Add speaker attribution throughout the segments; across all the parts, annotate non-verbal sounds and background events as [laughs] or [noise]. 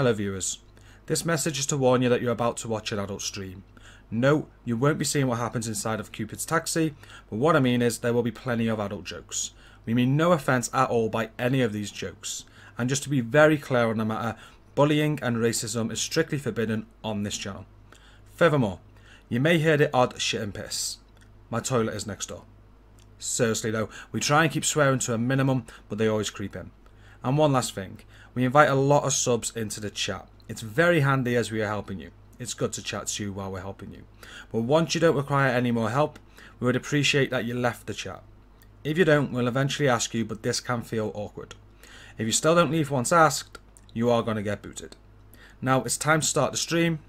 Speaker 1: Hello viewers. This message is to warn you that you're about to watch an adult stream. No, you won't be seeing what happens inside of Cupid's taxi, but what I mean is there will be plenty of adult jokes. We mean no offence at all by any of these jokes. And just to be very clear on the matter, bullying and racism is strictly forbidden on this channel. Furthermore, you may hear the odd shit and piss. My toilet is next door. Seriously though, we try and keep swearing to a minimum, but they always creep in. And one last thing, we invite a lot of subs into the chat. It's very handy as we are helping you. It's good to chat to you while we're helping you. But once you don't require any more help, we would appreciate that you left the chat. If you don't, we'll eventually ask you, but this can feel awkward. If you still don't leave once asked, you are going to get booted. Now it's time to start the stream.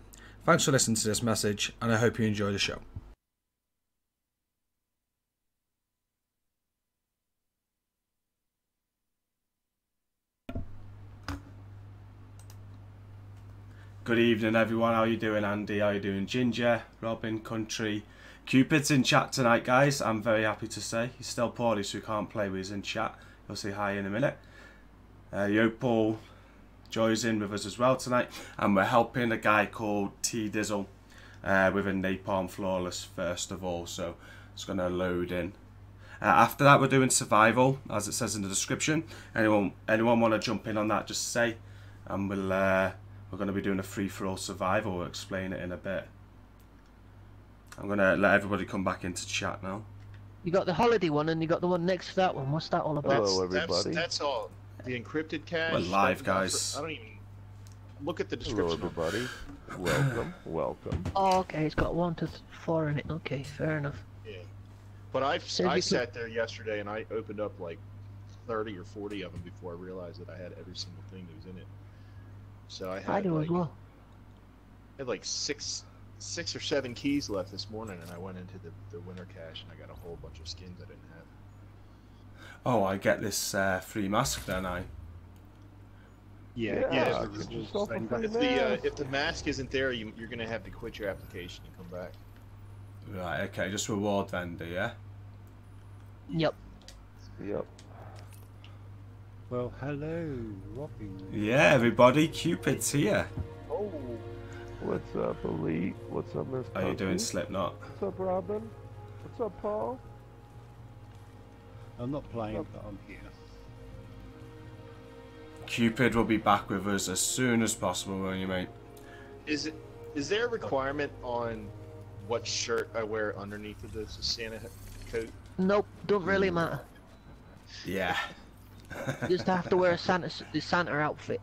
Speaker 1: Thanks for listening to this message, and I hope you enjoy the show. Good evening, everyone. How you doing, Andy? How you doing, Ginger, Robin, Country? Cupid's in chat tonight, guys. I'm very happy to say he's still poorly, so he can't play, but he's in chat. He'll say hi in a minute. Uh, Yo Paul, Joy's in with us as well tonight, and we're helping a guy called T Dizzle uh, with a Napalm Flawless first of all. So it's going to load in. Uh, after that, we're doing survival, as it says in the description. Anyone, anyone want to jump in on that? Just say, and we'll. Uh, we're going to be doing a free-for-all survival. We'll explain it in a bit. I'm going to let everybody come back into chat now.
Speaker 2: You got the holiday one and you got the one next to that one. What's that all about?
Speaker 3: Hello,
Speaker 4: That's,
Speaker 3: everybody.
Speaker 4: that's all. The encrypted cache.
Speaker 1: We're live, guys.
Speaker 4: I don't even look at the description. on-
Speaker 3: everybody. [sighs] Welcome, welcome.
Speaker 2: Oh, okay. It's got one to four in it. Okay, fair enough.
Speaker 4: Yeah. But I've
Speaker 2: So
Speaker 4: I
Speaker 2: you could-
Speaker 4: sat there yesterday and I opened up like thirty or forty of them before I realized that I had every single thing that was in it. So I had
Speaker 2: I do
Speaker 4: like,
Speaker 2: as well.
Speaker 4: I had like six six or seven keys left this morning, and I went into the, the winter cache and I got a whole bunch of skins I didn't have.
Speaker 1: Oh, I get this uh, free mask then, I.
Speaker 3: Yeah,
Speaker 4: yeah,
Speaker 3: get
Speaker 4: it's-
Speaker 3: yourself a
Speaker 4: If the uh,
Speaker 3: mask.
Speaker 4: if the mask isn't there, you, you're gonna have to quit your application and come back.
Speaker 1: Right, okay, just reward vendor, yeah?
Speaker 2: Yep.
Speaker 3: Yep.
Speaker 5: Well, hello, Robin.
Speaker 1: Yeah, everybody, Cupid's here.
Speaker 3: Oh. What's up, Elite? What's up, Miss
Speaker 1: Are you doing,
Speaker 3: Puppy?
Speaker 1: Slipknot?
Speaker 3: What's up, Robin? What's up, Paul?
Speaker 5: I'm not playing, but I'm here.
Speaker 1: Cupid will be back with us as soon as possible, won't you, mate?
Speaker 4: Is it is there a requirement on what shirt I wear underneath of the Santa coat?
Speaker 2: Nope. Don't really matter.
Speaker 1: Yeah.
Speaker 2: You just have to wear a Santa the Santa outfit.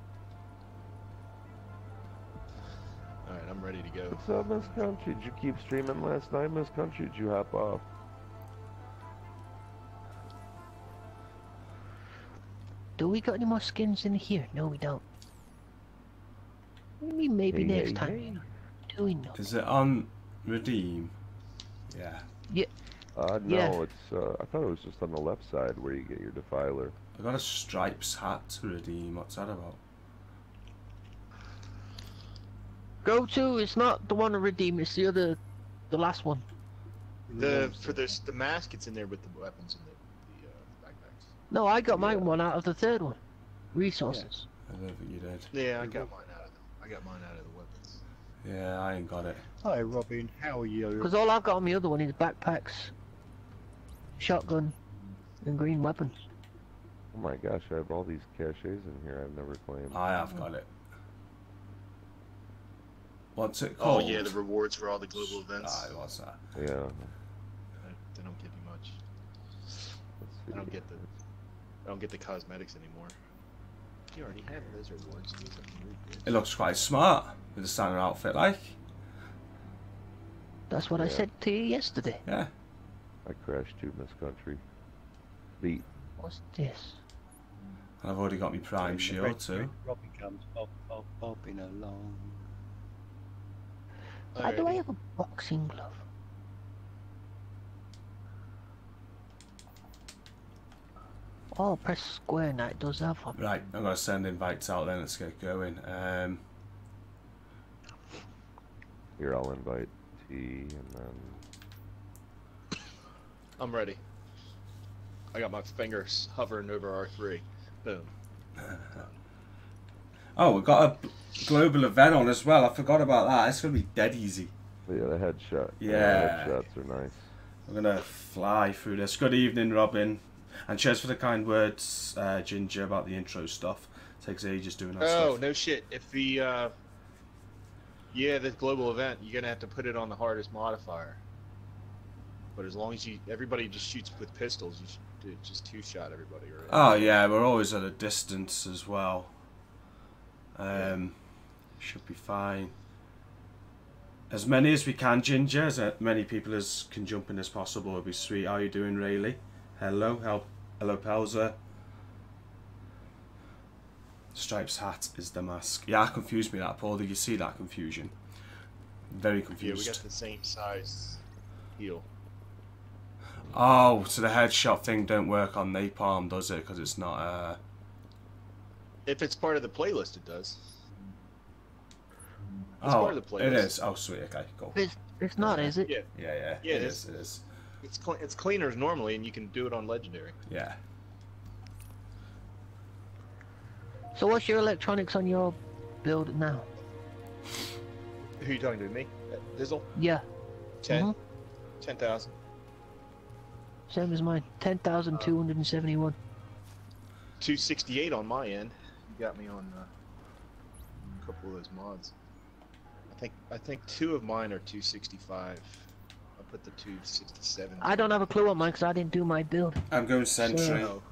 Speaker 4: All right, I'm ready to go.
Speaker 3: What's up, Miss Country? Did you keep streaming last night, Miss Country? Did you hop off?
Speaker 2: Do we got any more skins in here? No, we don't. What do you mean maybe
Speaker 3: Hey,
Speaker 2: next
Speaker 3: hey,
Speaker 2: time?
Speaker 3: hey.
Speaker 2: Do we know?
Speaker 1: Is it on redeem? Yeah.
Speaker 3: Uh, no,
Speaker 2: Yeah.
Speaker 3: it's, uh, I thought it was just on the left side where you get your defiler.
Speaker 1: I got a stripes hat to redeem. What's that about?
Speaker 2: Go to. It's not the one to redeem. It's the other, the last one.
Speaker 4: The for this the mask, it's in there with the weapons and the, the uh, backpacks.
Speaker 2: No, I got my
Speaker 3: Yeah.
Speaker 2: one out of the third one. Resources.
Speaker 1: I don't think you did.
Speaker 4: Yeah, I got mine out of the I got mine out of the weapons.
Speaker 1: Yeah, I ain't got it.
Speaker 5: Hi, Robin. How are you?
Speaker 2: Because all I've got on the other one is backpacks, shotgun, and green weapons.
Speaker 3: Oh my gosh, I have all these caches in here I've never claimed.
Speaker 1: I have got it. What's it
Speaker 4: Oh yeah, the rewards for all the global events.
Speaker 1: Aye, what's that?
Speaker 3: Yeah.
Speaker 4: They they don't give you much. I don't get the I don't get the cosmetics anymore. You already have those rewards. Do something really good.
Speaker 1: It looks quite smart with the Santa outfit, like.
Speaker 2: That's what I said to you yesterday.
Speaker 1: Yeah.
Speaker 3: I crashed too, Miss Country. Beat.
Speaker 2: What's this?
Speaker 1: And I've already got my prime
Speaker 5: The
Speaker 1: shield
Speaker 5: red
Speaker 1: too.
Speaker 5: brick Robin comes bob, bob, bobbing along.
Speaker 2: Why do I have a boxing glove? Oh, press square now it does that for me.
Speaker 1: Right, I'm gonna send invites out then. Let's get going. Um,
Speaker 3: Here, I'll invite T and then.
Speaker 4: I'm ready. I got my fingers hovering over R3. Boom. [laughs]
Speaker 1: Oh, we've got a global event on as well. I forgot about that. It's going to be dead easy.
Speaker 3: Yeah, the headshot.
Speaker 1: Yeah.
Speaker 3: The headshots are nice.
Speaker 1: We're going to fly through this. Good evening, Robin. And cheers for the kind words, uh, Ginger, about the intro stuff. Takes ages doing that
Speaker 4: Oh
Speaker 1: stuff.
Speaker 4: no shit! If the uh, yeah, the global event, you're gonna have to put it on the hardest modifier. But as long as you, everybody just shoots with pistols. You do just two shot everybody. Right?
Speaker 1: Oh, yeah, we're always at a distance as well. Um, Should be fine. As many as we can, Ginger, as many people as can jump in as possible would be sweet. How are you doing, Rayleigh? Hello, help. Hello, Pelzer. Stripes hat is the mask. Yeah, that confused me, that, Paul. Did you see that confusion? Very confused.
Speaker 4: yeah, we got the same size heel.
Speaker 1: Oh, so the headshot thing don't work on Napalm, does it? Because it's not, uh...
Speaker 4: If it's part of the playlist, it does.
Speaker 1: oh,
Speaker 4: It's part of the playlist.
Speaker 1: is. Oh, sweet. Okay, cool.
Speaker 2: It's, it's not, is it?
Speaker 4: Yeah,
Speaker 1: Yeah, yeah.
Speaker 4: Yeah,
Speaker 1: it
Speaker 4: it
Speaker 1: is.
Speaker 4: is.
Speaker 1: It is.
Speaker 4: it's cle it's cleaner normally, and you can do it on legendary.
Speaker 1: Yeah.
Speaker 2: So what's your electronics on your build now?
Speaker 4: Who are you talking to? Me? Uh, Dizzle?
Speaker 2: Yeah,
Speaker 4: 10?
Speaker 2: Mhm.
Speaker 4: 10,000.
Speaker 2: Same as mine. 10,271.
Speaker 4: 268 on my end. You got me on uh, a couple of those mods. I think I think two of mine are 265. I'll put the 267.
Speaker 2: I don't have a clue on mine because I didn't do my build.
Speaker 1: I'm going Sentry.
Speaker 4: Oh,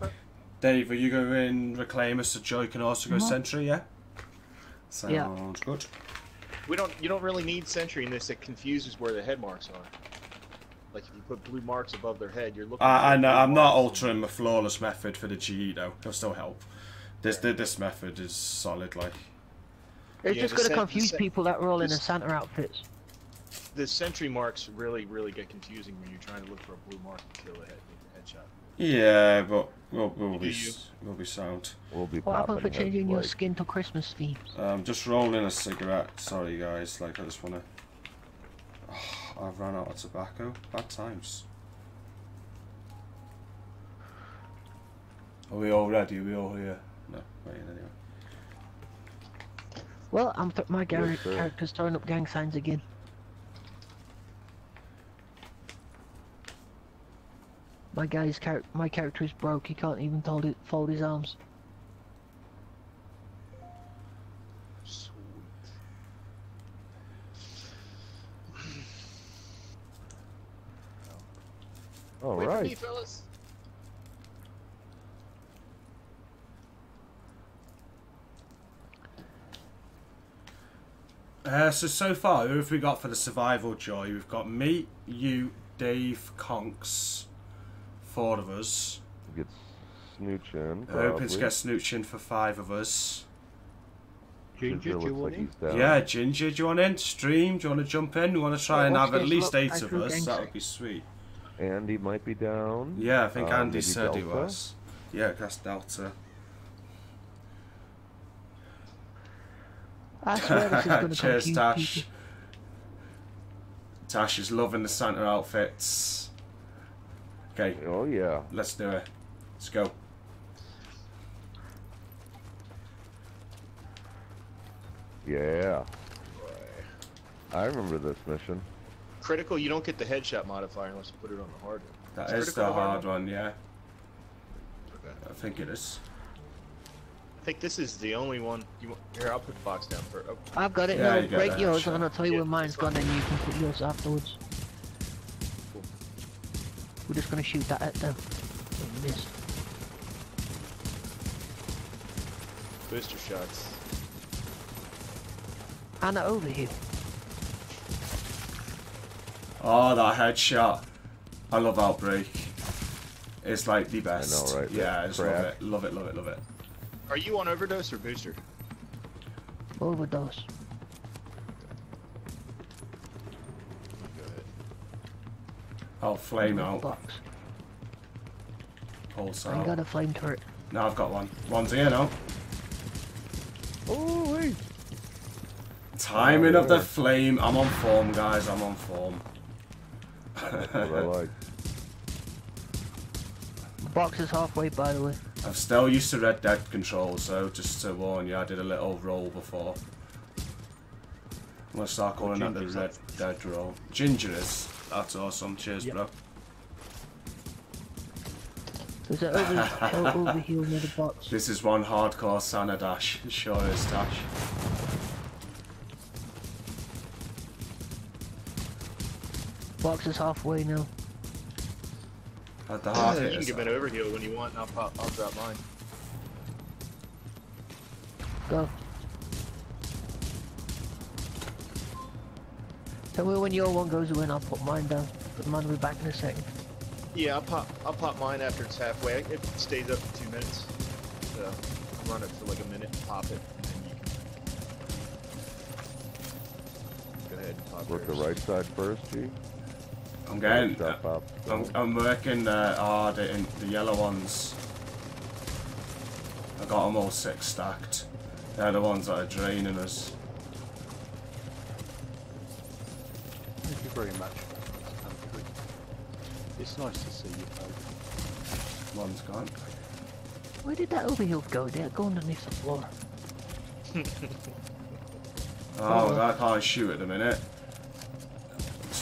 Speaker 1: Dave, are you going Reclaimer so Joy can also go
Speaker 2: Mhm.
Speaker 1: Sentry, yeah? Sounds
Speaker 2: Yeah.
Speaker 1: good.
Speaker 4: we don't. You don't really need sentry in this. It confuses where the head marks are. Like if you put blue marks above their head, you're looking.
Speaker 1: I, I know, I'm not altering the flawless method for the GE though. It'll still help. This this method is solid, like.
Speaker 2: It's
Speaker 4: Yeah,
Speaker 2: just going to confuse people that are all in the Santa outfits.
Speaker 4: The sentry marks really, really get confusing when you're trying to look for a blue mark to kill the head with headshot.
Speaker 1: Yeah, but we'll, we'll be
Speaker 4: you.
Speaker 1: we'll be sound.
Speaker 3: We'll be
Speaker 2: What happened for changing your skin to Christmas themes?
Speaker 1: Um, just rolling a cigarette. Sorry guys, like I just wanna. I've run out of tobacco. Bad times. Are we all ready? Are we all here? No, waiting anyway.
Speaker 2: Well, I'm th- my gar-
Speaker 3: Yes,
Speaker 2: character's throwing up gang signs again. My guy's char- my character is broke. He can't even fold his arms.
Speaker 4: Sweet.
Speaker 3: All
Speaker 4: Wait for me, fellas.
Speaker 1: Uh, so so far, who have we got for the survival joy? We've got me, you, Dave, Conks, four of us.
Speaker 3: Get Snooch in.
Speaker 1: Hoping to
Speaker 3: probably.
Speaker 1: get Snooch in for five of us.
Speaker 5: Ginger, do
Speaker 3: looks
Speaker 5: you
Speaker 3: like
Speaker 5: want in?
Speaker 1: Yeah, Ginger, do you want in? Stream? Do you want to jump in? We want to try
Speaker 2: Yeah,
Speaker 1: and have at least
Speaker 2: look,
Speaker 1: eight
Speaker 2: I
Speaker 1: of us.
Speaker 2: gang
Speaker 1: That would be sweet.
Speaker 3: Andy might be down.
Speaker 1: Yeah, I think
Speaker 3: Uh,
Speaker 1: Andy
Speaker 3: maybe
Speaker 1: said he was. Yeah, that's Delta.
Speaker 2: I swear this is [laughs] going to
Speaker 1: Cheers, Tash.
Speaker 2: people.
Speaker 1: Tash is loving the Santa outfits. Okay,
Speaker 3: Oh yeah.
Speaker 1: let's do it. Let's go.
Speaker 3: Yeah. I remember this mission.
Speaker 4: Critical, you don't get the headshot modifier unless you put it on the hard one.
Speaker 1: That
Speaker 4: Is
Speaker 1: is the
Speaker 4: hard
Speaker 1: hard one, yeah.
Speaker 4: Okay.
Speaker 1: I think it is.
Speaker 4: I think this is the only one. You want, here, I'll put the box down for. Oh,
Speaker 2: I've got it.
Speaker 1: Yeah,
Speaker 2: no,
Speaker 1: you
Speaker 2: break
Speaker 1: that,
Speaker 2: yours
Speaker 1: sure.
Speaker 2: and I'll tell you
Speaker 4: Yeah,
Speaker 2: when mine's
Speaker 4: this one.
Speaker 2: gone and you can put yours afterwards.
Speaker 4: Cool.
Speaker 2: We're just going to shoot that at them. Missed.
Speaker 4: booster shots.
Speaker 2: Anna over here.
Speaker 1: Oh, that headshot. I love Outbreak. It's like the best.
Speaker 3: right?
Speaker 1: Yeah,
Speaker 3: That
Speaker 1: I just love it. Love it, love it, love it.
Speaker 4: Are you on overdose or booster?
Speaker 2: Overdose.
Speaker 4: Go ahead.
Speaker 1: I'll oh, flame out.
Speaker 2: Box.
Speaker 1: Pulse
Speaker 2: I
Speaker 1: out.
Speaker 2: got a flame turret.
Speaker 1: No, I've got one. One's here now.
Speaker 3: Oh wait.
Speaker 1: Timing of the flame. I'm on form, guys. I'm on form.
Speaker 3: What I [laughs] like.
Speaker 2: The box is halfway, by the way.
Speaker 1: I'm still used to Red Dead controls, so just to warn you, I did a little roll before. I'm gonna start oh, calling that the Red
Speaker 4: up.
Speaker 1: Dead roll. Ginger is. That's awesome. Cheers,
Speaker 5: Yep.
Speaker 1: bro.
Speaker 2: There's an over, [laughs] over here near the box.
Speaker 1: This is one hardcore Santa dash. It sure is, Dash.
Speaker 2: Box is halfway now.
Speaker 1: At the heart
Speaker 4: you can
Speaker 1: us
Speaker 4: give
Speaker 1: up.
Speaker 4: an overheal when you want, and I'll pop. I'll drop mine.
Speaker 2: Go. Tell me when your one goes away and I'll put mine down. But mine will be back in a second.
Speaker 4: Yeah, I'll pop. I'll pop mine after it's halfway. It stays up for two minutes. So I'll run it for like a minute, pop it, and then you can go ahead and pop
Speaker 3: Work the right side first, G.
Speaker 1: I'm getting.
Speaker 3: Step up.
Speaker 1: I'm, I'm working uh, hard in the yellow ones. I got them all six stacked. They're the ones that are draining us.
Speaker 5: Thank you very much. It's nice to see you both.
Speaker 1: One's gone.
Speaker 2: Where did that overheal go? Did it go underneath the floor?
Speaker 1: Oh, I can't shoot at the minute.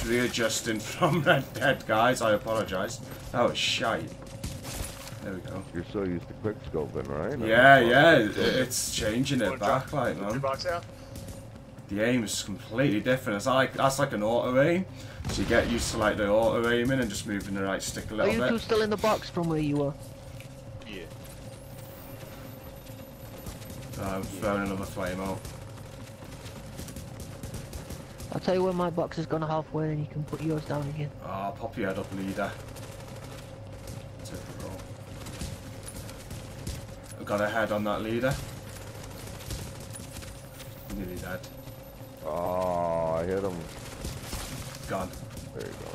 Speaker 1: It's readjusting [laughs] from that Dead, guys. I apologise. That was shite. There we go.
Speaker 3: You're so used to quick scoping, right?
Speaker 1: Yeah, yeah, it, it's changing it back, like,
Speaker 4: Put
Speaker 1: man. The aim is completely different. It's like that's like an auto aim. So you get used to like the auto aiming and just moving the right stick a little bit.
Speaker 2: Are
Speaker 1: little
Speaker 2: you
Speaker 1: bit.
Speaker 2: two still in the box from where you were?
Speaker 4: Yeah.
Speaker 1: Uh, I'm throwing another flame out.
Speaker 2: I'll tell you when my box has gone halfway and you can put yours down again.
Speaker 1: Oh, pop your head up, leader. Typical. I got a head on that leader. Nearly dead.
Speaker 3: Oh, I hit him.
Speaker 1: Gone.
Speaker 3: There you go.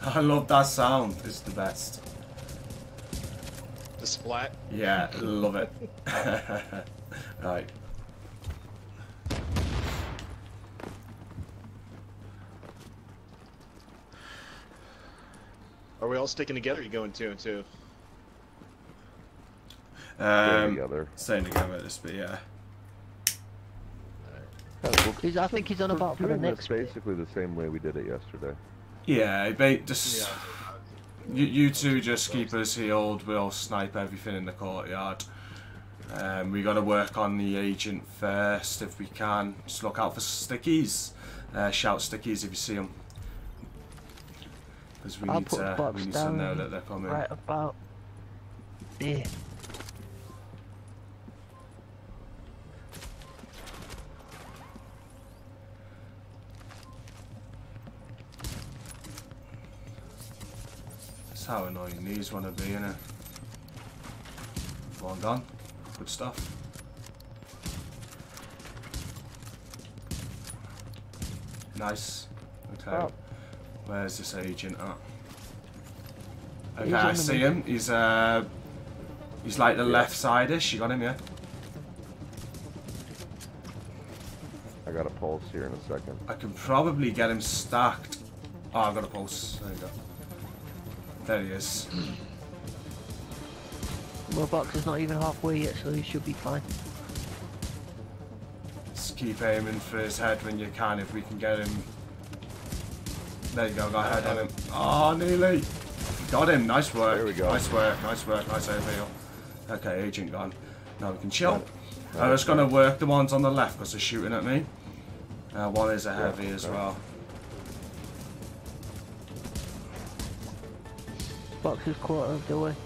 Speaker 3: Nice.
Speaker 1: I love that sound. It's the best.
Speaker 4: The splat.
Speaker 1: Yeah, love it. [laughs] right.
Speaker 4: Are we all sticking together? Or you going two and two?
Speaker 3: Stay
Speaker 1: Um,
Speaker 3: together.
Speaker 1: staying together this, but yeah.
Speaker 3: Yeah, we'll-
Speaker 2: He's, I think he's on
Speaker 3: we're
Speaker 2: about for the
Speaker 3: doing this
Speaker 2: next bit.
Speaker 3: basically the same way we did it yesterday.
Speaker 1: Yeah, ba- just you, you two just keep us healed. We'll snipe everything in the courtyard. Um, we got to work on the agent first if we can. Just look out for stickies. Uh, shout stickies if you see them. Because we
Speaker 2: I'll
Speaker 1: need
Speaker 2: put
Speaker 1: to
Speaker 2: box
Speaker 1: we need to
Speaker 2: down
Speaker 1: know that they're coming.
Speaker 2: Right about there.
Speaker 1: That's how annoying these want to be, innit? One gone. Good stuff. Nice. Okay. Where's this agent at? Okay, I see him. He's uh he's like the left side-ish. You got him, yeah?
Speaker 3: I got a pulse here in a second.
Speaker 1: I can probably get him stacked. Oh, I've got a pulse. There you go. There he is.
Speaker 2: My box is not even halfway yet, so he should be fine.
Speaker 1: Just keep aiming for his head when you can if we can get him. There you go, got a head on him. Oh, nearly. Got him, nice work.
Speaker 3: There we go.
Speaker 1: Nice work, nice work, nice overheal. Okay, agent gone. Now we can chill.
Speaker 3: Got it.
Speaker 1: I'm just gonna work the ones on the left because they're shooting at me. Uh, one is a heavy as
Speaker 3: okay.
Speaker 1: well.
Speaker 2: Box is quarter of the way. Do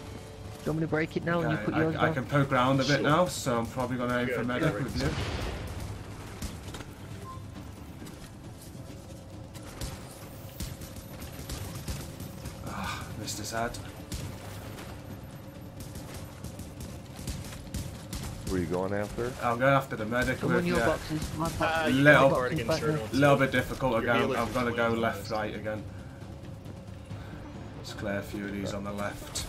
Speaker 2: you want me to break it now and you
Speaker 1: Okay,
Speaker 2: put yours
Speaker 1: I, I can poke around a bit
Speaker 4: Sure.
Speaker 1: now, so I'm probably gonna aim for
Speaker 4: Good,
Speaker 1: medic with you. Missed his.
Speaker 3: Were you going after?
Speaker 1: I'm going after the medic
Speaker 2: Come on,
Speaker 1: with
Speaker 2: your
Speaker 1: you.
Speaker 2: box is my box.
Speaker 4: Ah,
Speaker 1: you little-
Speaker 2: box
Speaker 4: Guard
Speaker 2: is
Speaker 4: against
Speaker 2: back
Speaker 1: A little bit difficult
Speaker 4: Your
Speaker 1: again. I'm gonna go left, right again. Let's clear a few of these on the left.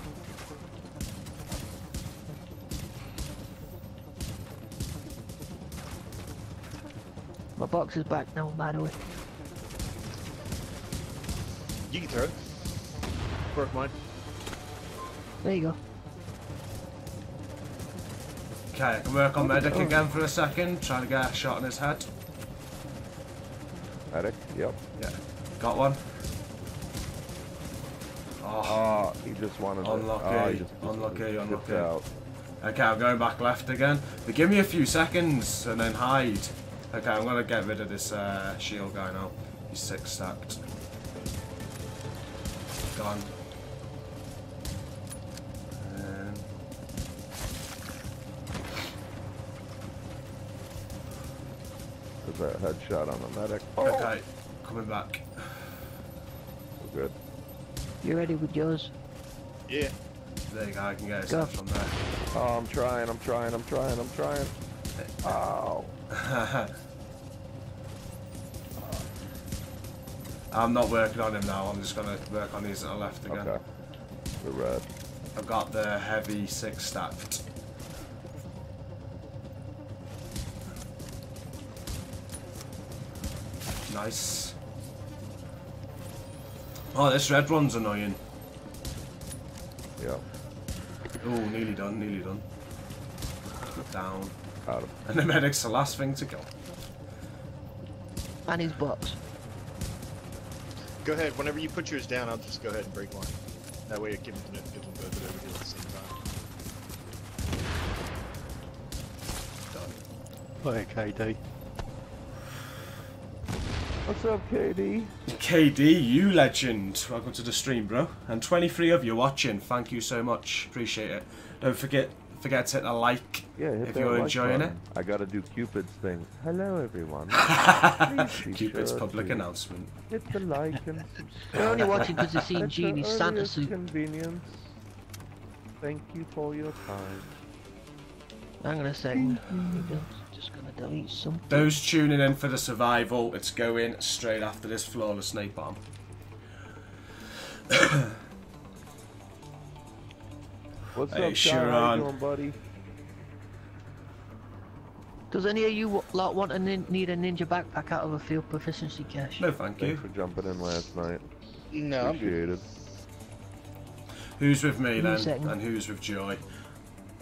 Speaker 2: My box is back now, by the way.
Speaker 4: You can throw it. Work mine.
Speaker 2: There you go.
Speaker 1: Okay, I can work on medic again for a second. Trying to get a shot in his head.
Speaker 3: Medic. Yep.
Speaker 1: Yeah, got one. Oh,
Speaker 3: Oh, he just wanted to.
Speaker 1: Unlucky,
Speaker 3: Oh, he just,
Speaker 1: unlucky,
Speaker 3: dipped
Speaker 1: unlucky.
Speaker 3: Out.
Speaker 1: okay, I'm going back left again. But give me a few seconds and then hide. Okay, I'm gonna get rid of this uh, shield guy now. He's six stacked. Gone.
Speaker 3: There's a headshot on the medic. Oh,
Speaker 1: Okay, coming back.
Speaker 3: we're good.
Speaker 2: You ready with yours?
Speaker 4: Yeah.
Speaker 1: There you go, I can get his
Speaker 2: Go.
Speaker 1: head from there.
Speaker 3: Oh, I'm trying. I'm trying. I'm trying. I'm trying. Oh. [laughs]
Speaker 1: I'm not working on him now, I'm just gonna work on these that are left again.
Speaker 3: Okay. The red.
Speaker 1: I've got the heavy six stacked. Nice. Oh, this red one's annoying.
Speaker 3: Yeah.
Speaker 1: Oh, nearly done, nearly done. Down.
Speaker 3: Got him.
Speaker 1: And the medic's the last thing to go.
Speaker 2: And his box.
Speaker 4: Go ahead. Whenever you put yours down, I'll just go ahead and break one. That way it gives them, it gives them both over here at the same time.
Speaker 1: Done.
Speaker 5: Hi, KD.
Speaker 3: What's up, KD?
Speaker 1: KD, you legend. Welcome to the stream, bro. And 23 of you watching. Thank you so much. Appreciate it. Don't forget forget to hit a like
Speaker 3: Yeah, hit
Speaker 1: if you're
Speaker 3: like
Speaker 1: enjoying
Speaker 3: button. I gotta do Cupid's thing. Hello, everyone.
Speaker 1: it. [laughs]
Speaker 3: Please be
Speaker 1: Cupid's
Speaker 3: sure
Speaker 1: public
Speaker 3: to
Speaker 1: announcement.
Speaker 3: Hit the like and [laughs]
Speaker 2: They're only watching because they've seen
Speaker 3: At the
Speaker 2: Genie's Santa suit.
Speaker 3: convenience. Thank you for your time.
Speaker 2: I'm gonna a second. Just gonna.
Speaker 1: Those tuning in for the survival, it's going straight after this flawless Napalm. [coughs]
Speaker 3: What's
Speaker 1: Hey,
Speaker 3: up, Shy? How you doing, buddy?
Speaker 2: Does any of you lot want to nin- need a ninja backpack out of a field proficiency cache?
Speaker 1: No, thank you.
Speaker 3: Thanks for jumping in last night.
Speaker 4: No, I'm good.
Speaker 1: Who's with me
Speaker 2: Give me a
Speaker 1: then? And who's with Joy?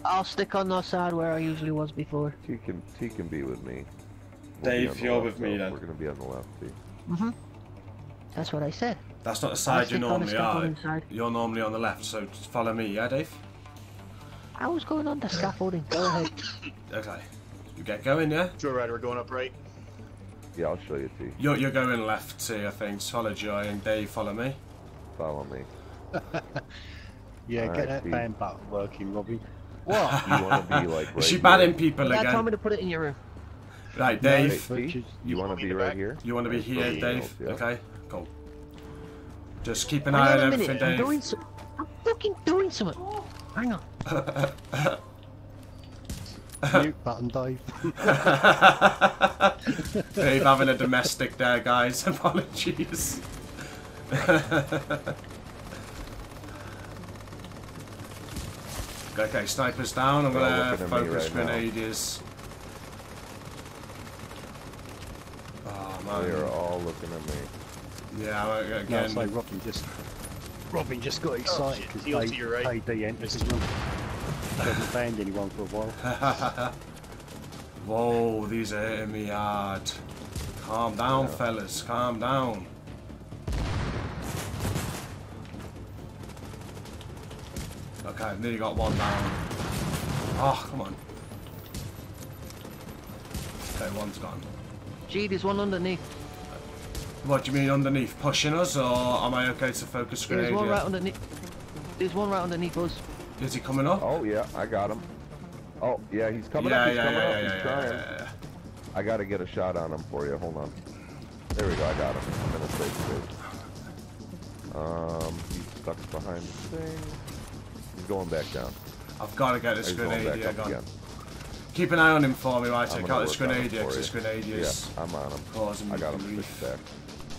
Speaker 2: I'll stick on the side where I usually was before.
Speaker 3: T can T can be with me. be
Speaker 1: Dave, you're with me
Speaker 3: though.
Speaker 1: then.
Speaker 3: We're gonna be on the left. T.
Speaker 2: Mm-hmm. That's what I said.
Speaker 1: That's not the side you
Speaker 2: stick on
Speaker 1: normally are. You're normally on the left, so just follow me, yeah, Dave?
Speaker 2: I was going on the scaffolding. Go ahead. [laughs]
Speaker 1: Okay. You get going, yeah?
Speaker 4: Joe Rider, we're going up right.
Speaker 3: Yeah, I'll show you T.
Speaker 1: You're, you're going left too, I think. Just follow Joy and Dave, follow me.
Speaker 3: Follow me. [laughs]
Speaker 5: Yeah,
Speaker 3: Alright,
Speaker 5: get that
Speaker 3: Pete.
Speaker 5: fan button working, Robbie.
Speaker 2: What?
Speaker 3: You want to be like [laughs] right
Speaker 1: Is she
Speaker 3: here?
Speaker 1: banning people
Speaker 2: Dad told me to put it in your room.
Speaker 1: Right, Dave.
Speaker 5: it's- Which
Speaker 3: T,
Speaker 5: is-
Speaker 3: you want
Speaker 4: want
Speaker 3: to be
Speaker 4: in
Speaker 3: right
Speaker 4: back?
Speaker 3: here?
Speaker 1: You want to be here, Dave?
Speaker 3: emails, yeah.
Speaker 1: Okay, cool. Just keep an
Speaker 2: Hang
Speaker 1: eye
Speaker 2: on
Speaker 1: on
Speaker 2: a
Speaker 1: everything,
Speaker 2: minute. I'm doing some. I'm fucking doing something. Hang on. [laughs]
Speaker 5: Mute button, Dave. [laughs]
Speaker 1: Dave having a domestic there, guys. Apologies. Okay, snipers down. I'm
Speaker 3: They're
Speaker 1: gonna
Speaker 3: looking
Speaker 1: focus
Speaker 3: right now.
Speaker 1: grenadiers. Oh
Speaker 3: They are all looking at me.
Speaker 1: Yeah, I-
Speaker 5: No,
Speaker 1: again.
Speaker 5: so Robin just Robin just got oh,
Speaker 4: excited
Speaker 5: because
Speaker 4: Heel to your right.
Speaker 5: KD enters his room. Hasn't banned anyone for a while. [laughs]
Speaker 1: Whoa, these are hitting me hard. Calm down,
Speaker 3: Yeah.
Speaker 1: fellas. Calm down. Okay, I've nearly got one down. Oh, come on. Okay, one's gone.
Speaker 2: Gee, there's one underneath.
Speaker 1: What do you mean underneath? Pushing us, or am I okay to focus
Speaker 2: There's one
Speaker 1: here?
Speaker 2: right underneath. There's one right underneath us.
Speaker 1: Is he coming up?
Speaker 3: Oh yeah, I got him. Oh yeah, he's coming
Speaker 1: yeah,
Speaker 3: up. He's
Speaker 1: yeah,
Speaker 3: coming
Speaker 1: yeah,
Speaker 3: up.
Speaker 1: yeah,
Speaker 3: he's
Speaker 1: yeah,
Speaker 3: trying.
Speaker 1: yeah, yeah.
Speaker 3: I gotta get a shot on him for you. Hold on. There we go. I got him. I'm in a safe space. Um, he's stuck behind the thing. He's going back down.
Speaker 1: I've got to get this
Speaker 3: He's going
Speaker 1: grenade here
Speaker 3: up
Speaker 1: gone.
Speaker 3: again.
Speaker 1: Keep an eye on him for me while I
Speaker 3: I'm
Speaker 1: take out this
Speaker 3: work on
Speaker 1: grenadier, because this
Speaker 3: you.
Speaker 1: grenadier is
Speaker 3: Yeah, I'm on him.
Speaker 1: causing
Speaker 3: I got him
Speaker 1: grief.
Speaker 3: fixed back.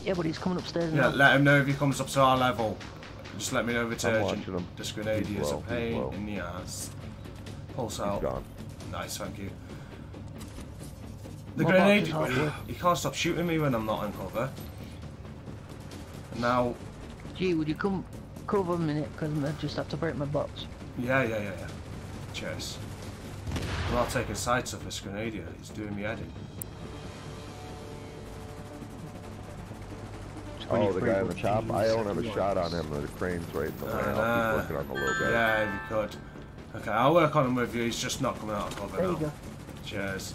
Speaker 2: Yeah, but he's coming upstairs
Speaker 1: Yeah,
Speaker 2: now.
Speaker 1: let him know if he comes up to our level. Just let me know if it's
Speaker 3: I'm
Speaker 1: urgent.
Speaker 3: him.
Speaker 1: This grenadier
Speaker 3: He's
Speaker 1: is a
Speaker 3: low, he's
Speaker 1: pain in the ass. Pulse
Speaker 3: He's
Speaker 1: out.
Speaker 3: gone.
Speaker 1: Nice, thank you. The
Speaker 2: My
Speaker 1: grenade,
Speaker 2: box
Speaker 1: he can't stop shooting me when I'm not in cover. And now,
Speaker 2: Gee, would you come cover a minute because I just have to break my box.
Speaker 1: Yeah, yeah, yeah, yeah. Cheers. I'm not taking sights off this grenadier. He's doing me head in.
Speaker 3: Oh, the guy on the top? I don't have a shot on him. The crane's right in the way. I'll
Speaker 1: Uh,
Speaker 3: keep working on the low guy.
Speaker 1: Yeah, if you could. Okay, I'll work on him with you. He's just not coming out of cover
Speaker 2: There you
Speaker 1: now.
Speaker 2: go.
Speaker 1: Cheers.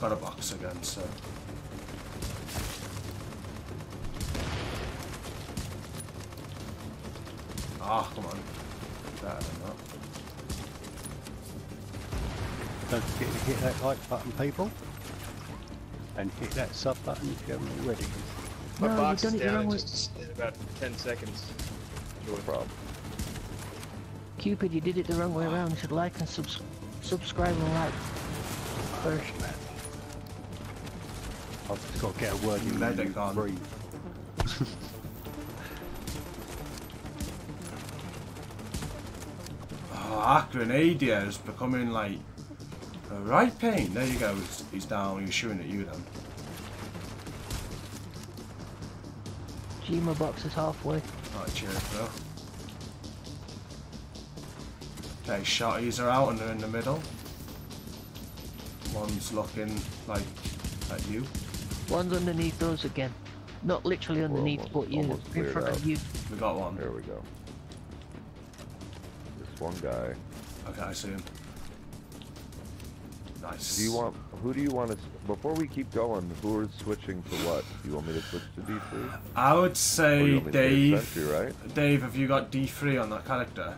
Speaker 1: Got a box again, so. Ah, come on. Better than that.
Speaker 5: Don't forget to hit that like button, people. And hit that sub button if you haven't already.
Speaker 4: My
Speaker 2: No,
Speaker 4: box
Speaker 2: you've
Speaker 4: is
Speaker 2: it
Speaker 4: down
Speaker 2: wrong
Speaker 4: in
Speaker 2: way.
Speaker 4: just in about 10 seconds.
Speaker 3: No problem.
Speaker 2: Cupid, you did it the wrong way around. You should like and subs subscribe and like first. Man.
Speaker 5: I've just got to get a word in
Speaker 1: Let [laughs]
Speaker 5: there
Speaker 1: it
Speaker 5: and
Speaker 1: gone.
Speaker 5: breathe.
Speaker 1: Oh, grenadier is becoming like a right pain. There you go. He's, he's down. He's shooting at you then.
Speaker 2: Gee, my box is halfway.
Speaker 1: Alright, cheers, bro. Okay, shotties are out and they're in the middle. One's looking like at you.
Speaker 2: One's underneath those again. Not literally underneath,
Speaker 3: almost-
Speaker 2: but you
Speaker 3: almost
Speaker 2: in front
Speaker 3: out.
Speaker 2: of you.
Speaker 1: We got one.
Speaker 3: There we go. This one guy.
Speaker 1: Okay, I see him. Nice.
Speaker 3: Do you want? Who do you want to? Before we keep going, who is switching to what? Do you want me to switch to D3?
Speaker 1: I would say
Speaker 3: you want me to stay
Speaker 1: Dave.
Speaker 3: Sentry, right?
Speaker 1: Dave, have you got D3 on that character?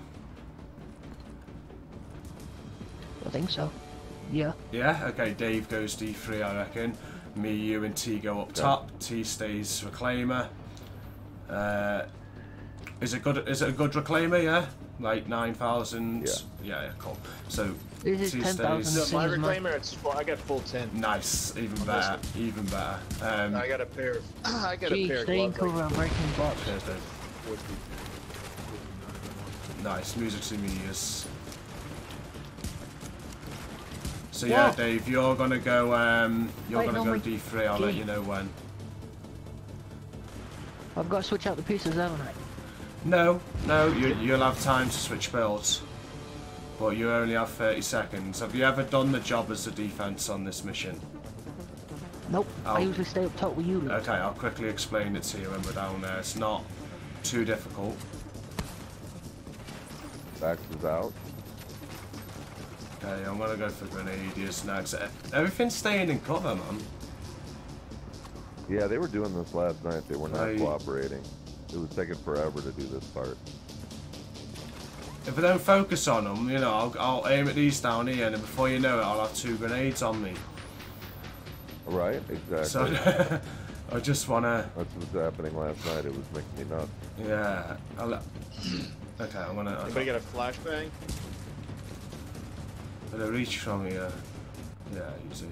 Speaker 2: I think so. Yeah.
Speaker 1: Yeah, okay, Dave goes D3, I reckon. Me, you, and T go up
Speaker 3: Okay.
Speaker 1: top. T stays Reclaimer. Uh, is it good? Is it a good Reclaimer? Yeah, like nine thousand.
Speaker 3: Yeah.
Speaker 1: yeah, yeah, cool. So
Speaker 2: This is 10,000.
Speaker 1: stays.
Speaker 4: So my
Speaker 2: Same as mine.
Speaker 4: reclaimer, it's full, I got full 10.
Speaker 1: Nice, even better, even better. Um,
Speaker 4: I got a pair of, [clears throat] I got a
Speaker 2: Gee,
Speaker 4: pair of
Speaker 2: stay in
Speaker 4: gloves.
Speaker 2: cover. I'm breaking the box.
Speaker 1: cheers, Dave.
Speaker 4: Like, would be-
Speaker 1: Nice, music to me ears. So yeah,
Speaker 2: What?
Speaker 1: Dave, you're gonna go. Um, you're
Speaker 2: Wait,
Speaker 1: gonna
Speaker 2: no,
Speaker 1: go. D3. I'll let you know when.
Speaker 2: I've got to switch out the pieces, haven't I?
Speaker 1: No, no, you, you'll have time to switch builds. But you only have 30 seconds. Have you ever done the job as a defense on this mission?
Speaker 2: Nope. I
Speaker 1: Oh.
Speaker 2: usually stay up top with you. Luke.
Speaker 1: Okay, I'll quickly explain it to you when we're down there. It's not too difficult.
Speaker 3: Bax is out.
Speaker 1: Okay, I'm gonna go for grenadiers next. Everything's staying in cover, man.
Speaker 3: Yeah, they were doing this last night. They were not
Speaker 1: Right.
Speaker 3: cooperating. It was taking forever to do this part.
Speaker 1: If I don't focus on them, you know, I'll, I'll aim at these down here, and before you know it, I'll have two grenades on me.
Speaker 3: Right? Exactly.
Speaker 1: So [laughs] I just wanna,
Speaker 3: That's what's happening last night. It was making me nuts.
Speaker 1: yeah. I'll, [clears throat] okay, I'm gonna.
Speaker 4: Anybody got a flashbang?
Speaker 1: Gonna reach from here. Uh, yeah, you see.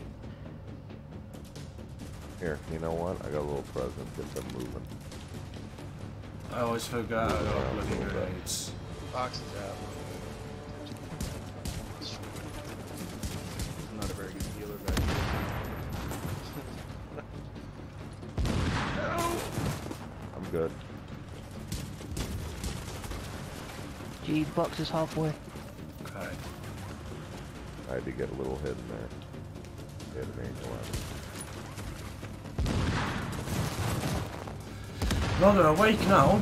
Speaker 3: Here, you know what? I got a little present. Get them moving.
Speaker 1: I always forgot I got
Speaker 3: Yeah,
Speaker 1: bloody
Speaker 3: little bit.
Speaker 1: grenades.
Speaker 4: Box is out. I'm not a very good healer, but [laughs]
Speaker 3: I'm good.
Speaker 2: Gee, the box is halfway.
Speaker 1: Okay.
Speaker 3: I had to get a little hit in there. Get an angel on it.
Speaker 1: Awake now.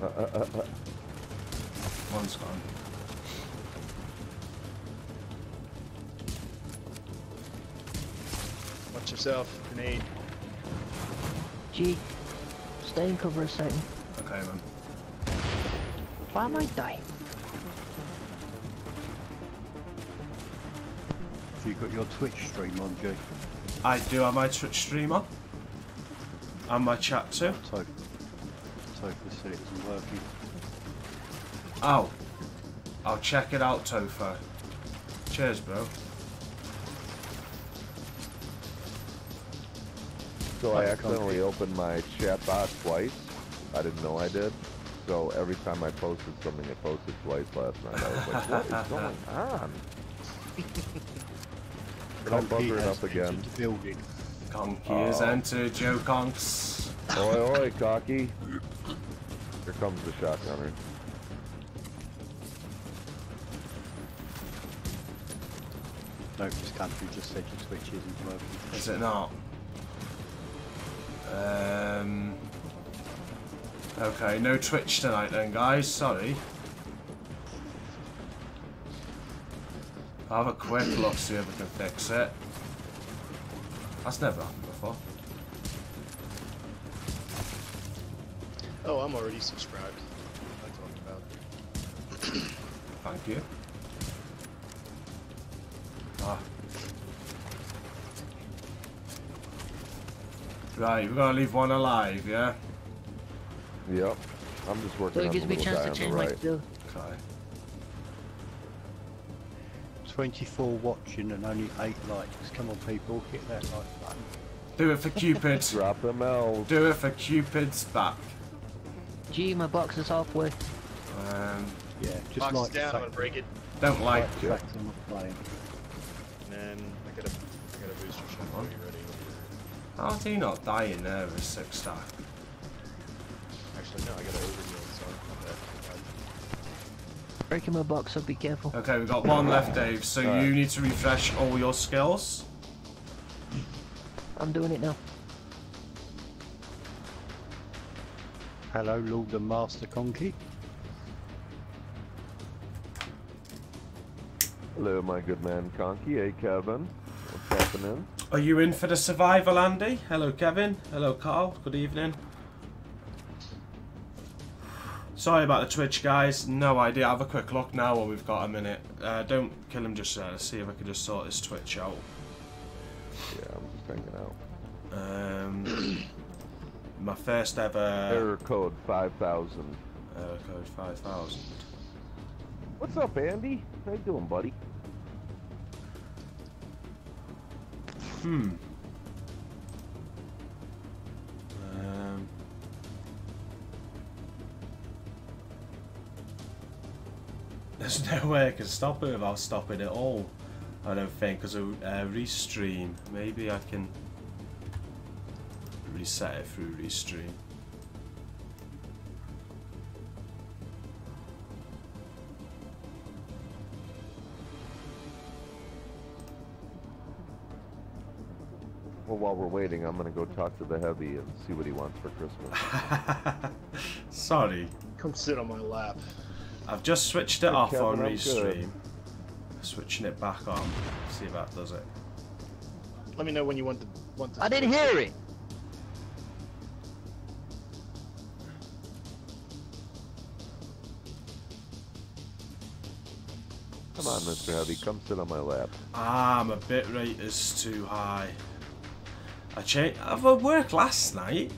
Speaker 3: Uh, uh, uh, uh.
Speaker 1: One's gone.
Speaker 4: watch yourself. Grenade.
Speaker 2: Gee, stay in cover a second.
Speaker 1: Okay, man.
Speaker 2: Why am I dying?
Speaker 5: Have you got your Twitch stream on, G?
Speaker 1: I do have my Twitch stream on. And my chat too.
Speaker 5: Topher. Topher said it wasn't working.
Speaker 1: Oh. I'll check it out, Topher. Cheers, bro.
Speaker 3: So I accidentally opened my chat bot twice. I didn't know I did. So every time I posted something, it posted twice last night. I was like, what is going [laughs] on? But I'm
Speaker 5: Conky
Speaker 3: buzzing up again.
Speaker 5: entered building.
Speaker 1: Conky is
Speaker 3: Oh.
Speaker 1: entered, Joe Conks.
Speaker 3: Oi, oi, cocky. Here comes the shotgunner.
Speaker 5: Nope, this country just said your Twitch isn't working.
Speaker 1: Is it not? Um. Okay, no Twitch tonight then, guys. Sorry. I'll have a quick look, see if we can fix it. That's never happened before.
Speaker 4: Oh, I'm already subscribed. I talked about. [clears throat]
Speaker 1: Thank you. Ah. Right, we're gonna leave one alive, yeah?
Speaker 3: Yep. I'm just working
Speaker 2: So it
Speaker 3: on the
Speaker 2: gives me a
Speaker 3: little
Speaker 2: chance
Speaker 3: guy
Speaker 2: to
Speaker 3: on
Speaker 2: change
Speaker 3: the
Speaker 2: my
Speaker 3: right.
Speaker 2: skill.
Speaker 1: Okay.
Speaker 5: 24 watching and only 8 likes. Come on, people, hit that like button.
Speaker 1: Do it for Cupid. [laughs]
Speaker 3: Drop them L's.
Speaker 1: Do it for Cupid's back.
Speaker 2: Gee, my box is halfway.
Speaker 1: Um,
Speaker 5: Yeah, just
Speaker 4: Box
Speaker 5: like
Speaker 4: is down. I'm gonna break it,
Speaker 1: don't like.
Speaker 5: fact,
Speaker 3: Yeah.
Speaker 5: I'm not playing.
Speaker 4: and then I got a, I got a booster shot. Are you ready?
Speaker 1: How do you not die in there with six stack?
Speaker 4: Actually, no, I got an overheal, so I'm dead.
Speaker 2: Breaking my box, so be careful.
Speaker 1: Okay, we've got one left, Dave. So
Speaker 3: Alright.
Speaker 1: you need to refresh all your skills.
Speaker 2: I'm doing it now.
Speaker 5: Hello, Lord and Master Conky.
Speaker 3: Hello, my good man, Conky. Hey, Kevin. What's happening?
Speaker 1: Are you in for the survival, Andy? Hello, Kevin. Hello, Carl. Good evening. Sorry about the Twitch, guys. No idea. Have a quick look now while we've got a minute. Uh, don't kill him just yet. Let's see if I can just sort this Twitch out.
Speaker 3: Yeah, I'm just hanging out.
Speaker 1: Um, [coughs] my first ever
Speaker 3: Error code 5000.
Speaker 1: Error code 5000.
Speaker 3: What's up, Andy? How you doing, buddy?
Speaker 1: Hmm. Um. There's no way I can stop it without stopping it at all. I don't think, because a uh, restream. Maybe I can reset it through restream.
Speaker 3: Well, while we're waiting, I'm gonna go talk to the heavy and see what he wants for Christmas. [laughs]
Speaker 1: Sorry,
Speaker 4: Come sit on my lap.
Speaker 1: I've just switched it
Speaker 3: Good,
Speaker 1: off on
Speaker 3: I'm
Speaker 1: restream. Switching it back on. See if that does it.
Speaker 4: Let me know when you want to want to.
Speaker 2: I didn't hear it.
Speaker 3: Come on, Mr. Heavy, come sit on my lap.
Speaker 1: Ah, my bit rate is too high. I changed. I've at work last night.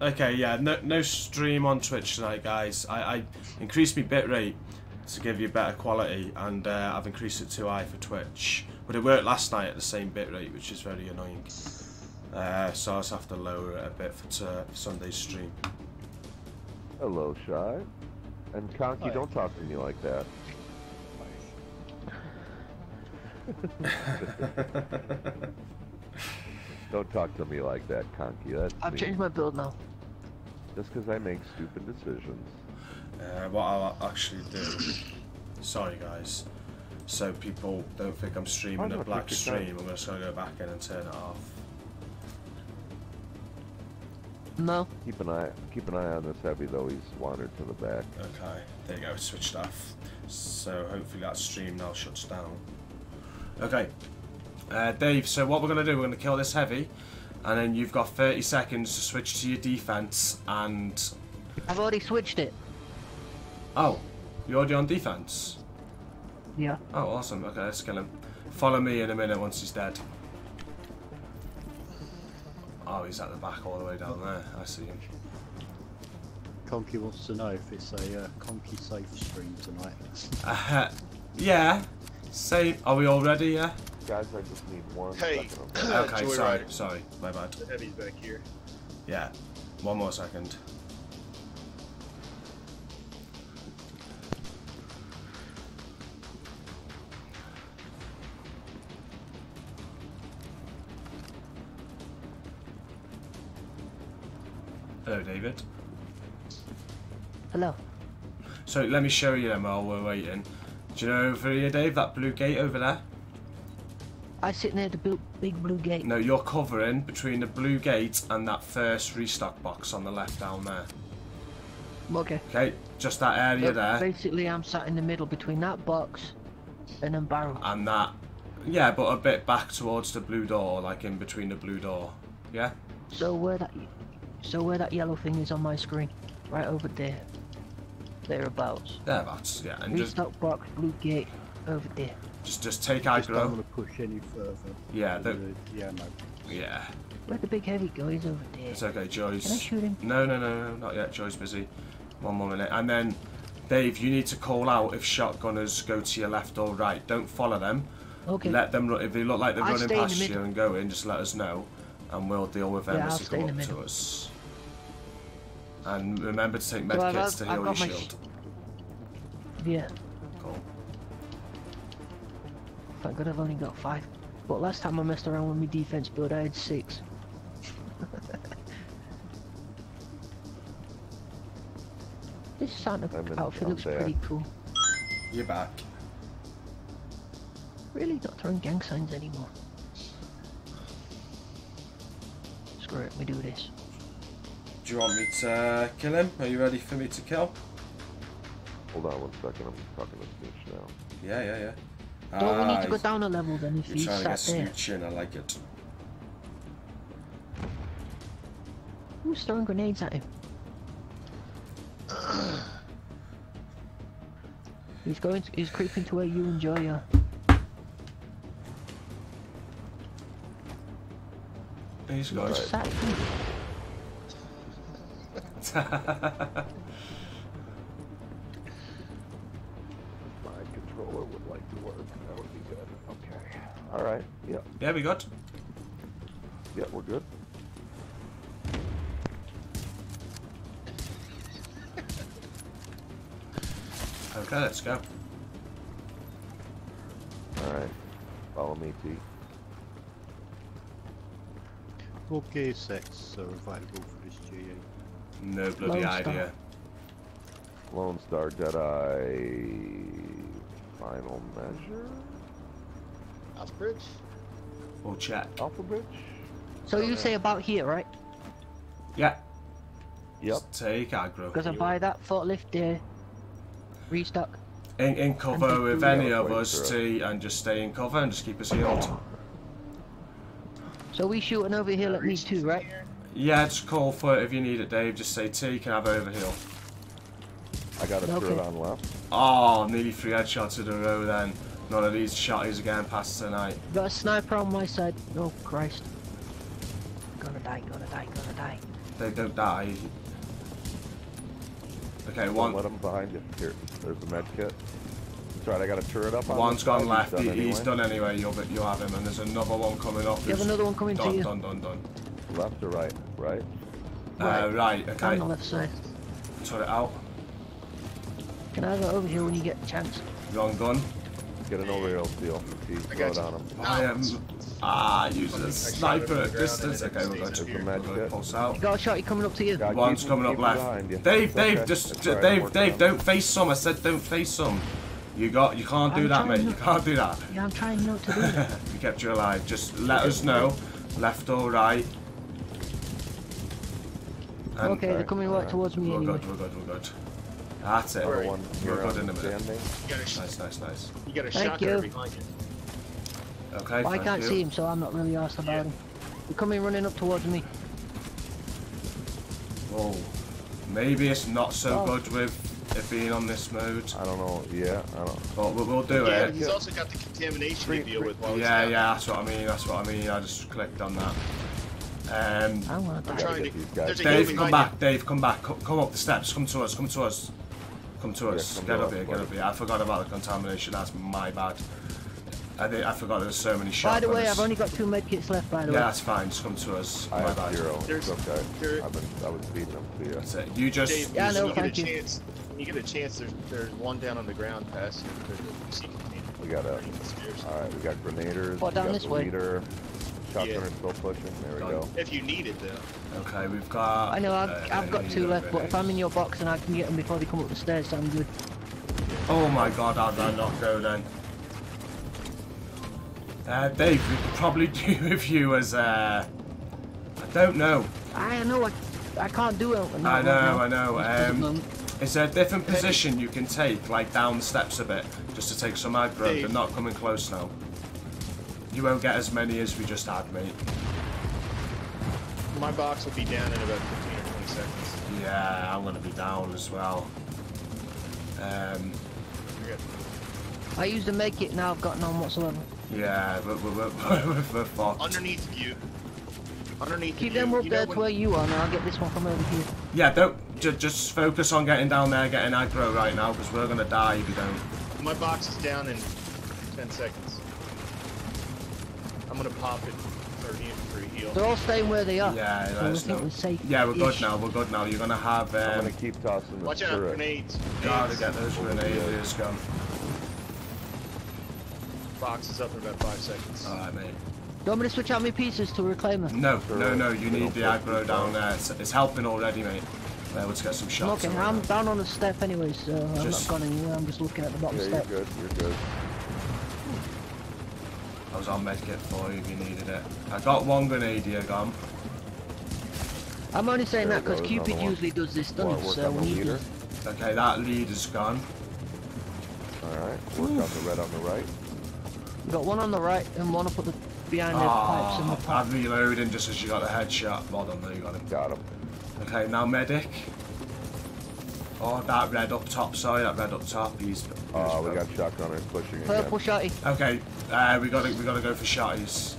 Speaker 1: Okay, yeah, no, no stream on Twitch tonight, guys. I, I increased my bit rate to give you better quality, and uh, I've increased it too high for Twitch. But it worked last night at the same bit rate, which is very annoying. Uh, so I just have to lower it a bit for, t- for Sunday's stream.
Speaker 3: Hello, Shy. And Conky,
Speaker 5: Hi.
Speaker 3: don't talk to me like that. [laughs] Don't talk to me like that, Conky. That's
Speaker 2: I've
Speaker 3: mean.
Speaker 2: changed my build now.
Speaker 3: Just because I make stupid decisions.
Speaker 1: Uh, what I'll actually do. Sorry, guys. So people don't think I'm streaming
Speaker 3: no,
Speaker 1: a black
Speaker 3: take your time.
Speaker 1: stream, I'm just gonna go back in and turn it off.
Speaker 2: No.
Speaker 3: Keep an eye, keep an eye on this heavy though. He's wandered to the back.
Speaker 1: Okay, there you go, switched off. So hopefully that stream now shuts down. Okay, uh, Dave, so what we're going to do, we're going to kill this heavy, and then you've got 30 seconds to switch to your defense, and...
Speaker 2: I've already switched it.
Speaker 1: Oh, you're already on defense?
Speaker 2: Yeah.
Speaker 1: Oh, awesome, okay, let's kill him. Follow me in a minute once he's dead. Oh, he's at the back all the way down there, I see him.
Speaker 5: Conky wants to know if it's a uh, Conky safe stream tonight.
Speaker 1: Uh, yeah, same, are we all ready, yeah?
Speaker 3: Guys, I just need one
Speaker 4: Hey.
Speaker 3: second.
Speaker 1: Okay, [clears throat]
Speaker 4: Joyride.
Speaker 1: sorry, sorry, my bad.
Speaker 4: The heavy's back here.
Speaker 1: Yeah, one more second. Hello, David.
Speaker 2: Hello.
Speaker 1: So let me show you them while we're waiting. Do you know over here, Dave, that blue gate over there?
Speaker 2: I sit near the big blue gate.
Speaker 1: No, you're covering between the blue gate and that first restock box on the left down there.
Speaker 2: Okay.
Speaker 1: Okay, just that area
Speaker 2: So
Speaker 1: there
Speaker 2: Basically, I'm sat in the middle between that box and then barrel.
Speaker 1: and that. Yeah, but a bit back towards the blue door, like in between the blue door. Yeah?
Speaker 2: So where that, so where that yellow thing is on my screen, right over there, thereabouts.
Speaker 1: Thereabouts, yeah. And just,
Speaker 2: Restock box, blue gate, over there.
Speaker 1: Just, just take
Speaker 5: Just don't want to push any further.
Speaker 1: Yeah,
Speaker 5: The,
Speaker 1: the,
Speaker 5: the ammo.
Speaker 1: yeah.
Speaker 2: Where the big heavy guys over there.
Speaker 1: It's okay, Joy's.
Speaker 2: Can I shoot him?
Speaker 1: No, no, no, no, not yet. Joy's busy. One more minute. And then, Dave, you need to call out if shotgunners go to your left or right. Don't follow them.
Speaker 2: Okay.
Speaker 1: Let them run. If they look like they're
Speaker 2: I
Speaker 1: running
Speaker 2: stay in the
Speaker 1: past you
Speaker 2: middle.
Speaker 1: and going, just let us know, and we'll deal with them
Speaker 2: Yeah,
Speaker 1: as they
Speaker 2: stay
Speaker 1: come
Speaker 2: the
Speaker 1: up to us. And remember to take
Speaker 2: So I've-
Speaker 1: medkits to heal your shield.
Speaker 2: Yeah. Thank God I've only got five. But last time I messed around with my defense build, I had six. [laughs] this Santa
Speaker 3: I'm in-
Speaker 2: outfit
Speaker 3: I'm
Speaker 2: looks
Speaker 3: there.
Speaker 2: pretty cool.
Speaker 1: You're back.
Speaker 2: Really not throwing gang signs anymore. Screw it, we do this.
Speaker 1: Do you want me to uh, kill him? Are you ready for me to kill?
Speaker 3: Hold on one second. I'm talking to Snooch now.
Speaker 1: Yeah, yeah, yeah.
Speaker 2: Don't we need to
Speaker 1: Ah,
Speaker 2: go down a level then if
Speaker 1: You're trying to get
Speaker 2: sat there?
Speaker 1: Snooch in. I like it.
Speaker 2: Who's throwing grenades at him? he's going. To, he's creeping to where you and Joy are.
Speaker 1: He's
Speaker 2: He's
Speaker 1: got
Speaker 2: just
Speaker 1: it.
Speaker 2: sat. [laughs]
Speaker 3: My controller would like to work. That would be good. Okay. All right. Yeah.
Speaker 1: yeah, we got.
Speaker 3: Yeah, we're good. [laughs]
Speaker 1: Okay, let's go.
Speaker 3: All right. Follow me, T.
Speaker 5: What gear sets are available for this GE?
Speaker 1: No bloody
Speaker 2: Lone Star.
Speaker 1: idea.
Speaker 3: Lone Star Jedi. Final measure.
Speaker 4: Oxbridge?
Speaker 1: We'll check.
Speaker 3: Alpha Bridge.
Speaker 2: So you say about here, right?
Speaker 1: Yeah.
Speaker 3: Yep.
Speaker 1: Just take aggro.
Speaker 2: Because I buy that forklift there. Restock.
Speaker 1: In, in cover
Speaker 2: And
Speaker 1: with any of us,
Speaker 3: through
Speaker 1: T, and just stay in cover and just keep us healed.
Speaker 2: So we shooting over here at me too, right?
Speaker 1: Yeah, just call for it if you need it, Dave. Just say T can have overheal.
Speaker 3: I got a
Speaker 2: Okay.
Speaker 3: turret on left.
Speaker 1: Oh, nearly three headshots in a row then. None of these shotties are getting past tonight.
Speaker 2: Got a sniper on my side. Oh Christ. Gonna die, gonna die, gonna die.
Speaker 1: They don't die. Okay, one.
Speaker 3: Don't
Speaker 1: one,
Speaker 3: let him behind you. Here, there's the med kit. That's right. I got a turret up on
Speaker 1: one's
Speaker 3: this
Speaker 1: gone left.
Speaker 3: He's
Speaker 1: He-
Speaker 3: done
Speaker 1: He's
Speaker 3: anyway.
Speaker 1: done anyway. You'll, you'll have him. And there's another one coming up.
Speaker 2: You have another one coming to you.
Speaker 1: done, done, done.
Speaker 3: Left or right? Right.
Speaker 1: Uh, right,
Speaker 2: On
Speaker 1: okay.
Speaker 2: the left side.
Speaker 1: Sort it out.
Speaker 2: Can I go over here when you get a chance?
Speaker 1: Wrong gun.
Speaker 3: Get an overheal deal. T, throw it on him.
Speaker 1: I am. Ah, using a sniper at distance. Okay, we're good.
Speaker 3: There's the
Speaker 1: We're
Speaker 3: med
Speaker 1: good.
Speaker 3: kit.
Speaker 1: Pulse out.
Speaker 2: You got a shot, He's coming up to you.
Speaker 3: God,
Speaker 1: One's
Speaker 3: keep-
Speaker 1: coming up
Speaker 3: keep him
Speaker 1: left.
Speaker 3: behind you.
Speaker 1: Dave,
Speaker 3: It's
Speaker 1: Dave,
Speaker 3: okay.
Speaker 1: just
Speaker 3: It's all right,
Speaker 1: Dave,
Speaker 3: I'm
Speaker 1: Dave, don't face some. I said don't face some. You got, you can't do
Speaker 2: I'm
Speaker 1: that, mate.
Speaker 2: trying
Speaker 1: You can't do that.
Speaker 2: Yeah, I'm trying not to do [laughs] that.
Speaker 1: we kept you alive. Just let us know, left or right. And
Speaker 2: okay, they're coming right towards me
Speaker 1: we're
Speaker 2: anyway.
Speaker 1: good, we're good, we're good. That's it.
Speaker 3: Other
Speaker 1: We're
Speaker 3: one here
Speaker 1: good in a minute.
Speaker 3: stand me.
Speaker 4: You got a, sh-
Speaker 1: Nice, nice, nice.
Speaker 4: you got a
Speaker 2: Thank
Speaker 4: shotgunner
Speaker 2: you.
Speaker 4: behind you.
Speaker 1: Okay,
Speaker 2: But I can't
Speaker 1: you.
Speaker 2: see him, so I'm not really asked about him. They're coming running up towards me.
Speaker 1: Oh, Maybe it's not so
Speaker 2: Oh.
Speaker 1: good with it being on this mode,
Speaker 3: I don't know. Yeah, I don't.
Speaker 1: but we'll, we'll do
Speaker 4: Yeah,
Speaker 1: it.
Speaker 4: he's also got the contamination to deal with while he's
Speaker 1: Yeah,
Speaker 4: down.
Speaker 1: yeah, that's what I mean. That's what I mean. I just clicked on that. Um,
Speaker 2: I want to
Speaker 4: I'm trying to.
Speaker 3: get these guys.
Speaker 4: There's a
Speaker 1: Dave, come
Speaker 4: behind
Speaker 1: back. Dave, come back. Come, come up the steps. Come to us. Come to us. Come to us.
Speaker 3: come
Speaker 1: get up here. Get up here. I forgot about the contamination. That's my bad. I, did, I forgot there was so many shots.
Speaker 2: By the way, I've only got two medkits left, by the
Speaker 1: Yeah,
Speaker 2: way.
Speaker 1: that's fine. Just come to us.
Speaker 3: I
Speaker 1: my
Speaker 3: have
Speaker 1: bad.
Speaker 3: zero.
Speaker 4: There's-
Speaker 3: it's okay.
Speaker 4: there-
Speaker 3: I've been. I was feeding them to you.
Speaker 1: That's it. You just.
Speaker 4: Dave,
Speaker 2: Yeah, I
Speaker 4: when
Speaker 2: know,
Speaker 4: you get a
Speaker 2: thank you.
Speaker 4: chance, when you get a chance, there's there's one down on the ground past you. There's a sea container
Speaker 3: We got a.
Speaker 4: underneath the stairs.
Speaker 3: All right, we got grenaders.
Speaker 2: Oh,
Speaker 3: we
Speaker 2: down
Speaker 3: got
Speaker 2: this
Speaker 3: the
Speaker 2: way.
Speaker 3: leader. Shotgunner still pushing. There we go.
Speaker 4: If you need it, though.
Speaker 1: Okay, we've got.
Speaker 2: I know, I've,
Speaker 1: uh,
Speaker 2: I've got two
Speaker 1: a
Speaker 2: left, but if I'm in your box and I can get them before they come up the stairs, I'm good.
Speaker 1: Oh my god, how did I not go then? Uh, Dave, we could probably [laughs] do with you as uh, I don't know.
Speaker 2: I know, I, I can't do it.
Speaker 1: I know, I know.
Speaker 2: Um,
Speaker 1: Um, is there a different position you can take, like down the steps a bit, just to take some aggro? They're not coming close now. You won't get as many as we just had, mate.
Speaker 4: My box will be down in about 15 or 20 seconds.
Speaker 1: Yeah, I'm gonna be down as well. Um,
Speaker 2: I used to make it, now I've got none whatsoever.
Speaker 1: yeah, we're, we're, we're, [laughs] we're, we're fucked.
Speaker 4: Underneath you. Underneath
Speaker 2: Keep
Speaker 4: you.
Speaker 2: them up
Speaker 4: you know
Speaker 2: there to where you are, now, I'll get this one from over here.
Speaker 1: Yeah, don't just focus on getting down there, getting aggro right now, because we're gonna die if you don't.
Speaker 4: My box is down in 10 seconds. I'm gonna pop it 30 for a heal.
Speaker 2: They're all staying where they are.
Speaker 1: Yeah,
Speaker 2: so I
Speaker 1: that's
Speaker 2: think
Speaker 1: no.
Speaker 2: safe.
Speaker 1: Yeah, we're good now. We're good now. You're gonna have
Speaker 3: I'm
Speaker 1: um,
Speaker 3: gonna keep tossing this
Speaker 4: Watch out,
Speaker 3: turret.
Speaker 4: grenades.
Speaker 1: gotta get those grenadiers gone.
Speaker 4: Box is up in about 5 seconds.
Speaker 1: All right, mate.
Speaker 2: Do you want me to switch out my pieces to reclaim them?
Speaker 1: No, no, no. You need the
Speaker 3: don't
Speaker 1: aggro down
Speaker 3: down.
Speaker 1: there. It's, it's helping already, mate. Uh, let's get some shots.
Speaker 2: okay, I'm
Speaker 1: it.
Speaker 2: down on the step anyway, so I'm
Speaker 1: Just-
Speaker 2: not gone anywhere. I'm just looking at the bottom
Speaker 3: Yeah, you're
Speaker 2: step.
Speaker 3: good. You're good.
Speaker 1: I was on medkit for you if you needed it. I got one grenadier gone.
Speaker 2: I'm only saying
Speaker 3: There
Speaker 2: that because Cupid usually does this,
Speaker 3: Wanna
Speaker 2: it? So
Speaker 3: on the
Speaker 2: when
Speaker 3: leader?
Speaker 1: Okay, that leader's gone.
Speaker 3: All right. Work on the red on the right.
Speaker 2: we got one on the right and one up at the behind the pipes and the
Speaker 1: Ah,
Speaker 2: pipe.
Speaker 1: I'm reloading just as you got the headshot. Well done, there you got him.
Speaker 3: Got him.
Speaker 1: Okay, now medic. Oh, that red up top. Sorry, that red up top. He's.
Speaker 3: Uh, we got shotgunners pushing again.
Speaker 2: Purple shotty,
Speaker 1: Okay, uh, we got to we got to go for shotties.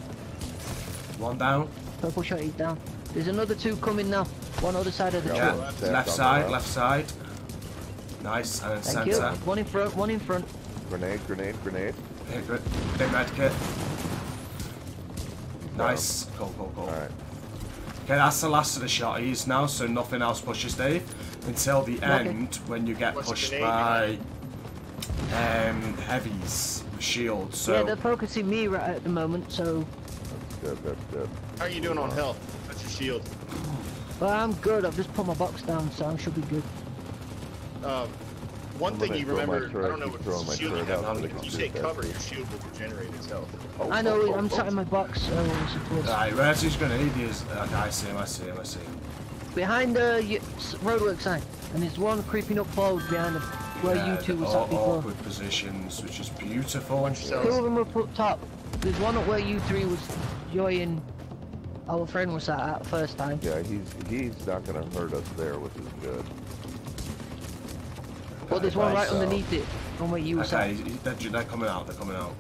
Speaker 1: One down.
Speaker 2: purple shotty down. There's another two coming now. One other side of the
Speaker 3: Yeah.
Speaker 2: truck.
Speaker 3: Left
Speaker 1: left side,
Speaker 3: left.
Speaker 1: left side. Nice, and then
Speaker 2: Thank
Speaker 1: centre.
Speaker 2: you. One in front, one in front.
Speaker 3: Grenade, grenade, grenade.
Speaker 1: Hit good. Big med kit. Nice. Go, go, go.
Speaker 3: All right.
Speaker 1: Okay, that's the last of the shotties now, so nothing else pushes Dave until the end when you get
Speaker 4: What's
Speaker 1: pushed by um, heavies, shields. So
Speaker 2: Yeah, they're focusing me right at the moment, so.
Speaker 3: Good, good, good.
Speaker 4: How are you doing on health? That's your shield.
Speaker 2: But I'm good. I've just put my box down, so I should be good.
Speaker 4: Um, one
Speaker 3: I'm
Speaker 4: thing you remember, I don't know
Speaker 3: keep
Speaker 4: what
Speaker 3: throwing my
Speaker 4: shield you have on, but if you take cover,
Speaker 3: shit.
Speaker 4: your shield will regenerate its health.
Speaker 3: Oh,
Speaker 2: I know.
Speaker 3: oh,
Speaker 2: I'm
Speaker 3: oh,
Speaker 2: sat in my box, so it's towards.
Speaker 1: Right, where's his grenadiers? Okay, I see him, I see him, I see him.
Speaker 2: Behind the y- s- roadwork sign, and there's one creeping up forward behind the, where
Speaker 1: Yeah,
Speaker 2: you two were
Speaker 1: aw-
Speaker 2: sat before.
Speaker 1: Awkward positions, which is beautiful.
Speaker 4: yourself.
Speaker 2: Two of them were up top. There's one up where you three was Joy and our friend was at at first time.
Speaker 3: Yeah, he's he's not gonna hurt us there, which is good.
Speaker 2: But there's one right
Speaker 3: so-
Speaker 2: underneath it, from where you were
Speaker 1: Okay,
Speaker 2: sat.
Speaker 1: they're, they're coming out, they're coming out.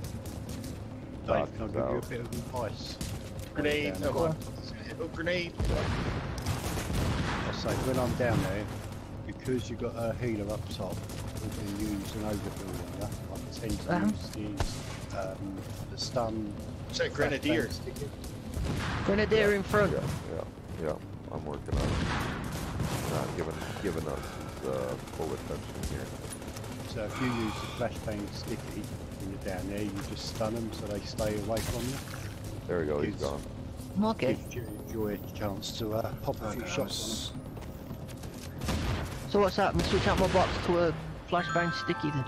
Speaker 5: Dave, can I give you a bit of advice?
Speaker 4: Grenade.
Speaker 5: Down
Speaker 4: Oh,
Speaker 2: Go on.
Speaker 4: oh, grenade.
Speaker 5: I say when I'm down there, because you've got a healer up top, we can use an overbuilder. I tend to
Speaker 2: Uh-huh.
Speaker 5: use is um, the stun.
Speaker 4: What's that grenadier?
Speaker 5: flashbang sticky.
Speaker 2: Grenadier in front.
Speaker 3: Yeah, yeah, yeah. I'm working on it. Not giving giving us the full attention here.
Speaker 5: So if you use the flashbang sticky when you're down there, you just stun them so they stay away from you.
Speaker 3: There we go. He's
Speaker 5: It's-
Speaker 3: gone.
Speaker 2: Okay.
Speaker 5: Gives you Joy a chance to uh, pop a few shots on
Speaker 2: So what's that? I'm switch out my box to a flashbang sticky then.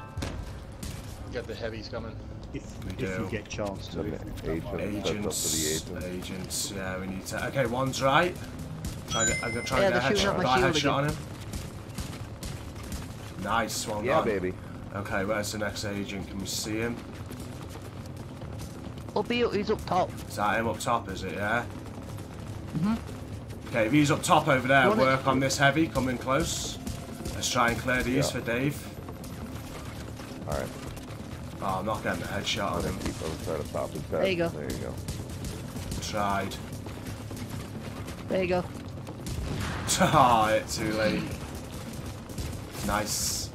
Speaker 4: You got the heavies coming.
Speaker 5: if,
Speaker 1: We
Speaker 5: if
Speaker 1: do.
Speaker 5: you get chance to.
Speaker 3: Okay,
Speaker 5: if you've done
Speaker 3: agent.
Speaker 5: like that.
Speaker 3: That's up to
Speaker 1: Agents, agents, yeah, we need to. Okay, one's right. Try and get, I'm gonna try
Speaker 2: Yeah,
Speaker 1: and get a
Speaker 2: they're
Speaker 1: headshot.
Speaker 2: at my
Speaker 1: Got a
Speaker 2: shield
Speaker 1: headshot on him. Nice one.
Speaker 3: Yeah,
Speaker 1: gone.
Speaker 3: baby.
Speaker 1: Okay, where's the next agent? Can we see him?
Speaker 2: Up here, he's up top.
Speaker 1: Is that him up top? Is it? Yeah.
Speaker 2: Mhm.
Speaker 1: Okay, if he's up top over there, work on this heavy. Coming close. Let's try and clear these
Speaker 3: Yeah.
Speaker 1: for Dave.
Speaker 3: All right.
Speaker 1: Oh, I'm not getting the headshot on him.
Speaker 3: keep on trying to pop his.
Speaker 2: There you go.
Speaker 3: There you go.
Speaker 1: Tried.
Speaker 2: There you go. [laughs]
Speaker 1: Ah, oh, it's too late. Nice.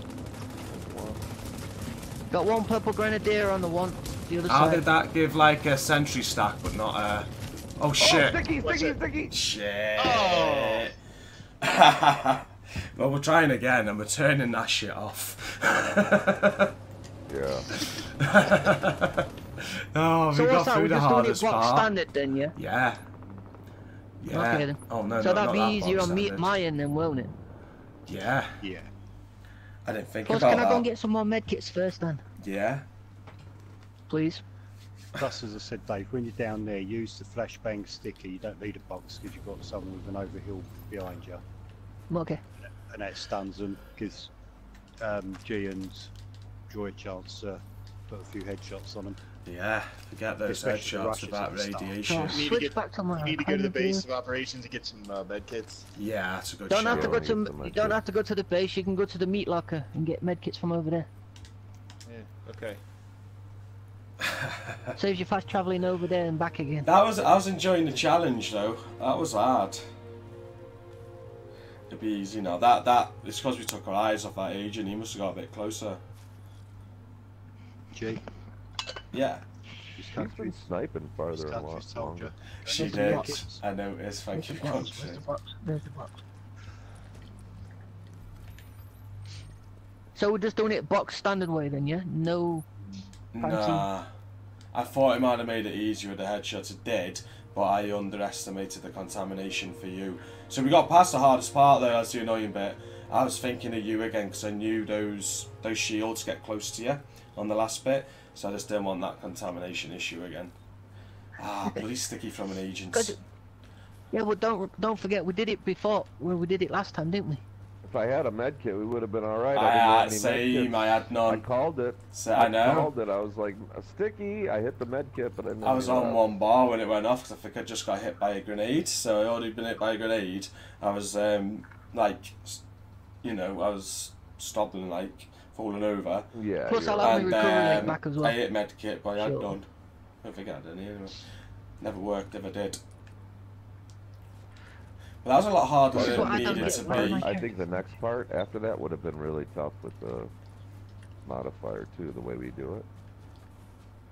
Speaker 2: Got one purple grenadier on the one, the other
Speaker 1: How
Speaker 2: side.
Speaker 1: did that give like a sentry stack, but not a? Oh shit!
Speaker 3: sticky, sticky, sticky.
Speaker 1: Shit.
Speaker 4: Oh. [laughs]
Speaker 1: well, we're trying again, and we're turning that shit off. [laughs]
Speaker 3: Yeah. [laughs]
Speaker 1: Oh, we
Speaker 2: So
Speaker 1: got
Speaker 2: what's that?
Speaker 1: through
Speaker 2: We're
Speaker 1: the
Speaker 2: just doing it
Speaker 1: hardest
Speaker 2: box
Speaker 1: part.
Speaker 2: standard then, yeah?
Speaker 1: Yeah. Yeah.
Speaker 2: Okay then.
Speaker 1: Oh no,
Speaker 2: so
Speaker 1: no,
Speaker 2: that'd be
Speaker 1: that
Speaker 2: easier on me,
Speaker 1: standard.
Speaker 2: my end then, won't it?
Speaker 1: Yeah.
Speaker 4: Yeah.
Speaker 1: I didn't think
Speaker 2: Plus,
Speaker 1: about
Speaker 2: can I
Speaker 1: that.
Speaker 2: go and get some more medkits first then,
Speaker 1: Yeah.
Speaker 2: please?
Speaker 5: Plus, as I said, Dave, when you're down there, use the flashbang sticker. You don't need a box because you've got someone with an overheal behind you,
Speaker 2: Okay.
Speaker 5: and that stuns them. Gives um, G and Joy a chance to put a few headshots on them.
Speaker 1: Yeah. Forget those
Speaker 5: Especially
Speaker 1: headshots
Speaker 5: rushes
Speaker 1: about
Speaker 5: at the start.
Speaker 1: radiation.
Speaker 2: So
Speaker 4: Need to
Speaker 2: switch
Speaker 4: get-
Speaker 2: back to my.
Speaker 4: You need to go to the base of operations and get some uh, med kits.
Speaker 1: Yeah, that's a good
Speaker 2: Don't have to go to.
Speaker 3: get
Speaker 2: m-
Speaker 3: the
Speaker 2: You don't have to go to the base. You can go to the meat locker and get medkits from over there.
Speaker 4: Yeah. Okay. [laughs]
Speaker 2: Saves you fast traveling over there and back again.
Speaker 1: That was I was enjoying the challenge though. That was hard. It'd be easy now. That that it's because we took our eyes off that agent. He must have got a bit closer.
Speaker 5: Jake.
Speaker 1: Yeah,
Speaker 5: this
Speaker 3: She's been
Speaker 5: country's,
Speaker 3: sniping farther and
Speaker 5: country's
Speaker 3: lo-
Speaker 5: told you.
Speaker 3: longer.
Speaker 1: she
Speaker 2: There's
Speaker 1: did.
Speaker 2: box.
Speaker 1: I noticed. Thank you
Speaker 2: Where's
Speaker 1: for
Speaker 2: the box? Where's the box? There's the box. So we're just doing it box standard way then, yeah? No.
Speaker 1: Nah, I thought it might have made it easier with the headshots. It did, but I underestimated the contamination for you. So we got past the hardest part there. That's the annoying bit. I was thinking of you again because I knew those those shields get close to you on the last bit, so I just didn't want that contamination issue again. Ah, [laughs] bloody sticky from an agent.
Speaker 2: Yeah, well don't don't forget we did it before when we did it last time, didn't we?
Speaker 3: If I had a med kit, we would have been all right.
Speaker 1: I
Speaker 3: I didn't
Speaker 1: had
Speaker 3: have any
Speaker 1: same.
Speaker 3: med.
Speaker 1: I had
Speaker 3: I called it.
Speaker 1: So, I know.
Speaker 3: I called it. I was like, a sticky. I hit the med kit, but I didn't.
Speaker 1: I was on one bar when it went off because I think I just got hit by a grenade. So I already been hit by a grenade. I was um, like, you know, I was stopping like falling over.
Speaker 3: Yeah.
Speaker 2: Plus, I'll
Speaker 3: right.
Speaker 2: have
Speaker 1: And
Speaker 2: my recovery
Speaker 1: um,
Speaker 2: back as well.
Speaker 1: I hit medkit, but I had
Speaker 2: Sure.
Speaker 1: none. I don't think I had any anyway. Never worked never did. But that was a lot harder
Speaker 2: This
Speaker 1: than
Speaker 2: I
Speaker 1: it needed to be.
Speaker 2: I-
Speaker 3: I think the next part after that would have been really tough with the modifier too, the way we do it.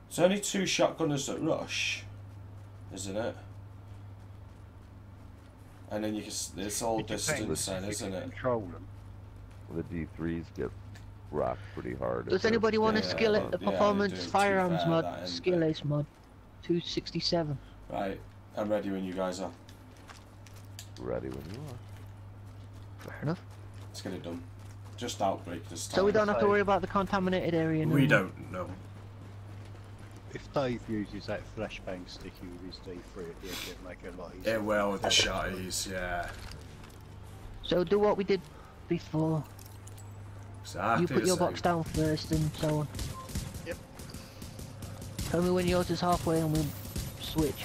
Speaker 1: It's only two shotgunners that rush, isn't it? And then you can. s- It's all
Speaker 5: It
Speaker 1: distance, then, isn't it?
Speaker 5: Control them.
Speaker 3: The D3s get rocked pretty hard.
Speaker 2: Does anybody want a skill
Speaker 1: but-
Speaker 2: the
Speaker 1: yeah,
Speaker 2: performance
Speaker 1: do,
Speaker 2: firearms
Speaker 1: fair,
Speaker 2: mod, skill
Speaker 1: bit.
Speaker 2: ace mod, 267.
Speaker 1: Right, I'm ready when you guys are.
Speaker 3: Ready when you are.
Speaker 2: Fair enough.
Speaker 1: Let's get it done. Just outbreak this time.
Speaker 2: So we don't have to worry about the contaminated area. no
Speaker 1: We
Speaker 2: more.
Speaker 1: don't know.
Speaker 5: If Dave uses that flashbang sticky with his D3 at the end, it'll make it a lot easier.
Speaker 1: It will with the shotties, yeah.
Speaker 2: So do what we did before.
Speaker 1: Exactly
Speaker 2: you put your
Speaker 1: same.
Speaker 2: box down first and so on.
Speaker 4: Yep.
Speaker 2: Tell me when yours is halfway and we'll switch.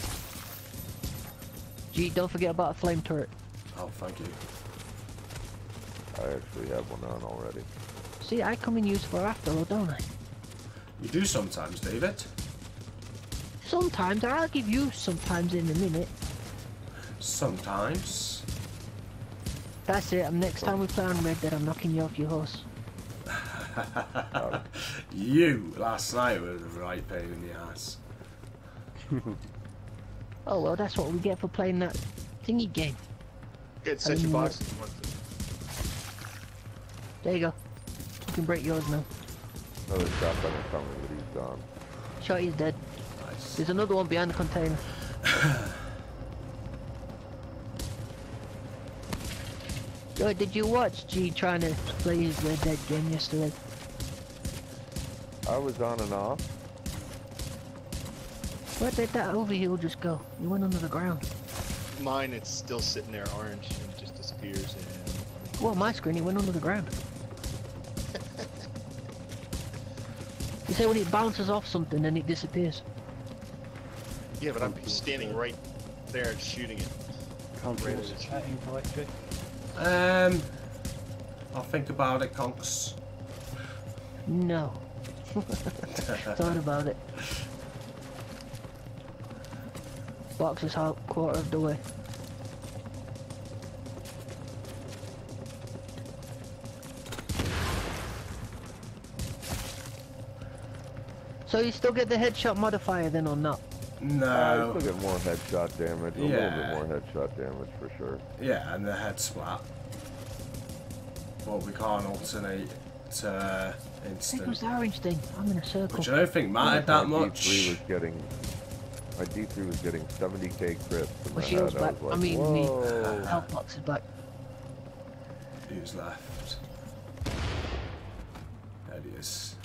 Speaker 2: Gee, don't forget about a flame turret.
Speaker 1: Oh, thank you.
Speaker 3: I actually have one on already.
Speaker 2: See, I come in use for after all, don't I?
Speaker 1: You do sometimes, David.
Speaker 2: Sometimes, I'll give you sometimes in a minute.
Speaker 1: Sometimes.
Speaker 2: That's it, and next time we play on Red Dead, I'm knocking you off your horse. [laughs]
Speaker 1: you last night was a right pain in the ass. [laughs]
Speaker 2: Oh well, that's what we get for playing that thingy game.
Speaker 4: Good. Set your
Speaker 2: Um,
Speaker 4: box. if you want to.
Speaker 2: There you go. You can break yours now.
Speaker 3: Another shotgun is coming, but he's gone.
Speaker 2: He's dead.
Speaker 1: Nice.
Speaker 2: There's another one behind the container. [sighs] Yo, did you watch G trying to play his Red Dead game yesterday?
Speaker 3: I was on and off.
Speaker 2: Where did that overheal just go? You went under the ground.
Speaker 4: Mine, it's still sitting there orange and just disappears. And
Speaker 2: Well, my screen, it went under the ground. [laughs] you say when it bounces off something, then it disappears.
Speaker 4: yeah, but I'm standing right there and shooting it.
Speaker 5: Can't
Speaker 4: Right,
Speaker 5: force a
Speaker 4: it's-
Speaker 5: chat invite, G.
Speaker 1: Um, I'll think about it, Conks.
Speaker 2: No. [laughs] Thought about it. Box is half quarter of the way. So you still get the headshot modifier then or not?
Speaker 3: I
Speaker 1: no.
Speaker 3: still get more headshot damage, a little
Speaker 1: Yeah.
Speaker 3: bit more headshot damage for sure.
Speaker 1: Yeah, and the head splat. But we can't alternate that uh,
Speaker 2: Hey,
Speaker 1: instant.
Speaker 2: what's the orange thing? I'm in a circle.
Speaker 1: Which I don't think mattered that
Speaker 3: my D3
Speaker 1: much.
Speaker 3: was getting. My D3 was getting 70k crits in
Speaker 2: My
Speaker 3: my
Speaker 2: shield's
Speaker 3: head. I
Speaker 2: back.
Speaker 3: was
Speaker 2: I mean,
Speaker 3: Whoa.
Speaker 2: the health box is back.
Speaker 1: Who's left? There he is.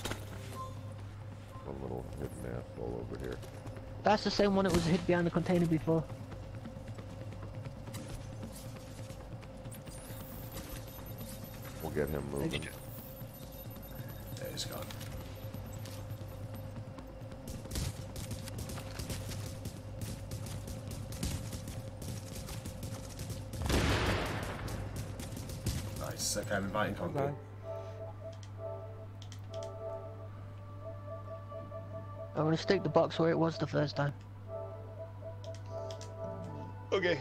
Speaker 3: One little hidden asshole over here.
Speaker 2: That's the same one that was hid behind the container before.
Speaker 3: We'll get him moving.
Speaker 1: There he's gone. Nice. Okay, I'm inviting contact.
Speaker 2: I'm gonna stick the box where it was the first time.
Speaker 4: Okay.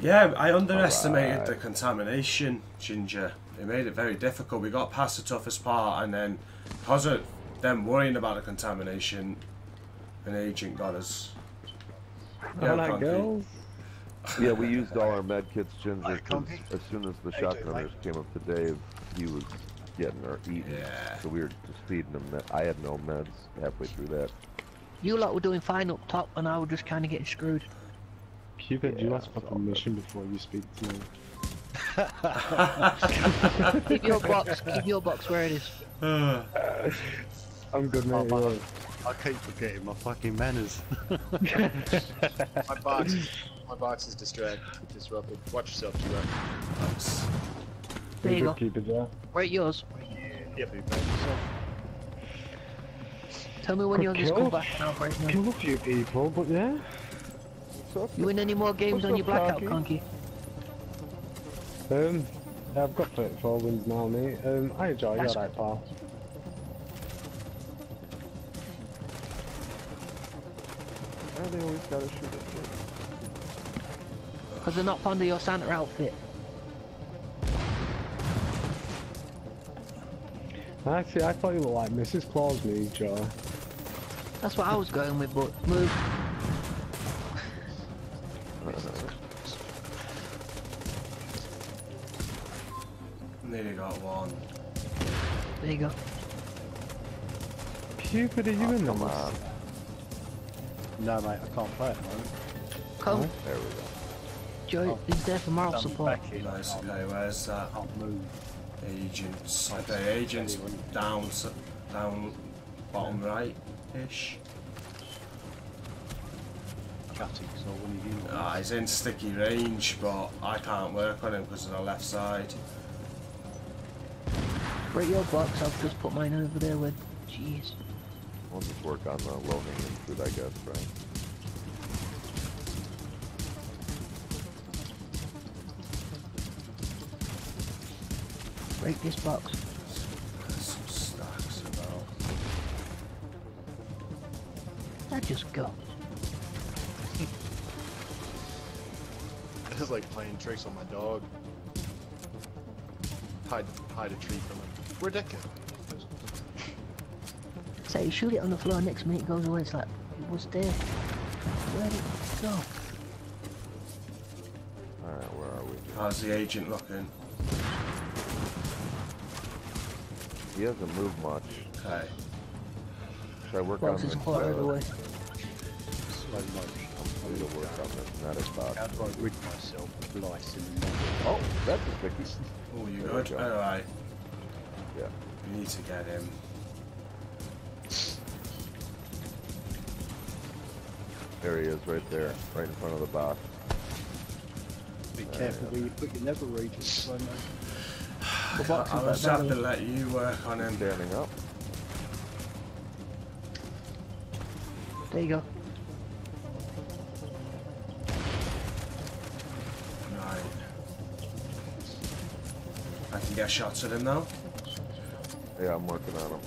Speaker 1: Yeah, I underestimated
Speaker 3: Alright.
Speaker 1: the contamination, Ginger. It made it very difficult. We got past the toughest part, and then because of them worrying about the contamination, an agent got us. Yeah,
Speaker 6: Alright,
Speaker 1: Conky.
Speaker 6: girls. [laughs]
Speaker 3: Yeah, we used all our med kits, Ginger.
Speaker 4: Alright,
Speaker 3: 'cause As soon as the
Speaker 4: How you
Speaker 3: shotgunners came up to Dave, he was getting or eating.
Speaker 1: Yeah.
Speaker 3: So we were just feeding him. Med- I had no meds halfway through that.
Speaker 2: You lot were doing fine up top, and I was just kind of getting screwed.
Speaker 6: Cupid, you
Speaker 3: Yeah,
Speaker 6: ask for
Speaker 3: it's all
Speaker 6: permission before you speak to me. [laughs]
Speaker 2: Keep your [laughs] box. Keep your box where it is.
Speaker 6: I'm good,
Speaker 5: Oh,
Speaker 6: mate.
Speaker 5: but-
Speaker 6: yeah.
Speaker 5: I keep forgetting my fucking manners. [laughs]
Speaker 4: My box. my box is distracted. Disrupted. Watch yourself, G-Rock.
Speaker 1: thanks.
Speaker 2: There you
Speaker 6: Good
Speaker 2: go.
Speaker 6: Cupid, yeah.
Speaker 2: Right, yours.
Speaker 4: Yep.
Speaker 2: Tell me when
Speaker 6: Good
Speaker 2: you'll just come back and I'll.
Speaker 6: Kill a few people, but yeah.
Speaker 3: Up?
Speaker 2: You win any more games
Speaker 3: What's
Speaker 2: on your blackout,
Speaker 3: Conky?
Speaker 2: Conky?
Speaker 6: Um, I've got 34 wins now, mate. Um, I enjoy it,
Speaker 2: That's
Speaker 6: alright, pal.
Speaker 3: Why do they always gotta shoot at shit?
Speaker 2: Because they're not fond of your Santa outfit.
Speaker 6: Actually, I thought you looked like Mrs. Claus, me, Joe.
Speaker 2: That's what I was going with, but move.
Speaker 1: Nearly got one.
Speaker 2: There you go.
Speaker 6: Cupid, are you oh, in
Speaker 3: Come
Speaker 6: this?
Speaker 3: On.
Speaker 5: no, mate, I can't play at the moment.
Speaker 2: Come,
Speaker 3: There we go.
Speaker 2: Joey.
Speaker 5: Oh.
Speaker 2: He's there for moral support.
Speaker 5: back in.
Speaker 1: Nice.
Speaker 5: I can't,
Speaker 1: Okay, where's that?
Speaker 5: can't move.
Speaker 1: Agents. Okay, agents down, s- down, bottom right ish.
Speaker 5: Cutting, so when you do
Speaker 1: Ah, he's in sticky range, but I can't work on him because of the left side.
Speaker 2: Break your box. I've just put mine over there with. Jeez.
Speaker 3: We'll just work on the low hanging fruit, I guess, right?
Speaker 2: Break this box.
Speaker 1: There's some stacks about.
Speaker 2: That just go.
Speaker 4: It's like playing tricks on my dog. Hide, hide a tree from him. Where'd that go?
Speaker 2: You shoot it on the floor. Next minute it goes away. It's like it was there. Where did it go?
Speaker 3: Alright, where are we?
Speaker 1: How's the agent looking?
Speaker 3: He hasn't moved much.
Speaker 1: Okay.
Speaker 3: Should I work
Speaker 2: Box
Speaker 3: on this?
Speaker 2: quite out of the way.
Speaker 5: slow motion.
Speaker 3: I need to work on this medic box.
Speaker 5: How do I rid myself of lice in the morning?
Speaker 3: Oh, that's a sticky.
Speaker 1: Oh, you
Speaker 3: There
Speaker 1: good?
Speaker 3: go.
Speaker 1: Alright.
Speaker 3: Yeah.
Speaker 1: We need to get him.
Speaker 3: There he is, right there, right in front of the box.
Speaker 5: Be careful where you put your lever readers, so mate.
Speaker 1: I'll
Speaker 2: is
Speaker 1: just have to let you work on him.
Speaker 3: Standing up.
Speaker 2: There you go.
Speaker 1: Right. I can get shots at him now.
Speaker 3: Yeah, I'm working on him.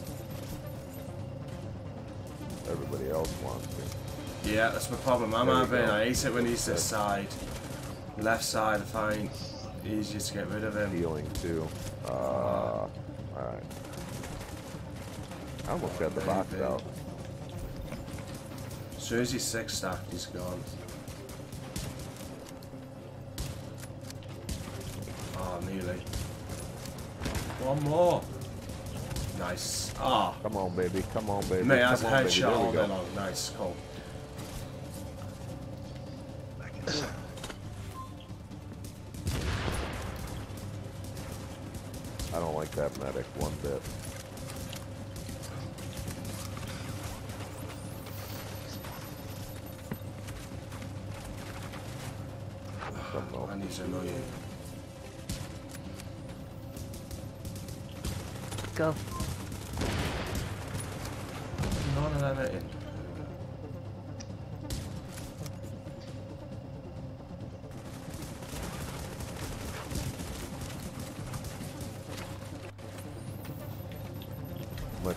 Speaker 3: Everybody else wants to.
Speaker 1: Yeah, that's my problem. I'm having. I hate it when he's this side. Left side, I find easier to get rid of him.
Speaker 3: Healing too. Uh, all right. I almost got the box out.
Speaker 1: As soon as he's six stacked, he's gone. Oh, nearly. One more. Nice. Ah. Oh.
Speaker 3: Come on, baby. Come on, baby.
Speaker 1: Mate, that's a headshot all day long. Nice. Cool.
Speaker 3: I don't like that medic one bit. Something else.
Speaker 1: I need to know you.
Speaker 2: Go.
Speaker 1: None of them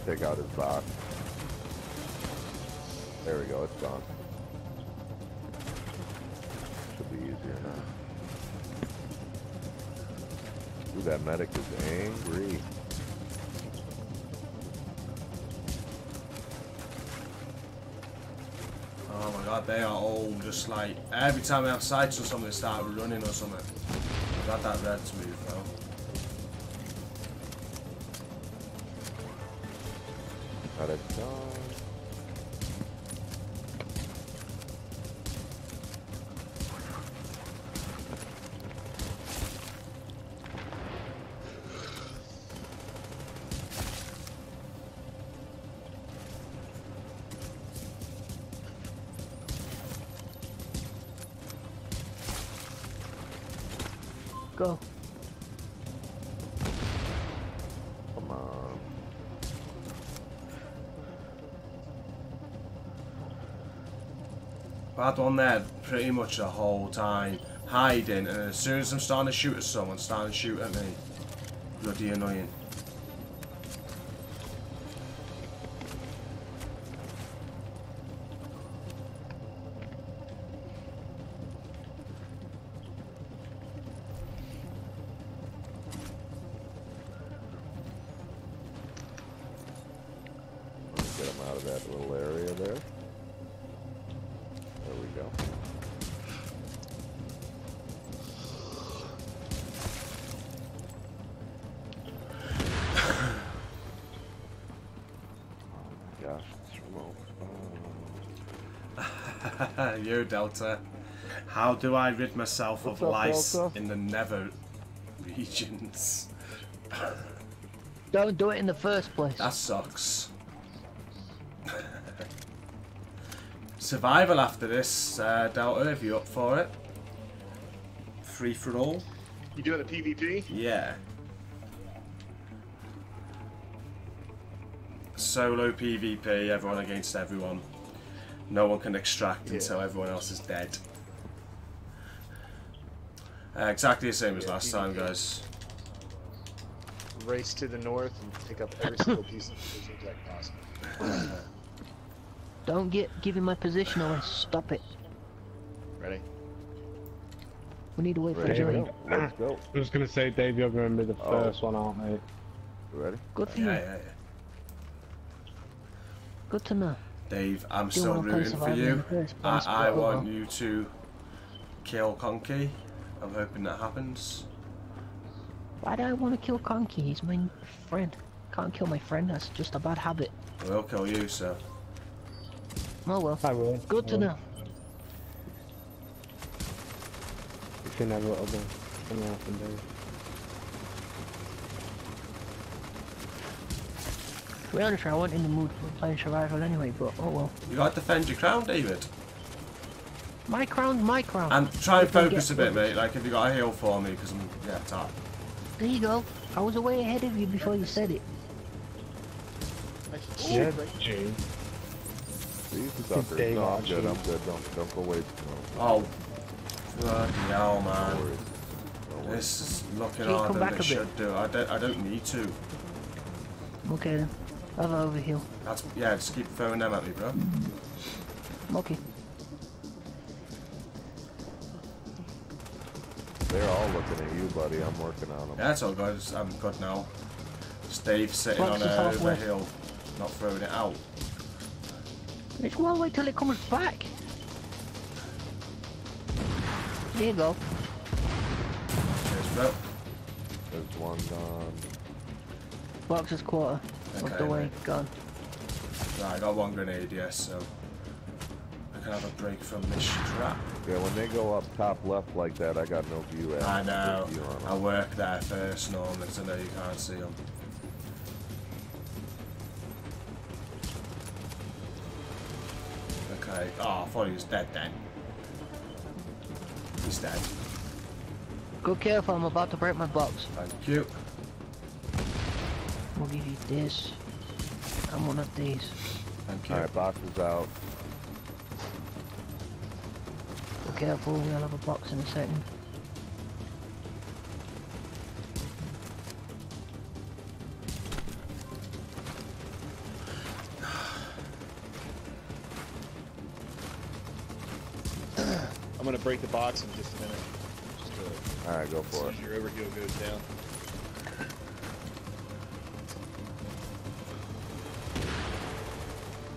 Speaker 3: take out his box. There we go, it's gone. Should be easier now. Ooh, that medic is angry.
Speaker 1: Oh my god, they are all just like every time I have sights or something, they start running or something. Got that red move though.
Speaker 3: Medic gone.
Speaker 1: Bad one there pretty much the whole time. Hiding and as soon as I'm starting to shoot at someone, starting to shoot at me. Bloody annoying.
Speaker 3: Gosh, it's [laughs] remote.
Speaker 1: you Delta. How do I rid myself
Speaker 3: What's
Speaker 1: of
Speaker 3: up,
Speaker 1: lice
Speaker 3: Delta?
Speaker 1: in the nether regions?
Speaker 2: Don't do it in the first place.
Speaker 1: That sucks. [laughs] Survival after this, uh, Delta, if you're up for it. Free for all?
Speaker 4: You doing a PvP?
Speaker 1: Yeah. Solo PvP, everyone against everyone. No one can extract
Speaker 4: Yeah.
Speaker 1: until everyone else is dead. Uh, exactly the same as
Speaker 4: Yeah,
Speaker 1: last time, guys.
Speaker 4: Race to the north and pick up every single piece of provisions like possible. [coughs]
Speaker 2: Don't get give him my position away. Stop it.
Speaker 4: Ready?
Speaker 2: We need to wait for
Speaker 3: Ready?
Speaker 2: Jillian.
Speaker 3: Let's go.
Speaker 6: I was gonna say, Dave, you're gonna be the
Speaker 3: Oh.
Speaker 6: first one, aren't you?
Speaker 3: Ready?
Speaker 2: Good for
Speaker 1: Yeah,
Speaker 2: you.
Speaker 1: Yeah, yeah.
Speaker 2: Good to know.
Speaker 1: Dave, I'm
Speaker 2: Do
Speaker 1: still rooting for you.
Speaker 2: first
Speaker 1: I,
Speaker 2: place,
Speaker 1: I
Speaker 2: but,
Speaker 1: want you to kill Conky. I'm hoping that happens.
Speaker 2: Why do I want to kill Conky? He's my friend. Can't kill my friend. That's just a bad habit.
Speaker 1: We'll kill you, so.
Speaker 2: Oh well.
Speaker 6: I will.
Speaker 2: Good
Speaker 6: I
Speaker 2: to
Speaker 6: will.
Speaker 2: know.
Speaker 6: If you never will be. Gonna happen, Dave.
Speaker 2: To be honest, I wasn't in the mood for playing survival anyway. But oh well.
Speaker 1: You gotta defend your crown, David.
Speaker 2: My crown's my crown.
Speaker 1: And try and focus a
Speaker 2: get-
Speaker 1: bit, mate. Like, if you got a heal for me, because I'm, yeah, tap.
Speaker 2: There you go. I was way ahead of you before you said it.
Speaker 6: Yeah, Gee.
Speaker 3: These suckers.
Speaker 6: Dave
Speaker 3: No, I'm good. I'm good. Don't don't go waste. No,
Speaker 1: Oh. Bloody hell,
Speaker 3: no
Speaker 1: man.
Speaker 3: worries. No worries.
Speaker 1: This is looking
Speaker 2: Can you
Speaker 1: harder than it
Speaker 2: a bit?
Speaker 1: should do. I don't, I don't need to.
Speaker 2: Okay then. Have an overheal.
Speaker 1: That's, yeah, just keep throwing them at me, bro.
Speaker 2: Okay.
Speaker 3: They're all looking at you, buddy. I'm working on them.
Speaker 1: Yeah, it's all good. I'm good now. Steve sitting
Speaker 2: Box
Speaker 1: on
Speaker 2: is
Speaker 1: a
Speaker 2: halfway.
Speaker 1: overheal, not throwing it out.
Speaker 2: It's well wait till it comes back. There you go.
Speaker 1: Cheers, bro.
Speaker 3: There's one gone.
Speaker 2: Box is quarter of
Speaker 1: Okay,
Speaker 2: the way
Speaker 1: mate.
Speaker 2: gone.
Speaker 1: Right, I got one grenade, yes, so I can have a break from this trap.
Speaker 3: Yeah, when they go up top left like that, I got no view. at-
Speaker 1: I know.
Speaker 3: View on 'em.
Speaker 1: I work there first normally, so know you can't see them. Okay. Oh, I thought he was dead then. He's dead.
Speaker 2: Go careful, I'm about to break my box.
Speaker 1: Thank you.
Speaker 2: We'll give you this. And one of these.
Speaker 1: Thank you.
Speaker 3: All right, box is out.
Speaker 2: Go careful, we'll have a box in a second.
Speaker 4: I'm gonna break the box in just a minute. Just uh,
Speaker 3: All right, go
Speaker 4: as
Speaker 3: for
Speaker 4: soon
Speaker 3: it.
Speaker 4: as your overheal goes down.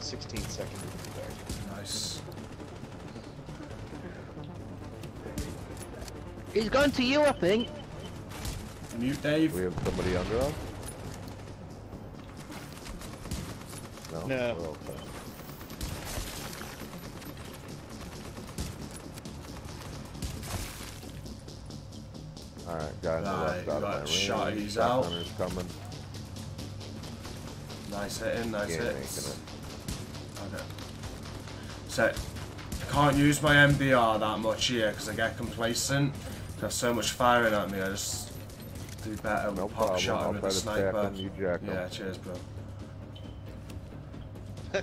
Speaker 4: Sixteen seconds to be back.
Speaker 1: Nice.
Speaker 2: He's going to you, I think.
Speaker 1: Mute Dave.
Speaker 3: We have somebody under us. No.
Speaker 4: No.
Speaker 3: We're okay. All right, guys, the
Speaker 1: Right,
Speaker 3: left out
Speaker 1: got
Speaker 3: of my
Speaker 1: shot,
Speaker 3: range.
Speaker 1: he's out.
Speaker 3: Shotgunner's coming.
Speaker 1: Nice hitting, nice
Speaker 3: He ain't
Speaker 1: hits.
Speaker 3: Making it.
Speaker 1: So, I can't use my MBR that much here because I get complacent. I have so much firing at me, I just do better
Speaker 3: No
Speaker 1: with pop shot with
Speaker 3: try
Speaker 1: the
Speaker 3: to stack
Speaker 1: sniper.
Speaker 3: 'em, you jack 'em.
Speaker 1: yeah, cheers, bro. [laughs]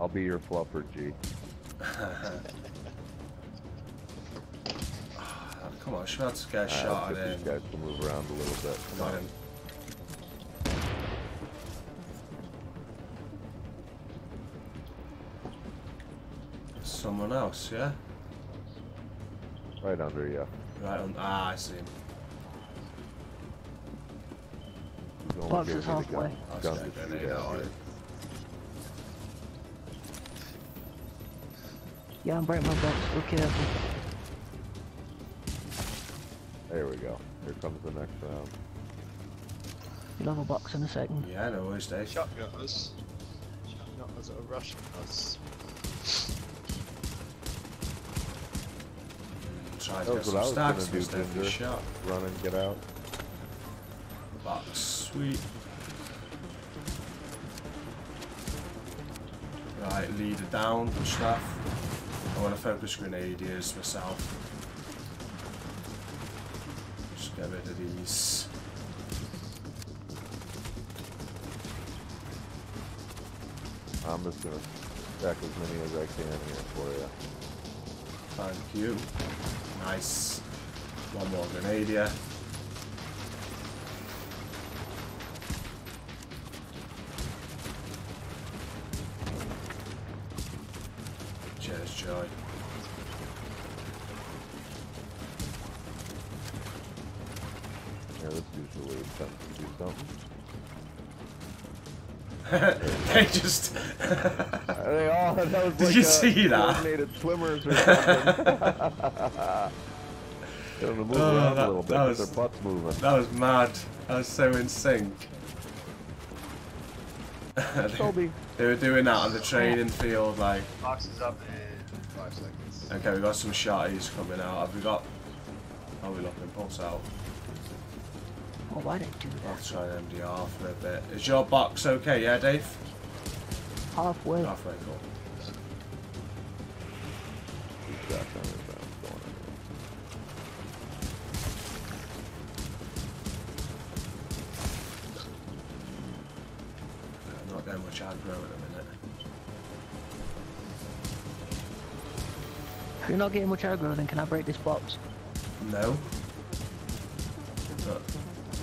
Speaker 3: I'll be your fluffer, G. [laughs] [laughs]
Speaker 1: Ah, come on, should have to get a shot at him.
Speaker 3: guys to move around a little bit.
Speaker 1: Come on Someone else, yeah?
Speaker 3: Right under you.
Speaker 1: Right on. Ah, I see him.
Speaker 3: He's only
Speaker 2: Box
Speaker 3: giving
Speaker 2: is
Speaker 3: me
Speaker 2: halfway.
Speaker 3: gun-
Speaker 1: I'll
Speaker 3: gun
Speaker 1: stay
Speaker 3: to
Speaker 1: there,
Speaker 3: shoot
Speaker 1: yeah,
Speaker 3: at
Speaker 1: alright.
Speaker 3: you.
Speaker 2: I'm breaking my box. Go careful.
Speaker 3: There we go. Here comes the next round.
Speaker 2: You'll have a box in a second.
Speaker 1: Yeah, no worries, Dave.
Speaker 4: Shotgunners. Shotgunners are rushing us.
Speaker 1: Try to
Speaker 3: That
Speaker 1: get some
Speaker 3: what I was
Speaker 1: stacks
Speaker 3: gonna do,
Speaker 1: instead of the shot.
Speaker 3: Run and get out.
Speaker 1: Box, sweet. Right, leader down and stuff. I want to focus grenadiers myself. Just get rid of these.
Speaker 3: I'm just gonna stack as many as I can here for you.
Speaker 1: Thank you. Nice. One more grenadier. Cheers, Joy.
Speaker 3: Yeah, this usually attempts to do something. [laughs]
Speaker 1: they just. [laughs]
Speaker 3: They all that was
Speaker 1: Did
Speaker 3: like
Speaker 1: you
Speaker 3: uh,
Speaker 1: see that?
Speaker 3: swimmers or something. Get them to move
Speaker 1: Oh,
Speaker 3: around
Speaker 1: that-
Speaker 3: a little bit,
Speaker 1: that was-
Speaker 3: their butts moving.
Speaker 1: that was mad. That was so in sync.
Speaker 3: Toby. [laughs]
Speaker 1: they were doing that on the training field, like.
Speaker 4: Box is up in five seconds.
Speaker 1: Okay, we got some shotties coming out. Have we got? How are we looking? Pulse out.
Speaker 2: Oh, why did I do
Speaker 1: I'll
Speaker 2: that?
Speaker 1: try an MDR for a bit. Is your box okay? Yeah, Dave.
Speaker 2: Halfway.
Speaker 1: Halfway cool.
Speaker 3: These shotgunners aren't going anywhere.
Speaker 1: I'm not getting much aggro at the minute.
Speaker 2: If you're not getting much aggro, then can I break this box?
Speaker 1: No. But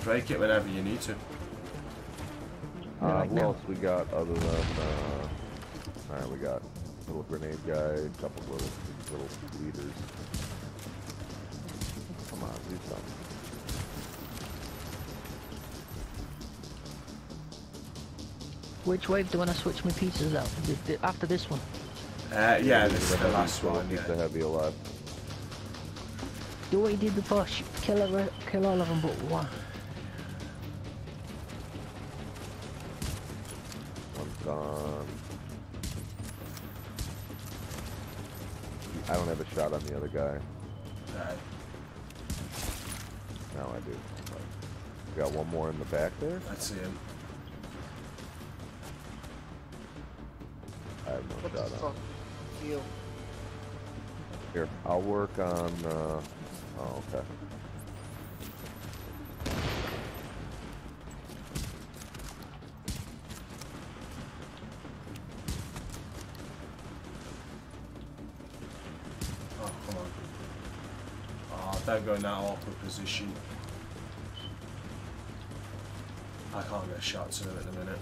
Speaker 1: break it whenever you need to.
Speaker 2: Yeah,
Speaker 3: Uh,
Speaker 2: like
Speaker 3: who
Speaker 2: now.
Speaker 3: else we got other than, uh, alright, we got little grenade guy, a couple little, little leaders. Come on, do something.
Speaker 2: Which wave do I want to switch my pieces out? The- the- After this one.
Speaker 1: Uh, yeah, this is
Speaker 3: the
Speaker 1: the last
Speaker 3: so we'll
Speaker 1: one.
Speaker 3: Keep the
Speaker 1: Yeah.
Speaker 3: heavy alive.
Speaker 2: Do what you did before. sh- Kill, every, kill all of them but one.
Speaker 3: One's gone. I don't have a shot on the other guy.
Speaker 1: Right.
Speaker 3: Now I do. We got one more in the back there.
Speaker 1: I see him.
Speaker 3: I have no
Speaker 4: What the
Speaker 3: shot on.
Speaker 4: fuck? Heal.
Speaker 3: Here, I'll work on. Uh, oh, okay.
Speaker 1: Oh, don't go in that awkward position. I can't get shots to him in a minute.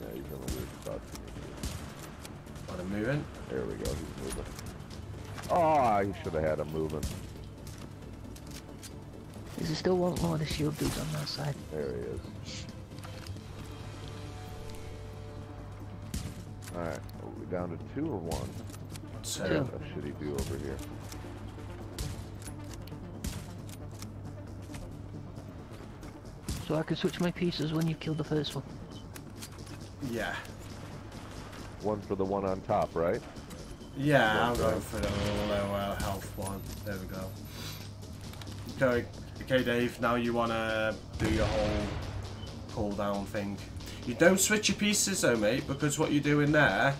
Speaker 3: Yeah, he's in a weird spot.
Speaker 1: Want him moving?
Speaker 3: There we go. He's moving. Ah, oh, he should have had him moving.
Speaker 2: Is there still one more of the shield dudes on that side?
Speaker 3: There he is. Alright, are we down to two or one?
Speaker 1: So,
Speaker 3: I got a shitty view over here.
Speaker 2: So I can switch my pieces when you've killed the first one.
Speaker 1: yeah.
Speaker 3: One for the one on top, right?
Speaker 1: Yeah, I'm
Speaker 3: Okay.
Speaker 1: going for the lower health one. There we go. Okay, okay, Dave. Now you wanna do your whole cooldown thing. You don't switch your pieces though, mate, because what you're doing there,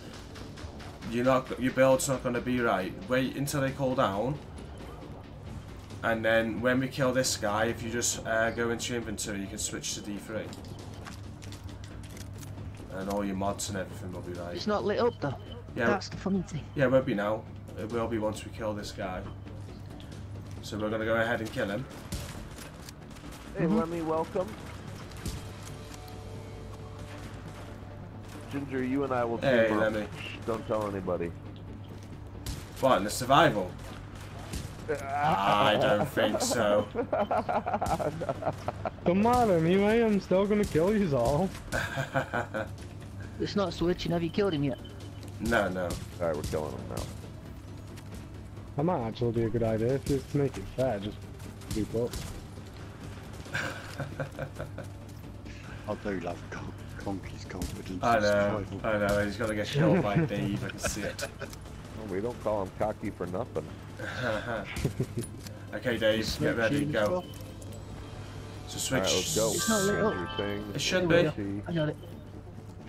Speaker 1: you're not your build's not gonna be right. Wait until they cool down, and then when we kill this guy, if you just uh, go into your inventory, you can switch to D3, and all your mods and everything will be right.
Speaker 2: It's not lit up though.
Speaker 1: Yeah.
Speaker 2: That's the funny thing.
Speaker 1: Yeah, it won't be now. It will be once we kill this guy. So we're gonna go ahead and kill him.
Speaker 3: Hey, let me welcome. Ginger, you and I will team
Speaker 1: Hey,
Speaker 3: up.
Speaker 1: Lemmy.
Speaker 3: Shh, don't tell anybody.
Speaker 1: What, in the survival? I don't think so. [laughs]
Speaker 6: Come on, anyway, I'm still gonna kill you all. [laughs]
Speaker 2: It's not switching. Have you killed him yet?
Speaker 1: No, no.
Speaker 3: Alright, we're killing him now.
Speaker 6: That might actually be a good idea if just to make it fair, just do both. [laughs]
Speaker 5: I do love Con- Conky's confidence.
Speaker 1: I know,
Speaker 5: survival.
Speaker 1: I know, he's gonna get killed by Dave, I can see it.
Speaker 3: Well, we don't call him cocky for nothing. [laughs]
Speaker 1: okay, Dave, get ready, go.
Speaker 5: stuff?
Speaker 1: So switch.
Speaker 3: Alright, let's go.
Speaker 2: It's not lit up.
Speaker 1: It should
Speaker 2: Here we
Speaker 1: be.
Speaker 2: I got it.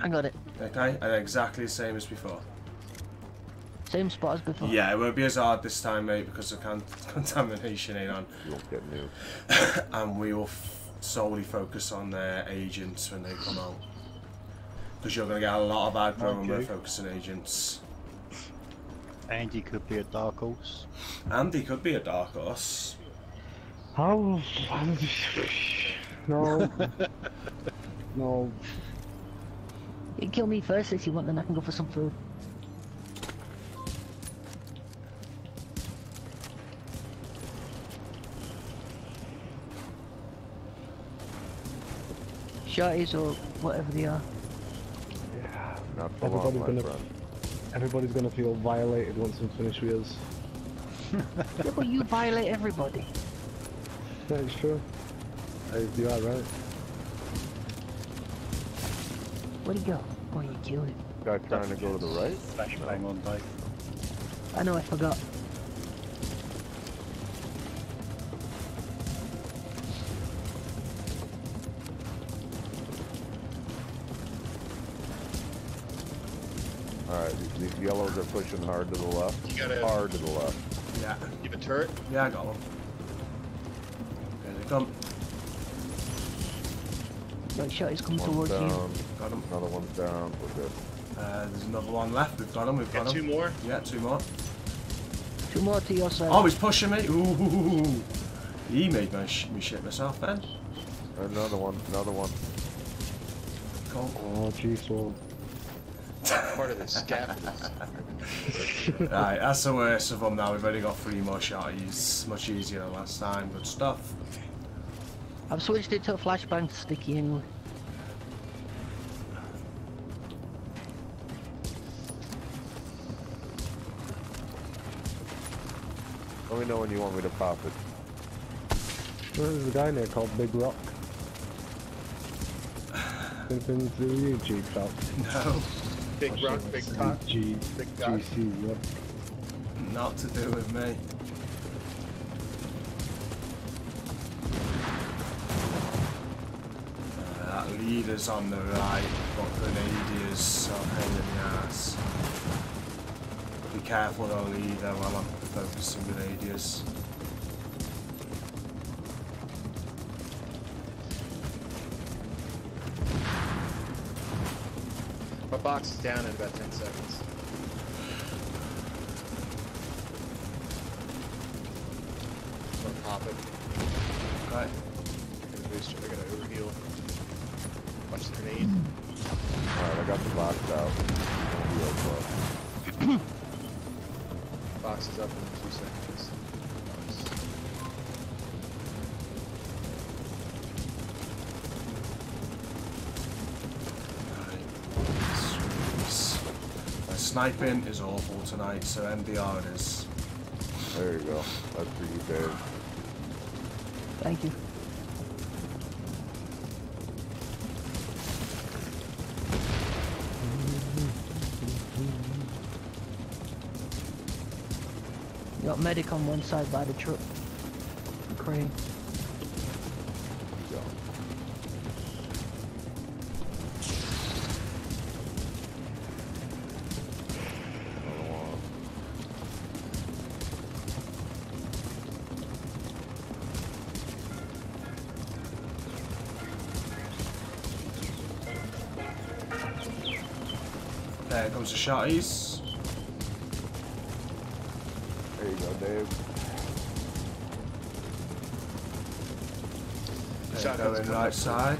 Speaker 2: I got it.
Speaker 1: Okay, and exactly the same as before.
Speaker 2: Same spot as before.
Speaker 1: Yeah, it won't be as hard this time, mate, because the con [laughs] contamination ain't on.
Speaker 3: You won't get new. [laughs]
Speaker 1: and we will f- solely focus on their agents when they come out. Because you're going to get a lot of aggro when we're focusing agents.
Speaker 5: Andy could be a dark horse.
Speaker 1: Andy could be a dark horse.
Speaker 6: How? [laughs] No. [laughs] no.
Speaker 2: You can kill me first if you want, then I can go for some food. Shotties or whatever they are.
Speaker 3: Not for
Speaker 6: Everybody's
Speaker 3: my
Speaker 6: gonna-
Speaker 3: friend.
Speaker 6: Everybody's gonna feel violated once I'm finished with us. [laughs]
Speaker 2: Yeah, but you violate everybody.
Speaker 6: Yeah, it's true. Hey, you are right.
Speaker 2: Where'd he go? Oh, you killed him.
Speaker 3: Guy trying to go to the right?
Speaker 5: Flashbang on Dave.
Speaker 2: I know, I forgot.
Speaker 3: Alright, these, these yellows are pushing hard to the left.
Speaker 4: You gotta
Speaker 3: Hard to the left.
Speaker 1: Yeah,
Speaker 4: give a turret.
Speaker 1: yeah, I got one. Here they come.
Speaker 2: Right, shotties coming
Speaker 3: One's
Speaker 2: towards you.
Speaker 1: Got him.
Speaker 3: Another one's down. We're good.
Speaker 1: Uh, there's another one left. We've got him. We've got
Speaker 4: Got two more.
Speaker 1: Yeah, two more.
Speaker 2: Two more to your side.
Speaker 1: Oh, he's pushing me. Ooh, he made my sh- me shit myself then.
Speaker 3: Another one. Another one.
Speaker 1: Cool.
Speaker 6: Oh, jeez, well. [laughs]
Speaker 4: Part of the scaffold. [laughs]
Speaker 1: right, that's the worst of them now. We've only got three more shotties. Much easier than last time. Good stuff.
Speaker 2: I've switched it to a flashbang sticky anyway.
Speaker 3: Let me know when you want me to pop it.
Speaker 6: There's a guy in there called Big Rock. [sighs] Been been through you, G Phelps.
Speaker 1: No,
Speaker 4: Big rock, big cock.
Speaker 6: G,
Speaker 4: Big cock.
Speaker 6: GC, yeah.
Speaker 1: not to do with me. Uh, that leader's on the right, but Grenadier's a pain in the ass. Be careful though, leader, while I'm focusing Grenadiers.
Speaker 4: Box is down in about 10 seconds.
Speaker 1: Sniping is awful tonight, so MDR it is.
Speaker 3: There you go. That's for you, Dave.
Speaker 2: Thank you. You got medic on one side by the truck.
Speaker 1: Comes the shotties.
Speaker 3: There you go, Dave.
Speaker 1: There
Speaker 4: Shotgun's coming
Speaker 1: right side.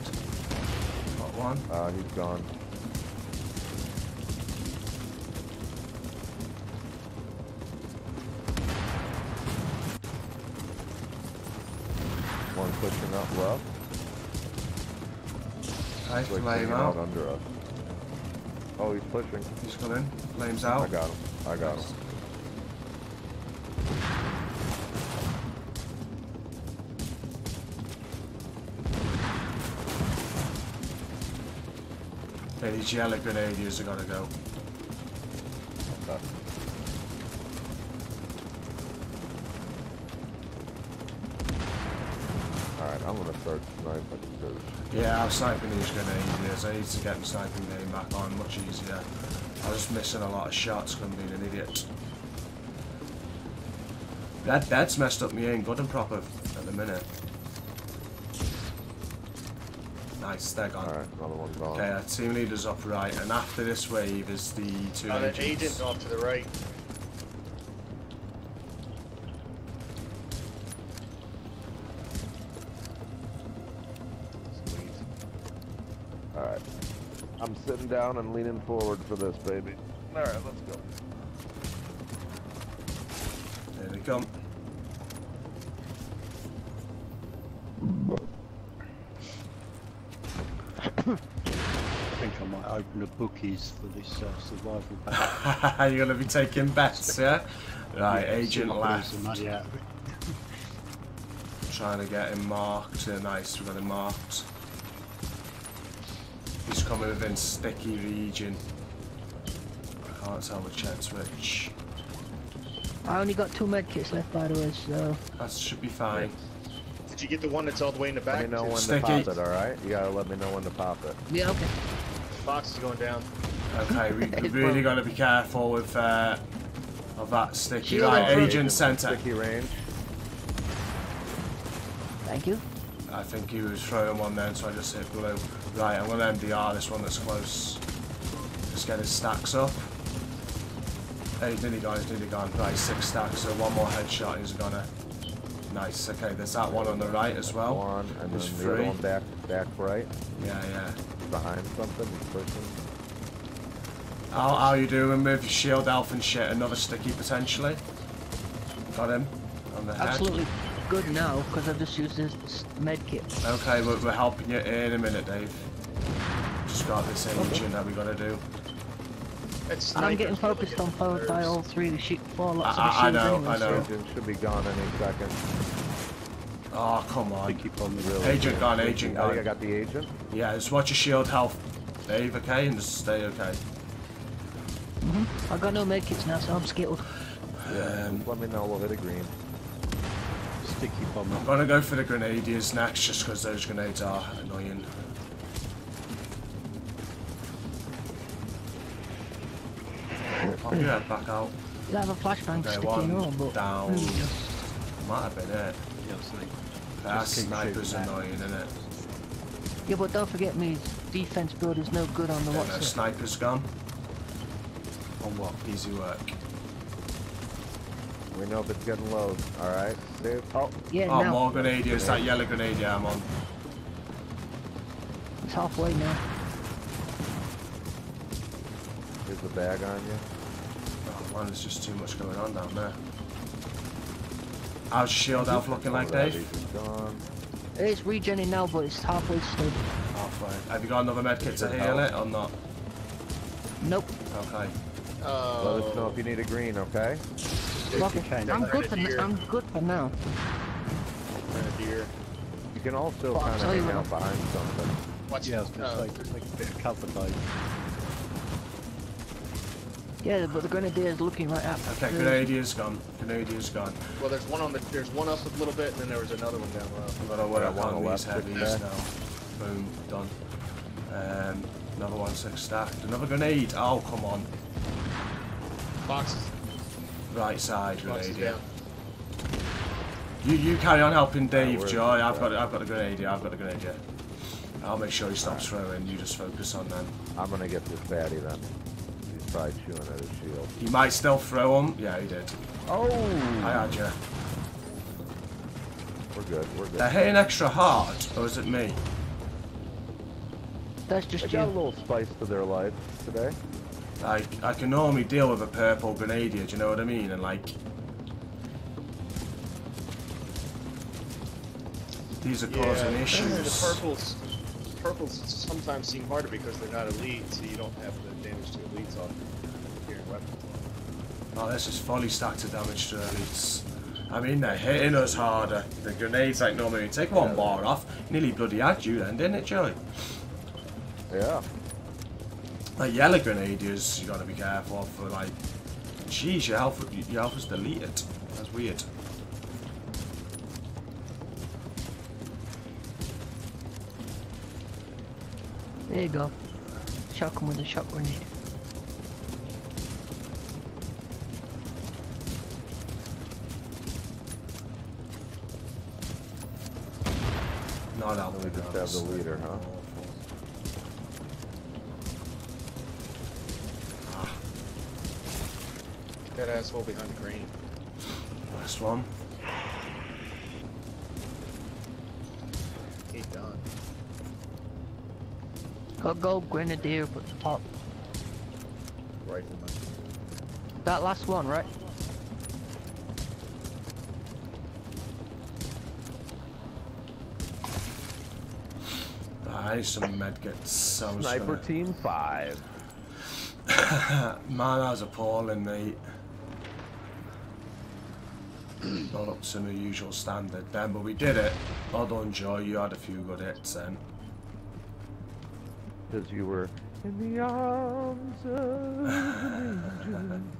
Speaker 1: Got one.
Speaker 3: Uh, he's gone. One pushing up left. Like
Speaker 1: flame
Speaker 3: out
Speaker 1: out.
Speaker 3: under us. He's pushing.
Speaker 1: He's coming. Flames
Speaker 3: I
Speaker 1: out.
Speaker 3: got him. I got him.
Speaker 1: Okay, these yellow grenadiers are gonna go.
Speaker 3: Okay. Alright, I'm gonna start sniping because
Speaker 1: Yeah, I'm sniping these grenadiers. I need to get my sniping game back on much easier. I was missing a lot of shots from being an idiot. That that's messed up me aim good and proper at the minute. Nice, they're gone.
Speaker 3: Alright, another one gone.
Speaker 1: Okay, our team leader's up right, and after this wave is the two uh,
Speaker 4: Got an
Speaker 1: agents.
Speaker 4: agent off to the right.
Speaker 3: Down and leaning forward for this, baby. Alright, let's go.
Speaker 1: There we come.
Speaker 5: I think I might open the bookies for this uh, survival [laughs] pack.
Speaker 1: You're gonna be taking bets, yeah? Right,
Speaker 5: Yeah,
Speaker 1: agent
Speaker 5: if I can
Speaker 1: left.
Speaker 5: Money out of it. [laughs]
Speaker 1: Trying to get him marked. Yeah, nice, we got him marked. He's coming within sticky region. I can't tell which head's which.
Speaker 2: I only got two medkits left by the way, so
Speaker 1: That should be fine.
Speaker 4: Did you get the one that's all the way in the back?
Speaker 3: Let me know when
Speaker 1: Sticky.
Speaker 3: to pop it, alright? You gotta let me know when to pop it.
Speaker 2: yeah, okay.
Speaker 4: Box is going down.
Speaker 1: Okay, we, [laughs] we really got to be careful with uh, of that sticky.
Speaker 2: Shield
Speaker 1: Right,
Speaker 2: over.
Speaker 1: agent center.
Speaker 3: Sticky range.
Speaker 2: Thank you.
Speaker 1: I think he was throwing one then, so I just hit blue. Right, I'm gonna MDR this one that's close. Just get his stacks up. Hey, he's nearly gone, he's nearly gone. Right, six stacks, so one more headshot, he's gonna. Nice, okay, there's that one on the right as well.
Speaker 3: One, and
Speaker 1: There's
Speaker 3: then the
Speaker 1: three.
Speaker 3: other one back, back right.
Speaker 1: Yeah, yeah.
Speaker 3: Behind something, he's pushing.
Speaker 1: How, how you doing with your shield elf and shit? Another sticky potentially? Got him on the head.
Speaker 2: Absolutely good now because I've just used this medkit.
Speaker 1: Okay, we're, we're helping you in a minute, Dave. Just got this agent that we gotta do.
Speaker 4: It's
Speaker 2: I'm getting
Speaker 4: snipers really
Speaker 2: focused on followed by all three. The shoot four lots
Speaker 1: I-
Speaker 2: of
Speaker 1: I- I
Speaker 2: machines
Speaker 1: know,
Speaker 2: anyway,
Speaker 1: I know.
Speaker 2: so-
Speaker 3: Agent should be gone any second.
Speaker 1: Oh, come on.
Speaker 5: think keep on the
Speaker 3: Really.
Speaker 1: Agent gone, agent
Speaker 3: I think I got the agent.
Speaker 1: Yeah, just watch your shield health, Dave, okay? And just stay okay. Mhm.
Speaker 2: I got no medkits now, so I'm skittled.
Speaker 1: Um,
Speaker 3: let me know. We'll hit a green.
Speaker 5: Sticky bomb.
Speaker 1: I'm gonna go for the grenadiers next, just because those grenades are annoying. I'll get that back out.
Speaker 2: You have a flashbang
Speaker 1: Okay,
Speaker 2: sticking on, but
Speaker 1: down.
Speaker 2: there we go.
Speaker 1: Might have been it.
Speaker 5: Yeah, snake.
Speaker 1: That sniper's annoying, isn't it?
Speaker 2: Yeah, but don't forget me. Defense build is no good on the
Speaker 1: Yeah,
Speaker 2: what's
Speaker 1: no,
Speaker 2: it.
Speaker 1: sniper's gone.
Speaker 5: On what?
Speaker 1: Easy work.
Speaker 3: We know if it's getting low. All right, Dave. Oh,
Speaker 2: Yeah,
Speaker 1: Oh,
Speaker 2: now
Speaker 1: more grenadiers. That yellow grenadier I'm on.
Speaker 2: it's halfway now.
Speaker 3: here's the bag on you.
Speaker 1: Oh man, there's just too much going on down there. How's shield health looking like,
Speaker 3: Some of that
Speaker 1: Dave?
Speaker 3: agent's gone.
Speaker 2: It's regenning now, but it's halfway still.
Speaker 1: Oh, halfway. Have you got another medkit to heal it or not?
Speaker 2: Nope.
Speaker 1: Okay. Oh.
Speaker 3: Let
Speaker 4: Oh,
Speaker 3: us know if you need a green, okay?
Speaker 2: Fuck it. I'm good for
Speaker 4: Grenadier.
Speaker 2: n- I'm good for now.
Speaker 3: You can also
Speaker 2: Well,
Speaker 3: kind of
Speaker 2: tell you
Speaker 3: hang out behind something.
Speaker 4: Watch
Speaker 5: Yeah, I was
Speaker 4: uh,
Speaker 5: gonna a bit of cover, Dave.
Speaker 2: Yeah, but the grenadier is looking right at.
Speaker 1: Okay,
Speaker 2: the-
Speaker 1: grenadier's gone. Grenadier's gone.
Speaker 4: Well, there's one on the. There's one up a little bit, and then there was another one down low.
Speaker 1: I've got to work
Speaker 3: Got one
Speaker 1: on
Speaker 3: on
Speaker 1: these
Speaker 3: left,
Speaker 1: heavies now. Boom, done. Um, another one six stacked. Another grenade. Oh, come on.
Speaker 4: Boxes.
Speaker 1: Right side
Speaker 4: Boxes
Speaker 1: grenadier. You you carry on helping Dave, Joy. I've got
Speaker 3: guy?
Speaker 1: I've got the grenadier. I've got the grenadier. I'll make sure he stops throwing. You just focus on them.
Speaker 3: I'm gonna get this baddie then. He's probably chewing at his shield.
Speaker 1: He might still throw him. Yeah, he did.
Speaker 3: Oh!
Speaker 1: I had you.
Speaker 3: We're good. We're good.
Speaker 1: They're hitting extra hard, or is it me?
Speaker 2: That's
Speaker 3: They
Speaker 2: just
Speaker 3: got a little spice to their life today.
Speaker 1: Like, I can normally deal with a purple grenadier, do you know what I mean? And like, these are causing [clears throat]
Speaker 4: The
Speaker 1: issues.
Speaker 4: purples. Purples sometimes seem harder because they're not elite, so you don't have the damage to elites on your weapon.
Speaker 1: Oh, this is fully stacked to damage to elites. I mean, they're hitting us harder. The grenades, like normally, take one bar off, nearly bloody had you then, didn't it, Joey?
Speaker 3: Yeah.
Speaker 1: Like yellow grenadiers, you gotta be careful for like. Jeez, your health, your health is deleted. That's weird.
Speaker 2: There you go. Shock him with a shock grenade.
Speaker 1: Not out
Speaker 3: And we just have the leader, huh?
Speaker 4: That asshole behind the green.
Speaker 1: Last one.
Speaker 4: He's done.
Speaker 2: Got gold grenadier up at the top.
Speaker 4: Rifleman.
Speaker 2: That last one, right?
Speaker 1: I need some medkits. I was
Speaker 3: Sniper
Speaker 1: gonna-
Speaker 3: Team 5. [laughs]
Speaker 1: Man, that was appalling, mate. [clears throat] Not up to my usual standard then, but we did it. Well done, Joe. You had a few good hits then.
Speaker 3: Because you were in the arms of an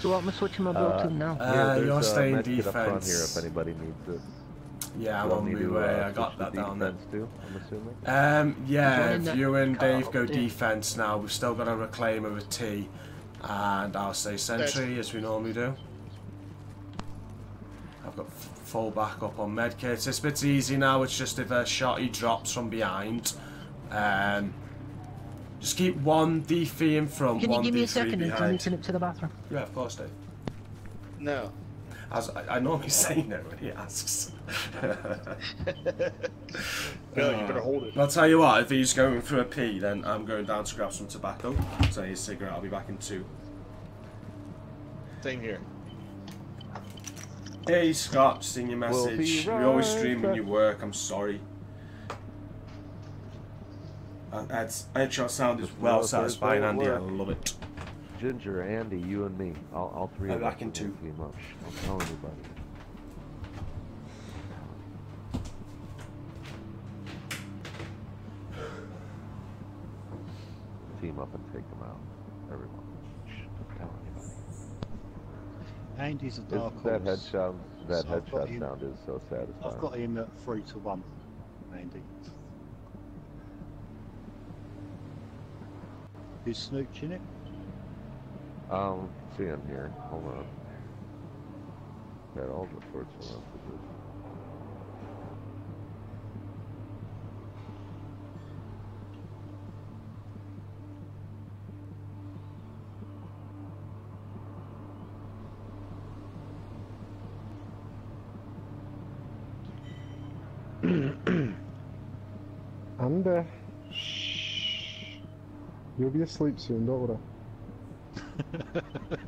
Speaker 2: So what am I switching my build to now?
Speaker 1: Uh,
Speaker 3: Here, there's
Speaker 1: you're
Speaker 3: a
Speaker 1: staying
Speaker 3: medkit up front here if anybody needs it.
Speaker 1: Yeah, I'm on
Speaker 3: need
Speaker 1: my way.
Speaker 3: uh,
Speaker 1: I got that down there.
Speaker 3: defense too, I'm assuming.
Speaker 1: Um, yeah,
Speaker 2: Joining
Speaker 1: if you and Dave go
Speaker 2: there.
Speaker 1: defense now, we've still got a reclaimer with T, and I'll stay sentry as we normally do. I've got f- full backup on medkits. It's a bit easy now. It's just if a shot he drops from behind, um, just keep one DF in front,
Speaker 2: Can you
Speaker 1: one
Speaker 2: give me a
Speaker 1: D3
Speaker 2: second until I
Speaker 1: behind.
Speaker 2: need to nip to the bathroom?
Speaker 1: Yeah, of course, Dave.
Speaker 4: No.
Speaker 1: As I, I normally [laughs] say no when he asks. [laughs]
Speaker 4: No, you better hold it.
Speaker 1: I'll tell you what, if he's going for a pee, then I'm going down to grab some tobacco. So I need a cigarette, I'll be back in two.
Speaker 4: Same here.
Speaker 1: Hey Scott, seen your
Speaker 3: We'll
Speaker 1: message. we always stream when you work, I'm sorry. that heads, headshot sound is
Speaker 3: Just
Speaker 1: well
Speaker 3: know if there's
Speaker 1: satisfying,
Speaker 3: no
Speaker 1: Andy. I love it.
Speaker 3: Ginger, Andy, you and me. All, all three
Speaker 1: I
Speaker 3: of us
Speaker 1: reckon
Speaker 3: are
Speaker 1: two.
Speaker 3: gonna team up. Don't tell anybody. Team up and take them out. Everyone. Don't tell anybody.
Speaker 5: Andy's a dark
Speaker 3: Isn't that headshot? That
Speaker 5: So I've
Speaker 3: headshot
Speaker 5: him-
Speaker 3: sound is so satisfying.
Speaker 5: I've got him at three to one, Andy. Is Snooch in it?
Speaker 3: Um, see him here. Hold on. Got all the sorts of messages.
Speaker 6: And, uh, shh. You'll be asleep soon, don't worry.
Speaker 3: Let's see.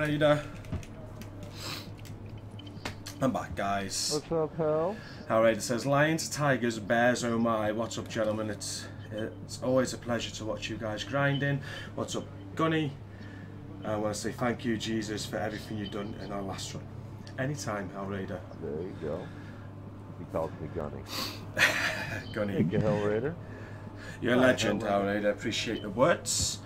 Speaker 1: Hey, how are you doing? I'm back, guys.
Speaker 3: What's up, Hal?
Speaker 1: How it says lions, tigers, bears. Oh my! What's up, gentlemen? It's it's always a pleasure to watch you guys grinding. What's up, Gunny? I want to say thank you, Jesus, for everything you've done in our last run. Anytime, Hellraider.
Speaker 3: There you go. He calls me Gunny. [laughs]
Speaker 1: Gunny,
Speaker 3: Thank you, Hellraider.
Speaker 1: you're a legend,
Speaker 3: Hellraider.
Speaker 1: Hellraider. Appreciate the words.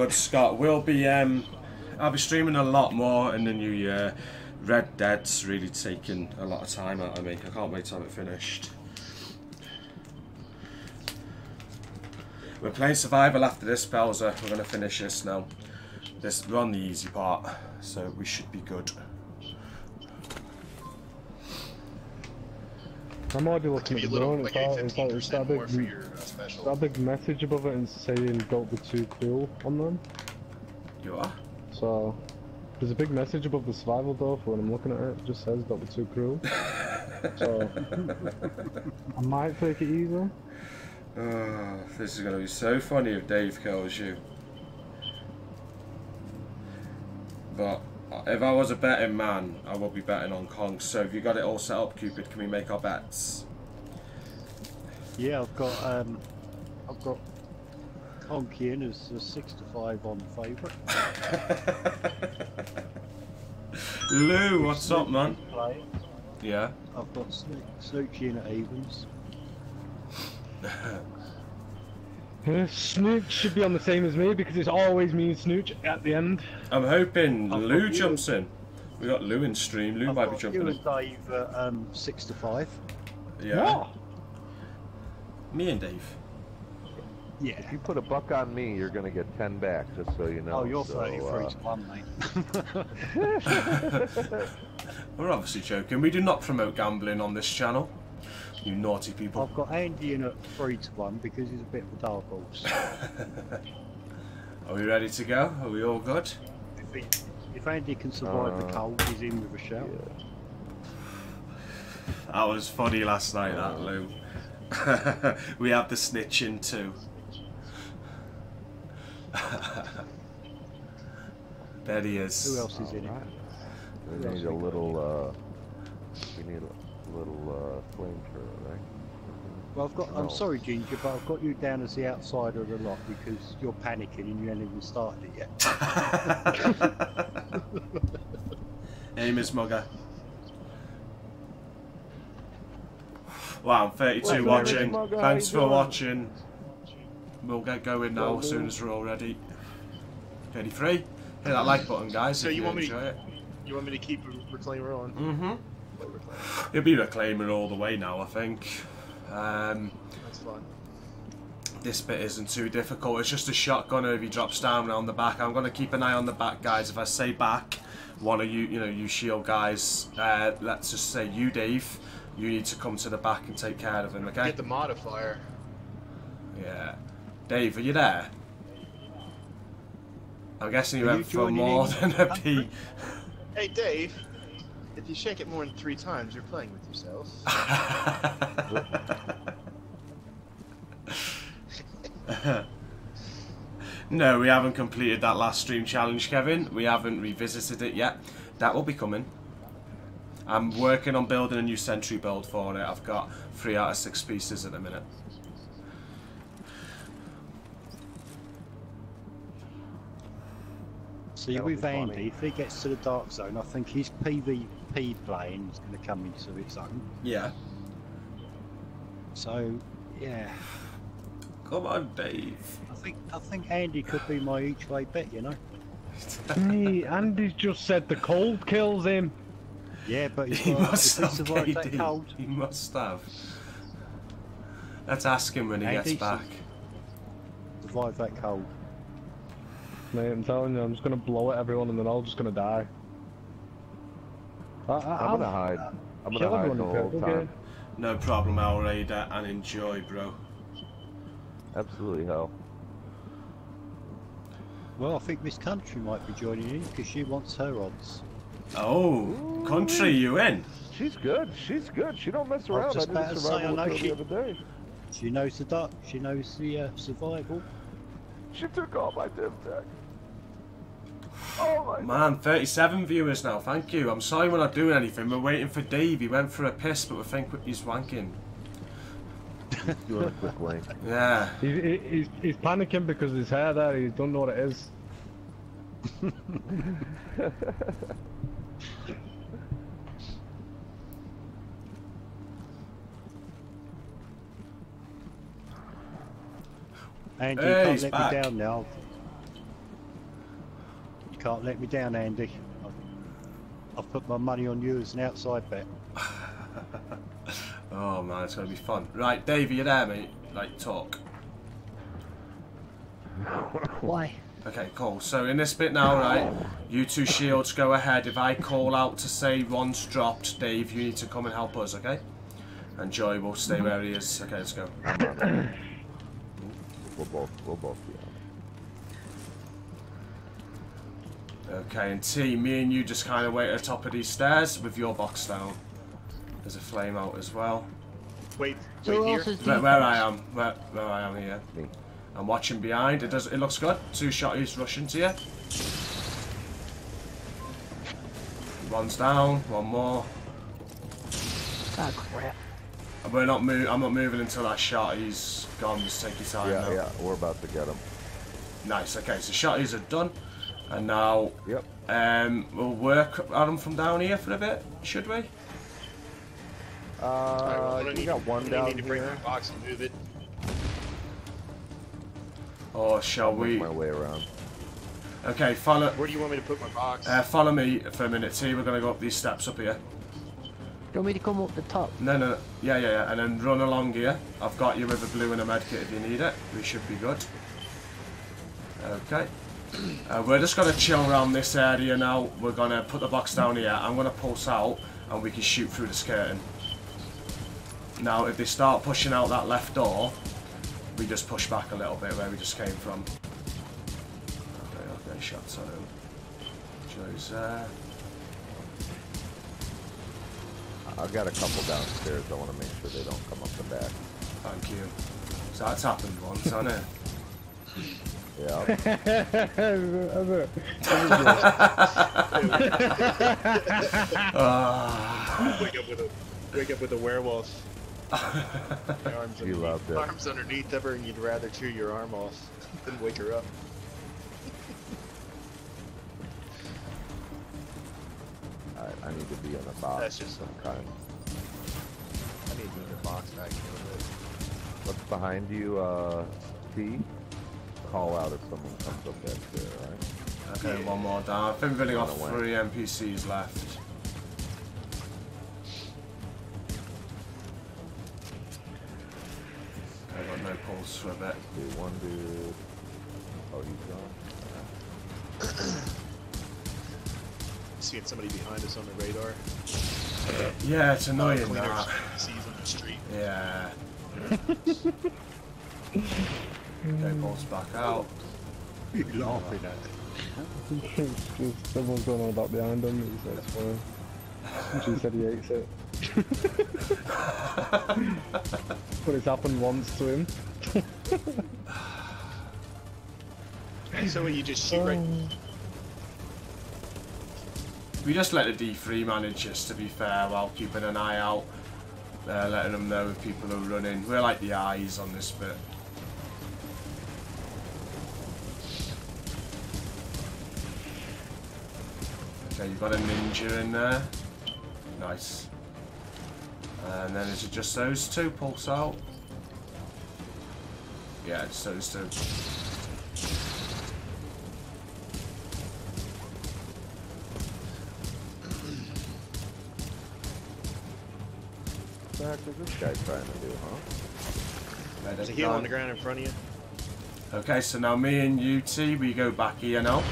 Speaker 1: Good Scott. We'll be um, I'll be streaming a lot more in the new year. Red Dead's really taking a lot of time out of me. I can't wait to have it finished. We're playing survival after this, Belzer. We're gonna finish this now. This we're on the easy part, so we should be good.
Speaker 6: I might
Speaker 7: be
Speaker 6: looking at
Speaker 7: a
Speaker 6: the
Speaker 7: little,
Speaker 6: drone.
Speaker 7: like
Speaker 6: It's,
Speaker 7: a
Speaker 6: all, it's, like, it's that
Speaker 7: 15%
Speaker 6: big,
Speaker 7: more for your uh, special.
Speaker 6: that big message above it and saying don't be too cruel on them.
Speaker 1: You are?
Speaker 6: So there's a big message above the survival door for when I'm looking at it. It just says don't be too cruel. so [laughs] I might take it easy.
Speaker 1: Oh, this is gonna be so funny if Dave kills you. But if I was a betting man, I would be betting on Kong. So if you got it all set up, Cupid, can we make our bets?
Speaker 5: Yeah, I've got um, I've got Conky in as a six to five on favourite. [laughs]
Speaker 1: Lou, what's up, man?
Speaker 5: Play.
Speaker 1: Yeah.
Speaker 5: I've got Snook, Snoochie in at evens. [laughs]
Speaker 6: Uh, Snooch should be on the same as me because it's always me and Snooch at the end.
Speaker 1: I'm hoping
Speaker 5: I've
Speaker 1: Lou jumps in. We got Lou in stream. Lou
Speaker 5: I've
Speaker 1: might be jumping
Speaker 5: you
Speaker 1: in.
Speaker 5: and Dave at um, six to five.
Speaker 1: Yeah.
Speaker 6: What?
Speaker 1: Me and Dave.
Speaker 5: Yeah.
Speaker 3: If you put a buck on me, you're gonna get ten back, just so you know.
Speaker 5: Oh, you're
Speaker 3: so,
Speaker 5: 33
Speaker 3: uh,
Speaker 5: to one, mate. [laughs]
Speaker 1: We're obviously joking. We do not promote gambling on this channel. You naughty people.
Speaker 5: I've got Andy in at three to one because he's a bit of a dark horse. [laughs]
Speaker 1: Are we ready to go? Are we all good?
Speaker 5: if, he, if Andy can survive the
Speaker 3: Uh,
Speaker 5: cold, he's in with a shout.
Speaker 3: yeah.
Speaker 1: That was funny last night, that Lou. [laughs] we have the snitching too. [laughs] there he is.
Speaker 5: Who else is in it?
Speaker 3: We need a little, uh, we need a little, uh, flamethrower, right?
Speaker 5: Well, I've got. I'm sorry, Ginger, but I've got you down as the outsider of the lot because you're panicking and you haven't even started it yet. [laughs]
Speaker 1: hey, Miss Mugger. Wow, I'm 32
Speaker 3: Well,
Speaker 1: watching. Thanks for
Speaker 3: doing?
Speaker 1: watching. We'll get going now as soon as we're all ready. 33. Hit that like button, guys.
Speaker 4: So
Speaker 1: if
Speaker 4: you
Speaker 1: you
Speaker 4: want me-
Speaker 1: enjoy it.
Speaker 4: You want me to keep a reclaimer on?
Speaker 1: Mm-hmm.
Speaker 4: Play reclaimer.
Speaker 1: He'll be reclaiming all the way now, I think. Um,
Speaker 4: That's fine.
Speaker 1: This bit isn't too difficult. It's just a shotgun. if he drops down around the back. I'm going to keep an eye on the back, guys. If I say back, one of you, you know, you shield guys, uh, let's just say you, Dave, you need to come to the back and take care of him, okay?
Speaker 4: Get the modifier.
Speaker 1: Yeah. Dave, are you there? I'm guessing you
Speaker 5: Are
Speaker 1: went
Speaker 5: you
Speaker 1: for
Speaker 5: uh,
Speaker 1: more
Speaker 5: in?
Speaker 1: than a [laughs] P.
Speaker 4: Hey, Dave. If you shake it more than three times, you're playing with yourself. [laughs]
Speaker 1: no, we haven't completed that last stream challenge, Kevin. We haven't revisited it yet. That will be coming. I'm working on building a new sentry build for it. I've got three out of six pieces at the minute.
Speaker 5: See,
Speaker 3: That'll
Speaker 5: with
Speaker 3: be funny.
Speaker 5: Andy, if he gets to the dark zone, I think his PvP playing is going to come into its own.
Speaker 1: Yeah.
Speaker 5: So, yeah,
Speaker 1: Come on, Dave.
Speaker 5: I think I think Andy could be my each way bet. You know. [laughs]
Speaker 6: Hey, Andy's just said the cold kills him.
Speaker 5: Yeah, but [laughs] he's
Speaker 1: He must
Speaker 5: if he
Speaker 1: have,
Speaker 5: survived that
Speaker 1: KD.
Speaker 5: cold,
Speaker 1: He must have. Let's ask him when he gets back.
Speaker 5: survived that cold.
Speaker 6: Mate, I'm telling you, I'm just gonna blow at everyone and then I'm just gonna die. I, I,
Speaker 3: I'm gonna hide. I'm gonna hide the whole
Speaker 6: if it's okay.
Speaker 3: time.
Speaker 1: No problem, I'll raid it and enjoy, bro.
Speaker 3: Absolutely hell.
Speaker 5: Well, I think Miss Country might be joining in because she wants her odds.
Speaker 1: Oh, country, you in?
Speaker 3: She's good. She's good. She don't mess around. I
Speaker 5: just
Speaker 3: did a
Speaker 5: to say, I know
Speaker 3: her
Speaker 5: she-
Speaker 3: the other day.
Speaker 5: She knows the dark. She knows the uh, survival.
Speaker 3: She took all my div tech. Oh my
Speaker 1: Man, 37 viewers now, thank you. I'm sorry we're not doing anything. We're waiting for Dave. He went for a piss, but we think he's wanking. [laughs]
Speaker 3: Doing a quick link.
Speaker 1: Yeah.
Speaker 6: He, he, he's, he's panicking because his hair there, he don't know what it is. [laughs]
Speaker 5: Andy,
Speaker 1: Hey,
Speaker 5: you can't let
Speaker 1: back.
Speaker 5: me down now. You can't let me down, Andy. I've, I've put my money on you as an outside bet. [laughs]
Speaker 1: Oh man, it's gonna be fun. Right, Dave, are you there, mate? Like, talk.
Speaker 2: Why?
Speaker 1: Okay, cool. So in this bit now, right, you two shields go ahead. If I call out to say one's dropped, Dave, you need to come and help us, okay? And Joy will stay mm-hmm. where he is. Okay, let's go.
Speaker 3: I'm on it. We'll both, we'll both be on.
Speaker 1: Okay, and T, me and you just kind of wait at the top of these stairs with your box down. There's a flame out as well.
Speaker 4: Wait, wait
Speaker 2: who
Speaker 4: here.
Speaker 1: Where, where I am, where, where I am here.
Speaker 3: Me.
Speaker 1: I'm watching behind. It does. It looks good. Two shot. He's rushing to you. One's down. One more.
Speaker 2: Ah, crap.
Speaker 1: And We're not move. I'm not moving until that shot. He's gone. Just take your time.
Speaker 3: Yeah,
Speaker 1: now.
Speaker 3: yeah, we're about to get him.
Speaker 1: Nice. Okay, so shotties are done, and now
Speaker 3: Yep.
Speaker 1: um, we'll work at them from down here for a bit. Should we?
Speaker 3: Uh,
Speaker 4: Alright, well,
Speaker 3: you
Speaker 4: need,
Speaker 3: got one
Speaker 4: gonna
Speaker 3: down
Speaker 4: need to bring
Speaker 3: here.
Speaker 4: my box and move it.
Speaker 1: Or shall
Speaker 3: Make
Speaker 1: we?
Speaker 3: my way around.
Speaker 1: Okay, follow.
Speaker 4: Where do you want me to put my box?
Speaker 1: Uh, follow me for a minute, T. We're gonna go up these steps up here.
Speaker 2: Do you want me to come up the top?
Speaker 1: No, no, no. Yeah, yeah, yeah. And then run along here. I've got you with a blue and a medkit if you need it. We should be good. Okay. Uh, we're just gonna chill around this area now. We're gonna put the box down here. I'm gonna pulse out and we can shoot through the skirting. Now, if they start pushing out that left door, we just push back a little bit where we just came from. Okay, okay, shots on him. Joe's there.
Speaker 3: I've got a couple downstairs. I want to make sure they don't come up the back.
Speaker 1: Thank you. So that's happened once, hasn't it?
Speaker 3: Yeah. [laughs] [laughs] Ah.
Speaker 4: wake up with a wake up with a werewolf. My arms [laughs]
Speaker 3: You loved it.
Speaker 4: Arms underneath of her, and you'd rather chew your arm off than wake her up.
Speaker 3: Alright, I need to be in a box
Speaker 4: That's just-
Speaker 3: some kind.
Speaker 4: I need to be in the box back here a bit.
Speaker 3: What's behind you, uh, T? Call out if someone comes up that stair, alright?
Speaker 1: Okay, one more down. I think we've only got
Speaker 3: Run
Speaker 1: three NPCs left. I've got no pulse for that. bit.
Speaker 3: See one dude. Oh, he's gone. [coughs]
Speaker 4: Seeing somebody behind us on the radar.
Speaker 1: Yeah, it's annoying
Speaker 4: Cleaners
Speaker 1: that.
Speaker 4: sees on the street.
Speaker 1: Yeah. [laughs] okay, pulse back out.
Speaker 5: You laughing at?
Speaker 6: Just [laughs] someone's going on about behind him. He said it's fine. And she said he hates it. but it's happened once to him. [laughs]
Speaker 4: So you just shoot right.
Speaker 1: We just let the D3 manage us, to be fair, while keeping an eye out. Uh, letting them know if people are running. We're like the eyes on this bit. Okay, you've got a ninja in there. Nice. And then is it just those two? Pulse out. Yeah, it's those two.
Speaker 3: What the heck is this guy trying to do, huh?
Speaker 1: Medic
Speaker 4: There's a heal on the ground in front of you.
Speaker 1: Okay, so now me and you UT, we go back here now.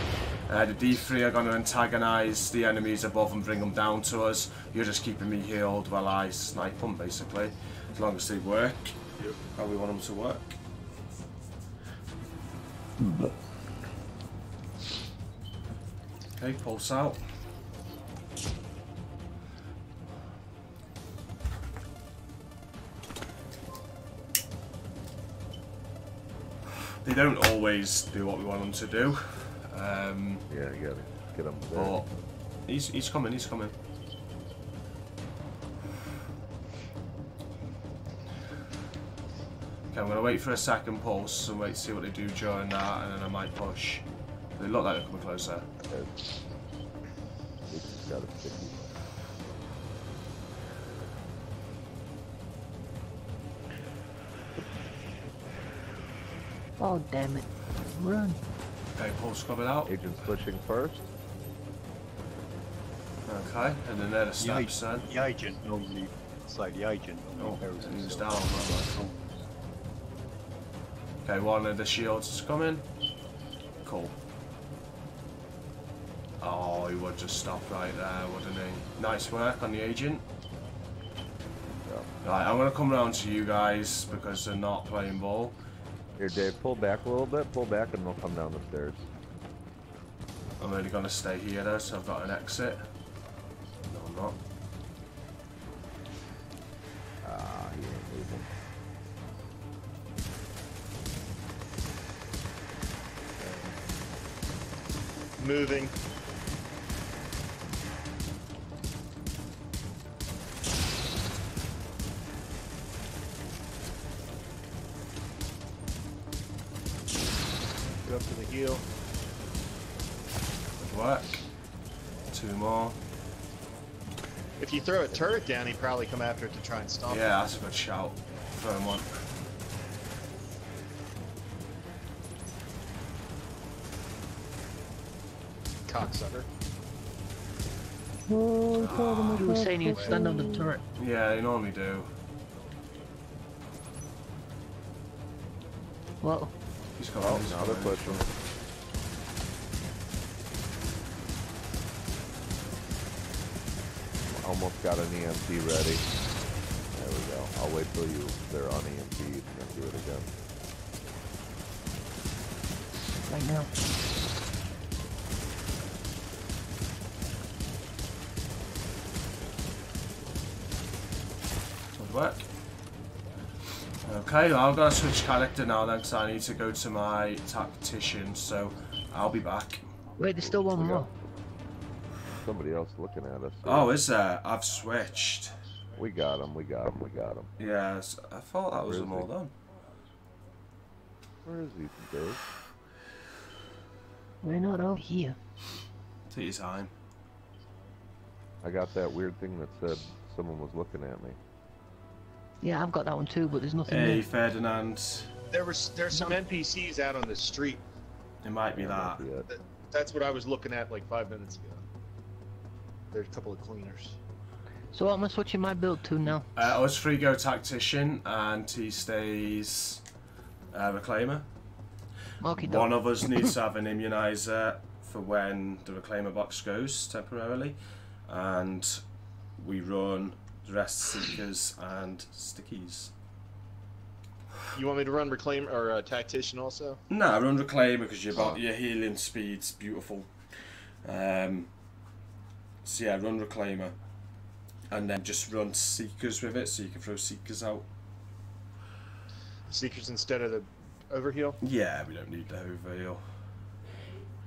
Speaker 1: Uh, the D3 are going to antagonise the enemies above and bring them down to us. You're just keeping me healed while I snipe them, basically. As long as they work. How we want them to work. Okay, pulse out. They don't always do what we want them to do. Um,
Speaker 3: Yeah, you gotta get him there.
Speaker 1: but he's, he's coming, he's coming. Okay, I'm going to wait for a second pulse and wait to see what they do during that, and then I might push. They look like they're coming closer.
Speaker 3: It's- He's got a sticky.
Speaker 2: Oh, damn it. Run.
Speaker 1: Okay, pulse coming out.
Speaker 3: Agent's pushing first.
Speaker 1: Okay, and then they're the
Speaker 5: The,
Speaker 1: steps then.
Speaker 5: ag- the agent normally, say the agent
Speaker 1: Oh,
Speaker 5: normally buries
Speaker 1: and he's
Speaker 5: himself.
Speaker 1: down. right, Okay, one of the shields is coming. Cool. Oh, he would just stop right there, wouldn't he? Nice work on the agent. Right, I'm gonna come round to you guys because they're not playing ball.
Speaker 3: Here, Dave, pull back a little bit. Pull back and they'll come down the stairs.
Speaker 1: I'm only gonna stay here though, so I've got an exit. No, I'm not.
Speaker 3: Ah, he ain't moving.
Speaker 4: Moving. Get up to the heel.
Speaker 1: Good work. Two more.
Speaker 4: If you throw a turret down, he'd probably come after it to try and stop
Speaker 1: Yeah, that's a good shout. Throw him one.
Speaker 4: it. Cocksucker.
Speaker 6: Oh, I told him I
Speaker 2: You were saying you'd stand on the
Speaker 6: ah.
Speaker 2: turret.
Speaker 1: Yeah, you normally do.
Speaker 2: Well,
Speaker 1: He's coming.
Speaker 3: Oh,
Speaker 1: he's
Speaker 3: Almost got an EMP ready. There we go. I'll wait till you they're on EMP and then do it again.
Speaker 2: right now.
Speaker 1: Good work. Okay, well, I'm gonna switch character now then, because I need to go to my tactician, so I'll be back.
Speaker 2: Wait, there's still one
Speaker 3: We
Speaker 2: more.
Speaker 3: Got somebody else looking at us.
Speaker 1: Oh, is there? Uh, I've switched.
Speaker 3: We got him. We got him. We got him.
Speaker 1: Yes, I thought that was
Speaker 3: Where
Speaker 1: them
Speaker 3: is
Speaker 1: all
Speaker 3: he?
Speaker 1: done.
Speaker 3: Where is he, Dave?
Speaker 2: We're not out here.
Speaker 1: Take your time.
Speaker 3: I got that weird thing that said someone was looking at me.
Speaker 2: Yeah, I've got that one too, but there's nothing
Speaker 1: Hey,
Speaker 2: there.
Speaker 1: Ferdinand.
Speaker 4: There was there's some NPCs out on the street.
Speaker 1: It might be that.
Speaker 3: Yeah.
Speaker 4: That's what I was looking at like five minutes ago. There's a couple of cleaners.
Speaker 2: So what am I switching my build to now?
Speaker 1: Uh, us three go tactician, and he stays Uh, reclaimer.
Speaker 2: Marky
Speaker 1: One of us needs to have an immunizer for when the reclaimer box goes temporarily, and we run the rest seekers and stickies.
Speaker 4: You want me to run reclaim or uh, tactician also?
Speaker 1: No, I run reclaimer because your bo- your healing speed's beautiful. Um, so yeah, run reclaimer, and then just run seekers with it, so you can throw seekers out.
Speaker 4: Seekers instead of the overheal.
Speaker 1: Yeah, we don't need the overheal.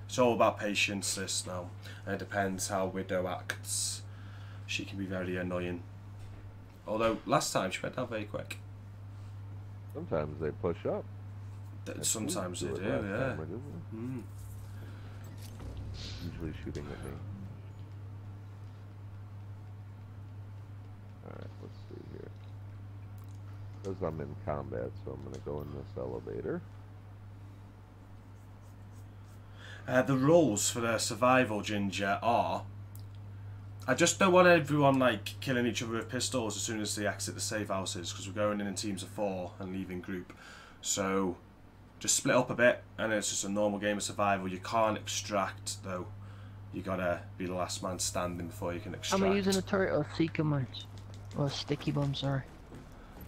Speaker 1: It's all about patience, this now. And it depends how Widow acts. She can be very annoying. Although, last time she went down very quick.
Speaker 3: Sometimes they push up.
Speaker 1: Th- Sometimes they do,
Speaker 3: through it
Speaker 1: yeah.
Speaker 3: time I did it.
Speaker 1: Mm.
Speaker 3: Usually shooting at me. Alright, let's see here. Because I'm in combat, so I'm gonna go in this elevator.
Speaker 1: Uh, the rules for the survival ginger are I just don't want everyone like killing each other with pistols as soon as they exit the safe houses because we're going in in teams of four and leaving group. So just split up a bit and it's just a normal game of survival. You can't extract though. You gotta be the last man standing before you can extract.
Speaker 2: Am I using a turret or seeker mines? Or a sticky bomb, sorry.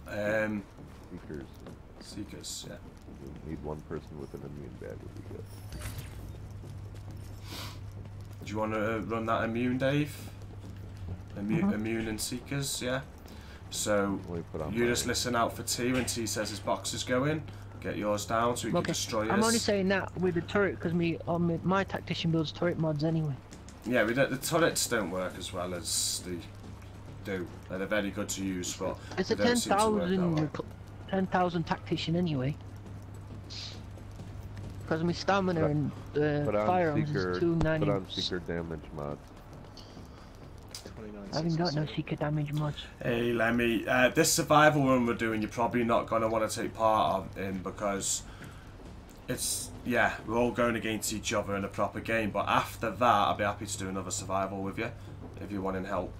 Speaker 1: Um,
Speaker 3: Seekers.
Speaker 1: seekers, yeah.
Speaker 3: We need one person with an immune bag would be good.
Speaker 1: Do you want to run that immune, Dave? Immu-
Speaker 2: Mhm.
Speaker 1: Immune and seekers, yeah. So
Speaker 3: put on
Speaker 1: you
Speaker 3: my-
Speaker 1: just listen out for T when T says his box is going. Get yours down so we can
Speaker 2: Okay,
Speaker 1: destroy
Speaker 2: I'm
Speaker 1: us.
Speaker 2: only saying that with the turret because me, um, my- my tactician builds turret mods anyway.
Speaker 1: Yeah, we don't, the turrets don't work as well as they do. They're very good to use, but
Speaker 2: It's a
Speaker 1: don't seem to work that
Speaker 2: 10,000
Speaker 1: well.
Speaker 2: 10,000 tactician anyway. Because my stamina
Speaker 3: Put-
Speaker 2: and uh,
Speaker 3: Put
Speaker 2: firearms
Speaker 3: seeker.
Speaker 2: is
Speaker 3: Put
Speaker 2: 290.
Speaker 3: on seeker damage mod.
Speaker 2: I haven't got no seeker damage mods.
Speaker 1: Hey Lemmy, uh, this survival run we're doing, you're probably not going to want to take part of in because it's yeah, we're all going against each other in a proper game. But after that, I'll be happy to do another survival with you if you're wanting help.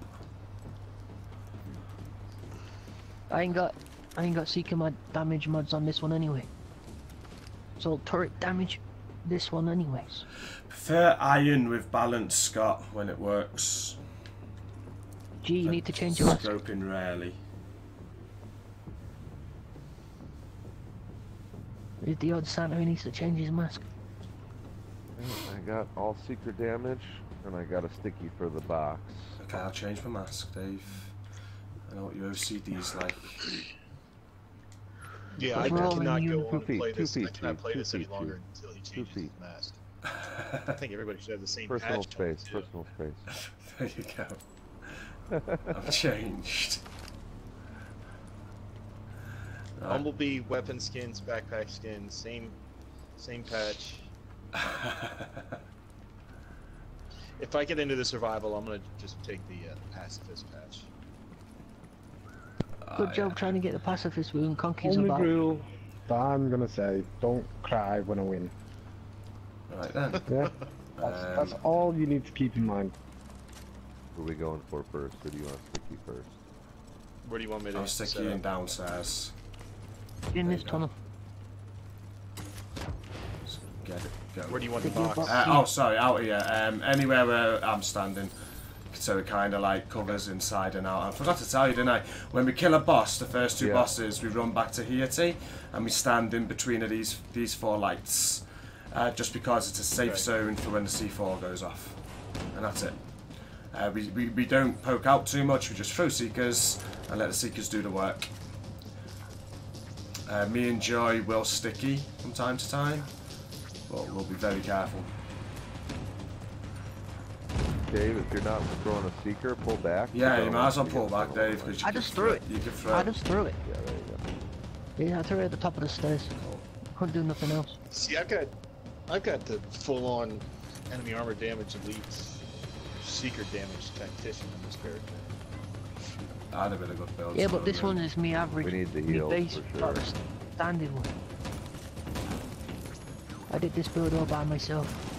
Speaker 2: I ain't got, I ain't got seeker mod damage mods on this one anyway. So turret damage, this one anyways.
Speaker 1: Prefer iron with balance, Scott, when it works.
Speaker 2: Gee, you need to change your mask.
Speaker 1: Scoping rarely.
Speaker 2: Is the odd Santa who needs to change his mask?
Speaker 3: I got all seeker damage, and I got a sticky for the box.
Speaker 1: Okay, I'll change my mask, Dave. I know what your OCD's like.
Speaker 4: Yeah, I, I
Speaker 2: wrong
Speaker 4: cannot
Speaker 2: with
Speaker 4: go
Speaker 2: you?
Speaker 4: on
Speaker 3: Two
Speaker 4: and
Speaker 3: feet,
Speaker 4: play
Speaker 3: two
Speaker 4: this. I
Speaker 3: feet,
Speaker 4: cannot play
Speaker 3: two
Speaker 4: this any
Speaker 3: feet,
Speaker 4: longer
Speaker 3: Chief.
Speaker 4: until he
Speaker 3: Two
Speaker 4: changes
Speaker 3: feet.
Speaker 4: his mask. I think everybody should have the same [laughs]
Speaker 3: Personal
Speaker 4: patch on,
Speaker 3: space, personal space. [laughs]
Speaker 1: there you go. I've changed. [laughs] Right.
Speaker 4: Bumblebee weapon skins, backpack skins, same, same patch. If I get into the survival, I'm gonna just take the uh, pacifist patch.
Speaker 2: Good
Speaker 1: Ah,
Speaker 2: job trying to get the pacifist wound. Conky's
Speaker 6: Only
Speaker 2: about.
Speaker 6: rule that I'm gonna say: don't cry when I win.
Speaker 1: Right then.
Speaker 6: Yeah, that's, [laughs] that's
Speaker 1: Um,
Speaker 6: all you need to keep in mind.
Speaker 3: Who are we going for first? Who do you want sticky first?
Speaker 4: Where do you want me to
Speaker 1: I'll stick
Speaker 4: set
Speaker 1: you in downstairs.
Speaker 2: in
Speaker 1: There
Speaker 2: this
Speaker 1: you go.
Speaker 2: tunnel.
Speaker 1: Get it. Go.
Speaker 4: Where do you want the
Speaker 2: Take
Speaker 4: box?
Speaker 2: box.
Speaker 1: Uh, oh, sorry, out here. Um, anywhere where I'm standing. So it kind of like covers inside and out. I forgot to tell you, didn't I? When we kill a boss, the first two
Speaker 3: Yeah.
Speaker 1: bosses, we run back to Hieti and we stand in between of these these four lights, uh, just because it's a safe
Speaker 4: Right.
Speaker 1: zone for when the C4 goes off, and that's it. Uh, we, we, we don't poke out too much. We just throw seekers and let the seekers do the work. Uh, me and Joy will sticky from time to time, but we'll be very careful.
Speaker 3: Dave, if you're not throwing a seeker, pull back.
Speaker 1: Yeah,
Speaker 3: Throw
Speaker 1: you might as well pull back, Dave, because you
Speaker 2: I
Speaker 1: can
Speaker 2: just threw it.
Speaker 1: You can throw
Speaker 2: I just threw it.
Speaker 3: Yeah, there you go.
Speaker 2: Yeah, I threw it at the top of the stairs. Couldn't do nothing else.
Speaker 4: See, I've got, I've got the full-on enemy armor damage elite, seeker damage tactician in this character.
Speaker 1: I had a bit of good build.
Speaker 2: Yeah, but this one is me average.
Speaker 3: We need the
Speaker 2: me
Speaker 3: heals
Speaker 2: base,
Speaker 3: for
Speaker 2: not
Speaker 3: sure.
Speaker 2: the standard one. I did this build all by myself.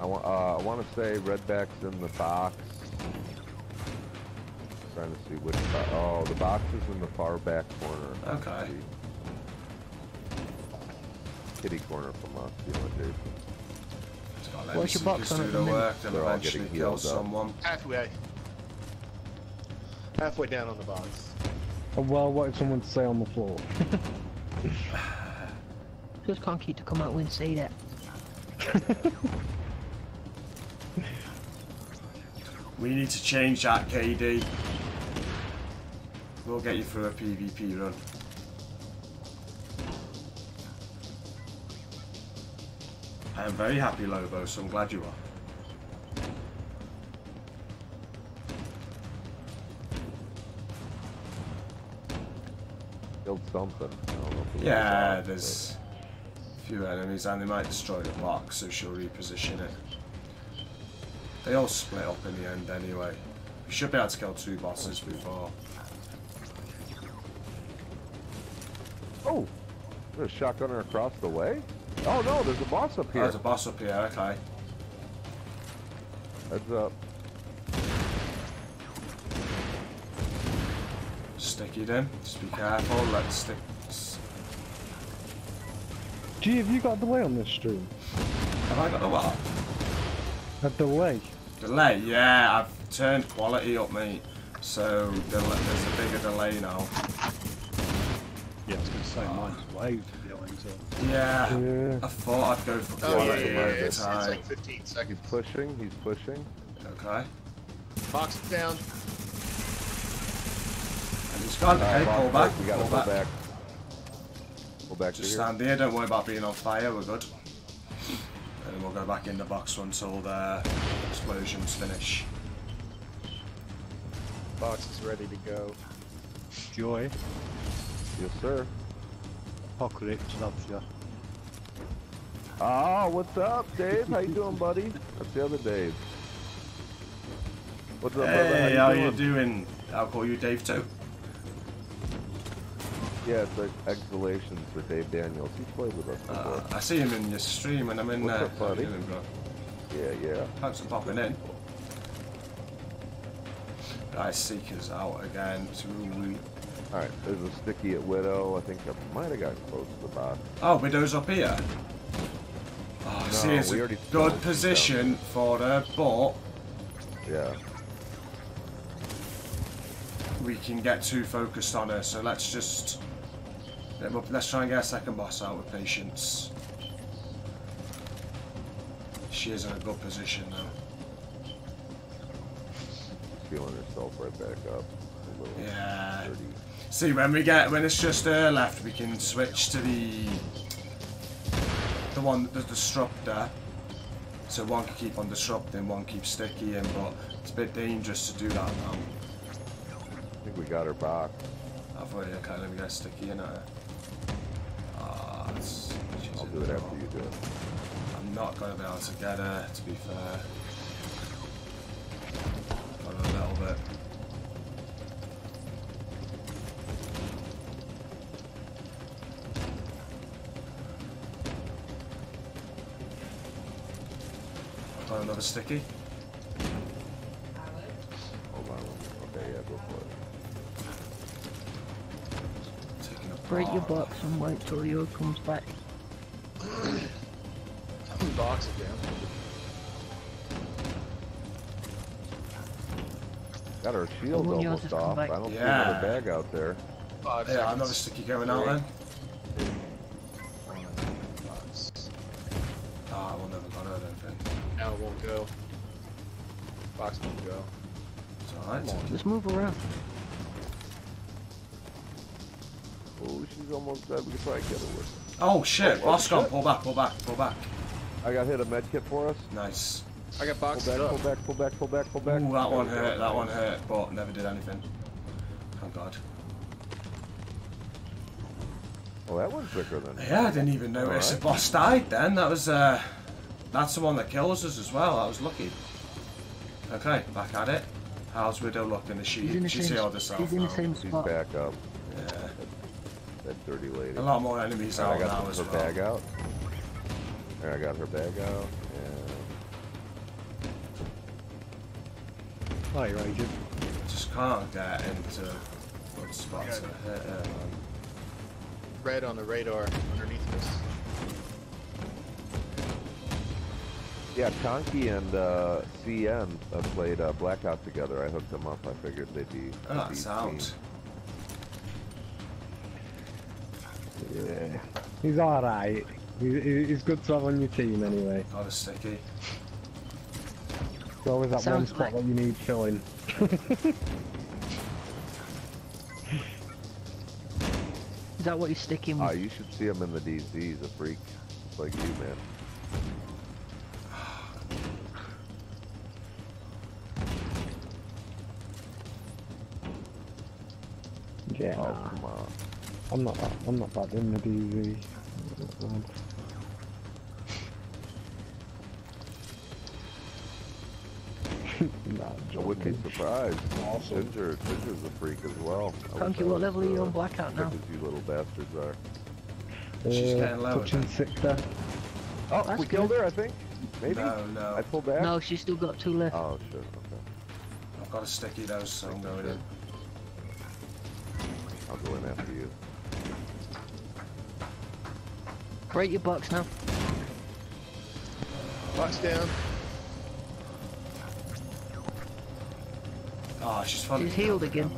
Speaker 3: I want. Uh, I want to say redback's in the box. I'm Trying to see which. Bo- oh, the box is in the far back corner.
Speaker 1: Okay.
Speaker 3: kitty corner from us, you know, Jason.
Speaker 1: Just gotta
Speaker 2: What's your box
Speaker 1: Seekers
Speaker 2: on
Speaker 1: do
Speaker 2: at
Speaker 1: the
Speaker 2: the minute?
Speaker 1: work, then
Speaker 3: They're all
Speaker 1: eventually
Speaker 3: getting
Speaker 1: kill
Speaker 3: healed up.
Speaker 1: someone.
Speaker 4: Halfway. Halfway down on the box.
Speaker 6: Oh, well, I wanted someone to say on the floor. [laughs]
Speaker 2: Just can't keep to come out and say that. [laughs]
Speaker 1: We need to change that, KD. We'll get you through a PvP run. I am very happy, Lobo, so I'm glad you are.
Speaker 3: Killed something. I don't know if it was a
Speaker 1: Yeah, there's a few enemies and they might destroy the box, so she'll reposition it. They all split up in the end anyway. We should be able to kill two bosses before.
Speaker 3: Oh! There's a shotgunner across the way? Oh no, there's a boss up
Speaker 1: Oh,
Speaker 3: here.
Speaker 1: there's a boss up here, okay.
Speaker 3: Heads up.
Speaker 1: Sticky then. Just be careful, let's stick.
Speaker 6: Gee, have you got a delay on this stream?
Speaker 1: Have I got the what?
Speaker 6: A delay?
Speaker 1: Delay? Yeah, I've turned quality up, mate. So del- there's a bigger delay now.
Speaker 5: Yeah, I was going to say mine's way behind. So.
Speaker 1: Yeah,
Speaker 6: Yeah.
Speaker 1: I thought I'd go for
Speaker 4: Oh, yeah,
Speaker 1: quality
Speaker 4: yeah, yeah. It's, it's like 15
Speaker 3: He's
Speaker 4: seconds.
Speaker 3: pushing, he's pushing.
Speaker 1: Okay.
Speaker 4: Box it down.
Speaker 1: And he's gone.
Speaker 3: Alright,
Speaker 1: Okay,
Speaker 3: boss
Speaker 1: pull back.
Speaker 3: We gotta
Speaker 1: Pull
Speaker 3: pull
Speaker 1: back.
Speaker 3: back. Pull back to
Speaker 1: Just
Speaker 3: here.
Speaker 1: stand here, don't worry about being on fire, we're good. And then we'll go back in the box until the explosions finish.
Speaker 4: Box is ready to go.
Speaker 5: Joy,
Speaker 3: Yes, sir.
Speaker 5: Apocalypse loves you.
Speaker 3: Ah, what's up, Dave? How you doing, buddy? [laughs] That's the other Dave. What's up, brother?
Speaker 1: Hey,
Speaker 3: How
Speaker 1: how
Speaker 3: you
Speaker 1: you
Speaker 3: doing?
Speaker 1: doing? I'll call you Dave too.
Speaker 3: Yeah, it's like exhalations for Dave Daniels. He's played with us before.
Speaker 1: Uh, I see him in your stream and I'm in
Speaker 3: What's
Speaker 1: there.
Speaker 3: up, buddy?
Speaker 1: Doing,
Speaker 3: yeah, yeah.
Speaker 1: Thanks for popping in. Guys, Seeker's out again.
Speaker 3: Alright, there's a sticky at Widow. I think I might have got close to the box.
Speaker 1: Oh, Widow's up here. Oh,
Speaker 3: No,
Speaker 1: see, it's a good position for her, but
Speaker 3: Yeah.
Speaker 1: we can get too focused on her. So let's just let's try and get a second boss out with patience. She is in a good position now.
Speaker 3: Feeling herself right back up.
Speaker 1: Yeah.
Speaker 3: dirty.
Speaker 1: See, when we get when it's just her left, we can switch to the the one the disruptor. So one can keep on disrupting, one keeps sticky in, but it's a bit dangerous to do that now.
Speaker 3: I think we got her back.
Speaker 1: I thought, okay, let me get sticky in her. Ah,
Speaker 3: I'll do it after you do it.
Speaker 1: I'm not going to be able to get her, to be fair. Got a little bit. Got another sticky.
Speaker 2: Break your box and wait till Leo comes back.
Speaker 4: Box it down.
Speaker 3: Got our shield
Speaker 2: when
Speaker 3: almost off. I don't see
Speaker 1: Yeah.
Speaker 3: another bag out there.
Speaker 4: Five
Speaker 1: Yeah,
Speaker 4: seconds.
Speaker 1: another sticky going out then.
Speaker 4: Box.
Speaker 1: Ah, we'll never got her, I don't think.
Speaker 4: Now it won't go. Box won't go.
Speaker 1: It's alright.
Speaker 2: Just move around.
Speaker 3: Almost dead. We could probably get her with
Speaker 1: Oh shit,
Speaker 3: Oh, oh,
Speaker 1: boss gone, pull back, pull back, pull back.
Speaker 3: I got hit a med kit for us.
Speaker 1: Nice.
Speaker 4: I got
Speaker 3: Pull back,
Speaker 4: up.
Speaker 3: pull back, pull back, pull back, pull back.
Speaker 1: Ooh, that one hurt, that one hurt, but never did anything. Thank God.
Speaker 3: Oh, that one's quicker than.
Speaker 1: Yeah, I didn't even notice
Speaker 3: Alright.
Speaker 1: the boss died then. That was, uh, that's the one that kills us as well. I was lucky. Okay, back at it. How's Widow looking? Is she,
Speaker 2: in the
Speaker 1: she's healed herself
Speaker 2: he's in the
Speaker 1: now.
Speaker 2: same
Speaker 3: She's
Speaker 2: spot.
Speaker 3: back up lady.
Speaker 1: A lot more enemies out
Speaker 3: I got
Speaker 1: well.
Speaker 3: I
Speaker 1: got her
Speaker 3: bag out. And I got her bag out. And...
Speaker 5: Hi, Ranger.
Speaker 1: Just can't get into good spots ahead. Um,
Speaker 4: Red on the radar underneath us.
Speaker 3: Yeah, Conky and uh, CN uh, played uh, Blackout together. I hooked them up. I figured they'd be.
Speaker 1: Oh, sounds.
Speaker 6: Team. He's alright. He, he- he's good to have on your team anyway.
Speaker 1: Got a sticky.
Speaker 6: There's always that one spot
Speaker 2: like-
Speaker 6: that you need filling.
Speaker 2: Is that what you're sticking
Speaker 3: Ah,
Speaker 2: with?
Speaker 3: you should see him in the DZ. He's a freak, just like you, man.
Speaker 6: I'm not that. I'm not bad in the DZ. [laughs] nah,
Speaker 3: I wouldn't be surprised.
Speaker 6: Awesome.
Speaker 3: Ginger, Ginger's a freak as well. I wish
Speaker 2: Conky,
Speaker 3: I
Speaker 2: what level are you
Speaker 3: uh,
Speaker 2: on Blackout now?
Speaker 3: quick as you little bastards are.
Speaker 1: She's
Speaker 6: Uh,
Speaker 1: getting lower
Speaker 6: touching six there.
Speaker 3: Oh,
Speaker 2: That's
Speaker 3: we killed
Speaker 2: good.
Speaker 3: her, I think. Maybe.
Speaker 1: No, no.
Speaker 3: I pulled back.
Speaker 2: No, she's still got two left.
Speaker 3: Oh shit. Okay.
Speaker 1: I've got a sticky though, so I'm going in.
Speaker 3: I'll go in after you.
Speaker 2: Break your box now.
Speaker 4: Box down.
Speaker 1: Oh, she's funny.
Speaker 2: She's healed again.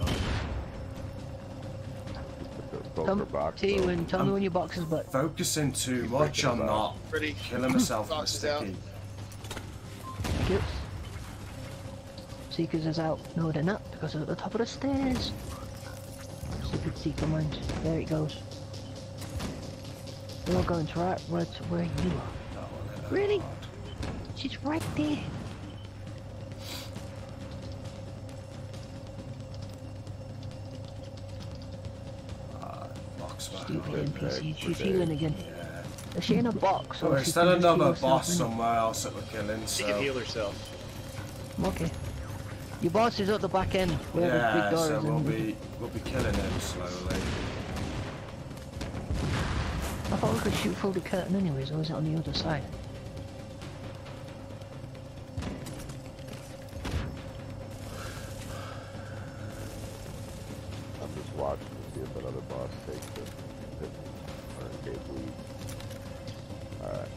Speaker 3: Put the poker
Speaker 2: Come
Speaker 3: box.
Speaker 2: to you and tell me when your box is back.
Speaker 1: Focusing too much on not
Speaker 4: Ready.
Speaker 1: killing myself with a
Speaker 4: Box is out.
Speaker 1: sticky.
Speaker 2: Kills. Seekers is out. No, they're not, because they're at the top of the stairs. Stupid Seeker mind. There it goes. They're all going to right, right to where you are.
Speaker 1: That one hit her
Speaker 2: Really? She's right there.
Speaker 1: Ah, box back.
Speaker 2: Stupid
Speaker 3: Okay,
Speaker 2: NPC. She's
Speaker 3: okay.
Speaker 2: healing again.
Speaker 1: Yeah.
Speaker 2: Is she in a box?
Speaker 1: Oh,
Speaker 2: or
Speaker 1: is
Speaker 2: she
Speaker 1: there
Speaker 2: can just heal
Speaker 1: another boss
Speaker 2: in
Speaker 1: somewhere else that we're killing?
Speaker 4: She can heal herself.
Speaker 2: Okay. Your boss is at the back end, where the
Speaker 1: yeah,
Speaker 2: big door
Speaker 1: so we'll be we'll be killing him slowly.
Speaker 2: I thought we could shoot through the curtain anyways, or is it on the other side?
Speaker 3: I'm just watching to see if that other boss takes it. Hit or engage lead. Alright.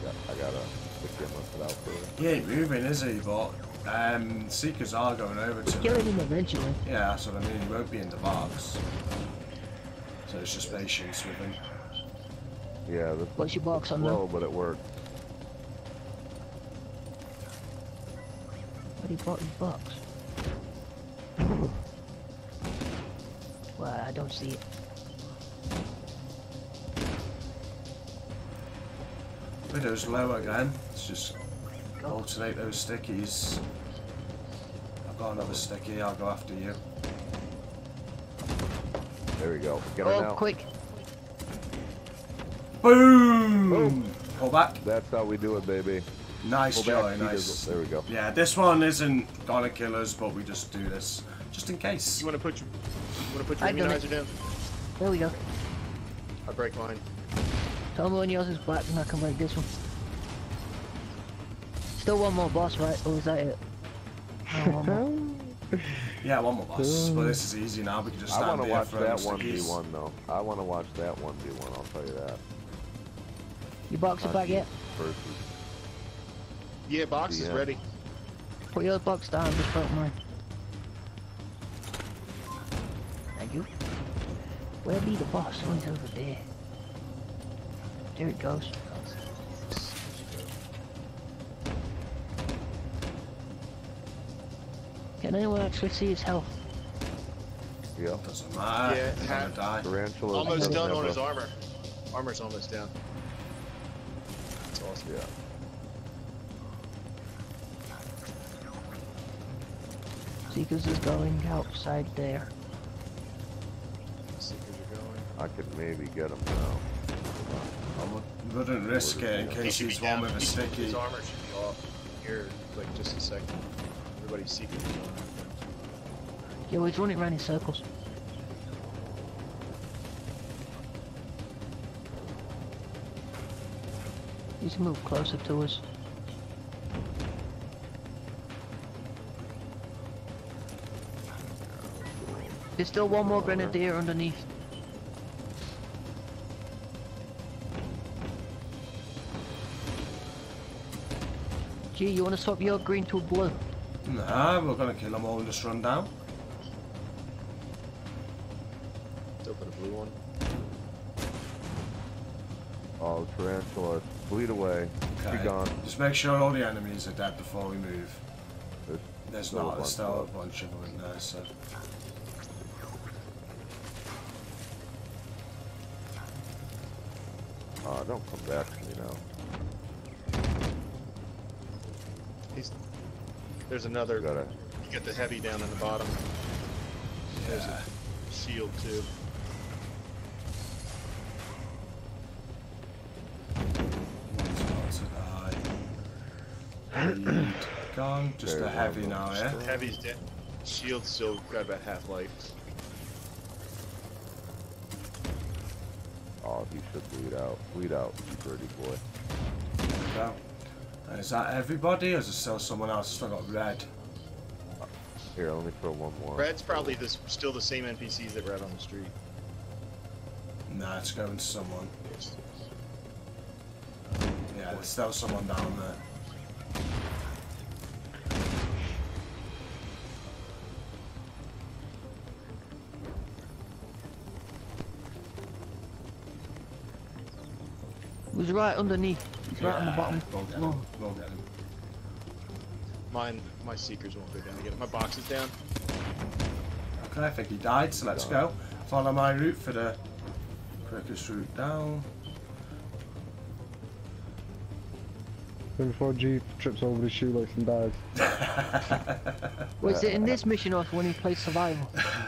Speaker 3: I, got, I gotta stick him up out there.
Speaker 1: He ain't moving, is he? But um, Seekers are going over to
Speaker 2: Killing
Speaker 1: him.
Speaker 2: him eventually.
Speaker 1: Yeah, that's what I mean. He won't be in the box. So it's just patience with him.
Speaker 3: Yeah, this
Speaker 2: What's your box on
Speaker 3: slow,
Speaker 2: now?
Speaker 3: but it worked.
Speaker 2: But he bought his box. Well, I don't see it.
Speaker 1: Widow's low again. Let's just alternate those stickies. I've got another sticky. I'll go after you.
Speaker 3: There we go. Get her
Speaker 2: Oh,
Speaker 3: now.
Speaker 2: quick!
Speaker 1: Boom! Pull back.
Speaker 3: That's how we do it, baby.
Speaker 1: Nice,
Speaker 3: Pull
Speaker 1: Joy. Nice.
Speaker 3: does- There we go.
Speaker 1: Yeah, this one isn't gonna kill us, but we just do this just in case.
Speaker 4: You want to put your, you want to put your
Speaker 2: I've done it.
Speaker 4: immunizer down?
Speaker 2: There we go.
Speaker 4: I break mine.
Speaker 2: Tell me when yours is black and I can break this one. Still one more boss, right? Or is that it? No, one more. [laughs]
Speaker 1: Yeah, one more boss. But this is easy now. We can just stand I
Speaker 3: want to
Speaker 1: here
Speaker 3: watch
Speaker 1: throwing
Speaker 3: that one
Speaker 1: stickies.
Speaker 3: v one though. I want to watch that one v one. I'll tell you that.
Speaker 2: Your box is back yet?
Speaker 3: Versus.
Speaker 4: Yeah, box is ready.
Speaker 2: Put your box down, just broke mine. Thank you. Where be the boss? Oh, he's over there. There it goes. Can anyone actually see his health?
Speaker 3: Yeah.
Speaker 1: Doesn't matter.
Speaker 4: Yeah,
Speaker 1: He's
Speaker 4: ha-
Speaker 1: gonna die.
Speaker 3: Tarantula.
Speaker 4: Almost done on his armor. Armor's almost down. That's awesome.
Speaker 3: Yeah.
Speaker 2: Seekers is going outside there.
Speaker 4: Seekers are going.
Speaker 3: I could maybe get him now.
Speaker 1: I would, wouldn't risk it in case he's one with a
Speaker 4: He
Speaker 1: sticky.
Speaker 4: His armor should be off here, like just a second. Everybody's seeking his armor.
Speaker 2: Yeah, well, he's running around in circles. He's moved closer to us. There's still one more grenadier underneath. Gee, you want to swap your green to a blue?
Speaker 1: Nah, we're gonna kill them all and just run down.
Speaker 4: Still put a blue one.
Speaker 3: Oh, tarantula. Bleed away.
Speaker 1: Okay.
Speaker 3: Be gone.
Speaker 1: Just make sure all the enemies are dead before we move.
Speaker 3: There's
Speaker 1: There's
Speaker 3: still
Speaker 1: not, there's still a
Speaker 3: left.
Speaker 1: bunch of them in there, so.
Speaker 3: Oh, don't come back to me now.
Speaker 4: He's. There's another.
Speaker 3: You gotta.
Speaker 4: You got the heavy down in the bottom. There's a shield too.
Speaker 1: Just
Speaker 3: Very
Speaker 1: a eh? heavy
Speaker 3: well
Speaker 1: now,
Speaker 3: done.
Speaker 1: yeah?
Speaker 3: Still-
Speaker 4: Heavy's dead. Shield's still got about half life.
Speaker 3: Oh, he should bleed out. Bleed out, you birdie boy.
Speaker 1: There we go. Is that everybody, or is there still someone else? Still got red.
Speaker 3: Here, let me throw one more.
Speaker 4: Red's probably the, still the same NPCs that were out on the street.
Speaker 1: Nah, it's going to someone. Yeah, there's still someone down there.
Speaker 2: Right underneath. It's right on the bottom.
Speaker 1: We'll get him. We'll get him.
Speaker 4: Mine, my seekers won't go down to get. My box is down.
Speaker 1: Okay, I think he died, so let's go. Follow my route for the quickest route down.
Speaker 6: Then before G trips over his shoelace and dies. [laughs]
Speaker 2: Was it in this mission or when he played survival? [laughs]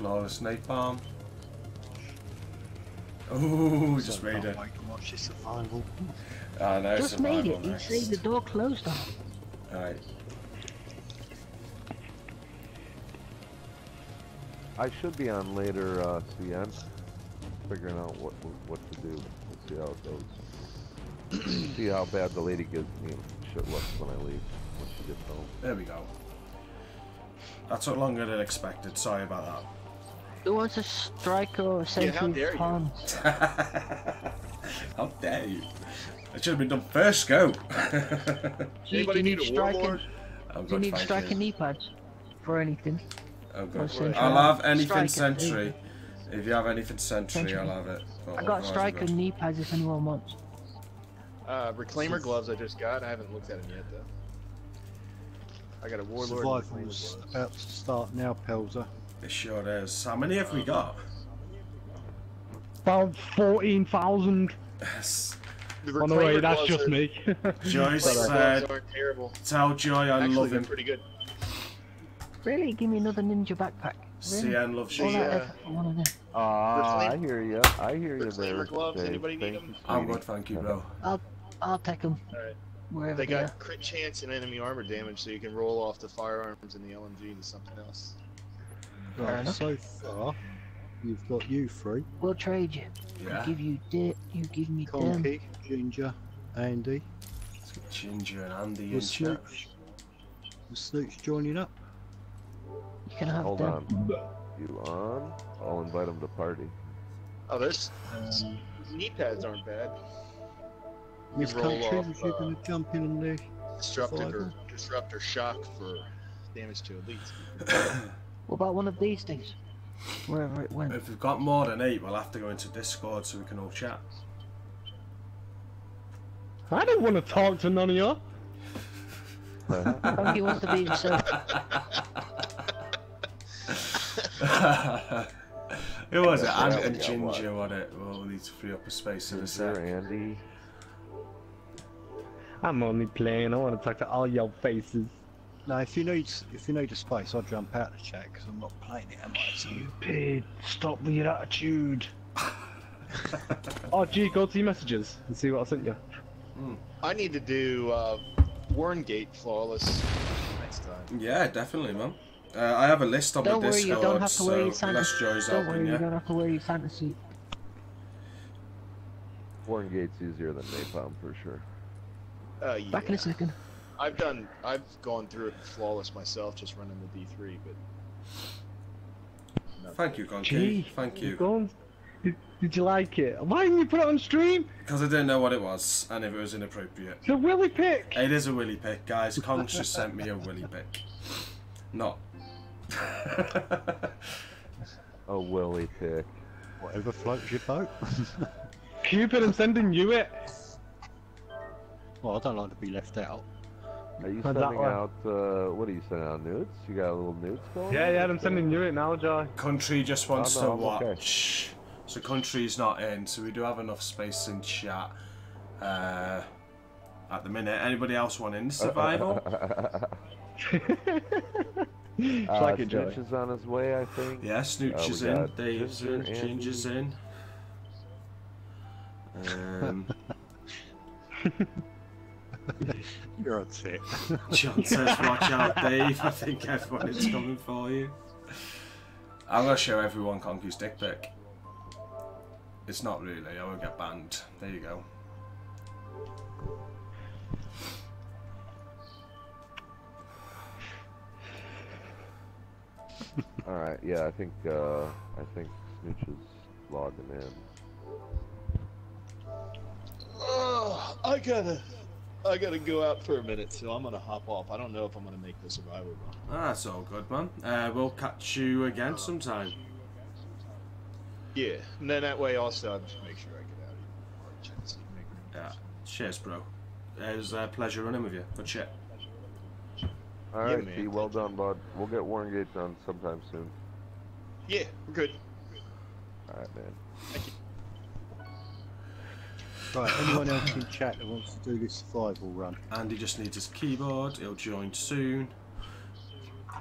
Speaker 1: There we go, flawless napalm. Ooh, just made it.
Speaker 5: Wait to watch this survival.
Speaker 1: Ah, no,
Speaker 2: Just made it.
Speaker 1: survival
Speaker 2: You
Speaker 1: next.
Speaker 2: say the door closed on.
Speaker 1: Alright.
Speaker 3: I should be on later, uh, CN. Figuring out what what to do. Let's see how it goes. [clears throat] see how bad the lady gives me shit looks when I leave. When she gets home.
Speaker 1: There we go. That took longer than expected, sorry about
Speaker 2: Who wants a striker or a
Speaker 4: Yeah, how
Speaker 2: sentry
Speaker 4: dare you.
Speaker 2: palm? [laughs]
Speaker 1: How dare you? It should have been done first go. [laughs]
Speaker 2: Do
Speaker 4: Anybody
Speaker 2: you
Speaker 4: need
Speaker 2: need
Speaker 4: a
Speaker 2: striking?
Speaker 4: warlord?
Speaker 1: I'm
Speaker 2: Do you need
Speaker 1: thank
Speaker 2: striking knee pads for anything?
Speaker 1: Oh,
Speaker 2: Or
Speaker 1: good. I'll have anything
Speaker 2: Striker,
Speaker 1: sentry. If you have anything sentry,
Speaker 2: Sentry.
Speaker 1: I'll have it. But
Speaker 2: I got
Speaker 1: otherwise I'm
Speaker 2: striker
Speaker 1: good.
Speaker 2: knee pads if anyone wants.
Speaker 4: Uh, reclaimer gloves I just got. I haven't looked at them yet though. I got a warlord. and reclaimer
Speaker 5: Survival's
Speaker 4: gloves.
Speaker 5: about to start now, Pelzer.
Speaker 1: It sure is. How many have we got?
Speaker 6: About 14,000.
Speaker 1: Yes.
Speaker 4: On the
Speaker 6: Oh no, wait, that's just
Speaker 4: are-
Speaker 6: me. [laughs]
Speaker 1: Joyce
Speaker 4: reclaimer gloves
Speaker 1: said,
Speaker 4: aren't terrible.
Speaker 1: tell Joy I
Speaker 4: Actually,
Speaker 1: love him.
Speaker 4: pretty good.
Speaker 2: Really? Give me another ninja backpack. Really?
Speaker 1: CN loves you.
Speaker 4: Yeah.
Speaker 2: effort for one of them.
Speaker 3: Ah, I hear you. I hear you there.
Speaker 4: Gloves,
Speaker 3: Dave.
Speaker 4: anybody need them?
Speaker 1: I'm good, thank you, bro.
Speaker 2: I'll I'll take them
Speaker 4: Alright.
Speaker 2: wherever
Speaker 4: They
Speaker 2: they,
Speaker 4: got crit chance and enemy armor damage, so you can roll off the firearms and the LMG to something else.
Speaker 2: Fair
Speaker 5: Right, so far, you've got you three.
Speaker 2: We'll trade you.
Speaker 1: Yeah.
Speaker 2: I give you dit, you give me them.
Speaker 5: Ginger, Andy.
Speaker 1: Let's get Ginger and Andy in
Speaker 5: Was
Speaker 1: chat.
Speaker 5: Snooch, was Snooch joining up?
Speaker 2: You can have
Speaker 3: Hold
Speaker 2: them.
Speaker 3: on. You on? I'll invite him to party.
Speaker 4: Oh, there's
Speaker 5: Um,
Speaker 4: knee pads aren't bad.
Speaker 5: Which
Speaker 4: roll
Speaker 5: country
Speaker 4: off,
Speaker 5: was you
Speaker 4: uh,
Speaker 5: going to jump in on there?
Speaker 4: Disruptor,
Speaker 5: Survival?
Speaker 4: disruptor shock for damage to elites. [coughs] [coughs]
Speaker 2: What about one of these things? Wherever it went.
Speaker 1: If we've got more than eight, we'll have to go into Discord so we can all chat.
Speaker 6: I don't want to talk to none of you.
Speaker 2: Funky wants to be himself. [laughs]
Speaker 1: Who was it?
Speaker 3: Yeah,
Speaker 1: Andy
Speaker 3: we
Speaker 1: and
Speaker 3: got
Speaker 1: Ginger on it. Well, we need to free up a space in a
Speaker 3: Ginger,
Speaker 1: sec.
Speaker 3: Andy.
Speaker 6: I'm only playing. I want to talk to all your faces.
Speaker 5: No, if you need if you need a space, I'll jump out the chat because I'm not playing it, am I? So
Speaker 6: Pete, stop with your attitude. [laughs] oh, gee, go to your messages and see what I sent you.
Speaker 4: I need to do uh, Warngate flawless next time.
Speaker 1: Yeah, definitely, man. Uh, I have a list on
Speaker 2: Don't
Speaker 1: the
Speaker 2: worry,
Speaker 1: Discord,
Speaker 2: you don't have to wear
Speaker 1: so unless Joy's
Speaker 2: Don't
Speaker 1: helping
Speaker 2: worry, you
Speaker 1: you.
Speaker 2: don't have to wear your Santa suit.
Speaker 3: Warren Gate's easier than Napalm for sure.
Speaker 4: Uh, yeah.
Speaker 2: Back in a second.
Speaker 4: I've done. I've gone through it flawless myself, just running the D3. But
Speaker 1: Thank you, Conky.
Speaker 6: Gee,
Speaker 1: Thank you.
Speaker 6: Go and, Did you like it? Why didn't you put it on stream?
Speaker 1: Because I didn't know what it was and if it was inappropriate.
Speaker 6: It's a willy pick.
Speaker 1: It is a willy pick, guys. Kongs just sent me a willy pick. Not. [laughs]
Speaker 3: A willy pick.
Speaker 5: Whatever floats your boat. [laughs]
Speaker 6: Cupid, I'm sending you it.
Speaker 5: well, I don't like to be left out.
Speaker 3: Are you
Speaker 6: How'd
Speaker 3: sending out, uh, what are you sending out, nudes? You got a little nudes going
Speaker 6: Yeah, yeah, I'm sending you it now, Joy.
Speaker 1: Country just wants
Speaker 3: Oh,
Speaker 1: to
Speaker 3: I'm okay.
Speaker 1: watch. So country's not in, so we do have enough space in chat. Uh, at the minute, anybody else want in survival? [laughs]
Speaker 6: It's
Speaker 3: Uh,
Speaker 6: like it, Joy.
Speaker 3: Is on his way, I think.
Speaker 1: yeah, Snooch
Speaker 3: Uh, we
Speaker 1: is in, Dave's
Speaker 3: Ginger,
Speaker 1: in, Ginger's in. [laughs] Um, [laughs]
Speaker 5: You're on it. [laughs]
Speaker 1: John says, "Watch out, Dave." I think everyone is coming for you. I'm gonna show everyone Conky's dick pic. It's not really. I won't get banned. There you go.
Speaker 3: Alright, yeah, I think, uh, I think Snooch is logging in.
Speaker 4: Oh, I gotta, I gotta go out for a minute, so I'm gonna hop off. I don't know if I'm gonna make the survival run.
Speaker 1: Ah, that's all good, man. Uh, we'll catch you again sometime.
Speaker 4: Yeah, and then that way also I'll just make sure I get out of here. before I check to see if make room.
Speaker 1: Yeah. Cheers, bro. It was a pleasure running with you. Good shit.
Speaker 3: Alright,
Speaker 4: man,
Speaker 3: T, well done, bud. We'll get Warrengate done sometime soon.
Speaker 4: Yeah, we're good.
Speaker 3: Alright, man.
Speaker 5: Right, anyone else in chat that wants to do this survival run?
Speaker 1: Andy just needs his keyboard. He'll join soon.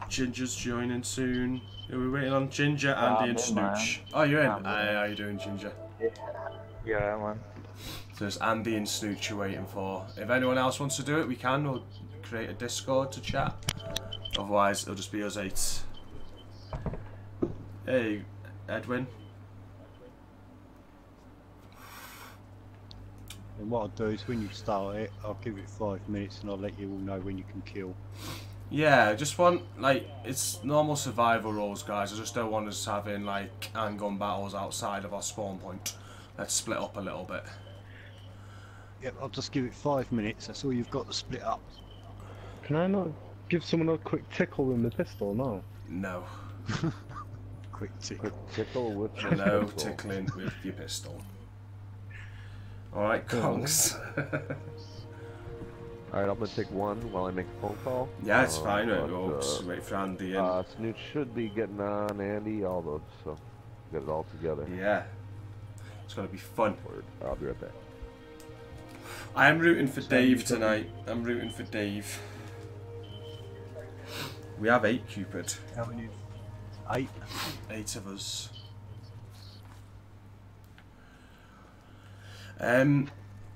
Speaker 1: Ginger's joining soon. Are we waiting on Ginger, Andy,
Speaker 7: I'm
Speaker 1: and
Speaker 7: in, man.
Speaker 1: Snooch? Oh, you're in.
Speaker 7: I'm.
Speaker 1: Hey, how you doing, Ginger?
Speaker 7: Yeah, yeah, man.
Speaker 1: So there's Andy and Snooch you're waiting for. If anyone else wants to do it, we can. We'll create a Discord to chat. Otherwise, it'll just be us eight. Hey, Edwin.
Speaker 5: And what I'll do is when you start it, I'll give it five minutes and I'll let you all know when you can kill.
Speaker 1: Yeah, I just want like it's normal survival rules, guys. I just don't want us having like handgun battles outside of our spawn point. Let's split up a little bit.
Speaker 5: Yep, I'll just give it five minutes. That's all you've got to split up.
Speaker 6: Can I not give someone a quick tickle with the pistol? No.
Speaker 1: No, [laughs]
Speaker 5: Quick tick.
Speaker 3: Quick tickle with my
Speaker 1: no tickling with your pistol. All right, conks. [laughs]
Speaker 3: Alright, I'm gonna take one while I make a phone call.
Speaker 1: yeah, it's
Speaker 3: Uh,
Speaker 1: fine.
Speaker 3: but,
Speaker 1: We'll
Speaker 3: uh,
Speaker 1: wait for Andy. And,
Speaker 3: Uh, Snooch should be getting on Andy, all those, so get it all together.
Speaker 1: yeah, it's gonna be fun.
Speaker 3: Word. I'll be right back.
Speaker 1: I am rooting for Dave tonight. I'm rooting for Dave. We have eight Cupid.
Speaker 5: How many? Eight.
Speaker 1: Eight of us. Um,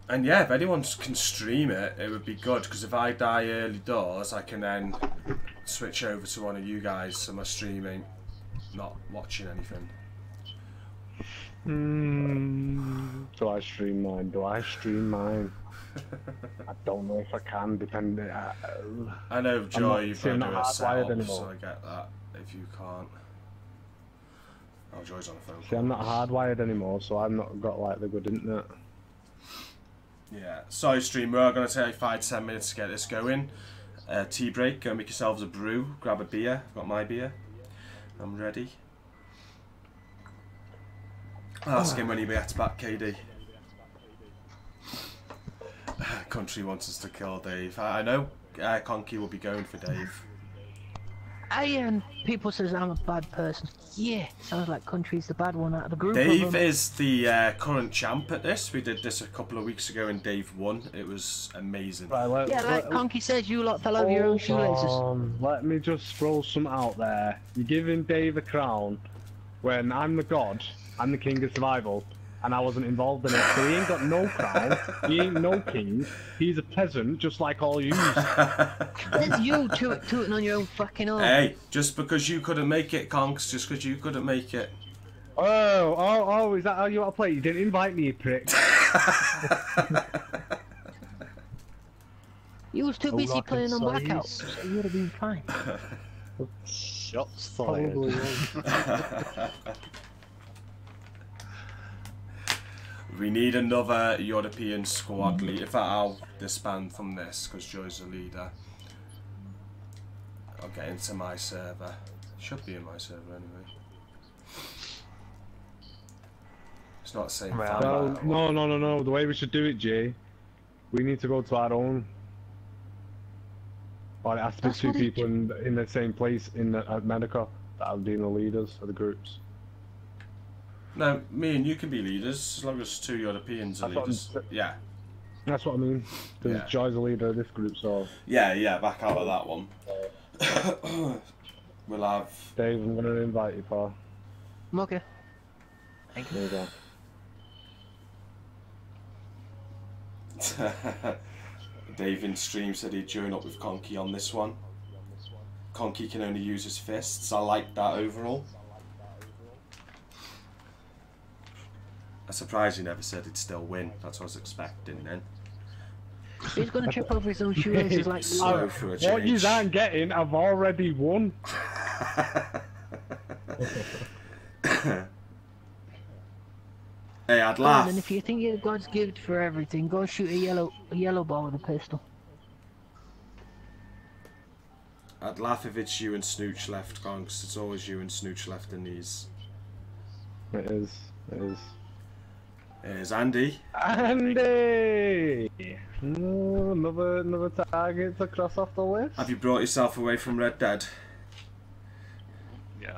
Speaker 1: and yeah, if anyone can stream it, it would be good because if I die early doors, I can then switch over to one of you guys so my streaming, not watching anything.
Speaker 6: Hmm. Do I stream mine? Do I stream mine? [laughs] I don't know if I can, depending. Uh,
Speaker 1: I know Joy, you've
Speaker 6: see,
Speaker 1: got
Speaker 6: I'm
Speaker 1: to do
Speaker 6: not
Speaker 1: a
Speaker 6: hardwired
Speaker 1: setup,
Speaker 6: anymore.
Speaker 1: so I get that. If you can't, oh Joy's on the phone.
Speaker 6: see, I'm not hardwired anymore, so I've not got like the good internet.
Speaker 1: Yeah, sorry stream, we're going to take five to minutes to get this going. Uh, tea break, go make yourselves a brew, grab a beer, I've got my beer. I'm ready. I'll ask him when he gets back, KD. [sighs] Country wants us to kill Dave. I I know uh, Conky will be going for Dave.
Speaker 2: I and people says I'm a bad person. Yeah, sounds like country's the bad one out of the group.
Speaker 1: Dave is the uh, current champ at this. We did this a couple of weeks ago and Dave won. It was amazing.
Speaker 6: Right, let,
Speaker 2: Yeah, like
Speaker 6: let-
Speaker 2: Conky says, you lot fell over your own shoelaces.
Speaker 6: on, Let me just throw some out there. You're giving Dave a crown when I'm the god, I'm the king of survival, and I wasn't involved in it. So he ain't got no crown, he ain't no king, he's a peasant just like all you.
Speaker 2: There's you toot- tooting on your own fucking horn.
Speaker 1: Hey, just because you couldn't make it, Conks, just because you couldn't make it.
Speaker 6: Oh, oh, oh, is that how you want to play? You didn't invite me, you prick. [laughs]
Speaker 2: You was too
Speaker 5: All
Speaker 2: busy playing on
Speaker 5: say
Speaker 2: blackout, so you would have been fine. [laughs]
Speaker 5: Shots fired. [laughs]
Speaker 6: Probably was.
Speaker 1: We need another European squad leader. If I'll disband from this because Joy's the leader. I'll get into my server. Should be in my server anyway. It's not the same
Speaker 7: Well,
Speaker 1: file.
Speaker 6: No, no, no, no. The way we should do it, Jay, we need to go to our own. Or it has to be
Speaker 2: That's
Speaker 6: two people in, in the same place in uh, the, at Medica that are being the leaders of the groups.
Speaker 1: No, me and you can be leaders as long as two Europeans are
Speaker 6: That's
Speaker 1: leaders. Yeah,
Speaker 6: That's what I mean. Because
Speaker 1: Yeah.
Speaker 6: Joy's the leader of this group, so
Speaker 1: yeah, yeah. Back out of that one. [coughs] we'll have.
Speaker 6: Dave, I'm gonna invite you, pal.
Speaker 2: Okay.
Speaker 6: There you go. [laughs]
Speaker 1: Dave in stream said he'd join up with Conky on this one. Conky can only use his fists. I like that overall. I'm surprised he never said he'd still win. That's what I was expecting then.
Speaker 2: He's gonna trip over his own shoelaces [laughs] like
Speaker 1: So for a
Speaker 6: What
Speaker 1: change.
Speaker 6: you aren't getting, I've already won. [laughs]
Speaker 1: hey, I'd
Speaker 2: Oh,
Speaker 1: laugh.
Speaker 2: and if you think you're God's gift for everything, go shoot a yellow a yellow ball with a pistol.
Speaker 1: I'd laugh if it's you and Snooch left, Con, 'cause it's always you and Snooch left in these.
Speaker 6: It is. It is.
Speaker 1: Eh, Here's Andy.
Speaker 6: Andy! No, another another target to cross off the list.
Speaker 1: Have you brought yourself away from Red Dead?
Speaker 8: Yeah.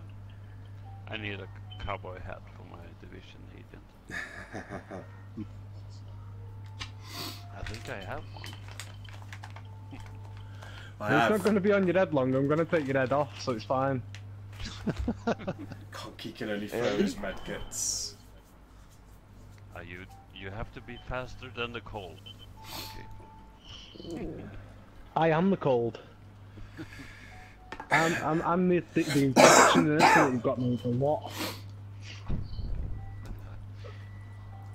Speaker 8: I need a cowboy hat for my division agent. [laughs] I think I have one.
Speaker 1: I
Speaker 6: It's not going to be on your head long. I'm going to take your head off, so it's fine. [laughs]
Speaker 1: Conky can only throw his [laughs] medkits.
Speaker 8: Uh, you you have to be faster than the cold. Okay.
Speaker 6: I am the cold. I'm, I'm, I'm the, the, the infection and everything that you've got me for what?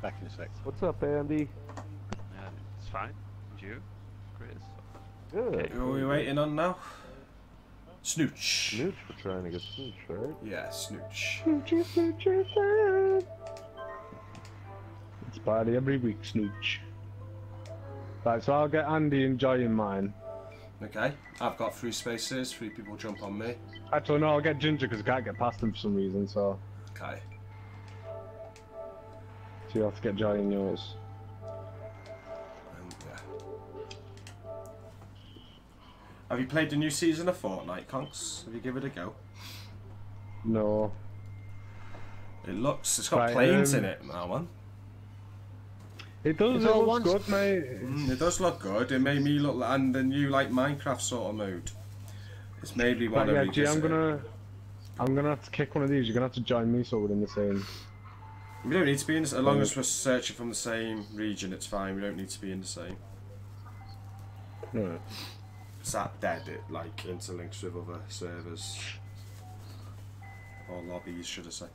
Speaker 5: Back in a sec.
Speaker 3: What's up, Andy?
Speaker 8: Yeah, it's fine. You, Chris.
Speaker 3: Good.
Speaker 1: Who are we waiting on now? Snooch.
Speaker 3: Snooch, we're trying to get Snooch, right?
Speaker 1: Yeah, Snooch.
Speaker 6: It's party every week, Snooch. Right, so I'll get Andy enjoying mine.
Speaker 1: Okay, I've got three spaces, three people jump on me.
Speaker 6: Actually, no, I'll get Ginger because I can't get past him for some reason, so,
Speaker 1: Okay.
Speaker 6: so you have to get Joy in yours.
Speaker 1: And, yeah. Have you played the new season of Fortnite, Conks? Have you give it a go?
Speaker 6: No.
Speaker 1: It looks, it's got
Speaker 6: Right,
Speaker 1: planes
Speaker 6: um,
Speaker 1: in it that man.
Speaker 6: It does,
Speaker 2: It's
Speaker 6: it
Speaker 2: all
Speaker 6: looks good, mate.
Speaker 1: Mm, it does look good. It made me look like, and the new like Minecraft sort of mode. It's made me
Speaker 6: Right,
Speaker 1: want to
Speaker 6: yeah, G, I'm gonna... I'm gonna have to kick one of these. You're gonna have to join me so we're in the same.
Speaker 1: We don't need to be in, as long as we're searching from the same region, it's fine. We don't need to be in the same.
Speaker 6: No.
Speaker 1: It's that dead, it like interlinks with other servers. Or lobbies, should I say.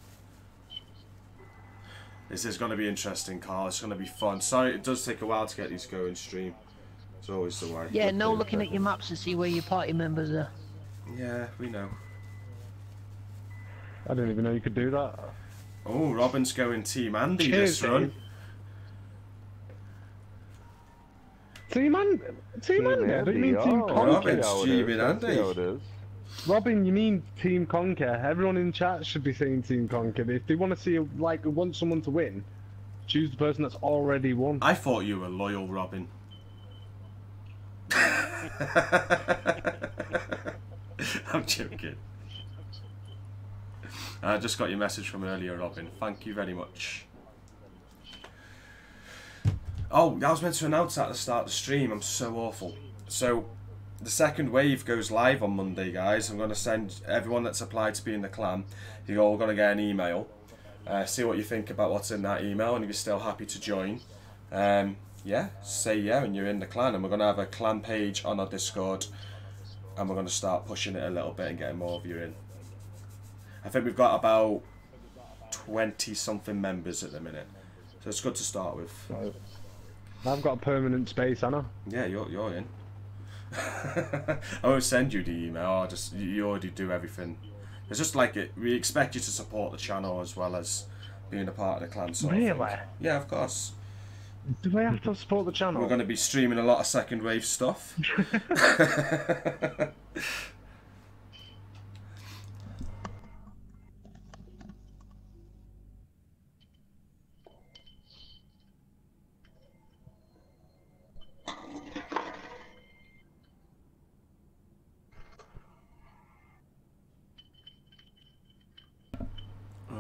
Speaker 1: This is going to be interesting, Carl. It's going to be fun. Sorry, it does take a while to get these going stream. It's always the way.
Speaker 2: Yeah, no looking at your maps to see where your party members are.
Speaker 1: Yeah, we know.
Speaker 6: I didn't even know you could do that.
Speaker 1: Oh, Robin's going Team Andy
Speaker 6: Cheers,
Speaker 1: this run.
Speaker 6: Dave. Team Andy? Team Andy? I don't mean Team
Speaker 3: oh,
Speaker 6: Conker.
Speaker 1: Robin.
Speaker 3: that's
Speaker 1: Team Andy.
Speaker 6: Robin, you mean Team Conker. Everyone in chat should be saying Team Conker. If they want to see, like, want someone to win, choose the person that's already won.
Speaker 1: I thought you were loyal, Robin. [laughs] I'm joking. I just got your message from earlier, Robin. Thank you very much. Oh, I was meant to announce that at the start of the stream. I'm so awful. So, the second wave goes live on Monday, guys. I'm going to send everyone that's applied to be in the clan. You're all going to get an email. Uh, see what you think about what's in that email, and if you're still happy to join, um, yeah, say yeah, and you're in the clan. And we're going to have a clan page on our Discord, and we're going to start pushing it a little bit and getting more of you in. I think we've got about 20 something members at the minute, so it's good to start with.
Speaker 6: I've got a permanent space, Anna.
Speaker 1: Yeah, you're you're in. [laughs] I won't send you the email. I'll just you- already do everything. It's just like it. We expect you to support the channel as well as being a part of the clan. Sort of
Speaker 6: Really?
Speaker 1: thing. Yeah, of course.
Speaker 6: Do they have to support the channel?
Speaker 1: We're going to be streaming a lot of second wave stuff. [laughs] [laughs]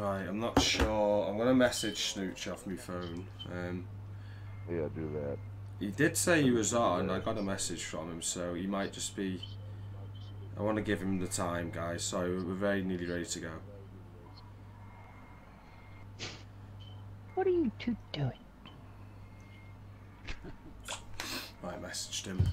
Speaker 1: Right, I'm not sure. I'm gonna message Snooch off my phone. Um,
Speaker 3: Yeah, do that.
Speaker 1: he did say he was on. I got a message from him, so he might just be. I want to give him the time, guys. So we're very nearly ready to go.
Speaker 2: What are you two doing? [laughs]
Speaker 1: I messaged him.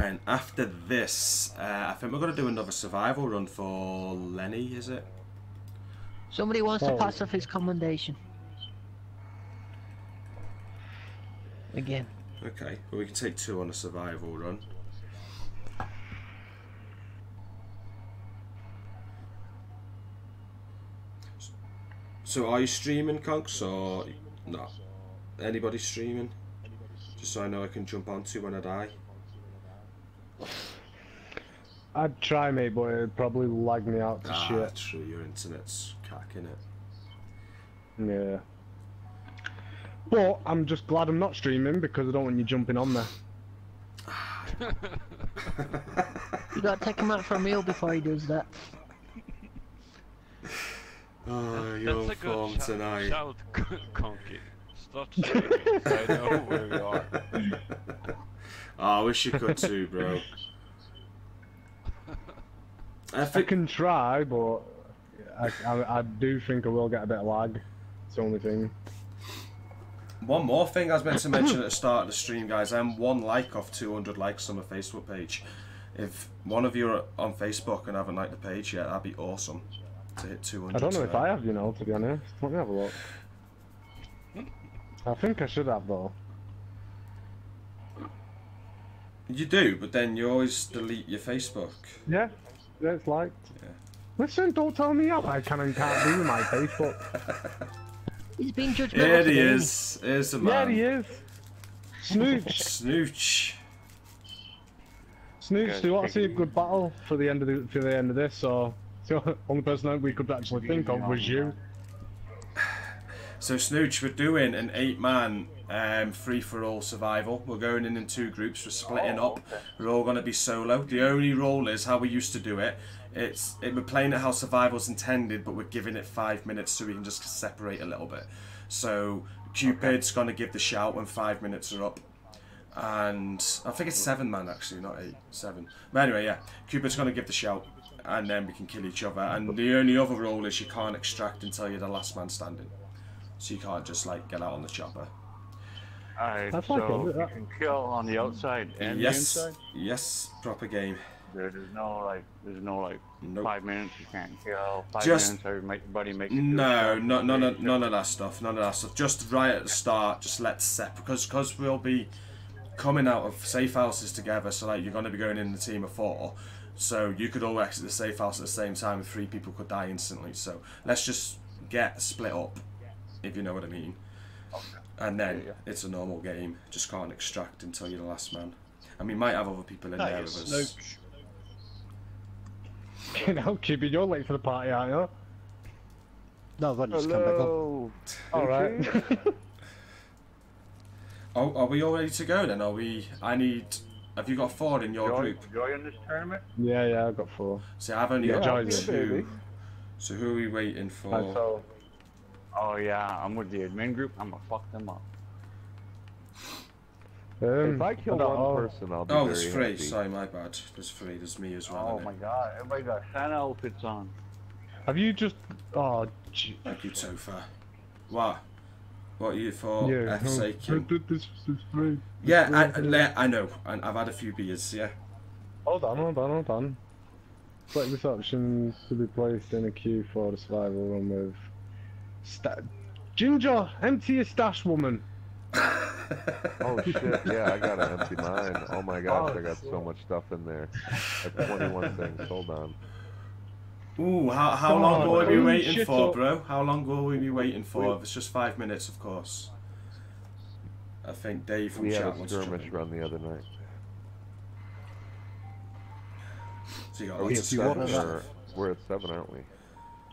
Speaker 1: And after this, uh, I think we're gonna do another survival run for Lenny. Is it?
Speaker 2: Somebody wants to
Speaker 6: Oh.
Speaker 2: pass off his commendation. Again.
Speaker 1: Okay. Well, we can take two on a survival run. So, are you streaming, Conks, or not? Anybody streaming? Just so I know I can jump onto when I die.
Speaker 6: I'd try, mate, but it'd probably lag me out to
Speaker 1: Ah,
Speaker 6: shit.
Speaker 1: true. Your internet's cacking it.
Speaker 6: Yeah. But I'm just glad I'm not streaming because I don't want you jumping on there. [laughs]
Speaker 2: You gotta take him out for a meal before he does that.
Speaker 1: Oh, your
Speaker 8: That's a
Speaker 1: form
Speaker 8: good
Speaker 1: tonight.
Speaker 8: shout, [laughs] Conky. Start streaming. I know where we are. [laughs]
Speaker 1: Oh, I wish you could too, bro. [laughs] I think...
Speaker 6: I can try, but I, I, I do think I will get a bit of lag. It's the only thing.
Speaker 1: one more thing I was meant to mention at the start of the stream, guys. I'm one like off 200 likes on my Facebook page. If one of you are on Facebook and haven't liked the page yet, that'd be awesome to hit 200.
Speaker 6: I don't know if. I have, you know, to be honest. Let me have a look. Hmm? I think I should have, though.
Speaker 1: You do, but then you always delete your Facebook.
Speaker 6: Yeah, yeah it's like.
Speaker 1: Yeah.
Speaker 6: Listen, don't tell me how I can and can't do my Facebook. [laughs]
Speaker 2: He's being judgmental.
Speaker 1: Here he
Speaker 2: today.
Speaker 1: is. Here's the man.
Speaker 6: Yeah, he is. Snooch. [laughs]
Speaker 1: Snooch.
Speaker 6: Snooch, do you want to see a good battle for the end of the for the end of this? So, the only person that we could actually think of was you.
Speaker 1: So Snooch, we're doing an eight-man um, free-for-all survival. We're going in in two groups. We're splitting up. We're all going to be solo. The only rule is how we used to do it. It's it, we're playing it how survival's intended, but we're giving it five minutes so we can just separate a little bit. So Cupid's going to give the shout when five minutes are up. And I think it's seven man actually, not eight, seven. But anyway, yeah, Cupid's going to give the shout, and then we can kill each other. And the only other rule is you can't extract until you're the last man standing. So you can't just like get out on the chopper.
Speaker 7: Alright,
Speaker 6: That's like
Speaker 7: so
Speaker 6: it,
Speaker 7: you can kill on the outside and
Speaker 1: yes,
Speaker 7: the inside?
Speaker 1: yes, proper game.
Speaker 7: There's no like, there's no like
Speaker 1: Nope.
Speaker 7: five minutes you can't kill. Five
Speaker 1: Just-
Speaker 7: minutes everybody makes it to
Speaker 1: No,
Speaker 7: a
Speaker 1: no,
Speaker 7: shot,
Speaker 1: none of none of that stuff. None of that stuff. Just right at the start, just let's set because because we'll be coming out of safe houses together. So like you're going to be going in the team of four. So you could all exit the safe house at the same time, and three people could die instantly. So let's just get split up, if you know what I mean. And then
Speaker 7: Yeah, yeah.
Speaker 1: it's a normal game. Just can't extract until you're the last man. And we might have other people in
Speaker 4: Hey,
Speaker 1: there with us.
Speaker 4: Snooch.
Speaker 6: You know, Cupid, you're late for the party, aren't you?
Speaker 5: No, I've only just come back on.
Speaker 3: Hello. [laughs]
Speaker 6: All right.
Speaker 1: Oh, [laughs] are we all ready to go then? Are we? I need. Have you got four in your
Speaker 7: Joy,
Speaker 1: group?
Speaker 7: Joy in this tournament?
Speaker 6: yeah, yeah, I've got four.
Speaker 1: See, I've only
Speaker 6: Yeah,
Speaker 1: got two.
Speaker 3: baby.
Speaker 1: So who are we waiting for?
Speaker 6: Right, so,
Speaker 7: Oh yeah, I'm with the admin group. I'm gonna fuck them up.
Speaker 6: um,
Speaker 3: If I kill
Speaker 6: don't
Speaker 3: one
Speaker 6: know.
Speaker 3: person, I'll be
Speaker 1: oh,
Speaker 3: very
Speaker 1: there's three.
Speaker 3: happy.
Speaker 1: Sorry, my bad. There's three. There's me as well.
Speaker 7: Oh
Speaker 1: innit?
Speaker 7: my god, everybody got Santa outfits on.
Speaker 6: Have you just? Oh, gee.
Speaker 1: Thank you, Topher. What? What are you for?
Speaker 6: yeah.
Speaker 1: F's
Speaker 6: oh,
Speaker 1: sake. you-
Speaker 6: This, this, this free.
Speaker 1: Yeah, I, I, I know. And I've had a few beers. Yeah.
Speaker 6: Hold on, hold on, hold on. Select this option to be placed in a queue for the survival run with. Sta- Ginger, empty your stash, woman. [laughs]
Speaker 3: Oh shit, yeah, I gotta empty mine. Oh my gosh, oh, I got so much stuff in there. I have 21 [laughs] things, hold on.
Speaker 1: Ooh, how, how
Speaker 6: Come
Speaker 1: long
Speaker 6: on,
Speaker 1: will we be waiting for,
Speaker 6: up.
Speaker 1: bro? How long will we be waiting for? If it's just five minutes, of course. I think Dave from
Speaker 3: We had
Speaker 1: chat
Speaker 3: a
Speaker 1: wants to
Speaker 3: skirmish
Speaker 1: join.
Speaker 3: run the other night.
Speaker 1: So you got
Speaker 3: Are
Speaker 1: lots
Speaker 3: at
Speaker 1: of
Speaker 5: if you want
Speaker 1: stuff.
Speaker 5: to-
Speaker 3: we're at seven, aren't we?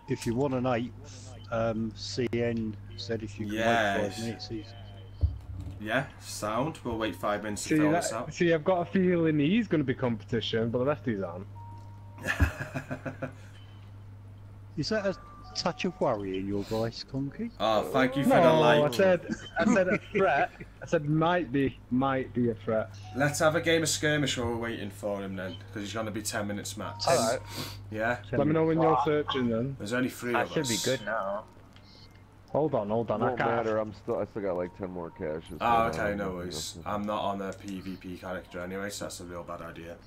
Speaker 5: If you want an eight, um, CN said if you can wait
Speaker 1: Yes.
Speaker 5: five minutes, he's
Speaker 1: Yeah, sound. We'll wait five minutes to
Speaker 6: See,
Speaker 1: fill
Speaker 6: that,
Speaker 1: this out.
Speaker 6: see, I've got a feeling he's going to be competition, but the rest of these aren't. [laughs]
Speaker 5: Is that a touch of worry in your voice, Conky?
Speaker 1: oh, ah, thank you for the
Speaker 6: No, I
Speaker 1: like.
Speaker 6: said, I said a threat. I said might be, might be a threat.
Speaker 1: Let's have a game of skirmish while we're waiting for him then, because he's going to be 10 minutes max.
Speaker 3: Alright.
Speaker 1: Yeah?
Speaker 6: Let me know when you're searching then.
Speaker 1: There's only three
Speaker 2: I
Speaker 1: of
Speaker 2: should be good now.
Speaker 6: Hold on, hold on. I
Speaker 3: Won't
Speaker 6: can't.
Speaker 3: matter. I'm still. I still got like ten more caches.
Speaker 1: Oh, okay, no worries. I'm not on a PvP character anyway, so that's a real bad idea.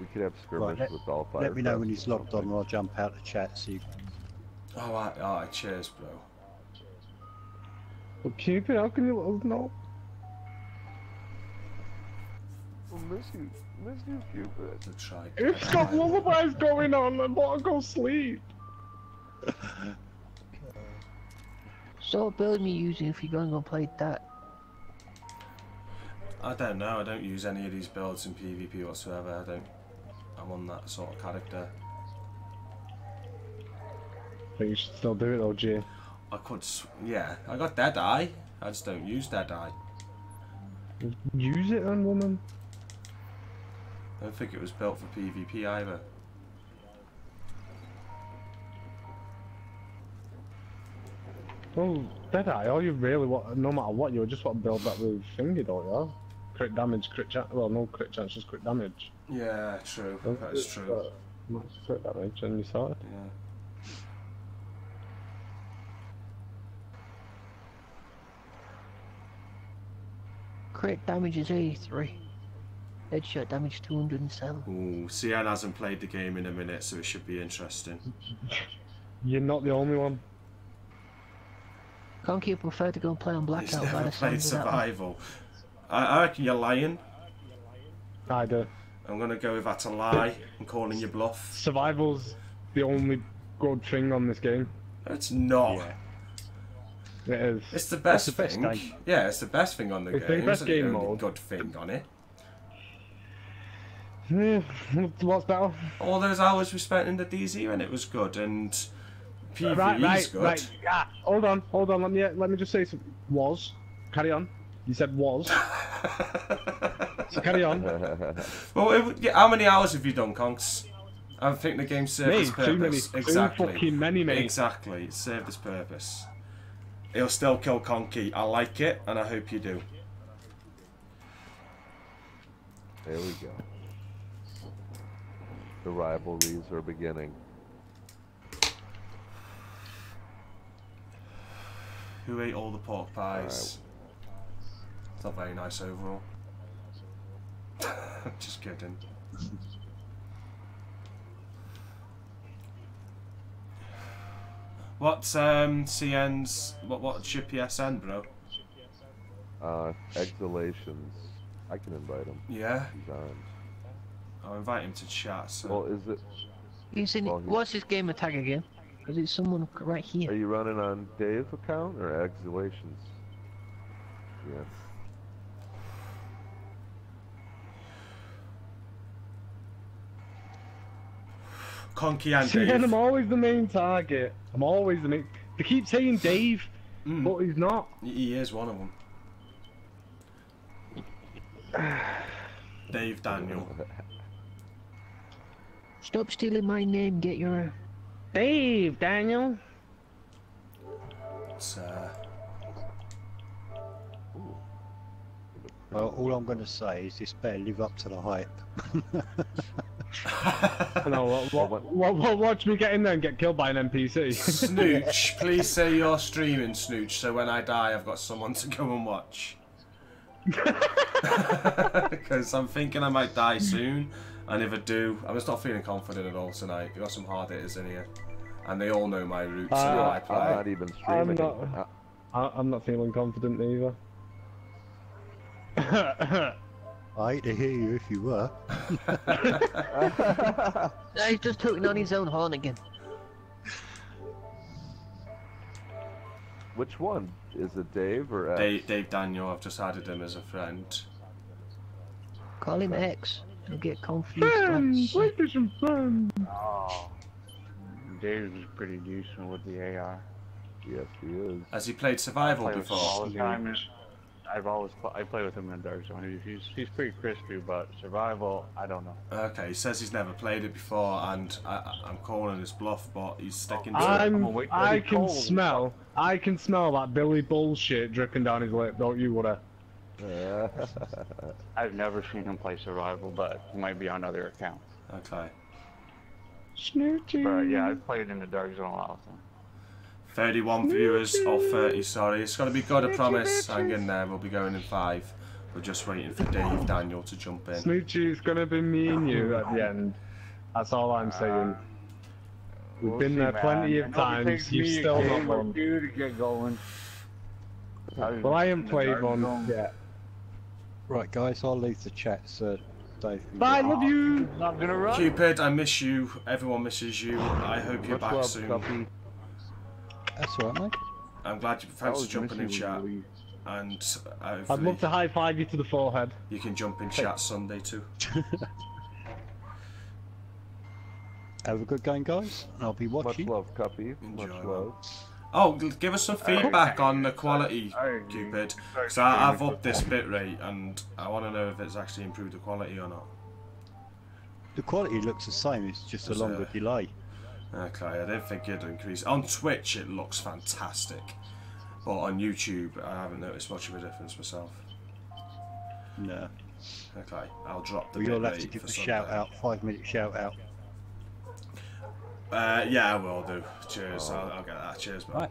Speaker 3: We could have skirmish
Speaker 5: let-
Speaker 3: with all five.
Speaker 5: Let me know when he's logged on, and I'll jump out the chat. So you
Speaker 1: Oh, I, oh cheers, bro.
Speaker 6: Well, Cupid, how can you let us know?
Speaker 3: I miss you. Miss you, Cupid.
Speaker 1: To try.
Speaker 6: It's got lullabies going on. I want to go sleep.
Speaker 2: So what build me using if you're going to go play that?
Speaker 1: I don't know. I don't use any of these builds in PvP whatsoever. I don't. I'm on that sort of character.
Speaker 6: But you should still do it though,
Speaker 1: I could. Yeah, I got dead eye, I just don't use dead eye.
Speaker 6: Use it then, woman.
Speaker 1: I don't think it was built for PvP either.
Speaker 6: Oh, Deadeye, all you really want, no matter what, you just want to build that with thingy, don't you? Crit damage, crit chance, well, no crit chance, just crit damage.
Speaker 1: Yeah, true. That is true.
Speaker 6: Uh, max crit damage, and you saw it.
Speaker 1: Yeah.
Speaker 2: Crit damage is 83. Headshot damage 207.
Speaker 1: Ooh, CN hasn't played the game in a minute, so it should be interesting. [laughs]
Speaker 6: You're not the only one.
Speaker 2: Conky would prefer to go and play on
Speaker 1: He's
Speaker 2: Blackout by the
Speaker 1: played
Speaker 2: sounds of that one.
Speaker 1: survival. I, I reckon you're lying.
Speaker 6: I do.
Speaker 1: I'm gonna go with that's a lie. I'm calling you bluff.
Speaker 6: Survival's the only good thing on this game.
Speaker 1: It's not.
Speaker 5: Yeah.
Speaker 6: It is.
Speaker 1: It's the best
Speaker 5: the best
Speaker 1: thing.
Speaker 5: game.
Speaker 1: Yeah, it's the best thing on the
Speaker 6: It's the
Speaker 1: game.
Speaker 6: best
Speaker 1: It's the
Speaker 6: game
Speaker 1: only
Speaker 6: mode.
Speaker 1: good thing on it.
Speaker 6: Yeah, what's better?
Speaker 1: All those hours we spent in the DZ and it was good, and PvE's
Speaker 6: right, right,
Speaker 1: good.
Speaker 6: right. Yeah. Hold on, hold on. Let me let me just say something. Was. Carry on. You said was. so carry on. [laughs]
Speaker 1: well, it, yeah, how many hours have you done, Conks? I think the game served
Speaker 6: Me,
Speaker 1: its
Speaker 6: too many.
Speaker 1: purpose.
Speaker 6: Too
Speaker 1: Exactly.
Speaker 6: fucking many, mate.
Speaker 1: Exactly. It served its purpose. It'll still kill Conky. I like it, and I hope you do.
Speaker 3: There we go. The rivalries are beginning.
Speaker 1: Who ate all the pork pies? It's not very nice overall. [laughs] Just kidding. What's um CN's what what's your PSN, bro?
Speaker 3: Uh, exhalations. I can invite him.
Speaker 1: Yeah,
Speaker 3: He's on.
Speaker 1: I'll invite him to chat. So
Speaker 3: Well, is it?
Speaker 2: He's in,
Speaker 3: Well, he-
Speaker 2: what's his gamer tag again? Because it's someone right here.
Speaker 3: Are you running on Dave's account or exhalations? Yeah.
Speaker 1: Conky and [laughs]
Speaker 6: See, and I'm always the main target. I'm always the main. They keep saying Dave,
Speaker 1: Mm,
Speaker 6: but he's not.
Speaker 1: he is one of them. Dave Daniel.
Speaker 2: Stop stealing my name, get your...
Speaker 6: Dave, Daniel.
Speaker 1: It's, uh,
Speaker 5: Well, all I'm going to say is this better live up to the hype. [laughs]
Speaker 6: I know. What, what, what, what, watch me get in there and get killed by an NPC.
Speaker 1: Snooch, [laughs] please say you're streaming, Snooch, so when I die, I've got someone to go and watch. [laughs] Because I'm thinking I might die soon, and if I do, I'm just not feeling confident at all tonight. We've got some hard hitters in here, and they all know my roots and how I
Speaker 3: I'm not even
Speaker 6: I'm
Speaker 3: streaming.
Speaker 6: not-
Speaker 3: Uh,
Speaker 6: I'm not feeling confident either. [laughs]
Speaker 5: I hate to hear you if you were.
Speaker 2: No, [laughs] he's just tooting on his own horn again.
Speaker 3: Which one? Is it Dave or X?
Speaker 1: Dave, Dave Daniel, I've just added him as a friend.
Speaker 2: Call him X. He'll get confused.
Speaker 6: Friends, let's do some fun.
Speaker 7: Oh. Dave's is pretty decent with the AR.
Speaker 3: Yes, he is.
Speaker 1: Has he played Survival
Speaker 7: play with all
Speaker 1: before?
Speaker 7: the time. And I've always pl- I play with him in Dark Zone. He's he's pretty crispy, but survival, I don't know.
Speaker 1: Okay, he says he's never played it before, and I, I- I'm calling his bluff, but he's sticking to it.
Speaker 7: I'm
Speaker 6: I'm,
Speaker 7: gonna wait till
Speaker 6: I can
Speaker 7: calls.
Speaker 6: smell, I can smell that Billy bullshit dripping down his lip, don't you, Woody? [laughs]
Speaker 7: I've never seen him play survival, but he might be on other accounts.
Speaker 1: Okay.
Speaker 6: Snooty.
Speaker 7: But yeah, I've played in the Dark Zone a lot of times.
Speaker 1: 31 viewers, or 30, sorry. It's going to be good, I promise. Hang in there, we'll be going in five. We're just waiting for Dave Daniel to jump in.
Speaker 6: Snoochie's gonna be me and you at the end. That's all I'm uh, saying. We've
Speaker 7: We'll
Speaker 6: been
Speaker 7: see,
Speaker 6: there plenty
Speaker 7: I
Speaker 6: of times. You've
Speaker 7: me a
Speaker 6: still not
Speaker 7: game or
Speaker 6: won.
Speaker 7: two to get going.
Speaker 6: Well, I haven't
Speaker 7: In the
Speaker 6: played one
Speaker 7: Zone.
Speaker 6: yet.
Speaker 5: Right, guys, I'll leave the chat so Dave can
Speaker 6: Bye, love you.
Speaker 7: Not gonna run.
Speaker 1: Cupid, I miss you. Everyone misses you. I hope you're
Speaker 3: Much
Speaker 1: back
Speaker 3: love,
Speaker 1: soon.
Speaker 3: Cuppy.
Speaker 5: That's all right, mate.
Speaker 1: I'm glad you
Speaker 7: I
Speaker 1: thanks for jumping in chat,
Speaker 7: you.
Speaker 1: and uh,
Speaker 6: I'd love to high five you to the forehead.
Speaker 1: you can jump in chat Sunday too. [laughs]
Speaker 5: Have a good game, guys. and I'll be watching.
Speaker 3: Much
Speaker 5: watching.
Speaker 3: love, Cuppy. Much love.
Speaker 1: Oh, give us some feedback on the quality,
Speaker 7: I-
Speaker 1: Cupid.
Speaker 7: Sorry,
Speaker 1: Because I've
Speaker 7: Cupid.
Speaker 1: upped this bit rate, and I want to know if it's actually improved the quality or not.
Speaker 5: The quality looks the same. It's just a longer
Speaker 1: it?
Speaker 5: delay.
Speaker 1: Okay, I didn't think it'd increase. On Twitch, it looks fantastic, but on YouTube, I haven't noticed much of a difference myself.
Speaker 5: No.
Speaker 1: Okay, I'll drop the
Speaker 5: We
Speaker 1: bit
Speaker 5: all have to give a
Speaker 1: Sunday.
Speaker 5: shout out, five minute shout out.
Speaker 1: Uh, yeah, I will do. Cheers. I'll, I'll get that. Cheers, man.
Speaker 5: Right.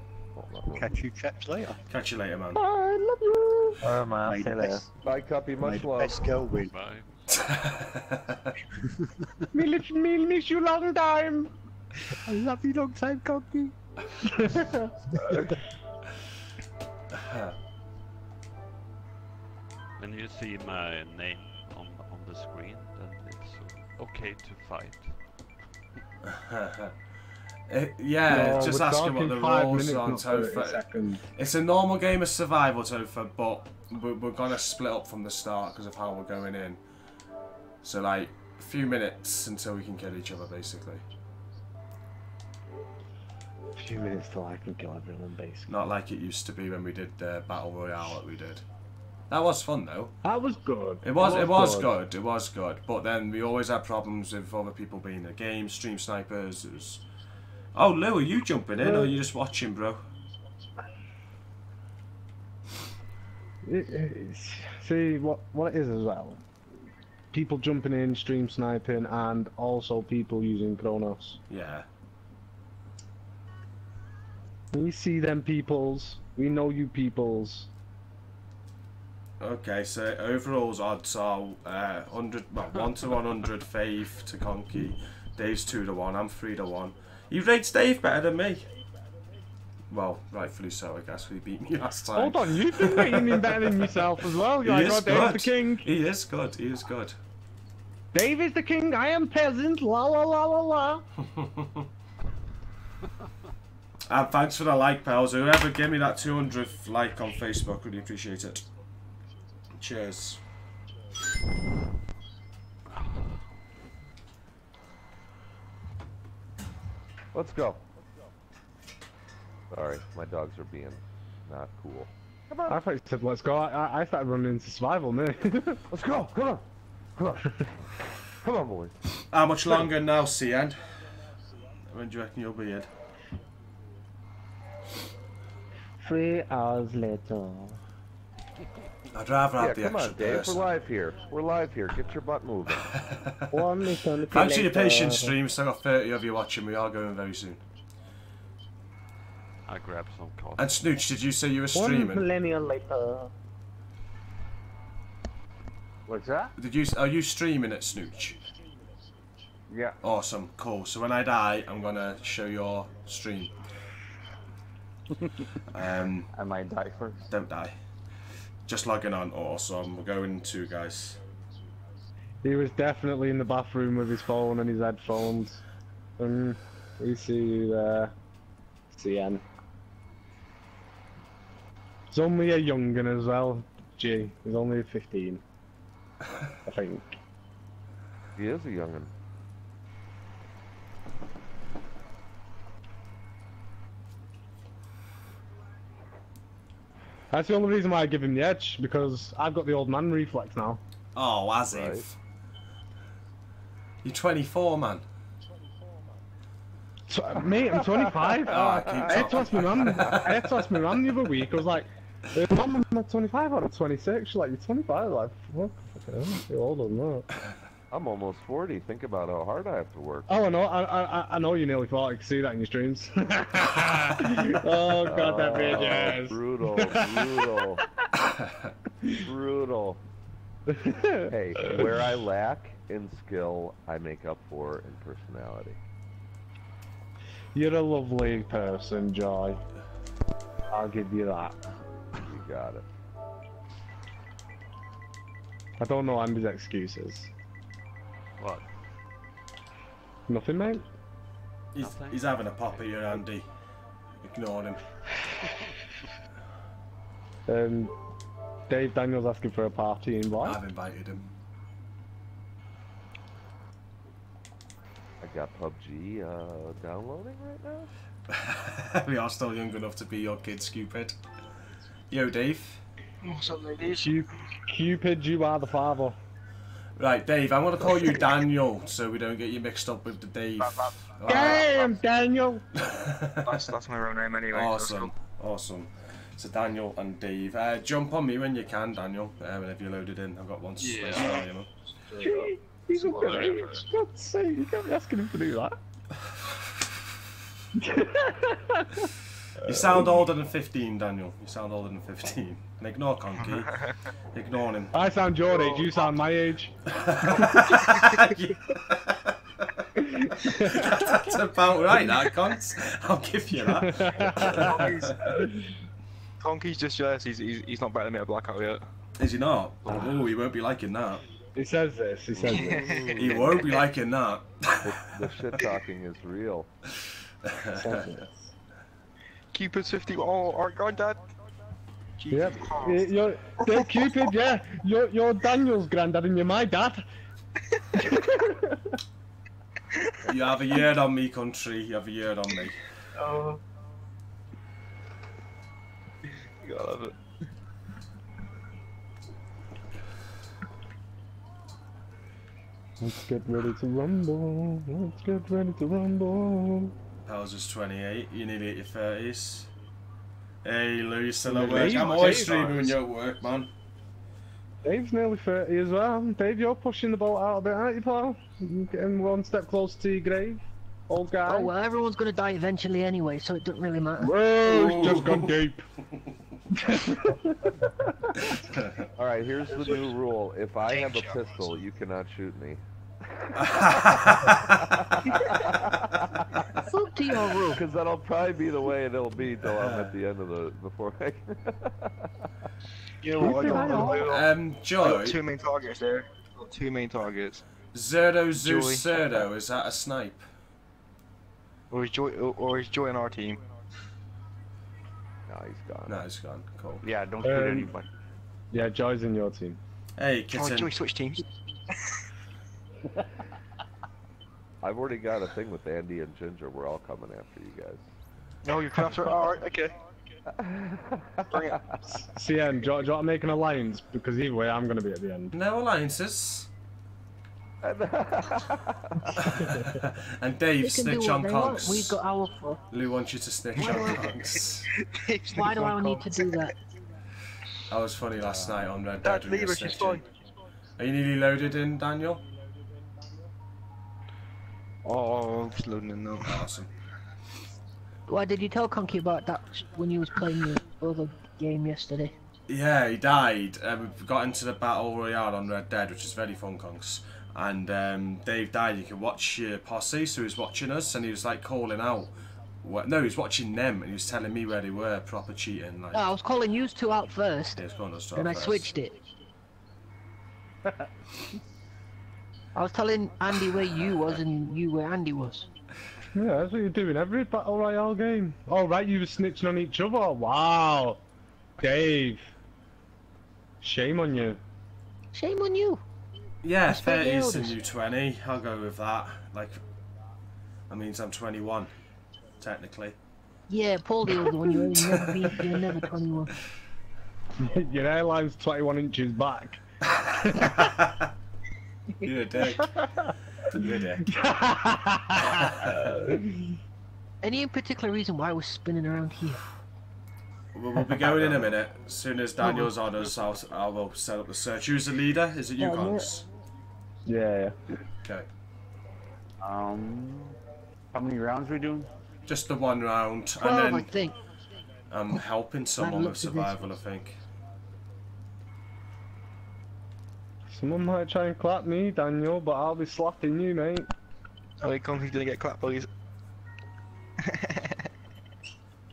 Speaker 5: Catch you chaps later.
Speaker 1: Catch you later, man.
Speaker 6: I love you.
Speaker 7: Oh man,
Speaker 5: May
Speaker 7: see
Speaker 5: the
Speaker 7: you later.
Speaker 5: best,
Speaker 3: Bye, Cuppy.
Speaker 5: may
Speaker 3: Much
Speaker 5: the
Speaker 3: love.
Speaker 5: best girl win.
Speaker 8: Bye. [laughs]
Speaker 6: Me, lit- me miss you long time.
Speaker 5: I love you long time, cocky. [laughs]
Speaker 8: When you see my name on on the screen, then it's uh, okay to fight.
Speaker 1: Uh, [laughs] yeah,
Speaker 6: No,
Speaker 1: just
Speaker 6: ask
Speaker 1: him what the
Speaker 6: five
Speaker 1: rules
Speaker 6: minutes,
Speaker 1: on Topher. It's a normal game of survival, Topher, but we're, we're gonna split up from the start because of how we're going in. So like a few minutes until we can kill each other, basically.
Speaker 6: Few minutes till I can kill everyone, basically.
Speaker 1: Not like it used to be when we did the battle royale that we did. That was fun though.
Speaker 6: That was good.
Speaker 1: It was it was good. It was good. But then we always had problems with other people being in the game, stream snipers. It was. Oh, Lou, are you jumping in or are you just watching, bro?
Speaker 6: It- see what what it is as well. People jumping in, stream sniping, and also people using Cronus.
Speaker 1: Yeah.
Speaker 6: We see them peoples. We know you peoples.
Speaker 1: Okay, so overall's odds are uh, 100, well, 1 to 100 Faith to Conky. Dave's 2 to 1, I'm 3 to 1. You rates Dave better than me. Well, rightfully so, I guess. We beat me [laughs] last time.
Speaker 6: Hold on, you've been rating him better than yourself as well. [laughs]
Speaker 1: He
Speaker 6: You're like,
Speaker 1: is
Speaker 6: oh, Dave's the king.
Speaker 1: He is good, he is good.
Speaker 6: Dave is the king. I am peasant. La la la la la. [laughs]
Speaker 1: And thanks for the like, pals. Whoever gave me that 200th like on Facebook, really appreciate it. Cheers.
Speaker 3: Let's go. Sorry, my dogs are being not cool. Come on.
Speaker 6: I thought you said let's go. I, I- I started running into survival, me. [laughs]
Speaker 3: Let's go. Come on. Come on. [laughs] Come on, boys.
Speaker 1: How much longer now, CN? When do you reckon you'll be in?
Speaker 2: Three hours later.
Speaker 1: I'd rather have
Speaker 3: Yeah,
Speaker 1: the
Speaker 3: come on, Dave.
Speaker 1: person.
Speaker 3: We're live here. We're live here. Get your butt moving. [laughs]
Speaker 2: One eternity
Speaker 1: Thanks for your
Speaker 2: later.
Speaker 1: patience, stream. Still got 30 of you watching. We are going very soon.
Speaker 8: I grab some coffee.
Speaker 1: And Snooch, did you say you were streaming?
Speaker 2: One
Speaker 1: streaming?
Speaker 2: millennial later.
Speaker 7: What's that?
Speaker 1: Did you? Are you streaming at Snooch?
Speaker 7: Yeah.
Speaker 1: Awesome, cool. So when I die, I'm gonna show your stream. [laughs] um,
Speaker 7: I might die first.
Speaker 1: don't die. Just logging on. Awesome. We're going to guys.
Speaker 6: He was definitely in the bathroom with his phone and his headphones. Um, we see you there. CN. He's only a youngin as well. G. He's only 15. I think.
Speaker 3: He is a youngin.
Speaker 6: That's the only reason why I give him the edge, because I've got the old man reflex now.
Speaker 1: Oh, as
Speaker 3: Right.
Speaker 1: if. You're 24, man.
Speaker 6: So, mate, I'm 25. [laughs]
Speaker 1: Oh, I keep
Speaker 6: I had to ask my mum. I had to ask my mum the other week. I was like, "Uh, "Mum, I'm 25 or I'm 26." She's like, "You're 25." I'm like, what? Fucking You're older than that.
Speaker 3: I'm almost 40. Think about how hard I have to work.
Speaker 6: Oh, I know. I, I, I know you're nearly 40. I can see that in your streams. [laughs] oh god, that
Speaker 3: Oh,
Speaker 6: bitch.
Speaker 3: Brutal, brutal, brutal. Hey, where I lack in skill, I make up for in personality.
Speaker 6: You're a lovely person, Joy. I'll give you that.
Speaker 3: You got it.
Speaker 6: I don't know Andy's excuses.
Speaker 8: What?
Speaker 6: Nothing, mate.
Speaker 1: He's,
Speaker 8: Nothing.
Speaker 1: he's having a pop at you, Andy. Ignore him.
Speaker 6: Um, Dave Daniels asking for a party invite.
Speaker 1: I've invited him.
Speaker 3: I got PUBG uh, downloading right now. [laughs]
Speaker 1: we are still young enough to be your kid, Cupid. Yo, Dave.
Speaker 2: What's up, ladies?
Speaker 6: Cupid, you are the father.
Speaker 1: Right, Dave, I'm going to call you Daniel so we don't get you mixed up with the Dave. Alright.
Speaker 6: Damn, Daniel! [laughs]
Speaker 9: That's that's my real name anyway. so it's
Speaker 1: Awesome, awesome. So Daniel and Dave, uh, jump on me when you can, Daniel. Uh, whenever you loaded in, I've got one
Speaker 9: Yeah.
Speaker 1: space for you, man.
Speaker 9: cool.
Speaker 6: He's a
Speaker 9: Well,
Speaker 6: good
Speaker 9: yeah,
Speaker 6: age.
Speaker 9: first.
Speaker 6: God's sake, you can't be asking him to do that. [laughs] [laughs]
Speaker 1: You sound older than 15, Daniel. You sound older than 15. And ignore Conky. [laughs] ignore him.
Speaker 6: I sound your age, you sound my age. [laughs]
Speaker 1: That's about right, that Conks. I'll give you that.
Speaker 9: Conky's, Conky's just jealous. He's, he's he's not better than me at blackout yet.
Speaker 1: Is he not? Oh, he won't be liking that.
Speaker 6: He says this, he says this. [laughs]
Speaker 1: He won't be liking that.
Speaker 3: The, the shit talking is real.
Speaker 6: Says.
Speaker 9: Cupid's 50. Oh, our granddad.
Speaker 6: Yep. Y- You're, Dave Cupid, yeah. You're, you're Daniel's granddad and you're my dad. [laughs]
Speaker 1: You have a year on me, country. You have a year on me.
Speaker 9: Oh. You gotta love it.
Speaker 6: Let's get ready to rumble. Let's get ready to rumble.
Speaker 1: Powers is 28. You're nearly at your 30s. Hey, Lou, you're still at work. I'm always streaming when
Speaker 6: is.
Speaker 1: you're at work, man.
Speaker 6: Dave's nearly 30 as well. Dave, you're pushing the boat out a bit, aren't you, pal? You're Getting one step closer to your grave. Old guy.
Speaker 2: Oh well, everyone's gonna die eventually anyway, so it doesn't really matter.
Speaker 6: Whoa, it's just gone deep. [laughs] [laughs]
Speaker 3: All right, here's the new rule. If I have a pistol, you cannot shoot me. [laughs]
Speaker 2: Fuck to your rule.
Speaker 3: Because that'll probably be the way it'll be till I'm at the end of the before I. [laughs]
Speaker 9: You know what? I got, I got,
Speaker 1: um,
Speaker 9: I got
Speaker 1: Joy,
Speaker 9: two main targets there. I two main targets.
Speaker 1: Zerdo Zeus
Speaker 9: Joy.
Speaker 1: Zerdo, is that a snipe?
Speaker 9: Or is Joy, or, or is Joy in our team?
Speaker 3: no, he's gone.
Speaker 1: No, he's gone. Cool.
Speaker 7: Yeah, don't shoot
Speaker 6: Um,
Speaker 7: anybody.
Speaker 6: Yeah, Joy's in your team.
Speaker 1: Hey,
Speaker 9: Oh,
Speaker 1: kitten.
Speaker 9: Joy switch teams. [laughs]
Speaker 3: I've already got a thing with Andy and Ginger. We're all coming after you guys.
Speaker 9: No, you're. Alright, okay. [laughs] Bring it.
Speaker 6: CN, do you, do you want to make an alliance? Because either way, I'm going to be at the end.
Speaker 1: No alliances. [laughs] and Dave,
Speaker 2: They
Speaker 1: snitch on
Speaker 2: they.
Speaker 1: Conks.
Speaker 2: We've got our fuck.
Speaker 1: Lou wants you to snitch on Conks.
Speaker 2: Why do I need to do that?
Speaker 1: That was funny last night on Red Dead. when you
Speaker 9: leave
Speaker 1: were
Speaker 9: her, she's fine.
Speaker 1: Are you nearly loaded in, Daniel?
Speaker 9: Oh, I'm just loading in now.
Speaker 1: Awesome.
Speaker 2: Why did you tell Conky about that when you was playing your other game yesterday?
Speaker 1: Yeah, he died. Uh, we got into the battle royale on Red Dead, which is very fun, Conks. And um, Dave died. You can watch your posse, so he was watching us, and he was like calling out. What, no, he was watching them, and he was telling me where they were. Proper cheating. Like,
Speaker 2: No, I was calling you two out first,
Speaker 1: yeah, it's going to start
Speaker 2: and I
Speaker 1: first.
Speaker 2: switched it. [laughs] I was telling Andy where you was and you where Andy was.
Speaker 6: Yeah, that's what you're doing every battle royale game. Oh right, you were snitching on each other. Wow, Dave. Shame on you.
Speaker 2: Shame on you.
Speaker 1: Yeah,
Speaker 2: That's fair
Speaker 1: 30 is the new 20. I'll go with that. Like, that means I'm 21, technically.
Speaker 2: Yeah, Paul the other one. You're never be, you're never 21. [laughs]
Speaker 6: Your airline's 21 inches back. [laughs] [laughs]
Speaker 1: You're a dick. [laughs] You're a dick. [laughs]
Speaker 2: Any particular reason why we're spinning around here?
Speaker 1: We'll, we'll be going in a minute. As soon as Daniel's on us, I'll, I will set up the search. Who's the leader? Is it you,
Speaker 2: Yeah, yeah.
Speaker 1: Cons?
Speaker 6: yeah, yeah.
Speaker 1: Okay.
Speaker 7: Um, how many rounds we doing?
Speaker 1: Just the one round,
Speaker 2: 12,
Speaker 1: and
Speaker 2: I
Speaker 1: then
Speaker 2: think.
Speaker 1: I'm helping someone with
Speaker 2: looked at this.
Speaker 1: survival, I think.
Speaker 6: Someone might try and clap me, Daniel, but I'll be slapping you, mate.
Speaker 9: Oh, wait, Conky's gonna get clapped, boys.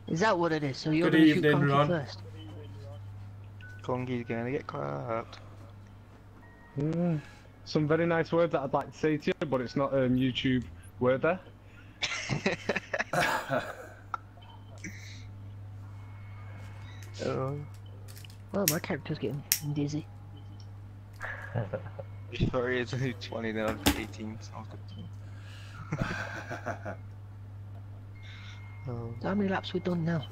Speaker 2: Is that what it is? So you're
Speaker 1: Good
Speaker 2: gonna shoot
Speaker 1: evening,
Speaker 2: Conky
Speaker 1: Ron.
Speaker 2: first?
Speaker 9: Conky's gonna get clapped.
Speaker 6: Mm. Some very nice words that I'd like to say to you, but it's not um, YouTube word there. [laughs]
Speaker 9: Oh.
Speaker 2: Well, my character's getting dizzy.
Speaker 9: Sorry, it's only 20 now, I'm 18. Sounds good. Oh. [laughs]
Speaker 2: So how many laps we done now?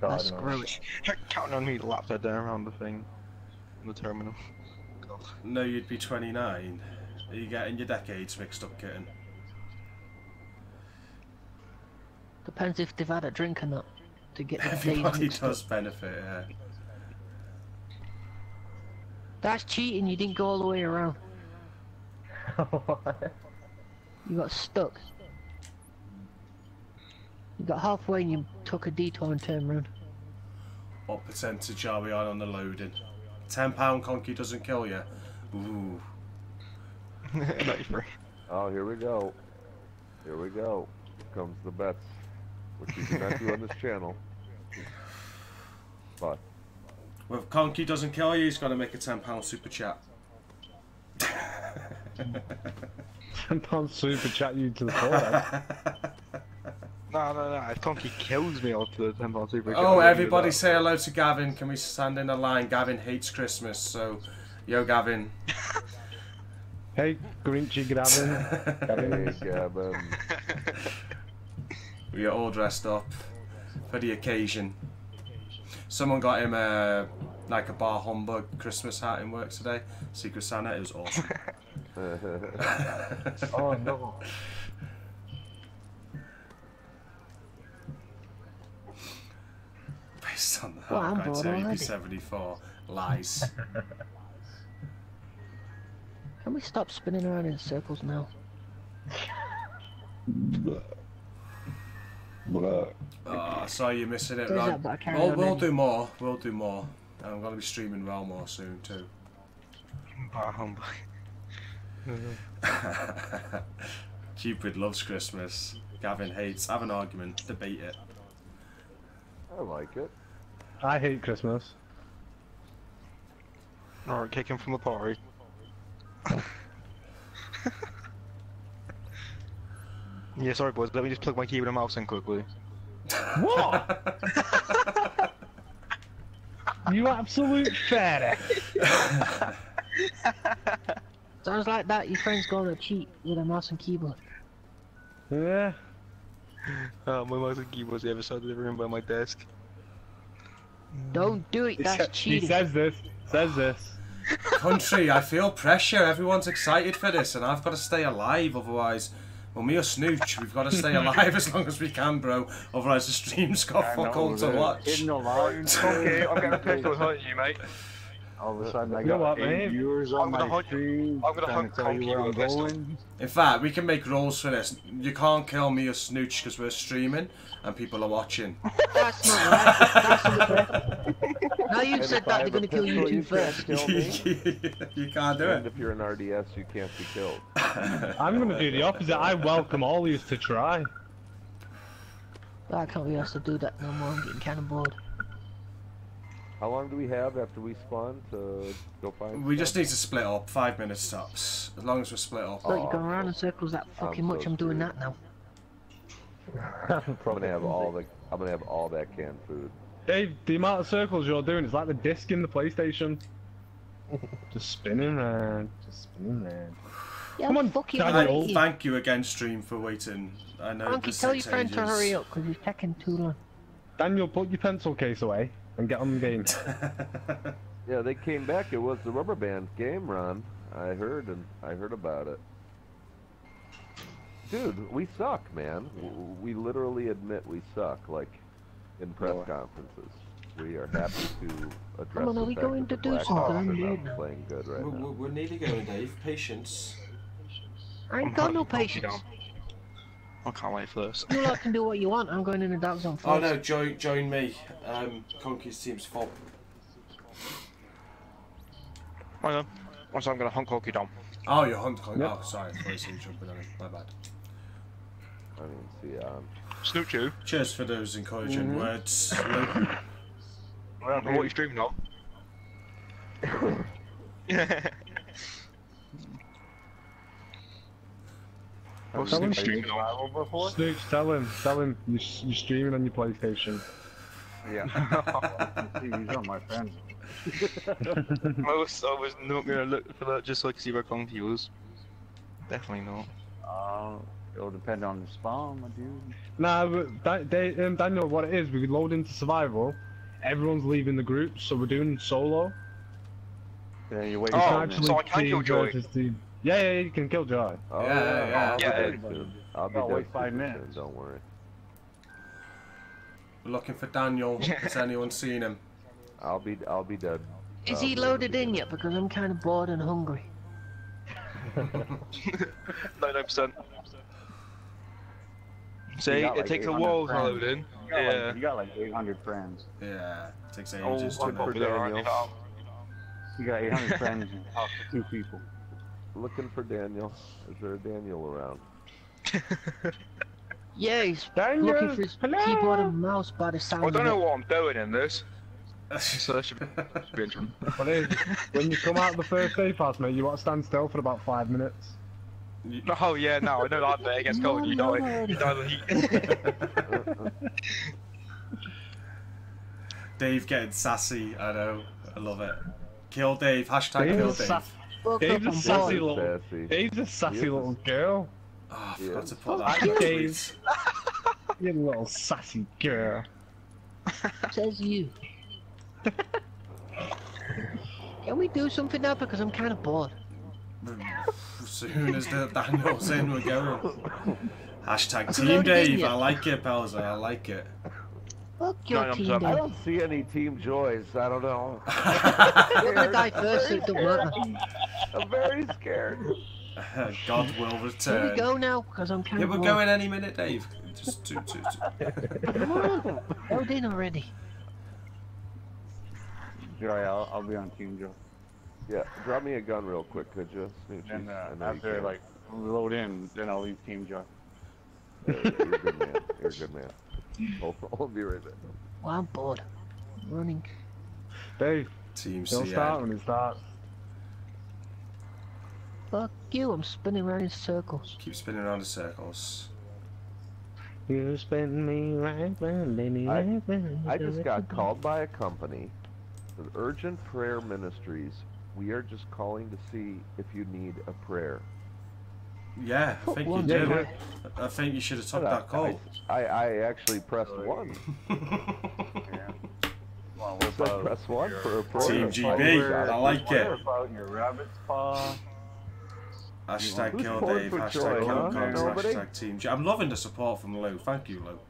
Speaker 9: God,
Speaker 2: Let's
Speaker 9: no.
Speaker 2: screw it.
Speaker 9: You're counting on me to lap that down around the thing. On the terminal.
Speaker 1: no, you'd be 29. Are you getting your decades mixed up, kitten?
Speaker 2: Depends if they've had a drink or not to get the [laughs]
Speaker 1: Everybody
Speaker 2: mixed up.
Speaker 1: does benefit, yeah.
Speaker 2: That's cheating. You didn't go all the way around. [laughs] You got stuck. You got halfway and you took a detour and turned around.
Speaker 1: What percentage are we on on the loading? £10 conky doesn't kill you? Ooh. [laughs]
Speaker 3: Oh, here we go. Here we go. Here comes the bets, which you cannot do on this channel. But
Speaker 1: Well, if Conky doesn't kill you, he's got to make a £10 super chat.
Speaker 6: Sometimes super chat you to the forehead.
Speaker 9: No, no, no. If Conky kills me, I'll do the 10 pound super. chat.
Speaker 1: Oh, everybody say hello to Gavin. Can we stand in a line? Gavin hates Christmas, so yo, Gavin. [laughs]
Speaker 6: hey, Grinchy Gavin. [laughs]
Speaker 3: hey, Gavin. [laughs]
Speaker 1: We are all dressed up for the occasion. Someone got him a like a bar humbug Christmas hat in work today. Secret Santa. It was awesome. [laughs]
Speaker 9: oh no.
Speaker 1: Based on the
Speaker 2: Well, I'm
Speaker 1: Hawkeye
Speaker 2: bored
Speaker 1: tape,
Speaker 2: already.
Speaker 1: 74 lies. [laughs]
Speaker 2: Can we stop spinning around in circles now? [laughs]
Speaker 1: Oh, I saw you missing it,
Speaker 2: There's
Speaker 1: Ron.
Speaker 2: that, but I carry oh,
Speaker 1: We'll,
Speaker 2: we'll
Speaker 1: do more. We'll do more. I'm going to be streaming well more soon too.
Speaker 9: Bar humbug. [laughs]
Speaker 1: Cupid loves Christmas. Gavin hates. Have an argument. Debate it.
Speaker 3: I like it.
Speaker 6: I hate Christmas.
Speaker 9: Alright, kick him from the party. [laughs] yeah, sorry boys, let me just plug my keyboard and mouse in quickly.
Speaker 6: What? [laughs] you absolute fairy. [laughs]
Speaker 2: Sounds like that. Your friend's gonna cheat with a mouse and keyboard.
Speaker 6: Yeah. [laughs]
Speaker 9: Uh, my mouse and keyboard's the other side of the room by my desk.
Speaker 2: Don't do it.
Speaker 6: He
Speaker 2: That's
Speaker 6: sa- He says this. Says this.
Speaker 1: Country, I feel pressure. Everyone's excited for this, and I've got to stay alive. Otherwise, well, me or Snooch, we've got to stay alive as long as we can, bro. Otherwise, the stream's got
Speaker 7: I
Speaker 1: fuck
Speaker 7: know,
Speaker 1: all to
Speaker 7: dude.
Speaker 1: watch.
Speaker 7: Hidden alive. [laughs]
Speaker 9: okay, I'm getting pissed off at you, mate.
Speaker 7: All of a sudden, I
Speaker 6: You know
Speaker 7: got
Speaker 6: what,
Speaker 7: eight
Speaker 6: mate?
Speaker 7: viewers
Speaker 9: I'm gonna
Speaker 7: my
Speaker 9: hunt-
Speaker 7: stream.
Speaker 9: I'm gonna
Speaker 7: trying
Speaker 9: hunt
Speaker 7: to tell you where I'm
Speaker 9: with a pistol.
Speaker 7: going.
Speaker 1: In fact, we can make rules for this. You can't kill me or Snooch because we're streaming and people are watching. [laughs]
Speaker 2: That's not right. That's unfair. [laughs] now you've
Speaker 3: And
Speaker 2: said that, they're gonna kill you
Speaker 3: pistol,
Speaker 2: two
Speaker 3: you can't
Speaker 2: first.
Speaker 3: kill [laughs]
Speaker 1: you can't do
Speaker 3: And
Speaker 1: it.
Speaker 3: if you're an RDS, you can't be killed.
Speaker 6: I'm gonna do the opposite. I welcome all yous to try.
Speaker 2: I can't be asked to do that no more. I'm getting kind of bored.
Speaker 3: How long do we have after we spawn to go find?
Speaker 1: We just need to split up. Five minutes tops. As long as we're split up.
Speaker 2: Look, you're going around in circles that fucking
Speaker 3: so
Speaker 2: much. I'm doing
Speaker 3: serious.
Speaker 2: that now. [laughs]
Speaker 3: I'm gonna have all the. I'm gonna have all that canned food.
Speaker 6: Dave, the amount of circles you're doing is like the disc in the PlayStation. [laughs] just spinning round, just spinning round.
Speaker 2: Yeah,
Speaker 6: Come on,
Speaker 2: fuck you,
Speaker 6: Daniel.
Speaker 1: Thank, thank you again, stream, for waiting. I know
Speaker 2: Monkey, tell your
Speaker 1: takes
Speaker 2: friend to hurry up because he's taking too long.
Speaker 6: Daniel, put your pencil case away and get on the game. [laughs]
Speaker 3: Yeah, they came back. It was the rubber band game, Ron. I heard and I heard about it. Dude, we suck, man. We literally admit we suck, like in press conferences. We are happy to address
Speaker 2: Come on,
Speaker 3: the
Speaker 2: are we
Speaker 3: fact
Speaker 2: going
Speaker 3: that
Speaker 2: to
Speaker 3: the
Speaker 2: do
Speaker 3: Black
Speaker 2: something?
Speaker 3: Hawks
Speaker 2: I'm
Speaker 3: are
Speaker 2: oh,
Speaker 3: not playing good right
Speaker 1: We're,
Speaker 3: now.
Speaker 1: we're, we're nearly going, Dave. Patience.
Speaker 2: I ain't got no patience.
Speaker 9: I can't wait for this.
Speaker 2: You lot can do what you want. I'm going in the dark zone first.
Speaker 1: Oh no, join join me. Um, Conky's team's full.
Speaker 9: Hang on. Once I'm gonna honk honky dom.
Speaker 1: Oh, you're Hunt Conky.
Speaker 6: Yep.
Speaker 1: Oh, sorry. I see you jumping on him. My bad.
Speaker 3: I didn't see um
Speaker 9: Snooch you.
Speaker 1: Cheers for those encouraging
Speaker 2: Mm-hmm.
Speaker 1: words. [laughs] Luke.
Speaker 9: What are you streaming of? [laughs] [laughs] What's
Speaker 6: Tell him
Speaker 9: Snooch streaming of?
Speaker 7: Survival before?
Speaker 6: Snoops, tell him, tell him you, s- you're streaming on your PlayStation.
Speaker 7: Yeah. [laughs] TV's on my friend.
Speaker 9: I was, I was not gonna look for that just like see where Conky was. Definitely not.
Speaker 7: Uh, it'll depend on the spawn, my dude.
Speaker 6: Nah, but da- Da- um, Daniel, what it is, we load into survival. Everyone's leaving the group, so we're doing solo.
Speaker 7: Yeah, you wait.
Speaker 9: Oh,
Speaker 7: for a
Speaker 6: actually
Speaker 7: minute.
Speaker 9: so I can kill
Speaker 6: team
Speaker 9: Joy.
Speaker 6: team. Yeah, yeah, you can kill Joy.
Speaker 3: Oh
Speaker 1: Yeah,
Speaker 3: yeah,
Speaker 1: yeah,
Speaker 3: I'll be
Speaker 9: yeah.
Speaker 3: dead soon. I'll be
Speaker 7: Oh,
Speaker 3: dead
Speaker 7: wait five minutes.
Speaker 3: soon, Don't worry.
Speaker 1: We're looking for Daniel. [laughs] Has anyone seen him?
Speaker 3: I'll be I'll be dead.
Speaker 2: Is
Speaker 3: I'll
Speaker 2: he loaded
Speaker 3: dead.
Speaker 2: in yet? Because I'm kind of bored and hungry. [laughs]
Speaker 9: Ninety percent. See,
Speaker 7: got,
Speaker 9: it
Speaker 7: like,
Speaker 9: takes a
Speaker 7: 800
Speaker 9: while to
Speaker 7: friends.
Speaker 9: load in.
Speaker 7: You got,
Speaker 9: Yeah.
Speaker 7: like, you got like 800 friends.
Speaker 1: Yeah, it takes
Speaker 9: Oh,
Speaker 1: ages
Speaker 9: I'm
Speaker 1: to
Speaker 9: over there, aren't you?
Speaker 3: Daniel.
Speaker 7: You got 800 [laughs] friends and talk to two people.
Speaker 3: Looking for Daniel. Is there a Daniel around? [laughs]
Speaker 2: Yeah, he's
Speaker 6: Daniel,
Speaker 2: looking for his
Speaker 6: hello?
Speaker 2: keyboard and mouse by the sound
Speaker 9: I
Speaker 2: of
Speaker 9: don't know
Speaker 2: it.
Speaker 9: what I'm doing in this. [laughs] So that should be, should be interesting. [laughs]
Speaker 6: What when you come out the first day pass, mate, you want to stand still for about five minutes.
Speaker 9: Oh yeah, no, I know that bit. It gets cold. You
Speaker 2: No,
Speaker 9: die.
Speaker 2: no.
Speaker 9: You die of the heat.
Speaker 1: Dave getting sassy. I know. I love it. Kill Dave. Hashtag
Speaker 6: Dave's
Speaker 1: kill
Speaker 6: a
Speaker 1: Dave.
Speaker 6: Sa- Dave's a
Speaker 2: and
Speaker 6: sassy
Speaker 2: bored.
Speaker 6: little.
Speaker 3: Sassy.
Speaker 6: Dave's a sassy
Speaker 3: He
Speaker 6: little girl.
Speaker 1: Oh, I
Speaker 3: Yeah.
Speaker 1: forgot to put that. in the
Speaker 6: Dave.
Speaker 1: tweet. [laughs]
Speaker 6: You little sassy girl. [laughs]
Speaker 2: Says you. Can we do something now? Because I'm kind of bored.
Speaker 1: Soon as the Daniel's in, we're going. [laughs] Hashtag Team
Speaker 2: you loaded in
Speaker 1: Dave. I like it, Pelzer. I like it.
Speaker 2: Fuck your
Speaker 9: No, I'm
Speaker 2: team,
Speaker 9: sorry.
Speaker 3: I don't see any Team Joys. I don't know.
Speaker 2: I'm gonna die first, so it don't.
Speaker 3: I'm very scared. [laughs]
Speaker 1: God will
Speaker 2: Here we
Speaker 1: return.
Speaker 2: go now, because I'm kind
Speaker 1: Yeah,
Speaker 2: of
Speaker 1: we're going any minute, Dave. Just two, two, two.
Speaker 2: Come on, load in already.
Speaker 7: Joy, I'll, I'll be on Team Joe.
Speaker 3: Yeah, drop me a gun real quick, could you? Snoochie?
Speaker 7: And uh,
Speaker 3: I know you
Speaker 7: after like we load in, then I'll leave Team Joy.
Speaker 3: Yeah, you're a good man. You're a good man. [laughs] I'll, I'll be right back.
Speaker 2: Well, I'm bored. I'm running.
Speaker 6: Dave,
Speaker 1: Team
Speaker 6: don't start when it starts.
Speaker 2: Fuck you, I'm spinning around in circles.
Speaker 1: Keep spinning around in circles.
Speaker 6: You spin me right round, baby,
Speaker 3: I-
Speaker 6: right round.
Speaker 3: I just got called by a company, the Urgent Prayer Ministries. We are just calling to see if you need a prayer.
Speaker 1: Yeah, I think you
Speaker 2: one
Speaker 1: do. I think you should have took that call.
Speaker 3: I, I actually pressed one.
Speaker 7: Yeah. [laughs] Well,
Speaker 3: I
Speaker 7: what about
Speaker 3: press one for a prayer.
Speaker 1: Team GB, I like it.
Speaker 7: About your rabbit's paw?
Speaker 1: Hashtag kill Dave, hashtag
Speaker 3: Troy,
Speaker 1: kill
Speaker 3: huh?
Speaker 1: Cogs,
Speaker 3: Nobody?
Speaker 1: hashtag Team G. I'm loving the support from Lou. Thank you, Lou.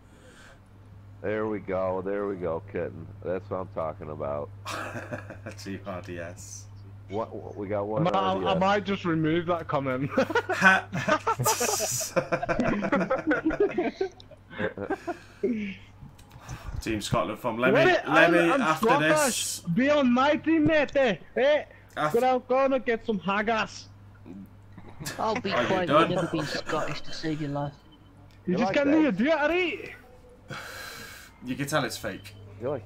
Speaker 3: There we go. There we go, kitten. That's what I'm talking about. [laughs]
Speaker 1: Team RDS.
Speaker 3: What, what- we got
Speaker 6: I
Speaker 3: one.
Speaker 6: might, I, I might just remove that comment. [laughs] [laughs]
Speaker 1: Team Scotland from Lemmy.
Speaker 6: Wait,
Speaker 1: Lemmy,
Speaker 6: I'm- I'm
Speaker 1: after
Speaker 6: Scottish.
Speaker 1: this.
Speaker 6: Be on my team, mate. eh? Hey,
Speaker 1: After,
Speaker 6: go out, go and get some haggis.
Speaker 2: I'll be
Speaker 1: Are
Speaker 2: quiet,
Speaker 1: done?
Speaker 2: you've never been Scottish to save your life.
Speaker 6: You,
Speaker 3: You
Speaker 6: just
Speaker 3: like
Speaker 6: get
Speaker 3: that?
Speaker 6: me do it, right?
Speaker 1: you can tell it's fake.
Speaker 3: You're I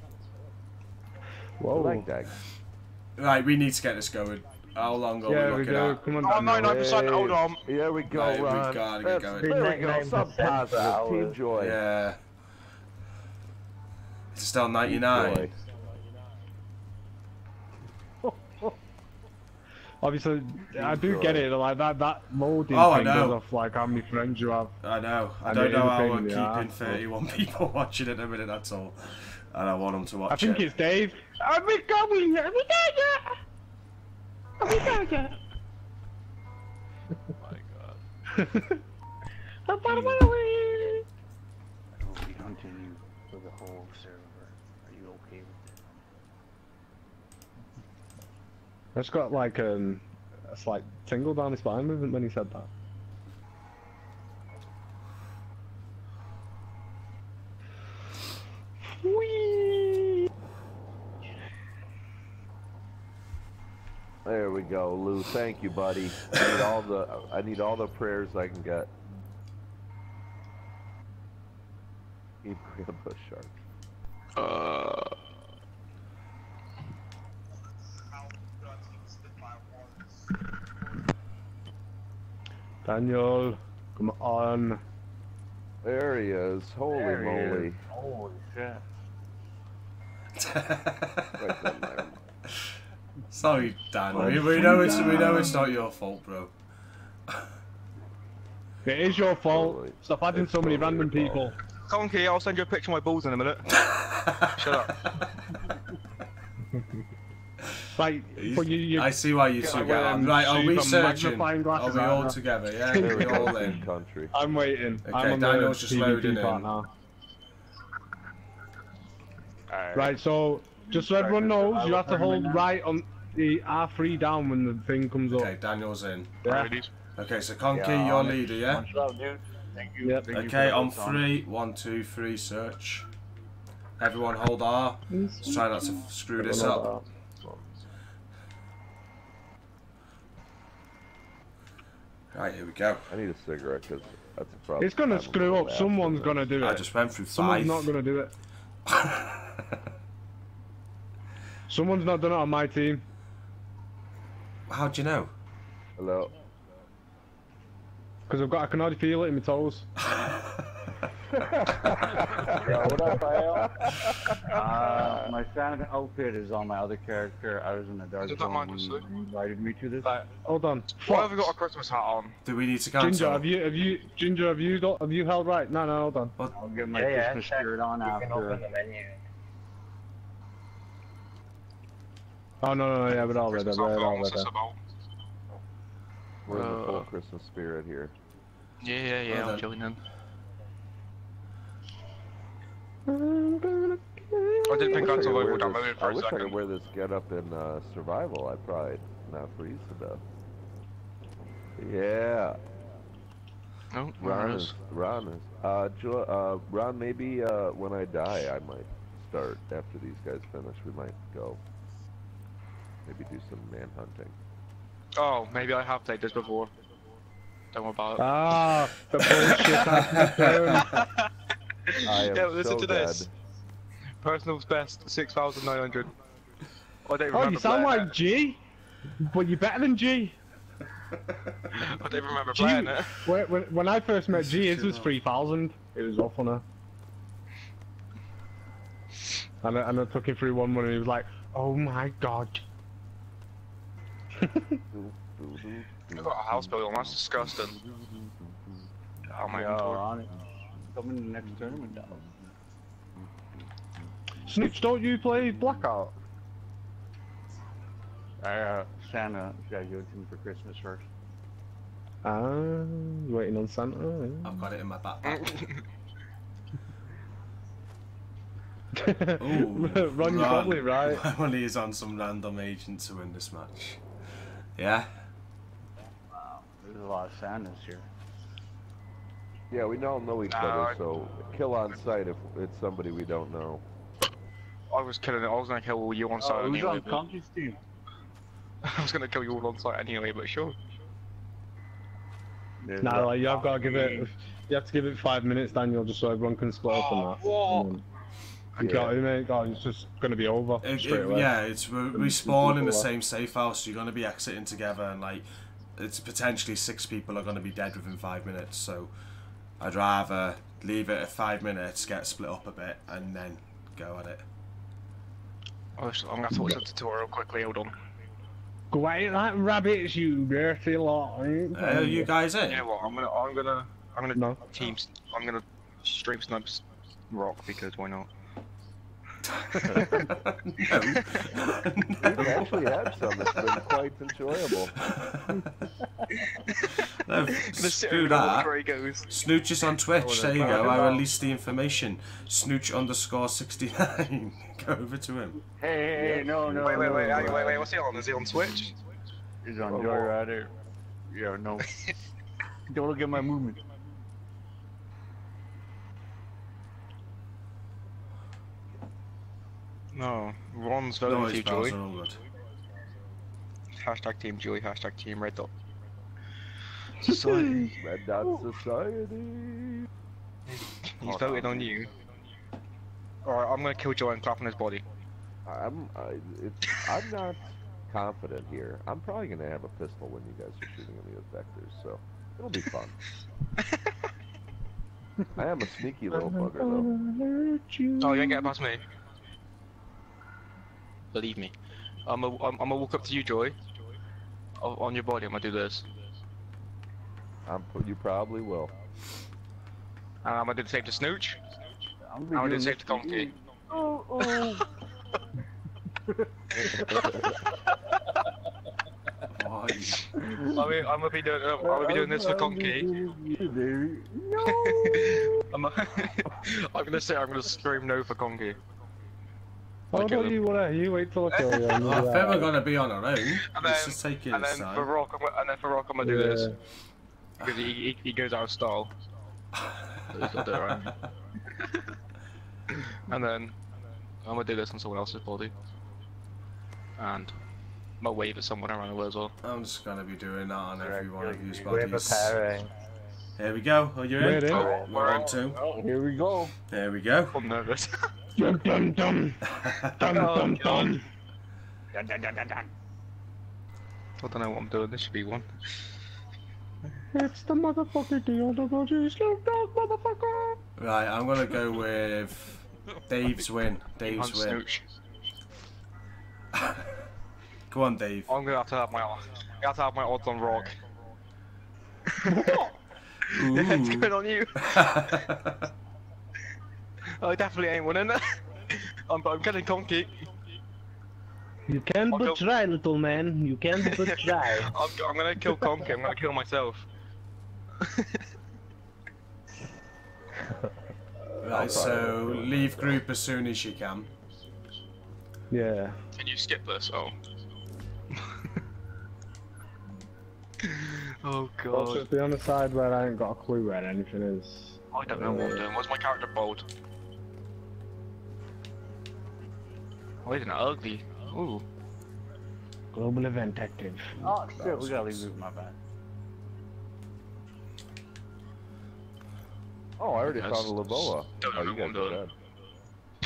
Speaker 6: Whoa.
Speaker 3: like that.
Speaker 1: Right, we need to get this going. How long are
Speaker 6: yeah,
Speaker 1: we
Speaker 6: we
Speaker 1: looking
Speaker 6: do.
Speaker 1: at?
Speaker 6: Come on,
Speaker 9: Oh, 99%, hold on.
Speaker 3: Here we go,
Speaker 1: Right, we
Speaker 3: Ron.
Speaker 1: gotta get going.
Speaker 3: There we go.
Speaker 2: 99%
Speaker 3: Some
Speaker 2: for
Speaker 3: positive. Team joy.
Speaker 1: Yeah. It's still
Speaker 3: Team
Speaker 1: 99.
Speaker 3: joy.
Speaker 6: Obviously, I do get it. Like that, that loading
Speaker 1: Oh, I
Speaker 6: thing
Speaker 1: know.
Speaker 6: goes off like how many friends you have.
Speaker 1: I know. I
Speaker 6: I
Speaker 1: don't know how
Speaker 6: pain
Speaker 1: we're
Speaker 6: in the
Speaker 1: keeping 31 [laughs] people watching at the minute, that's all. And I want them to watch
Speaker 6: I think
Speaker 1: it.
Speaker 6: it's Dave. Are we going? Are we there yet? Are we there yet? [laughs]
Speaker 8: Oh my god. [laughs]
Speaker 6: I'm far away.
Speaker 7: I will be hunting you for the whole server. Are you okay with it?
Speaker 6: I just got like um, a slight tingle down his spine movement when he said that. Whee!
Speaker 3: There we go, Lou. Thank you, buddy. I need all the I need all the prayers I can get. Keep Grandpa shark.
Speaker 9: Uh,
Speaker 6: Daniel, come on.
Speaker 3: There he is. Holy
Speaker 7: There he
Speaker 3: moly.
Speaker 7: is. Holy shit.
Speaker 3: Right then there.
Speaker 1: Sorry, Dan. We, we know it's we know it's not your fault, bro.
Speaker 6: It is your fault. Stop adding
Speaker 3: It's
Speaker 6: so many random
Speaker 3: your fault.
Speaker 6: people.
Speaker 9: Conky, I'll send you a picture of my balls in a minute. [laughs] Shut up. [laughs]
Speaker 6: Like, but you, you
Speaker 1: I see why you two get on.
Speaker 6: and
Speaker 1: Right, are we
Speaker 6: super
Speaker 1: searching? Are we all together? Yeah,
Speaker 3: There we
Speaker 1: we're all
Speaker 3: go.
Speaker 1: in.
Speaker 3: Country.
Speaker 6: I'm waiting.
Speaker 1: Okay,
Speaker 6: I'm on
Speaker 1: Daniel's
Speaker 6: the
Speaker 1: just
Speaker 6: PvP
Speaker 1: loading
Speaker 6: part
Speaker 1: in.
Speaker 6: now.
Speaker 7: Alright.
Speaker 6: Right, so just so everyone knows, you have to hold right on the R3 down when the thing comes up.
Speaker 1: Okay, Daniel's in.
Speaker 6: Yeah.
Speaker 1: Okay, so Conky,
Speaker 7: Yeah,
Speaker 1: you're leader, yeah?
Speaker 7: Much love, dude. Thank you.
Speaker 6: Yep.
Speaker 7: Thank
Speaker 1: Okay,
Speaker 7: the
Speaker 1: on
Speaker 7: votes,
Speaker 1: three, one, two, three, search. Everyone hold R. Let's try not to screw this up. Right, here we go.
Speaker 3: I need a cigarette because that's a problem.
Speaker 6: It's gonna screw up. Someone's gonna do it.
Speaker 1: I just went through five.
Speaker 6: Someone's not gonna do it. [laughs] Someone's not done it on my team.
Speaker 1: How do you know?
Speaker 3: Hello.
Speaker 6: Because I've got, I can already feel it in my toes. [laughs]
Speaker 7: Yo, what up, Uh, my Santa outfit is on my other character. I was in the dark
Speaker 9: Is it that mine,
Speaker 7: zone
Speaker 9: just
Speaker 7: when you invited me to this.
Speaker 6: Hold on.
Speaker 9: Why have we got a Christmas hat on?
Speaker 1: Do we need to cancel?
Speaker 6: Ginger, have you, have you, Ginger, have you, got- have you held right? No, no, hold on.
Speaker 7: I'll get my
Speaker 2: Yeah, yeah,
Speaker 7: Christmas
Speaker 2: check.
Speaker 7: spirit on
Speaker 2: You can open
Speaker 7: after.
Speaker 2: the menu.
Speaker 6: Oh no, no, no, yeah, we're all ready,
Speaker 9: Christmas
Speaker 6: we're
Speaker 9: outfit on,
Speaker 6: all
Speaker 9: what's
Speaker 6: ready.
Speaker 9: this about?
Speaker 3: We're in the full
Speaker 9: Uh,
Speaker 3: Christmas spirit here.
Speaker 9: Yeah, yeah, yeah,
Speaker 1: Well
Speaker 9: I'm
Speaker 1: done.
Speaker 9: joining. I didn't think
Speaker 3: I
Speaker 9: I'd
Speaker 3: wish
Speaker 9: survival
Speaker 3: wear
Speaker 9: downloaded
Speaker 3: this-
Speaker 9: for
Speaker 3: I
Speaker 9: a
Speaker 3: wish I could wear this get up in uh, survival. I'd probably not freeze to death. Yeah.
Speaker 9: No,
Speaker 3: Ron
Speaker 9: there
Speaker 3: is.
Speaker 9: is.
Speaker 3: Ron is. Uh, jo- uh, Ron, maybe uh, when I die, I might start after these guys finish. We might go. Maybe do some man hunting.
Speaker 9: Oh, maybe I have played this before. Don't worry about it.
Speaker 6: Ah, the bullshit has [laughs] returned.
Speaker 3: I am
Speaker 9: yeah, listen
Speaker 3: so
Speaker 9: to this.
Speaker 3: dead.
Speaker 9: Personal's best, 6,900. I don't remember
Speaker 6: Oh, you sound
Speaker 9: playing
Speaker 6: like G, but you're better than G. [laughs]
Speaker 9: I don't remember
Speaker 6: G
Speaker 9: playing it.
Speaker 6: when, when, when I first met [laughs] G, his was 3,000. It was off on her. And I, and I took him through one one and he was like, oh my god.
Speaker 9: I've got a house built on, that's disgusting. Oh my
Speaker 7: Yo,
Speaker 9: god.
Speaker 7: on. Coming to the next tournament, dog.
Speaker 6: Snitch, don't you play Blackout?
Speaker 7: I, uh, Santa gotta it to me for Christmas first.
Speaker 6: Ah, you waiting on Santa? yeah.
Speaker 1: I've got it in my backpack.
Speaker 6: Ron, [laughs]
Speaker 1: Ooh,
Speaker 6: you're
Speaker 1: Ron.
Speaker 6: probably right.
Speaker 1: My money is on some random agent to win this match. Yeah?
Speaker 7: Wow, There's a lot of Santas here.
Speaker 3: Yeah, we all know each
Speaker 9: Nah,
Speaker 3: other,
Speaker 9: I-
Speaker 3: so kill on sight if it's somebody we don't know.
Speaker 9: I was killing it, I was gonna kill all you on site
Speaker 7: Oh, who's
Speaker 9: anyway.
Speaker 7: on
Speaker 9: but-
Speaker 7: Conky's team? [laughs]
Speaker 9: I was gonna kill you all on site anyway, but sure.
Speaker 7: There's
Speaker 6: Nah,
Speaker 7: that
Speaker 6: like, you have got to give it. You have to give it five minutes, Daniel, just so everyone can split up on oh, that.
Speaker 9: what?
Speaker 6: And then- You got it, mate. God, it's just going to be over
Speaker 1: It-
Speaker 6: straight
Speaker 1: it-
Speaker 6: away.
Speaker 1: yeah, it's we, we spawn in the same safe house. So you're going to be exiting together, and like, it's potentially six people are going to be dead within five minutes. So, I'd rather leave it at five minutes, get split up a bit, and then go at it.
Speaker 9: Oh, so I'm gonna have to watch the tutorial quickly. Hold on.
Speaker 6: Go out like rabbits, you dirty lot. I
Speaker 1: Uh, you
Speaker 6: you.
Speaker 1: guys in?
Speaker 9: You know what? I'm gonna, I'm gonna, I'm gonna
Speaker 6: No.
Speaker 9: teams. I'm gonna stream snipes rock because why not?
Speaker 3: We've actually had some. It's been quite enjoyable.
Speaker 1: no,
Speaker 9: Gonna
Speaker 1: screw that.
Speaker 9: where.
Speaker 1: Snooch is on Twitch.
Speaker 9: Oh,
Speaker 1: There you go. I released the information. Snooch underscore sixty nine. [laughs] go over to him.
Speaker 7: Hey, hey, hey, no, no.
Speaker 9: Wait, wait,
Speaker 7: no,
Speaker 9: wait, wait, wait, wait. What's he on? Is he on Twitch?
Speaker 7: He's on
Speaker 9: Oh,
Speaker 7: Joyrider. Yeah, no. [laughs] Don't look at my movement.
Speaker 9: No. Ron's
Speaker 1: No
Speaker 9: voting for
Speaker 1: worries,
Speaker 9: you, Joey.
Speaker 1: they're all good.
Speaker 9: Hashtag Team Joey. Hashtag Team Red Dot. Society.
Speaker 3: Red Dot Society.
Speaker 9: He's voting on you. Alright, I'm gonna kill Joey and clap on his body.
Speaker 3: I'm I, it's, I'm not confident here. I'm probably gonna have a pistol when you guys are shooting me with vectors, so it'll be fun. [laughs] I am a sneaky little bugger though.
Speaker 9: Oh, you ain't getting past me. Believe me. I'm gonna I'm, I'm gonna walk up to you, Joy. O- On your body, I'm gonna do this.
Speaker 3: I'm you probably will.
Speaker 9: Uh, and I'm gonna do the same to Snooch.
Speaker 7: I'm
Speaker 9: I'm gonna do the same to Conky.
Speaker 7: Oh, oh.
Speaker 1: Why?
Speaker 9: I'm, [laughs] gonna- I'm gonna be doing I'm gonna be doing this for Conky.
Speaker 7: No.
Speaker 9: I'm, [laughs] I'm gonna say I'm gonna scream no for Conky.
Speaker 6: How
Speaker 9: Look at
Speaker 6: do
Speaker 9: them.
Speaker 6: you want to? You wait till I kill you. and you
Speaker 1: I
Speaker 6: do
Speaker 1: think
Speaker 6: that.
Speaker 1: we're gonna be on our own.
Speaker 9: And
Speaker 1: Let's just take it
Speaker 9: And then for Rock, I'm, and then for Rock, I'm gonna do this because he, he, he goes out of style. So [laughs] he's do it right. And then I'm gonna do this on someone else's body. And I'm gonna wave at someone around the world as well.
Speaker 1: I'm just gonna be doing that on every one of you's
Speaker 10: We're
Speaker 1: bodies.
Speaker 10: preparing.
Speaker 1: Here we go. Are you in?
Speaker 6: We're
Speaker 1: in?
Speaker 6: in.
Speaker 1: Oh, we're in too.
Speaker 7: Oh, here we go.
Speaker 1: There we go.
Speaker 9: I'm nervous. [laughs]
Speaker 6: Dum dum dum dum oh, dum dum.
Speaker 7: Dun, dun, dun, dun, dun.
Speaker 9: I don't know what I'm doing. This should be one.
Speaker 6: It's the motherfucker deal. The Roger Snoop Dogg, motherfucker.
Speaker 1: Right, I'm gonna go with Dave's win. [laughs] Dave's win.
Speaker 9: Snooch. [laughs]
Speaker 1: Go on, Dave.
Speaker 9: I'm gonna have to have my I'm have to have my odds on Rock. [laughs]
Speaker 1: Ooh.
Speaker 9: it's going on you. I definitely ain't winning. [laughs] I'm, I'm getting conky.
Speaker 6: You can
Speaker 9: I'll
Speaker 6: but
Speaker 9: go-
Speaker 6: try, little man. You can [laughs] but try.
Speaker 9: I'm, I'm gonna kill Conky. I'm gonna kill myself. [laughs]
Speaker 1: Right, so leave group as soon as you can.
Speaker 6: Yeah.
Speaker 9: Can you skip this? Oh. oh god.
Speaker 6: I'll
Speaker 9: god.
Speaker 6: just be on the side where I ain't got a clue where anything is.
Speaker 9: I don't know what I'm doing. What's my character bold? Oh, isn't it ugly? Ooh.
Speaker 6: Global event active.
Speaker 7: Oh, shit, we gotta leave root, my bad.
Speaker 3: Oh, I already
Speaker 9: Yes.
Speaker 3: found a Laboa. Oh, you
Speaker 9: what I'm
Speaker 3: guys
Speaker 9: doing.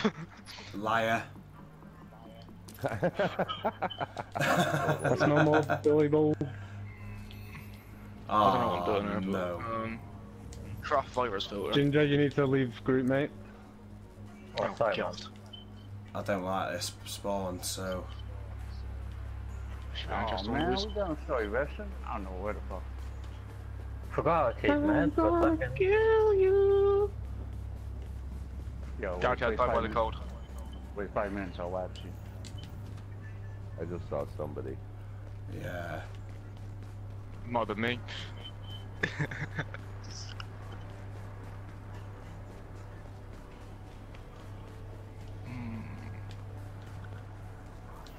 Speaker 3: are
Speaker 1: Liar.
Speaker 3: dead.
Speaker 6: That's no more Billy Bull.
Speaker 9: I don't know what I'm
Speaker 1: Oh,
Speaker 9: doing there, but,
Speaker 1: no.
Speaker 9: Um, craft virus filter.
Speaker 6: Ginger, you need to leave group, mate.
Speaker 9: Oh,
Speaker 10: sorry,
Speaker 9: God.
Speaker 1: I don't like this spawn, so.
Speaker 9: Should I just
Speaker 7: Oh, man,
Speaker 9: always-
Speaker 7: we done story resting? I don't know where the fuck.
Speaker 10: Forgot it, man. For a second.
Speaker 6: kill you.
Speaker 7: Yo, wait,
Speaker 9: Garrett,
Speaker 7: wait,
Speaker 9: died
Speaker 7: five
Speaker 9: by the
Speaker 7: minutes.
Speaker 9: cold.
Speaker 7: Wait five minutes, I'll watch you.
Speaker 3: I just saw somebody.
Speaker 1: Yeah.
Speaker 9: Might have me. [laughs]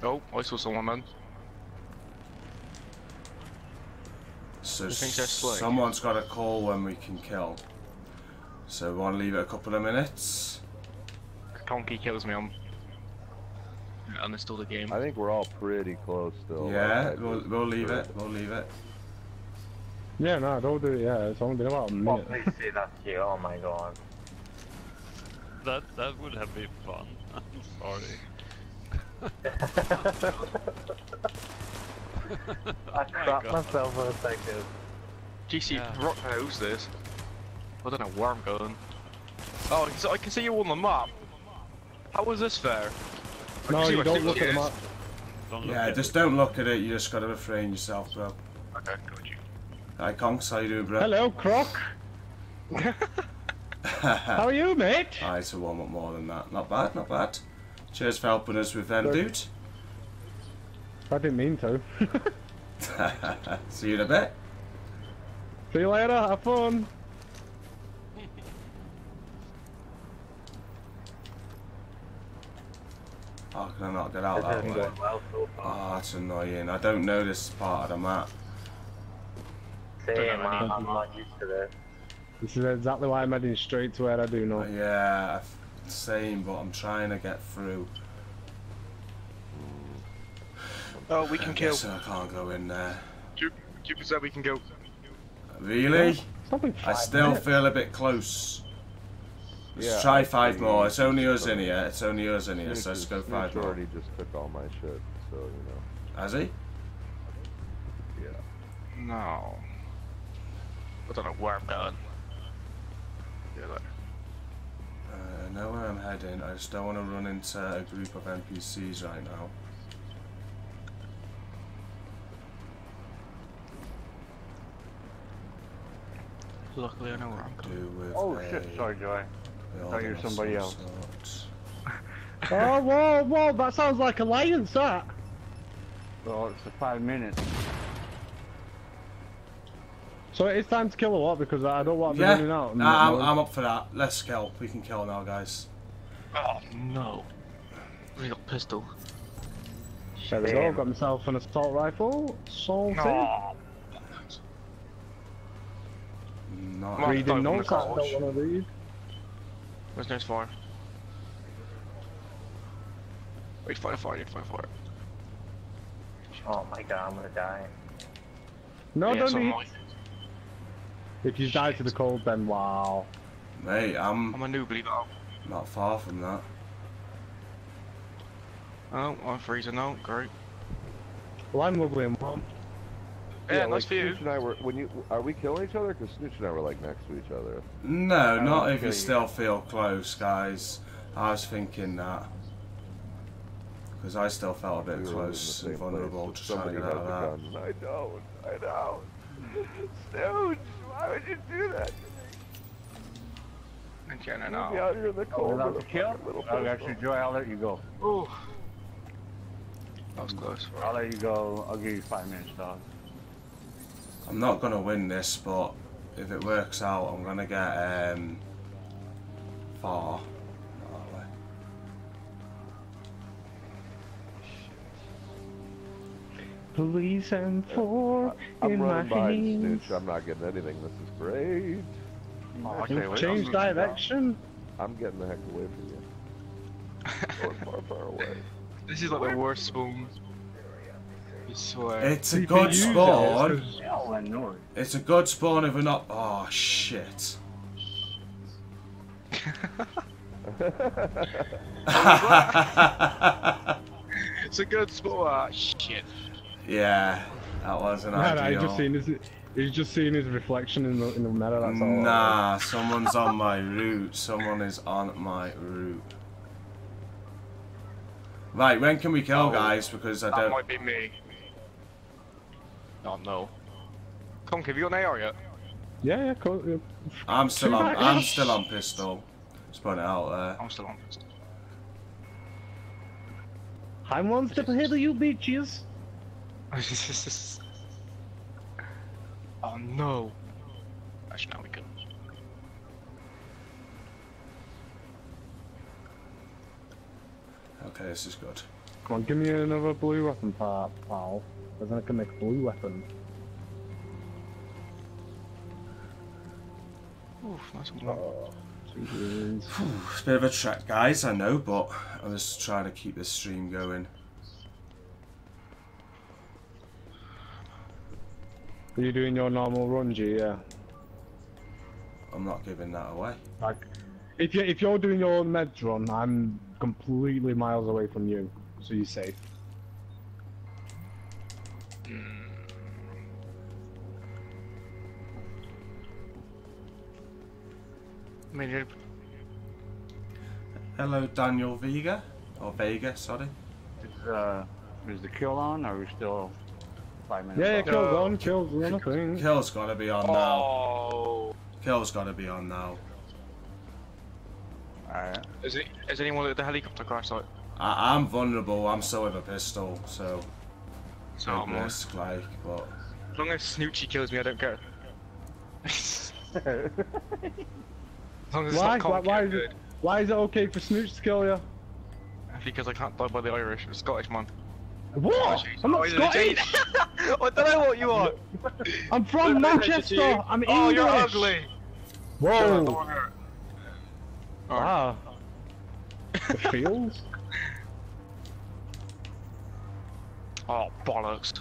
Speaker 9: Oh, I saw someone, man.
Speaker 1: So
Speaker 9: You think they're slick?
Speaker 1: someone's got a call when we can kill. So we want to leave it a couple of minutes.
Speaker 9: Conky kills me, I'm... I uninstall the game.
Speaker 3: I think we're all pretty close still.
Speaker 1: yeah,
Speaker 3: I
Speaker 1: we'll, we'll leave it. We'll leave it.
Speaker 6: Yeah, no, don't do it. Yeah, it's only been about a
Speaker 10: Oh,
Speaker 6: minute.
Speaker 10: please see that here. Oh my god. [laughs]
Speaker 8: That that would have been fun. [laughs] I'm sorry.
Speaker 10: I oh trapped
Speaker 8: God.
Speaker 10: myself for a second.
Speaker 9: GC,
Speaker 8: Yeah.
Speaker 9: rock knows this. I don't know where I'm going. Oh, so I can see you on the map. How is this fair?
Speaker 6: No, you don't look at the map.
Speaker 8: Don't look
Speaker 1: Yeah,
Speaker 8: at
Speaker 1: just
Speaker 8: it.
Speaker 1: don't look at it. You just gotta refrain yourself, bro.
Speaker 9: Okay, got you.
Speaker 1: Hi, Conks. How you doing, bro?
Speaker 6: Hello, Croc. [laughs] How are you, mate?
Speaker 1: Aye, it's a warm up more than that. Not bad, not bad. Cheers for helping us with them, dude.
Speaker 6: I didn't mean to. [laughs]
Speaker 1: See you in a bit.
Speaker 6: See you later. Have fun.
Speaker 1: Oh, can I not get out
Speaker 10: This
Speaker 1: that
Speaker 10: isn't
Speaker 1: way?
Speaker 10: well so.
Speaker 1: Oh, ah, that's annoying. I don't know this part of the map.
Speaker 10: Same,
Speaker 9: Don't
Speaker 10: I'm, not used to this.
Speaker 6: This is exactly why I'm heading straight to where I do know.
Speaker 1: Yeah, same, but I'm trying to get through.
Speaker 9: Oh, we can
Speaker 1: I
Speaker 9: kill.
Speaker 1: guess I can't go in there.
Speaker 9: Cupid said we can go.
Speaker 1: Really?
Speaker 6: Something
Speaker 1: I still
Speaker 6: minutes.
Speaker 1: feel a bit close. Let's
Speaker 3: Yeah,
Speaker 1: try five more. It's only us in here. It's only us in here, so let's
Speaker 3: Snooch
Speaker 1: go
Speaker 3: is-
Speaker 1: five
Speaker 3: Snooch
Speaker 1: more.
Speaker 3: already just took all my shit, so you know.
Speaker 1: Has he?
Speaker 3: Yeah.
Speaker 9: No. I don't know where I'm going. Yeah, look.
Speaker 1: I know where I'm heading. I just don't want to run into a group of NPCs right now.
Speaker 9: Luckily, I know where I'm going.
Speaker 1: Do
Speaker 7: Oh
Speaker 1: a
Speaker 7: shit, sorry Joy. thought you were somebody else.
Speaker 1: sort. [laughs]
Speaker 6: Oh, whoa, whoa, that sounds like alliance, that.
Speaker 7: Well, it's the five minutes.
Speaker 6: So it's time to kill a lot because I don't want to be
Speaker 1: Yeah,
Speaker 6: running out. and
Speaker 1: nah, I'm, I'm up for that. Let's kill. We can kill now, guys.
Speaker 9: Oh no. We got pistol.
Speaker 6: There we go, got myself an assault rifle. Salty.
Speaker 9: No.
Speaker 1: Not
Speaker 6: Reading
Speaker 9: Don't
Speaker 6: notes I don't want to read.
Speaker 9: Where's next fire? Oh, Wait, fight a fire, need to fight a fire.
Speaker 10: Oh my god, I'm gonna die.
Speaker 6: No,
Speaker 9: yeah,
Speaker 6: don't
Speaker 9: am
Speaker 6: need.
Speaker 9: I.
Speaker 6: If you die to the cold, then wow.
Speaker 1: Mate, I'm
Speaker 9: I'm a noobly though.
Speaker 1: not far from that.
Speaker 9: Oh, I'm freezing now. Great.
Speaker 6: Well, I'm lovely and warm.
Speaker 9: Yeah, nice
Speaker 3: like
Speaker 9: for you.
Speaker 3: Snooch and I were when you are we killing each other? Because Snooch and I were like next to each other.
Speaker 1: No, not if
Speaker 3: okay.
Speaker 1: you still feel close, guys. I was thinking that. Because I still felt a bit
Speaker 3: We were in the
Speaker 1: close and vulnerable,
Speaker 3: place,
Speaker 1: just trying to
Speaker 3: somebody
Speaker 1: get
Speaker 3: had
Speaker 1: out
Speaker 3: the
Speaker 1: of that.
Speaker 3: I don't. I don't. [laughs] Snooch, why would you do that? to me?
Speaker 9: And Jenna
Speaker 3: You'll be out here in the
Speaker 7: Oh,
Speaker 3: cold
Speaker 7: without
Speaker 3: with
Speaker 7: the kill?
Speaker 3: fucking little
Speaker 7: Oh,
Speaker 3: pistol.
Speaker 7: actually, Joy, I'll let you go.
Speaker 9: Ooh. That was close.
Speaker 7: I'll let you go. I'll give you five minutes, dog.
Speaker 1: I'm not gonna win this, but if it works out, I'm gonna get um, far.
Speaker 6: Police and four
Speaker 3: I'm
Speaker 6: in my
Speaker 3: running by
Speaker 6: hands.
Speaker 3: Snooch. I'm not getting anything. This is great.
Speaker 9: Oh,
Speaker 6: You've
Speaker 9: okay, wait,
Speaker 6: changed
Speaker 9: I'm-
Speaker 6: direction.
Speaker 3: I'm getting the heck away from you. [laughs] Far, far, far away.
Speaker 9: This is like the worst spawn. I swear.
Speaker 1: It's a
Speaker 6: CPU
Speaker 1: good spawn.
Speaker 6: it's 'cause-
Speaker 7: Yeah, I'll went.
Speaker 1: It's a good spawn if we're not. Oh shit. [laughs]
Speaker 9: It's a good [laughs] spot. Ah, shit.
Speaker 1: Yeah, that wasn't
Speaker 6: Nah, nah, he's just seen his, he's just seen his reflection in the in the mirror. That's all.
Speaker 1: Nah, someone's on my route. Someone is on my route. Right, when can we kill,
Speaker 9: Oh,
Speaker 1: guys? Because I
Speaker 9: That
Speaker 1: don't.
Speaker 9: That might be me. Oh no. Conk, have you got an AR yet?
Speaker 6: Yeah, yeah, cool. yeah.
Speaker 1: I'm still
Speaker 6: Two
Speaker 1: on.
Speaker 6: back.
Speaker 1: I'm [laughs] still on pistol. Just putting it out there.
Speaker 9: I'm still on. pistol.
Speaker 6: I'm one step ahead of you, bitches. [laughs]
Speaker 9: oh no. Actually, now we can.
Speaker 1: Okay, this is good.
Speaker 6: Come on, give me another blue weapon, pa- pal. Because then I can make a blue weapon.
Speaker 9: Oof, oh. nice one.
Speaker 6: Jeez.
Speaker 1: It's a bit of a trek, guys. I know, but I'm just trying to keep this stream going.
Speaker 6: Are you doing your normal run, G? Yeah.
Speaker 1: I'm not giving that away.
Speaker 6: Like, if you if you're doing your meds run, I'm completely miles away from you, so you're safe.
Speaker 9: I
Speaker 1: Hello, Daniel Vega. Or Vega, sorry.
Speaker 7: Is, uh, is the kill on, or are we still five minutes?
Speaker 6: Yeah, yeah,
Speaker 7: off?
Speaker 6: kills on, kills on, I think.
Speaker 1: Kill's gotta be on now.
Speaker 9: Oh.
Speaker 1: Kill's gotta be on now.
Speaker 7: Alright.
Speaker 9: Is it? Is anyone at the helicopter crash site?
Speaker 1: I, I'm vulnerable, I'm still with a pistol, so.
Speaker 9: So
Speaker 1: big
Speaker 9: am
Speaker 1: risk, like, but.
Speaker 9: As long as Snoochie kills me, I don't care. as long as it's
Speaker 6: Why?
Speaker 9: not
Speaker 6: Why, why, is it, why is it okay for Snooch to kill you?
Speaker 9: Because I can't die by the Irish, or Scottish man.
Speaker 6: What? I'm not
Speaker 9: Oh, is it indeed?
Speaker 6: Scottish!
Speaker 9: I don't know what you are. [laughs]
Speaker 6: I'm from Manchester! I'm
Speaker 9: Oh,
Speaker 6: English!
Speaker 9: you're ugly.
Speaker 6: Whoa!
Speaker 9: Oh.
Speaker 6: Ah. The fields? [laughs]
Speaker 9: Oh, bollocks.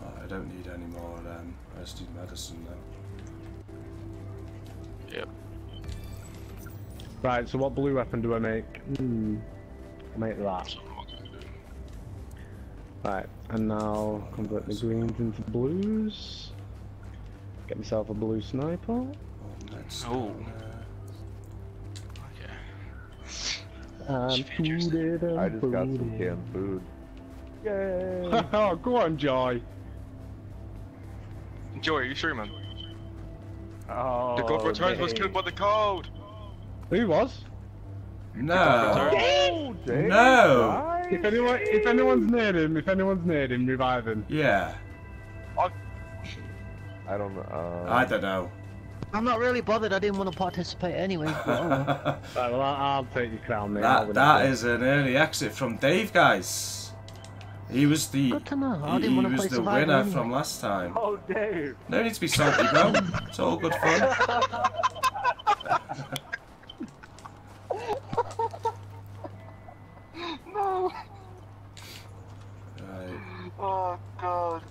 Speaker 1: Oh, I don't need any more, um, I just need medicine now.
Speaker 9: Yep.
Speaker 6: Right, so what blue weapon do I make? Hmm. I'll make that. Right, and now convert the greens into blues. Get myself a blue sniper.
Speaker 1: Oh, med's
Speaker 9: Oh.
Speaker 1: down there. [laughs]
Speaker 6: And food it
Speaker 3: I just got some canned food. Yay! [laughs]
Speaker 6: oh, go on, Joy.
Speaker 9: Joy, are you sure, man?
Speaker 7: Oh,
Speaker 9: The God Returns was killed by the cold.
Speaker 6: Who was?
Speaker 1: No!
Speaker 3: Oh, Dave,
Speaker 1: No!
Speaker 6: If anyone, if anyone's near him, if anyone's near him, revive him.
Speaker 1: Yeah,
Speaker 3: I don't know. Uh,
Speaker 1: I don't know.
Speaker 2: I'm not really bothered. I didn't want to participate anyway. But oh well. [laughs]
Speaker 6: Right, well, I'll, I'll take your crown, mate. I'll
Speaker 1: that
Speaker 6: it.
Speaker 1: is an early exit from Dave, guys. He was the
Speaker 2: Good to know. I
Speaker 1: he,
Speaker 2: didn't
Speaker 1: he
Speaker 2: want to
Speaker 1: was
Speaker 2: play
Speaker 1: the winner
Speaker 2: anyway.
Speaker 1: from last time.
Speaker 7: Oh, Dave.
Speaker 1: No need to be salty, bro. It's all good fun. [laughs]
Speaker 9: No.
Speaker 1: Right.
Speaker 9: Oh god.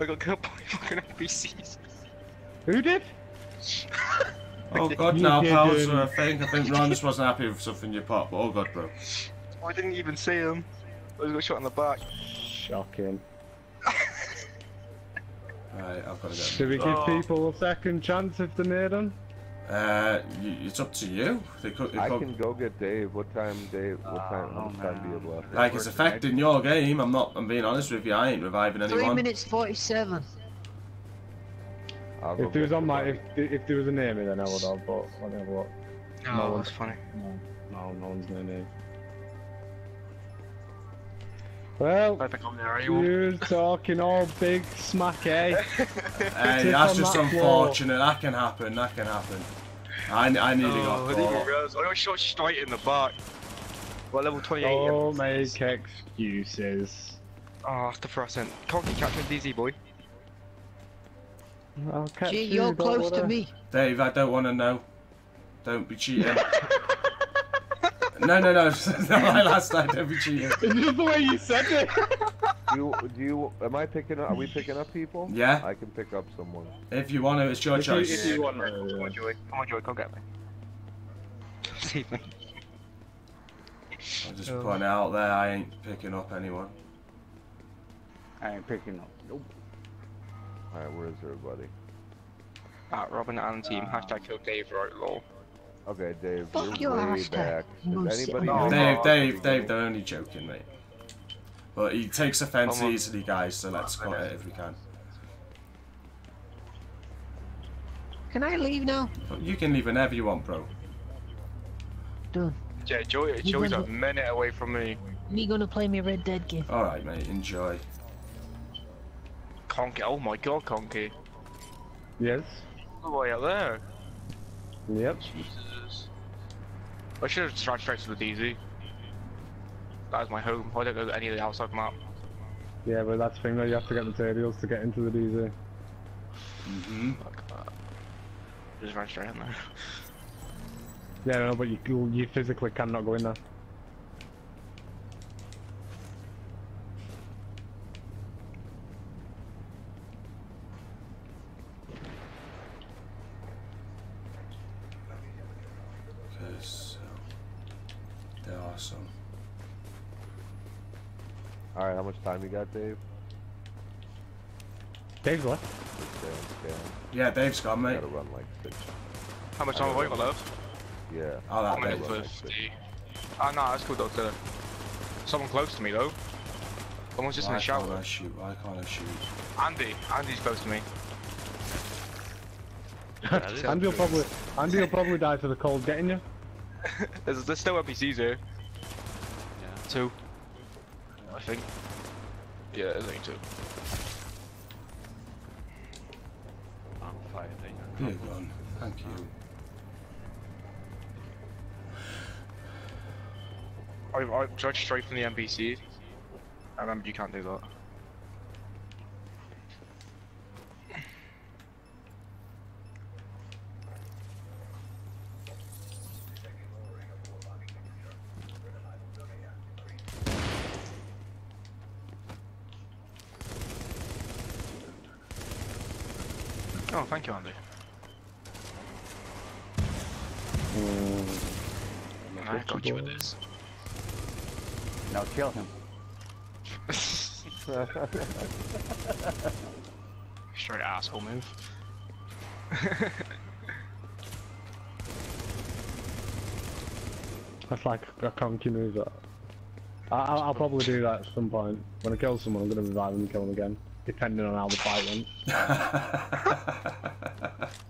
Speaker 9: I got killed by [laughs] fucking NPCs.
Speaker 6: Who did?
Speaker 1: Oh god,
Speaker 6: You
Speaker 1: now pals um, uh,
Speaker 6: didn't.
Speaker 1: are a thing. I think Ron just wasn't happy with something you pop. But oh god, bro.
Speaker 9: I didn't even see him. I was got shot in the back.
Speaker 6: Shocking.
Speaker 1: Right, I've got to get.
Speaker 6: Do we give
Speaker 9: Oh.
Speaker 6: people a second chance if they're near them?
Speaker 1: Uh, it's up to you. They could, they
Speaker 3: I can go get Dave. What time, Dave? What time? How
Speaker 7: oh,
Speaker 3: much time do you have left?
Speaker 1: like it's affecting your game. I'm not. I'm being honest with you. I ain't reviving anyone.
Speaker 2: Three minutes forty-seven.
Speaker 3: I'll
Speaker 6: If there was on my, if if there was a near me, then I would have. But let me have a look.
Speaker 9: Oh,
Speaker 6: No.
Speaker 9: that's funny.
Speaker 6: No, no, no one's near me. Well,
Speaker 9: I think I'm there. Are you?
Speaker 6: you're [laughs] talking all big smack, eh? [laughs]
Speaker 1: Hey,
Speaker 6: Sit
Speaker 1: that's just
Speaker 6: that floor.
Speaker 1: unfortunate. That can happen. That can happen. I, I nearly
Speaker 9: Oh, I
Speaker 1: got
Speaker 9: didn't
Speaker 1: caught.
Speaker 9: realize. I got shot straight in the back. What level 28?
Speaker 6: Don't make excuses.
Speaker 9: Oh, that's depressing. Can't keep catching DZ boy.
Speaker 6: I'll catch
Speaker 2: Gee,
Speaker 6: you,
Speaker 2: you're
Speaker 6: don't
Speaker 2: close to me.
Speaker 1: Dave, I don't want to know. Don't be cheating. [laughs] no, no, no. [laughs] Not like last time. Don't be cheating.
Speaker 6: It's just the way you said it.
Speaker 3: Do you, do you? Am I picking up? Are we picking up people?
Speaker 1: Yeah.
Speaker 3: I can pick up someone.
Speaker 1: If you want to, it's your
Speaker 6: If you,
Speaker 1: choice.
Speaker 6: if you want
Speaker 9: Come on,
Speaker 6: to.
Speaker 9: Joey. Uh, come on, Joey. Come get me. Save me.
Speaker 1: I'm just putting it out there. I ain't picking up anyone.
Speaker 7: I ain't picking up. Nope.
Speaker 3: All right, where is everybody?
Speaker 9: At Robin and team. Hashtag kill Dave right lol.
Speaker 3: Okay, Dave,
Speaker 2: Fuck
Speaker 3: you're
Speaker 2: your
Speaker 3: way
Speaker 2: hashtag.
Speaker 3: back. Does anybody?
Speaker 2: on
Speaker 3: know-
Speaker 1: Dave,
Speaker 9: Oh,
Speaker 1: Dave. Dave, they're only joking, mate. But he takes offence easily, guys, so let's cut it if we can.
Speaker 2: Can I leave now?
Speaker 1: You can leave whenever you want, bro.
Speaker 2: Done.
Speaker 9: Yeah, Joey, Joey's a minute away from me.
Speaker 2: Me gonna play me Red Dead game.
Speaker 1: Alright, mate, enjoy.
Speaker 9: Conky. Oh my god, Conky.
Speaker 6: Yes.
Speaker 9: All the way up there.
Speaker 6: Yep.
Speaker 9: Jesus. I should have tried straight to the DZ. That is my home. I don't know any of the outside map.
Speaker 6: Yeah, but that's the thing though. You have to get materials to get into the DZ.
Speaker 1: Mm-hmm.
Speaker 9: Fuck that. Just ran straight in there.
Speaker 6: Yeah, no, but you you physically cannot go in there.
Speaker 3: Much time you got, Dave?
Speaker 6: Dave's left.
Speaker 3: Stay on scale.
Speaker 1: Yeah, Dave's gone, mate.
Speaker 3: Gotta run like six.
Speaker 9: How much time have I got left?
Speaker 3: Yeah.
Speaker 1: Oh, that
Speaker 9: One
Speaker 1: Dave.
Speaker 9: minute fifty. Ah, no, that's cool though. To someone close to me though. Someone's just in the shower.
Speaker 1: can't I shoot? Why can't I shoot?
Speaker 9: Andy, Andy's close to me. [laughs]
Speaker 8: That is
Speaker 6: Andy will
Speaker 8: good.
Speaker 6: probably Andy will probably die to the cold getting you. [laughs]
Speaker 9: There's, there's still NPCs here.
Speaker 8: Yeah.
Speaker 9: Two. I think. Yeah, there's only two.
Speaker 8: I'm fighting.
Speaker 1: Here, gone. Thank you.
Speaker 9: I, I tried straight from the NPCs. I remember you can't do that. Oh, thank you, Andy. I got you with this.
Speaker 7: Now kill him.
Speaker 9: Straight asshole move. [laughs]
Speaker 6: That's like a conky move. That. I, I'll, I'll probably do that at some point. When I kill someone, I'm gonna revive them and kill them again, depending on how the fight went. [laughs]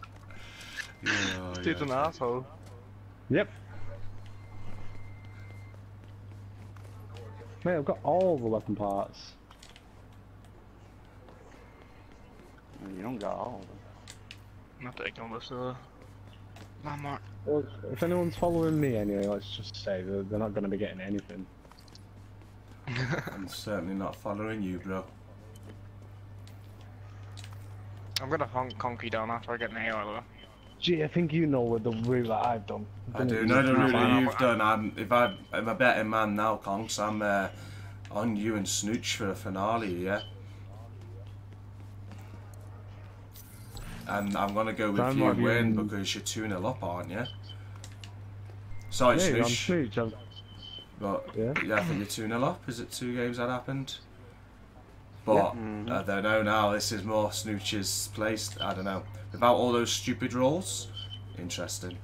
Speaker 1: Yeah,
Speaker 9: Dude's an asshole.
Speaker 6: Yep. Mate, I've got all the weapon parts.
Speaker 7: You don't got all of them.
Speaker 9: Not taking this uh landmark.
Speaker 6: Well, if anyone's following me anyway, let's just say they're, they're not going to be getting anything.
Speaker 1: I'm certainly not following you, bro.
Speaker 9: I'm gonna honk Conky down after I get an AR though.
Speaker 6: Gee, I think you know what the route that I've done.
Speaker 1: I do know the route that you've done. I'm, if I, I'm a betting man now, Conks, I'm uh, on you and Snooch for a finale, yeah? And I'm gonna go with
Speaker 6: I'm
Speaker 1: you
Speaker 6: not
Speaker 1: win
Speaker 6: even-
Speaker 1: because you're 2 0 up, aren't you? Sorry,
Speaker 6: Yeah, I'm
Speaker 1: Snooch.
Speaker 6: Snooch. I'm,
Speaker 1: But
Speaker 6: Yeah.
Speaker 1: yeah, I think you're 2 0 up. Is it two games that happened? But mm-hmm. I don't know now. This is more Snooch's place. I don't know. Without all those stupid rolls, interesting.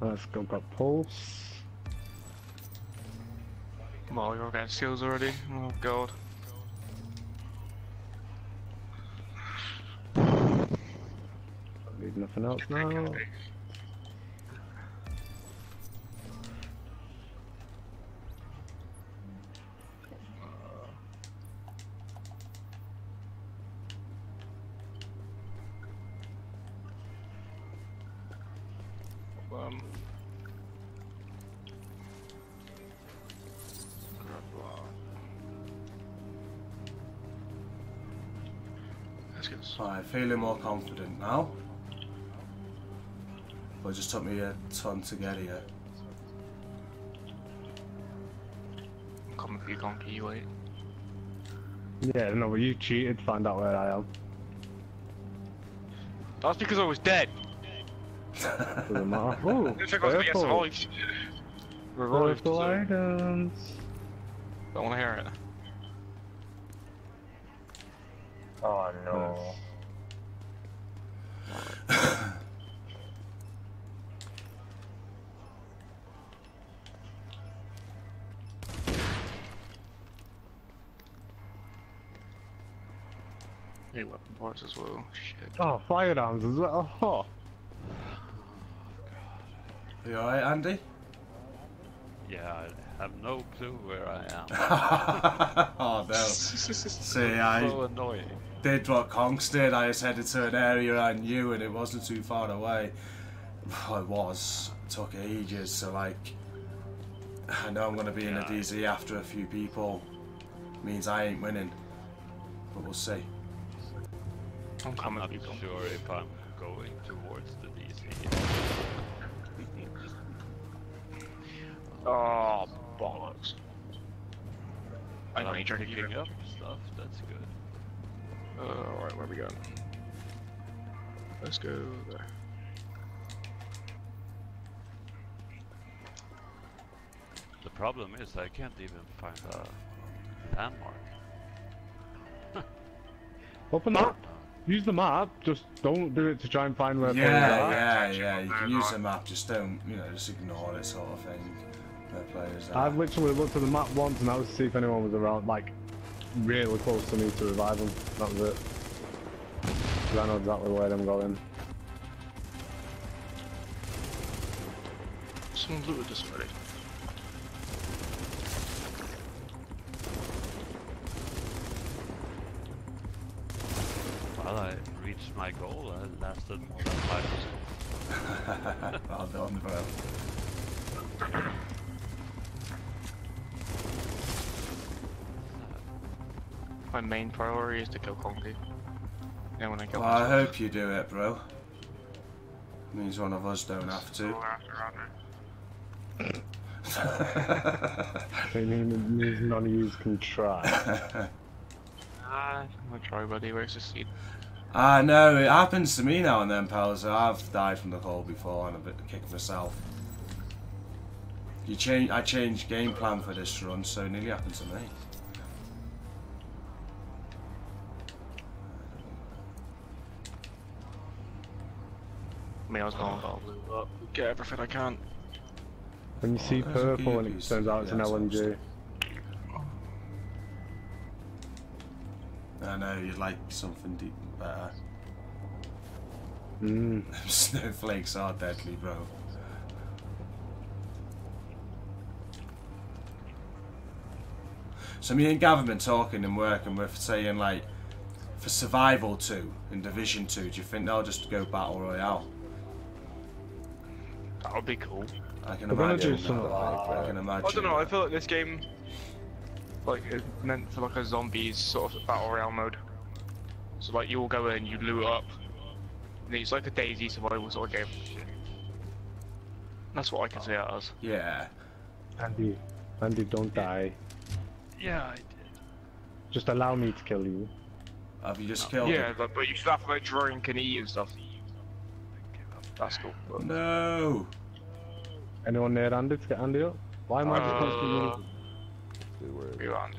Speaker 6: let's go got pulse.
Speaker 9: Come on, you're getting skills already. Oh god.
Speaker 6: Need nothing else now.
Speaker 9: Um, Let's get this.
Speaker 1: Alright, feeling more confident now. But it just took me a ton to get here.
Speaker 9: I'm coming for you, Conky, you wait.
Speaker 6: Yeah, no, but you cheated to find out where I am.
Speaker 9: That's because I was dead.
Speaker 6: Doesn't matter. [laughs] Ooh,
Speaker 9: It's because I
Speaker 6: purple.
Speaker 9: survived. So
Speaker 6: items.
Speaker 9: Don't wanna hear it.
Speaker 10: Oh no.
Speaker 9: Hey, weapon parts as well. Shit.
Speaker 6: Oh, firearms as well. Oh.
Speaker 1: You alright, Andy?
Speaker 8: Yeah, I have no clue where I am. [laughs]
Speaker 1: oh no. See, [laughs] I
Speaker 8: so annoying.
Speaker 1: did what Conks did. I just headed to an area I knew and it wasn't too far away. Well, it was. It took ages, so like... I know I'm going to be in a
Speaker 8: Yeah.
Speaker 1: DZ after a few people. Means I ain't winning. But we'll see.
Speaker 9: I'm
Speaker 8: I'm
Speaker 9: coming
Speaker 8: not
Speaker 9: for you, Conky.
Speaker 8: sure if I'm going towards the DZ. [laughs]
Speaker 9: Oh, bollocks. I
Speaker 8: But
Speaker 9: know
Speaker 8: I'm
Speaker 9: you tried to
Speaker 8: picking
Speaker 9: keep
Speaker 8: up stuff, that's good.
Speaker 9: Uh, alright, where are we going? Let's go there.
Speaker 8: The problem is I can't even find a landmark. [laughs]
Speaker 6: Open that. Use the map. Just don't do it to try and find where players are.
Speaker 1: yeah, yeah. You can use the map, just don't, you know, just ignore it, sort of thing. Where players are.
Speaker 6: I've literally looked at the map once and that was to see if anyone was around, like, really close to me to revive them. That was it. 'Cause I know exactly where I'm going.
Speaker 9: Someone looted this already.
Speaker 8: Well, I reached my goal. It lasted more than five seconds. [laughs]
Speaker 1: well done, bro.
Speaker 9: My main priority is to kill Conky. And when I kill
Speaker 1: Well, I hope you do it, bro. Means one of us don't have to. [laughs]
Speaker 6: They mean means none of you can try. [laughs]
Speaker 9: Ah, I'm gonna try, buddy. Where's the seed?
Speaker 1: Ah, no, it happens to me now and then, pals. I've died from the cold before and a bit kicked myself. You change. I changed game plan for this run, so it nearly happened to me.
Speaker 9: I mean, I was going to loot up, get everything I can.
Speaker 6: When you see
Speaker 1: There's
Speaker 6: purple and it turns out it's an
Speaker 1: Yeah,
Speaker 6: LMG.
Speaker 1: I know you'd like something deep better.
Speaker 6: Mm. [laughs]
Speaker 1: Snowflakes are deadly, bro. So me and Gavin been talking and working with saying like for survival two in Division two, do you think they'll just go battle royale?
Speaker 9: That would be cool.
Speaker 1: I can
Speaker 6: We're
Speaker 1: imagine.
Speaker 6: do something like
Speaker 1: I can imagine.
Speaker 9: I don't know. I feel like this game, like, is meant for like a zombies sort of battle royale mode. So like, you all go in, you loot up. And it's like a DayZ survival sort of game. That's what I can see it as.
Speaker 1: Yeah.
Speaker 6: Andy, Andy, don't die.
Speaker 9: Yeah, I did.
Speaker 6: Just allow me to kill you.
Speaker 1: Have you just killed
Speaker 9: Yeah, but, but you should have to like drink and eat and stuff. That's cool. But,
Speaker 1: No.
Speaker 6: Anyone near Andy to get Andy up? Why am I just
Speaker 9: Uh,
Speaker 6: constantly...
Speaker 3: See where it
Speaker 9: be around.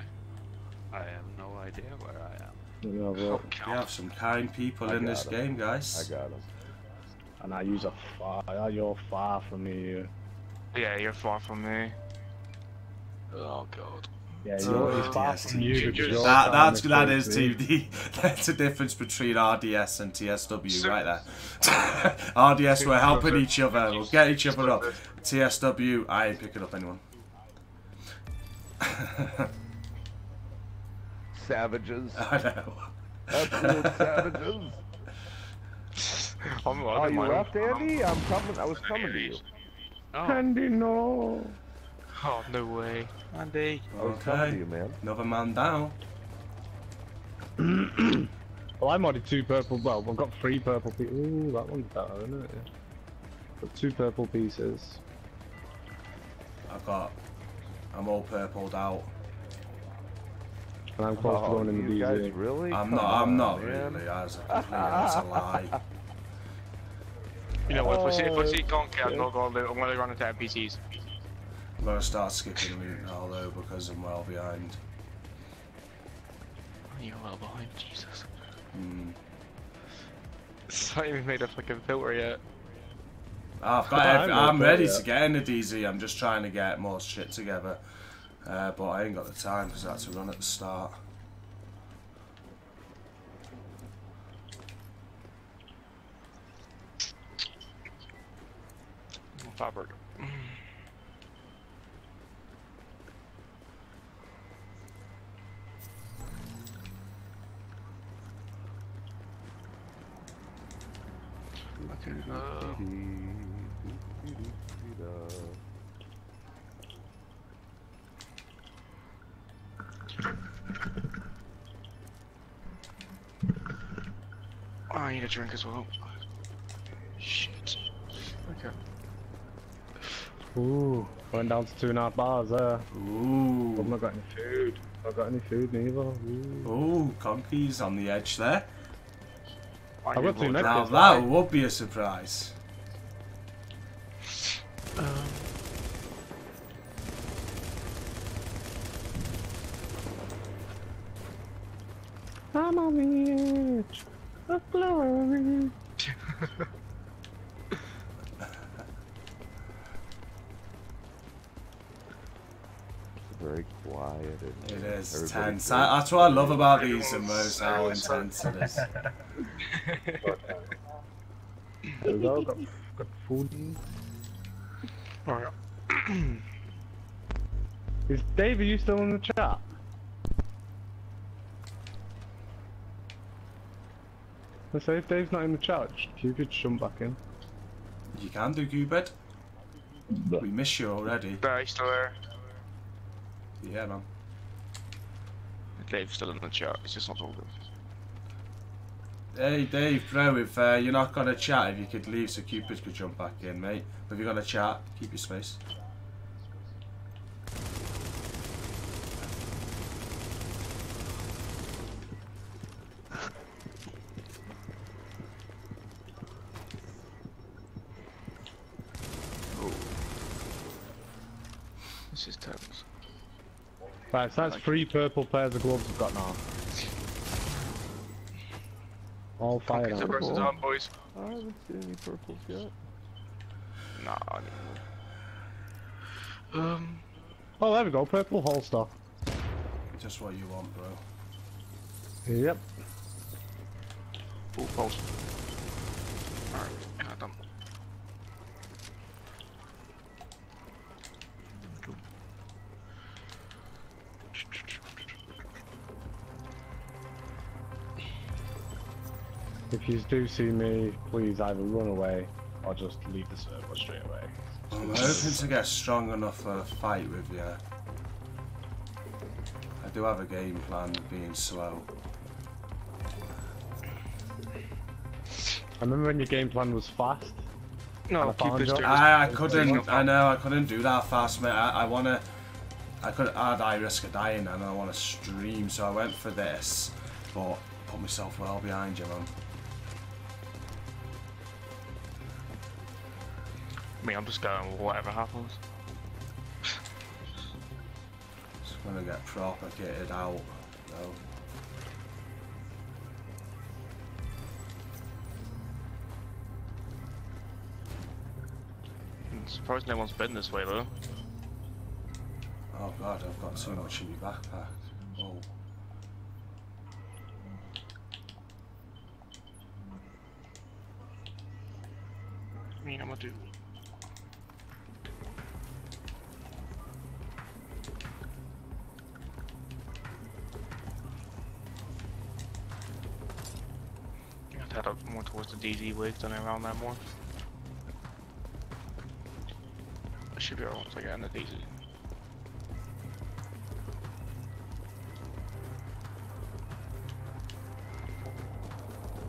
Speaker 8: I have no idea where I am.
Speaker 6: Let me have.
Speaker 1: We have some kind people
Speaker 3: I
Speaker 1: in this
Speaker 3: him.
Speaker 1: game, guys.
Speaker 3: I got him.
Speaker 6: And I use a far... You're far from me.
Speaker 9: Yeah, you're far from me. Oh god.
Speaker 6: Yeah,
Speaker 1: Oh,
Speaker 6: you're it's far from you.
Speaker 9: you
Speaker 6: because
Speaker 9: just-
Speaker 6: you're
Speaker 1: That,
Speaker 6: trying
Speaker 1: that's
Speaker 6: to
Speaker 1: that
Speaker 6: kill
Speaker 1: is
Speaker 6: me.
Speaker 1: TD. [laughs] That's the difference between RDS and TSW
Speaker 9: So-
Speaker 1: right there. [laughs] RDS, we're [laughs] helping each other. We'll get each other up. TSW, I ain't picking up anyone.
Speaker 3: Savages. [laughs]
Speaker 1: I know.
Speaker 3: Absolute savages. [laughs]
Speaker 9: I'm, I
Speaker 3: Oh,
Speaker 9: don't
Speaker 3: you
Speaker 9: mind.
Speaker 3: left, Andy? I'm coming. I was coming to you.
Speaker 9: Oh,
Speaker 6: Andy, no.
Speaker 9: oh no way. Andy.
Speaker 3: I was coming to you, man.
Speaker 1: Another man down. [clears throat]
Speaker 6: Well, I'm already two purple. Well, I've got three purple pieces. Ooh, that one's better, isn't it? Got two purple pieces.
Speaker 1: I've got. I'm all purpled out.
Speaker 6: And I'm close to
Speaker 3: Oh,
Speaker 6: going in the
Speaker 3: you guys
Speaker 6: DZ.
Speaker 3: really?
Speaker 1: I'm
Speaker 3: Come
Speaker 1: not. I'm
Speaker 3: on,
Speaker 1: not
Speaker 3: man.
Speaker 1: really. As a complete, that's a lie. [laughs]
Speaker 9: You know what? If I see if I
Speaker 3: Oh,
Speaker 9: see Conky, I'm not gonna loot. I'm gonna run into NPCs.
Speaker 1: I'm gonna start skipping loot now though because I'm well behind.
Speaker 9: You're well behind, Jesus.
Speaker 1: Hmm.
Speaker 9: It's not even made a fucking filter yet. [laughs]
Speaker 1: I've got.
Speaker 6: I'm
Speaker 1: Every, I'm ready to get in the DZ. I'm just trying to get more shit together, uh, but I ain't got the time because I had to run at the start.
Speaker 9: Fabric. Uh, oh, I need a drink as well. Shit. Okay.
Speaker 6: Ooh, going down to two and a half bars there.
Speaker 1: Ooh.
Speaker 6: I've not got any food. I've got any food neither. Ooh.
Speaker 1: Ooh, Conky's on the edge there.
Speaker 6: I've got two
Speaker 1: Now that would be a surprise.
Speaker 9: Um,
Speaker 6: I'm on the edge of glory.
Speaker 3: It's very quiet. And
Speaker 1: It is
Speaker 3: everybody
Speaker 1: tense.
Speaker 3: feels-
Speaker 1: I, that's what I love about these the most, how intense it is.
Speaker 6: There we go. Got, got food.
Speaker 9: Alright. [clears throat]
Speaker 6: Is Dave? Are you still in the chat? Let's say if Dave's not in the chat, you could jump back in.
Speaker 1: You can do Cupid. We miss you already.
Speaker 9: No, he's still there.
Speaker 1: Yeah, man.
Speaker 9: Dave's still in the chat. It's just not talking.
Speaker 1: Hey Dave, bro, if uh, you're not gonna chat, if you could leave so Cupid could jump back in, mate. But if you're gonna chat, keep your space.
Speaker 9: This is terrible.
Speaker 6: Right, so that's three purple pairs of gloves we've got now. All fired
Speaker 9: Get the
Speaker 6: on.
Speaker 9: person's on, boys.
Speaker 3: I haven't seen any purples yet.
Speaker 9: Nah, I need. Um,
Speaker 6: Oh, there we go. Purple holster.
Speaker 1: Just what you want, bro.
Speaker 6: Yep.
Speaker 9: full pulse. Alright,
Speaker 6: If you do see me, please either run away or just leave the server straight away.
Speaker 1: I'm hoping to get strong enough for a fight with you. I do have a game plan of being slow.
Speaker 6: I remember when your game plan was fast.
Speaker 9: No,
Speaker 6: And I found
Speaker 9: Cupid's
Speaker 6: you.
Speaker 9: doing
Speaker 1: I, I couldn't, I know, I couldn't do that fast, mate. I, I wanna, I could, I'd I risk of dying and I wanna stream, so I went for this, but put myself well behind you, man.
Speaker 9: Me, I'm just going with whatever happens.
Speaker 1: Just gonna get proper kitted out, though.
Speaker 9: I'm surprised no one's been this way though.
Speaker 1: Oh god, I've got too much in my backpack. Oh.
Speaker 9: I mean, I'm gonna do. DZ wig than around that more. I should be alright once I get in the DZ.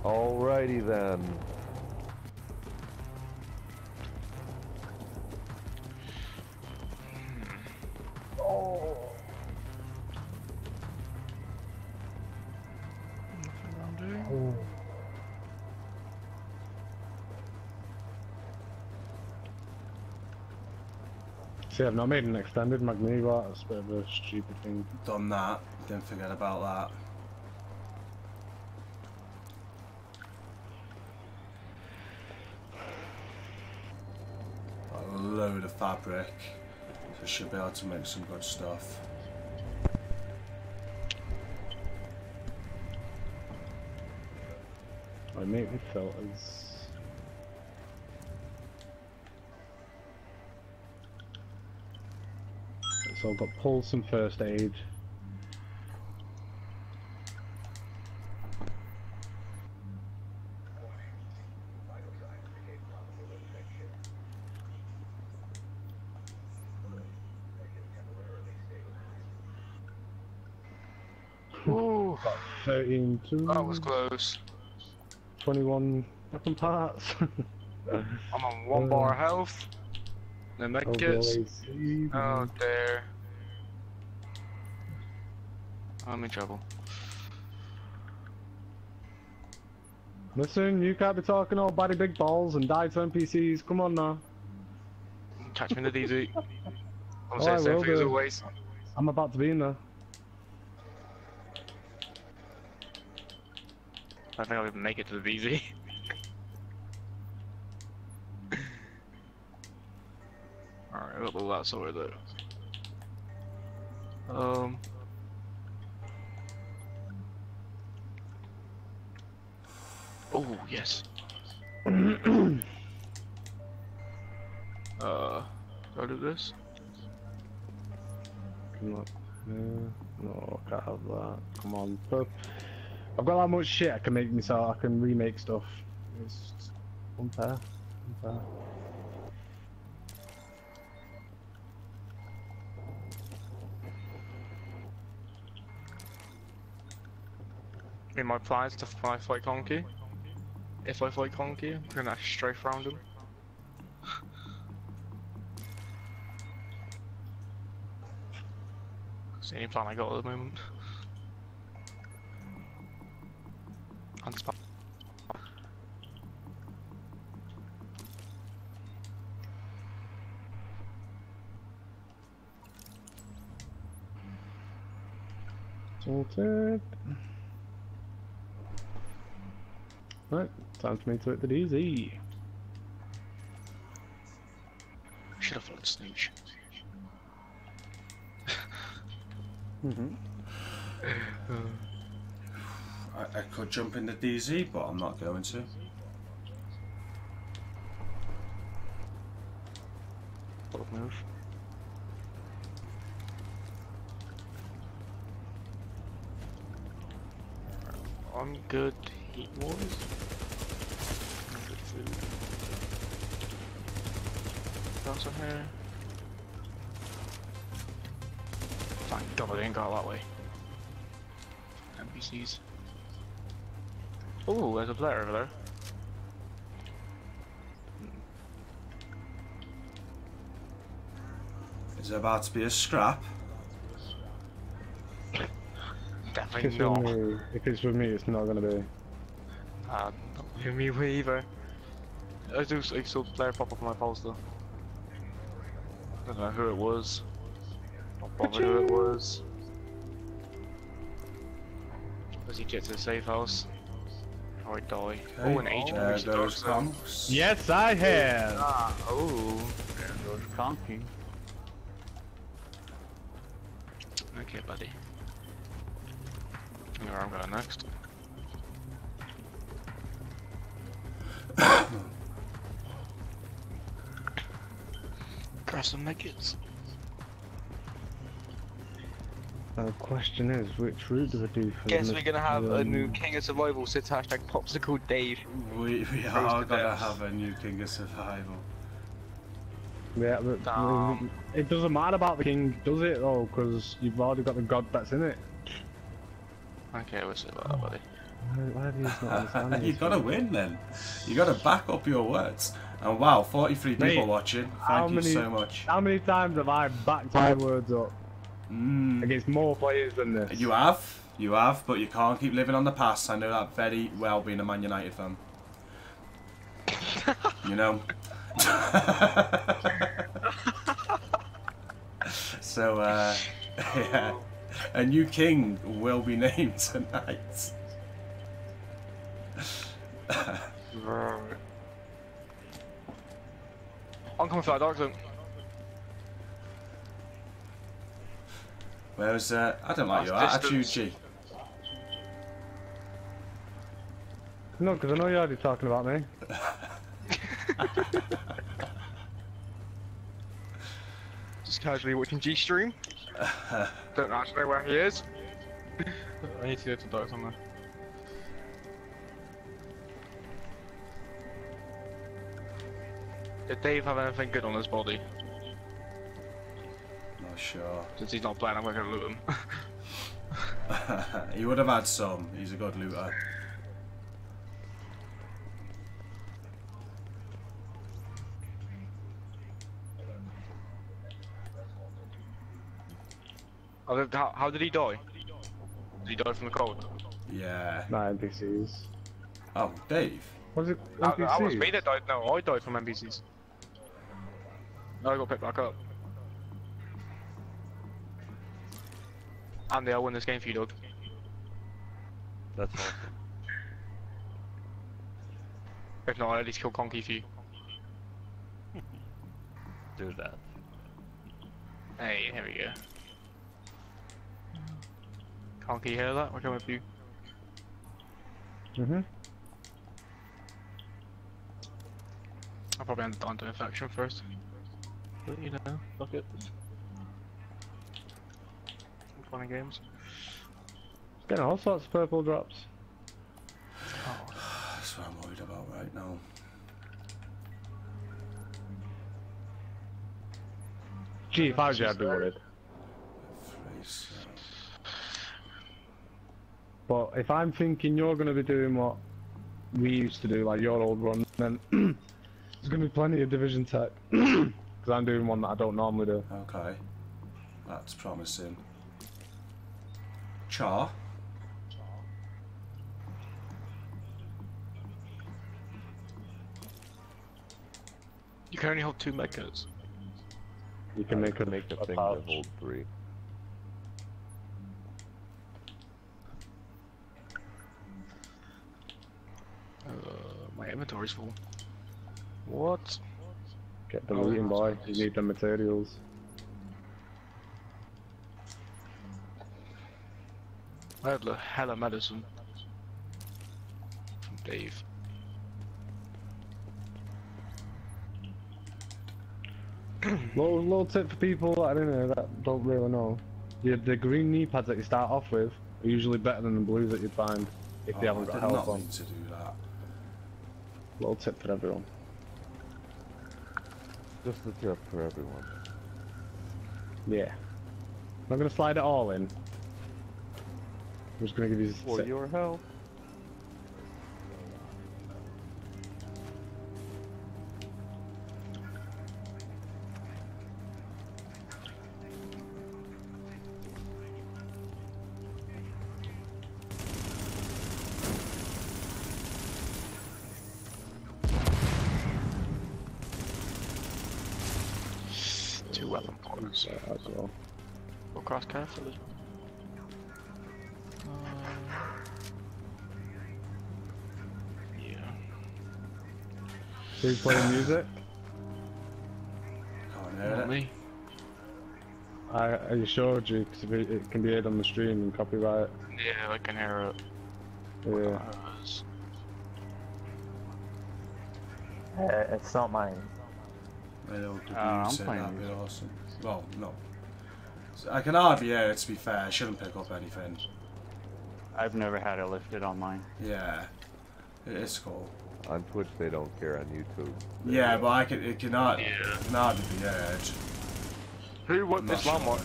Speaker 3: Alrighty then.
Speaker 6: See, I've not made an extended Magniva. That's a bit of a stupid thing.
Speaker 1: Done that, didn't forget about that. Got a load of fabric, so should be able to make some good stuff.
Speaker 6: I make the filters. So I've got pulse and first aid.
Speaker 9: Ooh,
Speaker 6: 13 to
Speaker 9: that was close.
Speaker 6: 21 weapon parts.
Speaker 9: I'm on [laughs] one bar uh, health. Then that gets. Oh, there. I'm in trouble.
Speaker 6: Listen, you can't be talking all body big balls and die to NPCs. Come on now.
Speaker 9: Catch me in the DZ. [laughs] I'm saying oh, same thing as always.
Speaker 6: I'm about to be in there.
Speaker 9: I think I'll even make it to the DZ. Alright, [laughs] I got all that sorted though. Um. Oh yes. [clears throat] uh, do I do this?
Speaker 6: Come on. Uh, no, I can't have that. Come on. But I've got that much shit I can make myself. I can remake stuff. It's just unfair. Unfair.
Speaker 9: In my plans to fly fight Conky. If I fight Conky, I'm gonna strafe round him. It's the only plan I got at the moment. Unspot.
Speaker 6: Sorted. Right, time for me to hit the DZ.
Speaker 9: Should have flown Snooch.
Speaker 6: Mm-hmm.
Speaker 1: I, I could jump in the DZ, but I'm not going to.
Speaker 9: Bold move. I'm good heat wise. I'm good food. Else in here. Thank God I didn't go that way. NPCs. Oh, there's a player over there.
Speaker 1: Is there about to be a scrap?
Speaker 6: If
Speaker 9: Definitely
Speaker 6: it's,
Speaker 9: not.
Speaker 6: me, if it's with me, it's not gonna be.
Speaker 9: Uh, not with me either. I do I saw the player pop up on my poster. I don't know who it was. Not bothered who it was. Does he get to the safe house? Or he die? Oh, an agent
Speaker 1: There
Speaker 9: reached the dark.
Speaker 1: Conks.
Speaker 6: Yes, I have.
Speaker 9: Ah, oh.
Speaker 7: There goes Conky.
Speaker 9: Okay, buddy. Where I'm going next. Grab some nuggets.
Speaker 6: The question is, which route do I do for
Speaker 11: Guess we're gonna have a new King of Survival since hashtag Popsicle Dave.
Speaker 1: We, we are gonna
Speaker 11: death.
Speaker 1: have a new King of Survival.
Speaker 6: Yeah, but
Speaker 9: Um,
Speaker 6: it doesn't matter about the king, does it? though? because you've already got the god that's in it.
Speaker 9: Okay, we'll see about that, buddy.
Speaker 6: Why, why do you not [laughs] understand
Speaker 1: you
Speaker 6: this?
Speaker 1: gotta win then. You gotta back up your words. And wow, 43 people watching.
Speaker 6: how
Speaker 1: Thank you
Speaker 6: many-
Speaker 1: so much.
Speaker 6: How many times have I backed my words up
Speaker 1: Mm,
Speaker 6: against more players than this?
Speaker 1: you have, you have, but you can't keep living on the past. I know that very well being a Man United fan. you know? [laughs] so, uh, [laughs] yeah. A new king will be named [laughs] tonight.
Speaker 9: Right. I'm coming for that dark zone.
Speaker 1: Whereas, uh, I don't like
Speaker 9: That's
Speaker 1: your attitude,
Speaker 9: distance.
Speaker 1: G.
Speaker 6: No, because I know you're already talking about me.
Speaker 9: Just casually watching G stream. Don't actually know where he is. I need to go to dark somewhere. Did Dave have anything good on his body?
Speaker 1: Not sure.
Speaker 9: Since he's not playing, I'm gonna loot him. [laughs]
Speaker 1: he would have had some. He's a good looter.
Speaker 9: How did, how, how did he die? Did he die from the cold?
Speaker 1: Yeah.
Speaker 6: Nah, NPCs.
Speaker 1: Oh, Dave.
Speaker 6: Was it
Speaker 9: I, I was
Speaker 6: NPCs?
Speaker 9: me that died. No, I died from NPCs. I got picked back up. Andy, I'll win this game for you, dog.
Speaker 8: That's awesome.
Speaker 9: If not, I'll at least kill Conky for you. [laughs]
Speaker 8: Do that.
Speaker 9: Hey, here we go. Conky, you hear that? We're coming for you.
Speaker 6: Mm-hmm.
Speaker 9: I'll probably end the Dante infection first. But you know, fuck it. Some funny games.
Speaker 6: Getting all sorts of purple drops. [sighs]
Speaker 1: That's what I'm worried about right now.
Speaker 6: Gee, if I was you, I'd be worried. But if I'm thinking you're going to be doing what we used to do, like your old run, then [clears throat] there's going to be plenty of division tech. [clears throat] Because I'm doing one that I don't normally do.
Speaker 1: Okay. That's promising. Char.
Speaker 9: You can only hold two mechas.
Speaker 6: You can make a,
Speaker 3: make a thing
Speaker 6: pouch.
Speaker 3: that hold three.
Speaker 9: Uh, my inventory's full. What?
Speaker 6: Get the
Speaker 9: Oh,
Speaker 6: looting, boy. You need the materials.
Speaker 9: I had a hella medicine. From Dave. [clears throat]
Speaker 6: little, little tip for people I don't know that don't really know. The, the green knee pads that you start off with are usually better than the blues that you'd find if they
Speaker 1: Oh,
Speaker 6: haven't
Speaker 1: I
Speaker 6: got
Speaker 1: did
Speaker 6: health
Speaker 1: not
Speaker 6: on.
Speaker 1: mean to do that.
Speaker 6: Little tip for everyone.
Speaker 3: Just a tip for everyone.
Speaker 6: Yeah. I'm not gonna slide it all in. I'm just gonna give you a
Speaker 3: For
Speaker 6: tip.
Speaker 3: your health.
Speaker 9: Points.
Speaker 6: Yeah, as well.
Speaker 9: We'll cross carefully. Yeah.
Speaker 6: So you playing music?
Speaker 1: Can't hear
Speaker 9: Not
Speaker 1: it.
Speaker 9: me.
Speaker 6: I, are you sure, G? 'Cause if it, it can be heard on the stream and copyright.
Speaker 9: Yeah, I can hear it.
Speaker 6: Yeah.
Speaker 10: Uh, it's not mine.
Speaker 1: I know the
Speaker 7: Uh, I'm
Speaker 1: music,
Speaker 7: playing
Speaker 1: that'd be
Speaker 7: music.
Speaker 1: awesome. Well, no. I can hardly hear it, to be fair. I shouldn't pick up anything.
Speaker 7: I've never had it lifted on mine.
Speaker 1: Yeah. It is cool.
Speaker 3: On Twitch, they don't care. On YouTube. they
Speaker 1: Yeah,
Speaker 3: do.
Speaker 1: but I can, it cannot. hardly,
Speaker 9: Yeah.
Speaker 1: it can be heard.
Speaker 9: Who
Speaker 1: I'm
Speaker 9: won this
Speaker 1: sure.
Speaker 9: landmark?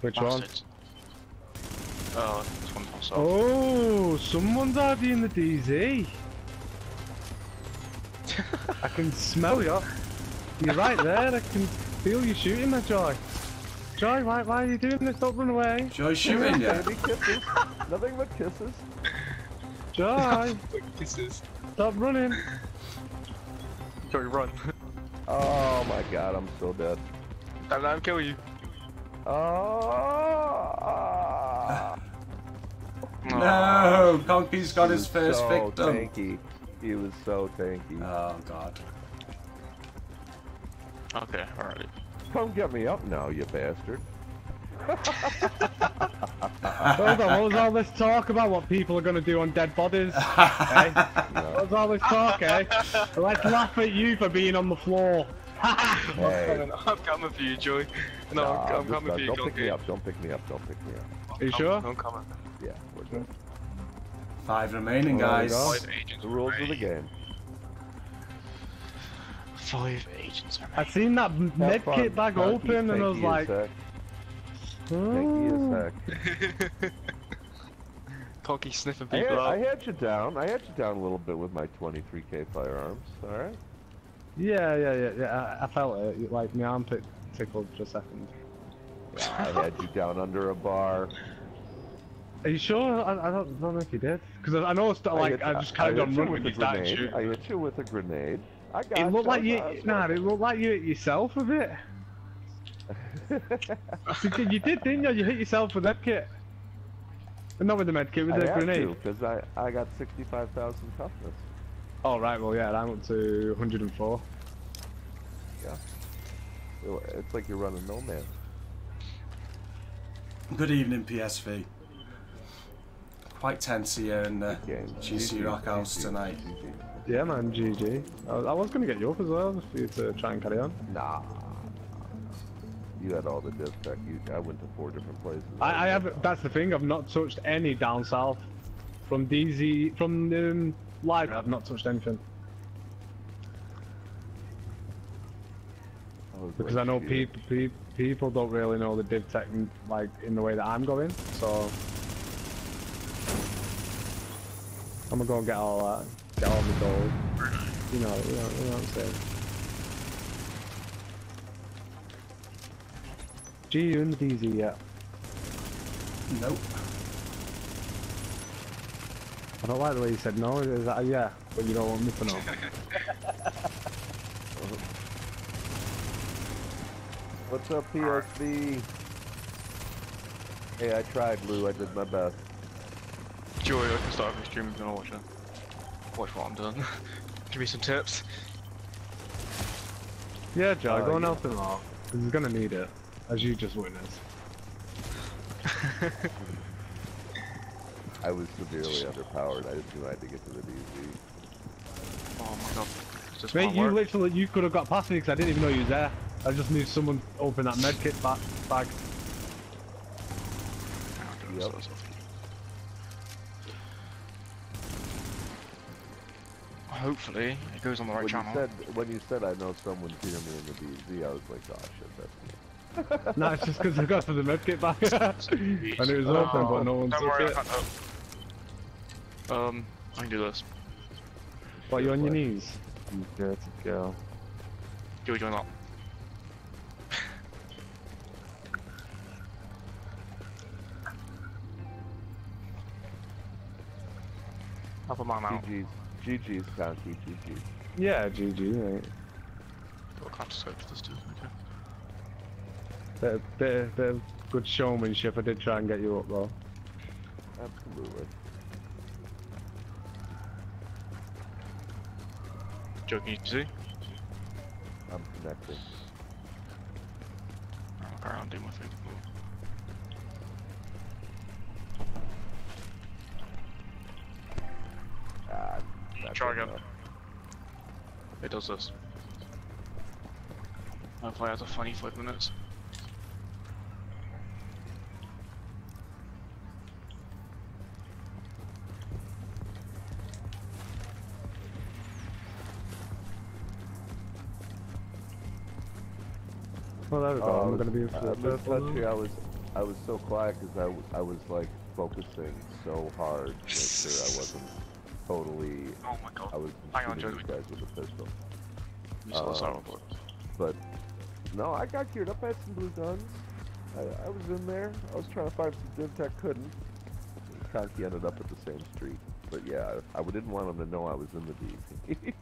Speaker 6: Which one?
Speaker 9: Oh, this one's myself.
Speaker 6: Oh, someone's already in the DZ. [laughs] I can smell you. You're right there. I can feel you shooting me, Joy. Joy, why, why are you doing this? Don't run away.
Speaker 1: Joy shooting you.
Speaker 3: Baby kisses. Nothing but kisses.
Speaker 6: Joy,
Speaker 9: Kisses.
Speaker 6: stop running.
Speaker 9: Joey, run.
Speaker 3: Oh my god, I'm so dead.
Speaker 9: Don't let him kill you.
Speaker 3: Oh.
Speaker 1: No! Conky's got his first
Speaker 3: so
Speaker 1: victim.
Speaker 3: Tanky. He was so tanky.
Speaker 1: Oh god.
Speaker 9: Okay, alright.
Speaker 3: Come get me up now, you bastard. [laughs]
Speaker 6: Hold on, what was all this talk about what people are going to do on dead bodies? [laughs] eh? What was all this talk, eh? Let's laugh at you for being on the floor. [laughs]
Speaker 3: Hey.
Speaker 9: I'm coming for you, Joey. No,
Speaker 3: Nah,
Speaker 9: I'm, I'm
Speaker 3: just,
Speaker 9: coming
Speaker 3: uh,
Speaker 9: for you,
Speaker 3: Don't pick me up. Don't pick me up. Don't pick me up.
Speaker 6: Are you
Speaker 9: I'm-
Speaker 6: sure?
Speaker 9: I'm coming.
Speaker 3: Yeah, we're good.
Speaker 1: Five remaining,
Speaker 3: There
Speaker 1: guys.
Speaker 9: Five agents.
Speaker 3: The rules of the game.
Speaker 9: Five agents. remaining.
Speaker 6: I
Speaker 9: remaining.
Speaker 6: seen that
Speaker 3: Have
Speaker 6: med
Speaker 3: fun.
Speaker 6: kit bag
Speaker 3: Tanky-
Speaker 6: open and I was like,
Speaker 3: heck. Tanky as
Speaker 6: "Oh." [laughs]
Speaker 3: heck.
Speaker 9: Conky sniffing
Speaker 3: I had,
Speaker 9: people
Speaker 3: I had you down. I had you down a little bit with my 23k firearms. All right.
Speaker 6: yeah, yeah, yeah, yeah. I, I felt it. Like my armpit tickled for a second.
Speaker 3: Yeah, I had you down under a bar. [laughs]
Speaker 6: Are you sure? I, I don't, don't know if you did. Because I, I know it's not, like
Speaker 3: hit-
Speaker 6: I just
Speaker 3: I
Speaker 6: carried
Speaker 3: hit
Speaker 6: on
Speaker 3: you with
Speaker 6: when
Speaker 3: a
Speaker 6: you started
Speaker 3: grenade.
Speaker 6: shooting.
Speaker 3: I hit you with a grenade. I got
Speaker 6: It looked like
Speaker 3: you.
Speaker 6: you.
Speaker 3: I
Speaker 6: Nah, it looked like you hit yourself a bit. [laughs] you, did, you did, didn't you? You hit yourself with that kit. Not with the med kit, with
Speaker 3: I
Speaker 6: the
Speaker 3: had
Speaker 6: grenade.
Speaker 3: because I, I got 65,000 toughness.
Speaker 6: Oh right, well yeah, I'm up to 104.
Speaker 3: Yeah. It's like you're running no man.
Speaker 1: Good evening, PSV. Quite tense here in the
Speaker 3: Game.
Speaker 1: GC Rock House tonight.
Speaker 6: Yeah, man, GG. I was, I was gonna get you up as well, just for you to try and carry on.
Speaker 3: Nah. You had all the div tech. You, I went to four different places.
Speaker 6: I, I have. That's the thing. I've not touched any down south. From DZ, from um, live, I've not touched anything because I know people pe- people don't really know the div tech in- like in the way that I'm going. So I'm gonna go and get all that, get all the gold. You know, you know, you know what I'm saying. G, you in the DZ yet?
Speaker 1: Nope.
Speaker 6: I don't like the way you said no. Is that a yeah? But you don't want me to know. [laughs]
Speaker 3: What's up, PSV? Hey, I tried, Lou. I did my best.
Speaker 9: Joey, I can start a stream if you want to watch it. Watch what I'm doing. [laughs] Give me some tips.
Speaker 6: Yeah, Joe,
Speaker 3: Uh,
Speaker 6: go and
Speaker 3: yeah.
Speaker 6: help him out. 'cause he's gonna need it, as you just witnessed.
Speaker 3: I was severely underpowered. I didn't know I had to get to the DZ.
Speaker 9: Oh my god. Just
Speaker 6: Mate, you
Speaker 9: work.
Speaker 6: literally, you could have got past me because I didn't even know you was there. I just knew someone open that medkit ba bag.
Speaker 3: Yep.
Speaker 9: Hopefully, it goes on the right
Speaker 3: when
Speaker 9: channel.
Speaker 3: you said when you said I know someone's here me in the DZ, I was like, oh shit, that's me. [laughs]
Speaker 6: no, it's just because I got to the medkit bag. [laughs] [laughs] and it was open, but no one
Speaker 9: Don't
Speaker 6: took
Speaker 9: worry, I
Speaker 6: it.
Speaker 9: can't. Um, I can do this.
Speaker 6: What, you on your knees?
Speaker 7: You good to go.
Speaker 9: Joey, join up. Up on my mount.
Speaker 3: GG's, GG's, Conky, GG's.
Speaker 6: Yeah, GG, mate.
Speaker 9: Got a counter scope for this too. Okay.
Speaker 6: Bit, of- bit, of- bit of good showmanship. I did try and get you up though.
Speaker 3: Absolutely.
Speaker 9: Joe, can you see?
Speaker 3: I'm connecting.
Speaker 9: I'll carry on doing my thing.
Speaker 3: Ah, that's
Speaker 9: Try again. It does this. Hopefully, it has a funny five minutes.
Speaker 6: Well, there we go.
Speaker 3: Oh, I
Speaker 6: I'm gonna be for
Speaker 3: uh,
Speaker 6: the
Speaker 3: Miss
Speaker 6: first one.
Speaker 3: Fletcher, I was I was so quiet because I, I was like focusing so hard to make sure I wasn't totally.
Speaker 9: Oh my god.
Speaker 3: I was
Speaker 9: Hang on,
Speaker 3: shooting
Speaker 9: Joey.
Speaker 3: these guys with a pistol.
Speaker 9: You saw this
Speaker 3: Uh,
Speaker 9: out, but
Speaker 3: But no, I got geared up. I had some blue guns. I, I was in there. I was trying to find some div tech. Couldn't. Conky ended up at the same street. But yeah, I, I didn't want him to know I was in the DZ.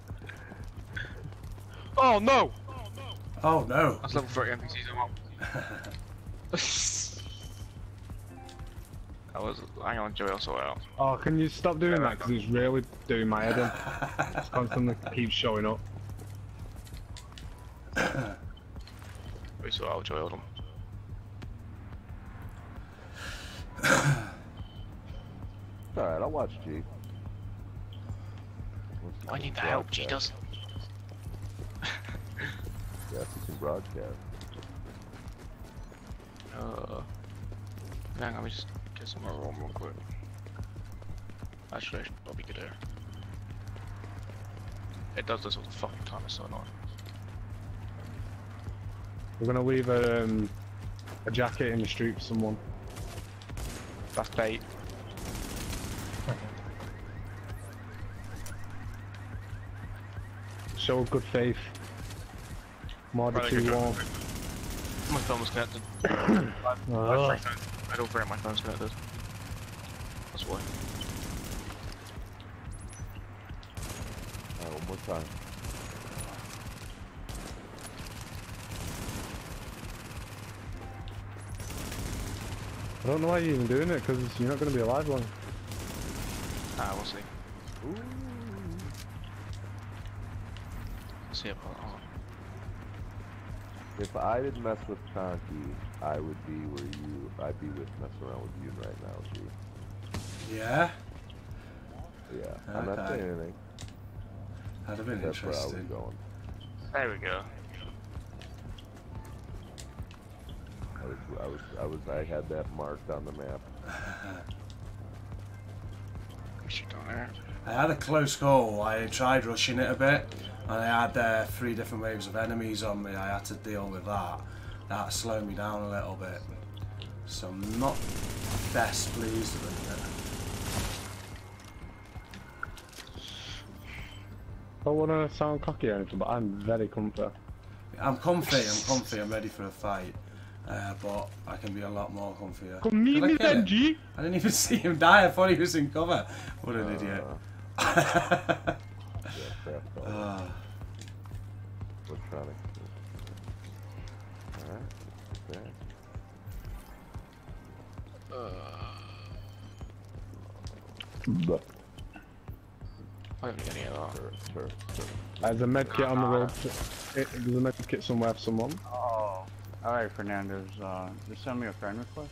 Speaker 3: [laughs]
Speaker 9: Oh no!
Speaker 1: Oh no.
Speaker 9: That's level 30 NPCs I'm up. I was. Hang on, Joey, I'll out.
Speaker 6: Oh, can you stop doing that? Because it's really doing my head in. It's [laughs] constantly keeps showing up.
Speaker 9: We sort it out, Joey, hold on.
Speaker 3: It's alright, I'll watch G.
Speaker 9: I need the help, G does. [laughs]
Speaker 3: Yeah, if you can broadcast.
Speaker 9: Uh. Hang on, let me just get some more room real quick. Actually, I'll be good here. It does this all the fucking time, it's so annoying.
Speaker 6: We're gonna leave a, um, a jacket in the street for someone.
Speaker 9: That's bait. [laughs]
Speaker 6: Show good faith. More
Speaker 9: Right,
Speaker 6: than two
Speaker 9: job.
Speaker 6: warm.
Speaker 9: My phone was connected. [coughs]
Speaker 6: Oh.
Speaker 9: My free phone. I don't forget my phone's connected. That's why.
Speaker 3: Alright, one more time.
Speaker 6: I don't know why you're even doing it, because you're not going to be alive long.
Speaker 9: Ah, we'll see.
Speaker 3: Ooh.
Speaker 9: See about that.
Speaker 3: If I didn't mess with Conky, I would be where you. I'd be with messing around with you right now, G.
Speaker 1: Yeah?
Speaker 3: Yeah. I'm not
Speaker 1: Okay.
Speaker 3: saying anything.
Speaker 1: That'd have been
Speaker 3: That's where I was going.
Speaker 9: There we go.
Speaker 3: I was, I was, I was, I had that marked on the map.
Speaker 9: Shoot down there.
Speaker 1: I had a close call. I tried rushing it a bit, and I had uh, three different waves of enemies on me. I had to deal with that. That slowed me down a little bit. So I'm not best pleased with it.
Speaker 6: I don't want to sound cocky or anything, but I'm very comfy.
Speaker 1: I'm comfy, I'm comfy, I'm ready for a fight. Uh, but I can be a lot more comfier.
Speaker 6: Come meet
Speaker 1: Did I
Speaker 6: me
Speaker 1: kill
Speaker 6: then. G!
Speaker 1: I didn't even [laughs] see him die, I thought he was in cover. What an idiot. [laughs]
Speaker 3: Yeah, crap.
Speaker 1: Ah.
Speaker 3: Electronic. Alright. Okay. But,
Speaker 9: I don't need any of that.
Speaker 3: sure, sure, sure.
Speaker 6: There's a med kit on the road. There's a med kit somewhere for someone.
Speaker 7: Oh. Alright, Fernandez, uh, just send me a friend request.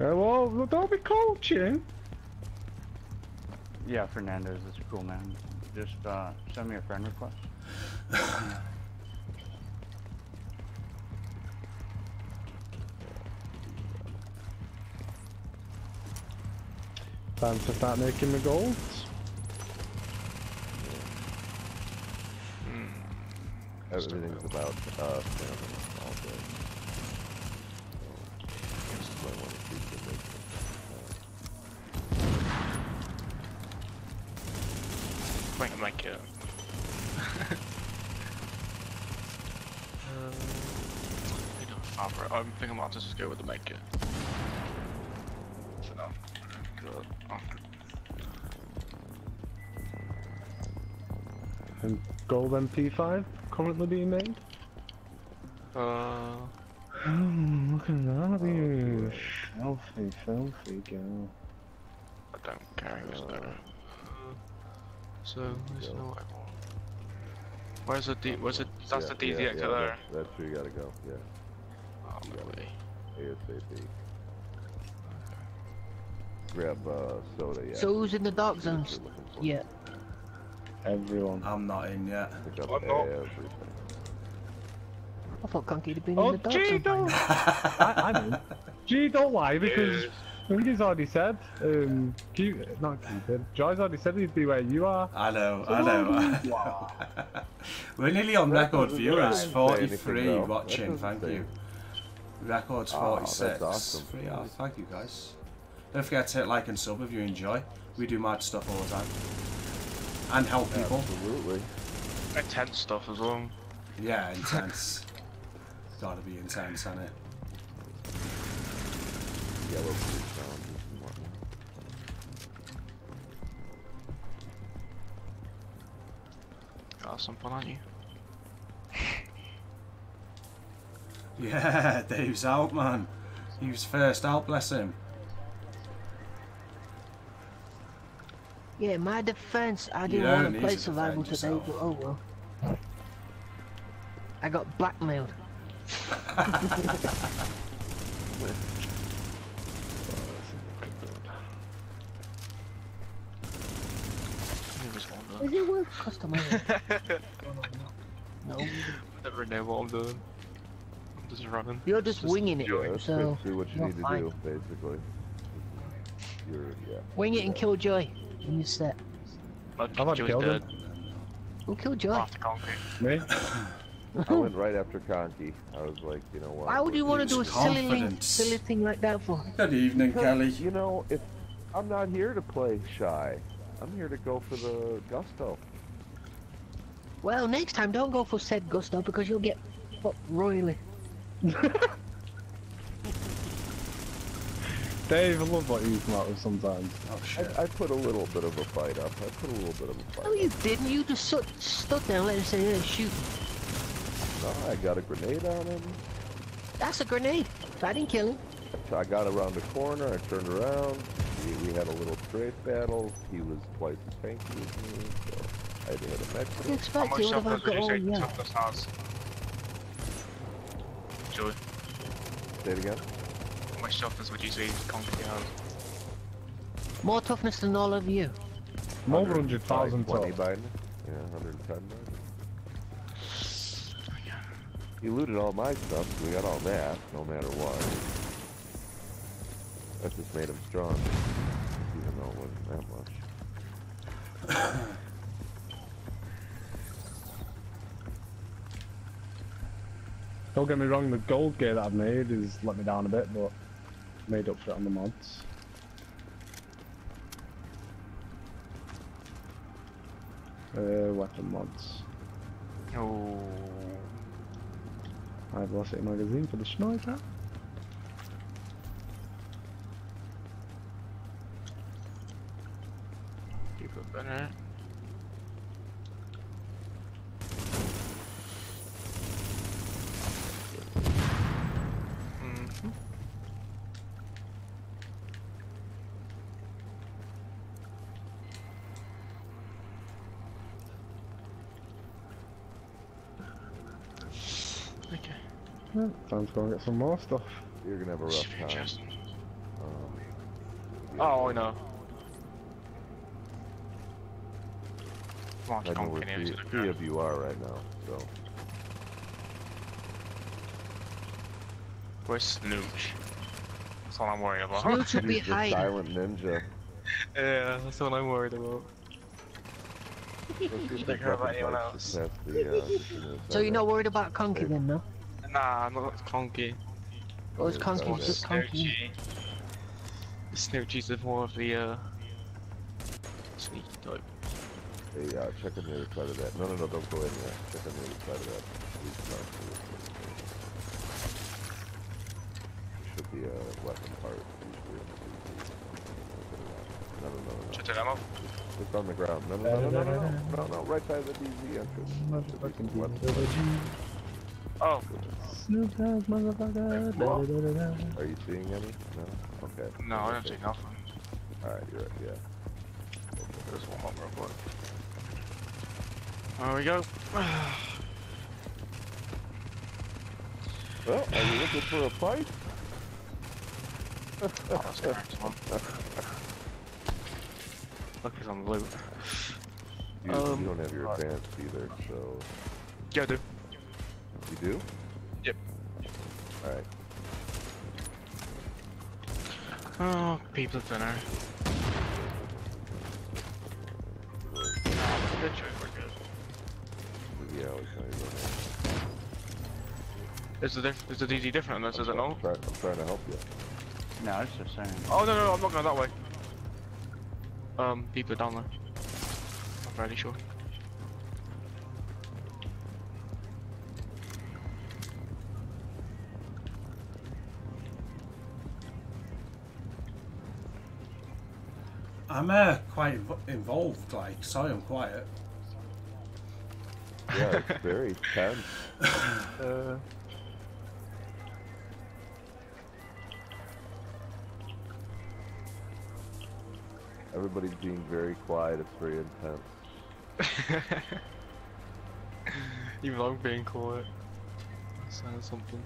Speaker 6: Uh, well, look, don't be coaching.
Speaker 7: Yeah, Fernandez, that's cool, man. Just, uh, send me a friend request.
Speaker 6: Time to start making the golds.
Speaker 3: Everything's about uh, salmon all day. So, might wanna keep the mix.
Speaker 9: Wait, I might get it. um, I don't fabric. I think I might just go with the make it. For now. Good. Oh,
Speaker 6: And gold MP5 currently being made.
Speaker 9: Uh,
Speaker 6: Oh, look at that, you filthy, filthy girl.
Speaker 9: I don't care. It was better. So, there's no way. Where's the D? Where's it? That's
Speaker 3: Yeah,
Speaker 9: the
Speaker 3: yeah,
Speaker 9: DZ
Speaker 3: yeah,
Speaker 9: exit there.
Speaker 3: That's, that's where you gotta go, yeah.
Speaker 9: Oh, no way.
Speaker 3: ASAP. Grab uh, soda, yeah.
Speaker 2: So who's in the dark
Speaker 3: See what
Speaker 2: zones?
Speaker 3: you're looking for.
Speaker 2: Yeah.
Speaker 6: Everyone.
Speaker 1: I'm not in yet.
Speaker 3: Pick up
Speaker 9: I'm not.
Speaker 3: everything.
Speaker 2: I thought Conky had been
Speaker 6: Oh,
Speaker 2: in the dark
Speaker 6: gee,
Speaker 2: zone.
Speaker 6: don't. I, I know. [laughs] Gee, don't lie because Winky's already said. Um, Cupid, not Cupid. Joy's already said he'd be where you are.
Speaker 1: I know, I know. [laughs] We're nearly on record viewers, 43 watching, thank
Speaker 3: say
Speaker 1: you. Records
Speaker 3: Oh, that's
Speaker 1: 46.
Speaker 3: awesome.
Speaker 1: Three hours, thank you guys. Don't forget to hit like and sub if you enjoy. We do mad stuff all the time. And help people.
Speaker 3: Absolutely.
Speaker 9: Intense stuff as well.
Speaker 1: Yeah, intense. [laughs] Gotta be intense, hasn't it?
Speaker 3: Yellow food challenges and whatnot.
Speaker 9: Got something on you.
Speaker 1: Yeah, [laughs] Dave's out, man. He was first out, bless him.
Speaker 2: Yeah, my defense, I didn't
Speaker 1: don't
Speaker 2: want to play
Speaker 1: to
Speaker 2: survival
Speaker 1: defend
Speaker 2: today, but oh well. I got blackmailed.
Speaker 9: It was one
Speaker 2: Is it worth customizing? no. [laughs]
Speaker 9: Never know what I'm doing. I'm just running.
Speaker 2: You're just winging it,
Speaker 3: Yeah, that's
Speaker 2: so
Speaker 3: basically what you
Speaker 2: you're
Speaker 3: need to
Speaker 2: fine.
Speaker 3: do, basically. You're, yeah.
Speaker 2: wing it and kill Joy. And you're set.
Speaker 9: I've
Speaker 6: I've
Speaker 9: Joy's
Speaker 6: killed him.
Speaker 9: dead.
Speaker 2: Who killed Joy?
Speaker 9: After Conky.
Speaker 6: Me? [laughs]
Speaker 3: I went right after Conky. I was like, you know what?
Speaker 2: Why would you want to do a silly, thing- silly thing like that for?
Speaker 1: Good evening, Kelly.
Speaker 3: You know, if I'm not here to play shy, I'm here to go for the gusto.
Speaker 2: Well, next time don't go for said Gusto because you'll get fucked royally. [laughs]
Speaker 6: Dave, I love what you come out with sometimes.
Speaker 1: Oh shit.
Speaker 3: I, I put a little bit of a fight up. I put a little bit of a fight
Speaker 2: No, you didn't. You just stood, stood there and let him say, yeah, shoot.
Speaker 3: No, I got a grenade on him.
Speaker 2: That's a grenade. I didn't kill him.
Speaker 3: I got around the corner. I turned around. We, we had a little strafe battle. He was twice as tanky as me, so I had to hit him
Speaker 2: What do you
Speaker 3: extra.
Speaker 2: expect?
Speaker 9: How much
Speaker 2: would have
Speaker 9: toughness
Speaker 2: had
Speaker 9: would you
Speaker 2: got all
Speaker 9: say
Speaker 2: yeah.
Speaker 9: toughness has?
Speaker 3: It again.
Speaker 9: how much toughness would you say Conky has?
Speaker 2: More toughness than all of you.
Speaker 6: I'm over 100,000
Speaker 3: 20
Speaker 6: top.
Speaker 3: Biden. Yeah, 110 Biden. He looted all my stuff, so we got all that, no matter what. That just made him strong, even though it wasn't that much. [coughs]
Speaker 6: Don't get me wrong, the gold gear that I've made has let me down a bit, but made up for it on the mods. Uh, weapon mods.
Speaker 9: Oh.
Speaker 6: High velocity magazine for the sniper.
Speaker 9: Keep it better. Mhm. Okay.
Speaker 6: Yeah, time to go and get some more stuff.
Speaker 3: You're gonna have a rough time.
Speaker 9: interesting.
Speaker 3: Um,
Speaker 9: Oh, I know. Launch
Speaker 3: I know where three,
Speaker 9: the
Speaker 3: three of you are right now, so.
Speaker 9: Where's Snooch? That's all I'm worried about.
Speaker 2: Snooch should [laughs] be
Speaker 3: He's the
Speaker 2: hiding.
Speaker 3: silent ninja. [laughs]
Speaker 9: yeah, that's what I'm worried about.
Speaker 3: Let's see if
Speaker 9: Think
Speaker 3: the
Speaker 9: about anyone else.
Speaker 3: the, uh,
Speaker 2: So you're not worried about Conky then, no?
Speaker 9: Nah, not Conky.
Speaker 2: Oh, it's Conky
Speaker 3: it's
Speaker 2: just Conky?
Speaker 9: Snoochie. Snoochie's is more of the uh sneaky type.
Speaker 3: Hey, uh, check on the other side of that. No, no, no, don't go in there. Check on the other side of that. Please, no, There should be a weapon part. No, no, no, no.
Speaker 9: Should I take them?
Speaker 3: Just on the ground. No, no, no, no, no, no, no, no, no, right by the DZ entrance. Should be some weapon
Speaker 9: Oh,
Speaker 6: Snoop Dogg, motherfucker. Da, da, da, da, da.
Speaker 3: Are you seeing any? No? Okay.
Speaker 9: no, I don't
Speaker 3: Okay.
Speaker 9: see nothing.
Speaker 3: Alright, you're right, yeah.
Speaker 9: There's one more real quick. There we go.
Speaker 3: Well, are you looking for a fight?
Speaker 9: Oh, that's the next. Look at some loot.
Speaker 3: You,
Speaker 9: Um,
Speaker 3: you don't have your
Speaker 9: right.
Speaker 3: advanced either, so...
Speaker 9: Yeah, I do.
Speaker 3: You do?
Speaker 9: Yep.
Speaker 3: Alright.
Speaker 9: Oh, people dinner. Nah, we're good, Joey, we're good.
Speaker 3: Yeah, we can you don't.
Speaker 9: Is the, diff is the DD different on this, is it
Speaker 3: I'm,
Speaker 9: no?
Speaker 3: try, I'm trying to help you.
Speaker 7: No, it's the same.
Speaker 9: Oh, no, no, I'm not going that way. Um, people down there. I'm fairly sure.
Speaker 1: I'm uh, quite involved, like, sorry I'm quiet.
Speaker 3: Yeah, it's [laughs] very tense.
Speaker 9: Uh,
Speaker 3: Everybody's being very quiet. It's very intense. [laughs]
Speaker 9: Even though I'm being quiet. Saying something.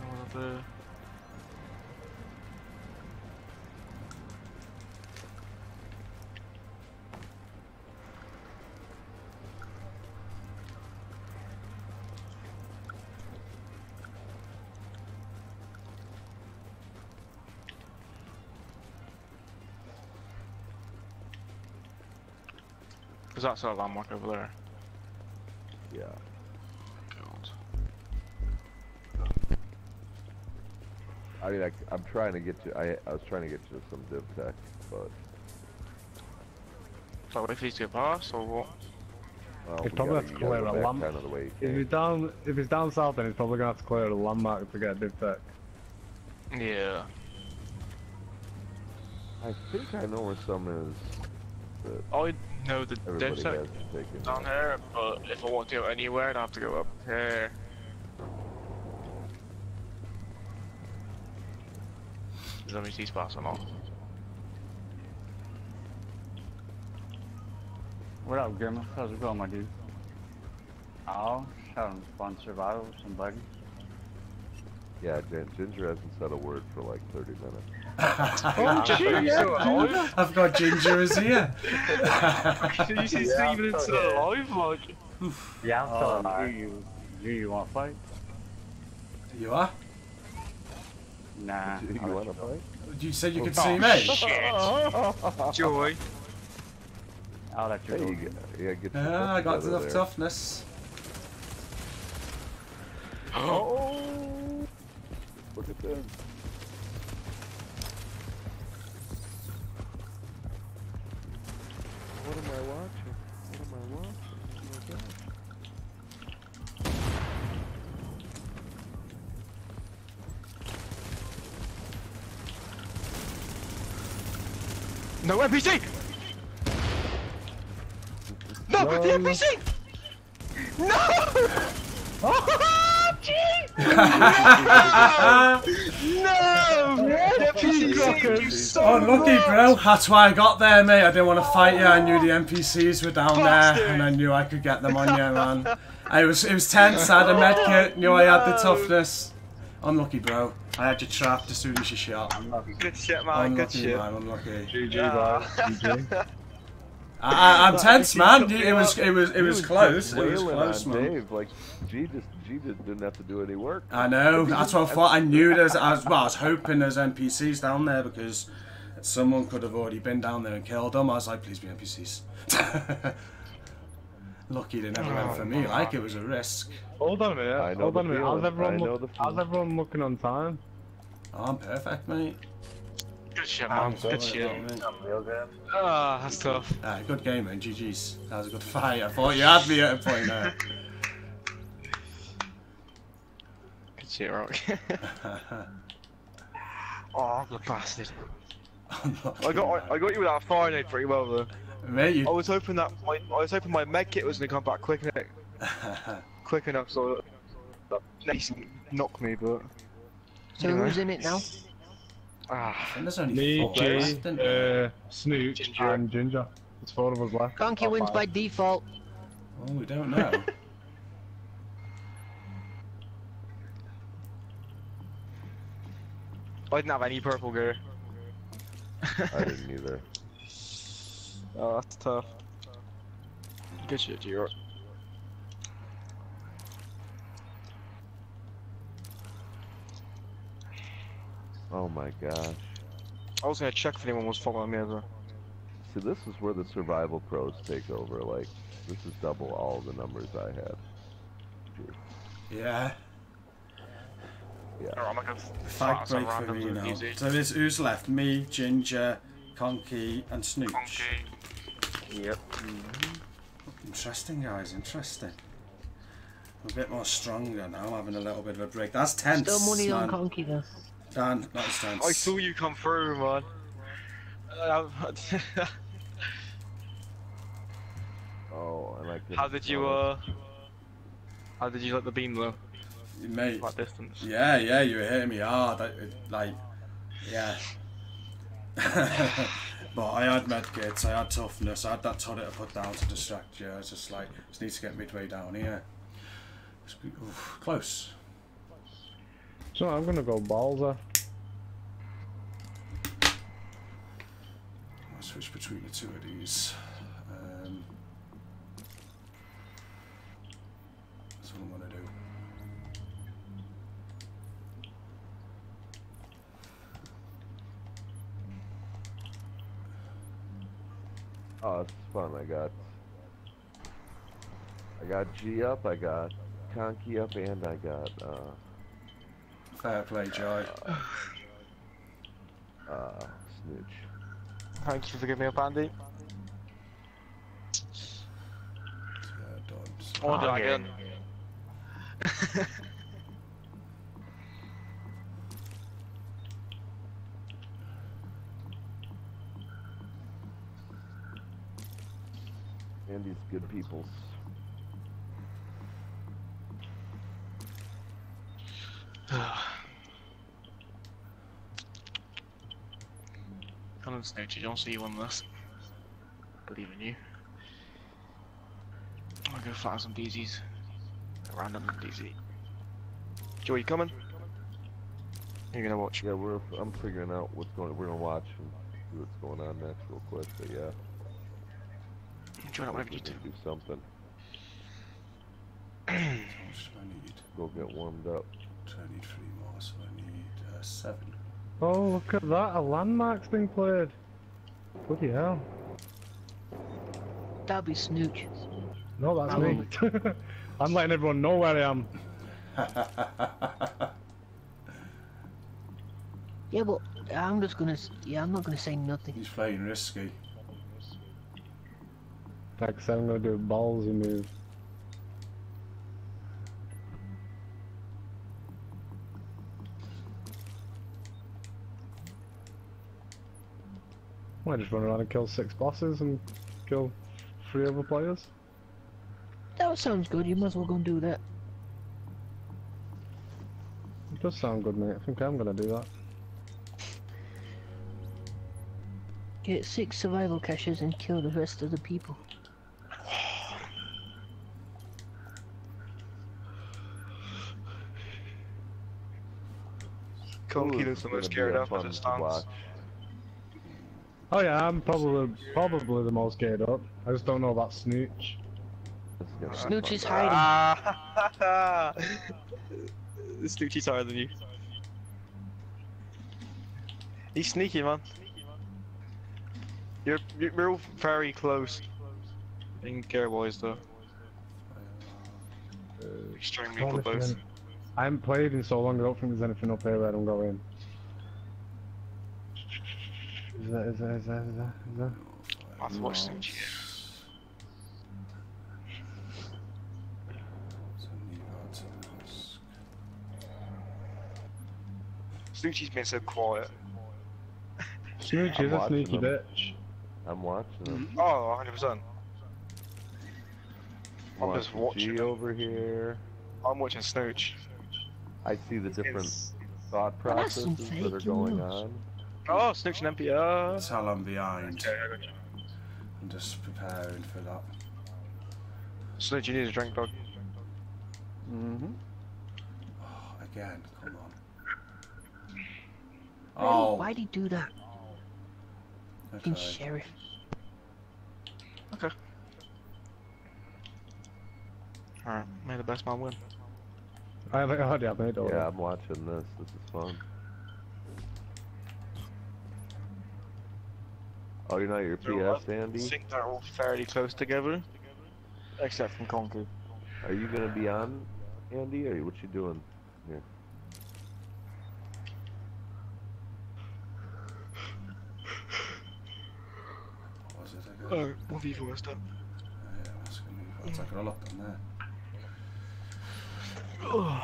Speaker 9: I wanna do. Is that a landmark over there?
Speaker 3: Yeah.
Speaker 9: God.
Speaker 3: I mean, I, am trying to get you. I, I was trying to get you some div tech, but
Speaker 9: So if he's get past or what?
Speaker 3: Well,
Speaker 6: He's
Speaker 3: we
Speaker 6: probably
Speaker 3: gotta-
Speaker 6: have to clear a
Speaker 3: back
Speaker 6: lamp.
Speaker 3: Kind of the way you
Speaker 6: If
Speaker 3: came.
Speaker 6: he's down, if he's down south, then he's probably gonna have to clear a landmark to get a div tech.
Speaker 9: Yeah.
Speaker 3: I think I know where some is. That
Speaker 9: I know the
Speaker 3: everybody
Speaker 9: dev
Speaker 3: has
Speaker 9: down here, but if I want to go anywhere, I'd have to go up here. Let me see spots or not.
Speaker 7: What up, Grimace? How's it going, my dude? Oh, having fun survival with somebody.
Speaker 3: Yeah, Ginger hasn't said a word for like 30 minutes.
Speaker 9: Oh, shit, you're?
Speaker 1: I've got Ginger as here.
Speaker 9: you see Steven still alive? Like,
Speaker 7: Yeah, I'm
Speaker 3: Oh,
Speaker 7: still
Speaker 3: alright.
Speaker 7: alive. You, you, you want to fight?
Speaker 1: You are?
Speaker 7: Nah. Do You
Speaker 3: wanna fight?
Speaker 1: You said you oh, could
Speaker 9: Oh,
Speaker 1: see me.
Speaker 9: shit. [laughs] Joy.
Speaker 7: I'll let you
Speaker 3: Hey,
Speaker 7: go.
Speaker 3: you, g- yeah, get your
Speaker 1: Yeah, I got enough
Speaker 3: there.
Speaker 1: toughness.
Speaker 3: Oh! [gasps] Look at this. I watching? What am I watching? Oh my god.
Speaker 11: No NPC! No, the NPC! No! [laughs] Oh! Oh, gee! no! The NPC, you son of a
Speaker 1: bro. That's why I got there, mate. I didn't want to fight you. I knew the NPCs were down there, and I knew I could get them on you, man. I was, it was tense. I had a medkit. Knew I had the toughness. Unlucky, bro. I had you trapped as soon as you shot.
Speaker 11: Good shit, man. Good
Speaker 1: Unlucky,
Speaker 11: shit.
Speaker 1: man. Unlucky.
Speaker 6: GG, bro. GG.
Speaker 1: I, I, I'm tense, man. It was, it was, it
Speaker 3: He
Speaker 1: was
Speaker 3: just
Speaker 1: close. It was
Speaker 3: wailing
Speaker 1: close,
Speaker 3: on
Speaker 1: man.
Speaker 3: Dave, like, G just, G didn't have to do any work.
Speaker 1: I know. That's what I thought. I knew there's. I was, well, I was hoping there's NPCs down there because someone could have already been down there and killed them. I was like, please be NPCs. [laughs] Lucky they never went for me. Like it was a risk.
Speaker 6: Hold on a minute.
Speaker 3: I know
Speaker 6: Hold on a minute. How's everyone, look, how's everyone looking on time?
Speaker 1: Oh, I'm perfect, mate.
Speaker 9: Good shit,
Speaker 1: I'm
Speaker 9: man. Good shit.
Speaker 1: mate.
Speaker 10: Real good.
Speaker 9: Ah, that's tough.
Speaker 1: Ah, good game, man. GG's. That was a good fight. I thought you had me at a point there. [laughs]
Speaker 9: Good shit, Rock. [laughs] oh, the bastard. I got I got you with that fire nade pretty well though.
Speaker 1: mate,
Speaker 9: I was hoping that my, I was hoping my med kit was gonna come back quick enough, [laughs] quick enough so that next knock me, but
Speaker 2: So
Speaker 9: you know.
Speaker 2: who's in it now?
Speaker 9: ah,
Speaker 1: And there's only
Speaker 6: Me,
Speaker 1: four
Speaker 6: Jay,
Speaker 1: left,
Speaker 6: uh, Snooch,
Speaker 9: Ginger.
Speaker 6: and Ginger. There's four of us left.
Speaker 2: Conky wins
Speaker 6: five.
Speaker 2: by default.
Speaker 1: Oh, we don't know. [laughs]
Speaker 9: I didn't have any purple gear.
Speaker 3: I didn't either. [laughs]
Speaker 9: Oh, that's tough. Good shit, G-Rock.
Speaker 3: Oh my gosh.
Speaker 9: I was gonna check if anyone was following me over.
Speaker 3: See, this is where the survival pros take over. Like, this is double all the numbers I had.
Speaker 1: yeah.
Speaker 3: Yeah.
Speaker 9: Alright, I'm gonna
Speaker 1: Fight break for me now. So there's who's left? Me, Ginger, Conky, and Snooch.
Speaker 10: Yep.
Speaker 1: Interesting, guys. Interesting. I'm a bit more stronger now. I'm having a little bit of a break. That's tense.
Speaker 2: Still money on. Conky though.
Speaker 1: Dan, that was tense.
Speaker 9: I saw you come through, man. Uh, [laughs]
Speaker 3: Oh, and I could.
Speaker 9: how did you, uh... How did you let the beam though?
Speaker 1: Mate.
Speaker 9: That distance?
Speaker 1: Yeah, yeah, you were hitting me hard. I, like, yeah. [laughs] but I had medkits, I had toughness, I had that turret to put down to distract you. I was just like, just need to get midway down here. It's oof, close.
Speaker 6: So I'm gonna go Balzer.
Speaker 1: I'll switch between the two of these. Um, that's what I'm gonna do.
Speaker 3: Oh, it's fun. I got. I got G up. I got Conky up, and I got uh,
Speaker 1: Fair play, Joy.
Speaker 3: uh, Snooch.
Speaker 9: Thank you for giving me a bandy.
Speaker 1: Good.
Speaker 9: I won't do that again. [laughs]
Speaker 3: Andy's good peoples. [sighs]
Speaker 9: Come on, Snoochie, don't see you on this. Believe in you. I'll go find some DZs. Random DZ. Joe, you coming? You're gonna watch.
Speaker 3: Yeah, we're. I'm figuring out what's going. We're gonna watch and see what's going on next real quick. But yeah,
Speaker 9: Join up whenever you
Speaker 3: we
Speaker 9: do.
Speaker 3: can do something.
Speaker 1: How [clears throat] much I need?
Speaker 3: Go get warmed up.
Speaker 1: So I need three more, so I need uh, seven.
Speaker 6: Oh, look at that! A landmark's been cleared. Bloody hell!
Speaker 2: That'll be Snooch.
Speaker 6: No, that's me. [laughs] I'm letting everyone know where I am. [laughs]
Speaker 2: Yeah, but I'm just gonna. Yeah, I'm not gonna say nothing.
Speaker 1: He's playing risky.
Speaker 6: Like I gonna do a ballsy move. Might just run around and kill six bosses and kill three other players.
Speaker 2: That sounds good. You might as well go and do that.
Speaker 6: It does sound good, mate. I think I'm gonna do that.
Speaker 2: Get six survival caches and kill the rest of the people.
Speaker 9: Conky
Speaker 3: Ooh,
Speaker 9: looks the most
Speaker 3: gonna
Speaker 9: geared up as it stands.
Speaker 6: Oh yeah, I'm probably probably the most geared up. I just don't know about Snooch.
Speaker 3: This is gonna
Speaker 2: Snooch is hiding. [laughs]
Speaker 9: Snoochie's higher than you. He's sneaky, man. You're you're you're all very close. In care wise though. Extremely
Speaker 6: Can't
Speaker 9: close.
Speaker 6: Listen. I haven't played in so long. I don't think there's anything up here where I don't go in. Is that? Is that? Is that? Is that? Is that?
Speaker 9: I have to watch Snoochie. Snoochie's been so quiet.
Speaker 6: Snooch
Speaker 3: I'm
Speaker 6: is a sneaky
Speaker 3: them.
Speaker 6: bitch.
Speaker 3: I'm watching them.
Speaker 9: Oh, 100%. I'm just
Speaker 3: Watching
Speaker 9: watching
Speaker 3: G over here.
Speaker 9: I'm watching Snooch.
Speaker 3: I see the different
Speaker 9: It's-
Speaker 3: thought processes that are going
Speaker 2: news.
Speaker 3: on.
Speaker 9: Oh, Snooch and NPR.
Speaker 1: Tell I'm behind.
Speaker 9: Okay, I got you.
Speaker 1: I'm just preparing for that.
Speaker 9: Snooch, you need a drink, dog.
Speaker 3: Mm-hmm.
Speaker 1: Oh, again, come on.
Speaker 2: Why-
Speaker 1: Oh,
Speaker 2: Why'd he do that?
Speaker 1: I
Speaker 2: Fucking
Speaker 1: tried.
Speaker 2: sheriff.
Speaker 9: Alright, may the best man win.
Speaker 6: I haven't heard it, mate. don't
Speaker 3: Yeah, I'm watching this. This is fun. Oh, you're not your PS,
Speaker 9: I
Speaker 3: Andy?
Speaker 9: think they're all fairly close together. Except from Conky.
Speaker 3: Are you gonna be on, Andy? Or what you doing here?
Speaker 1: What was it again?
Speaker 9: Oh, what have you first up?
Speaker 1: Yeah, that's gonna be. I'll take a lot on there.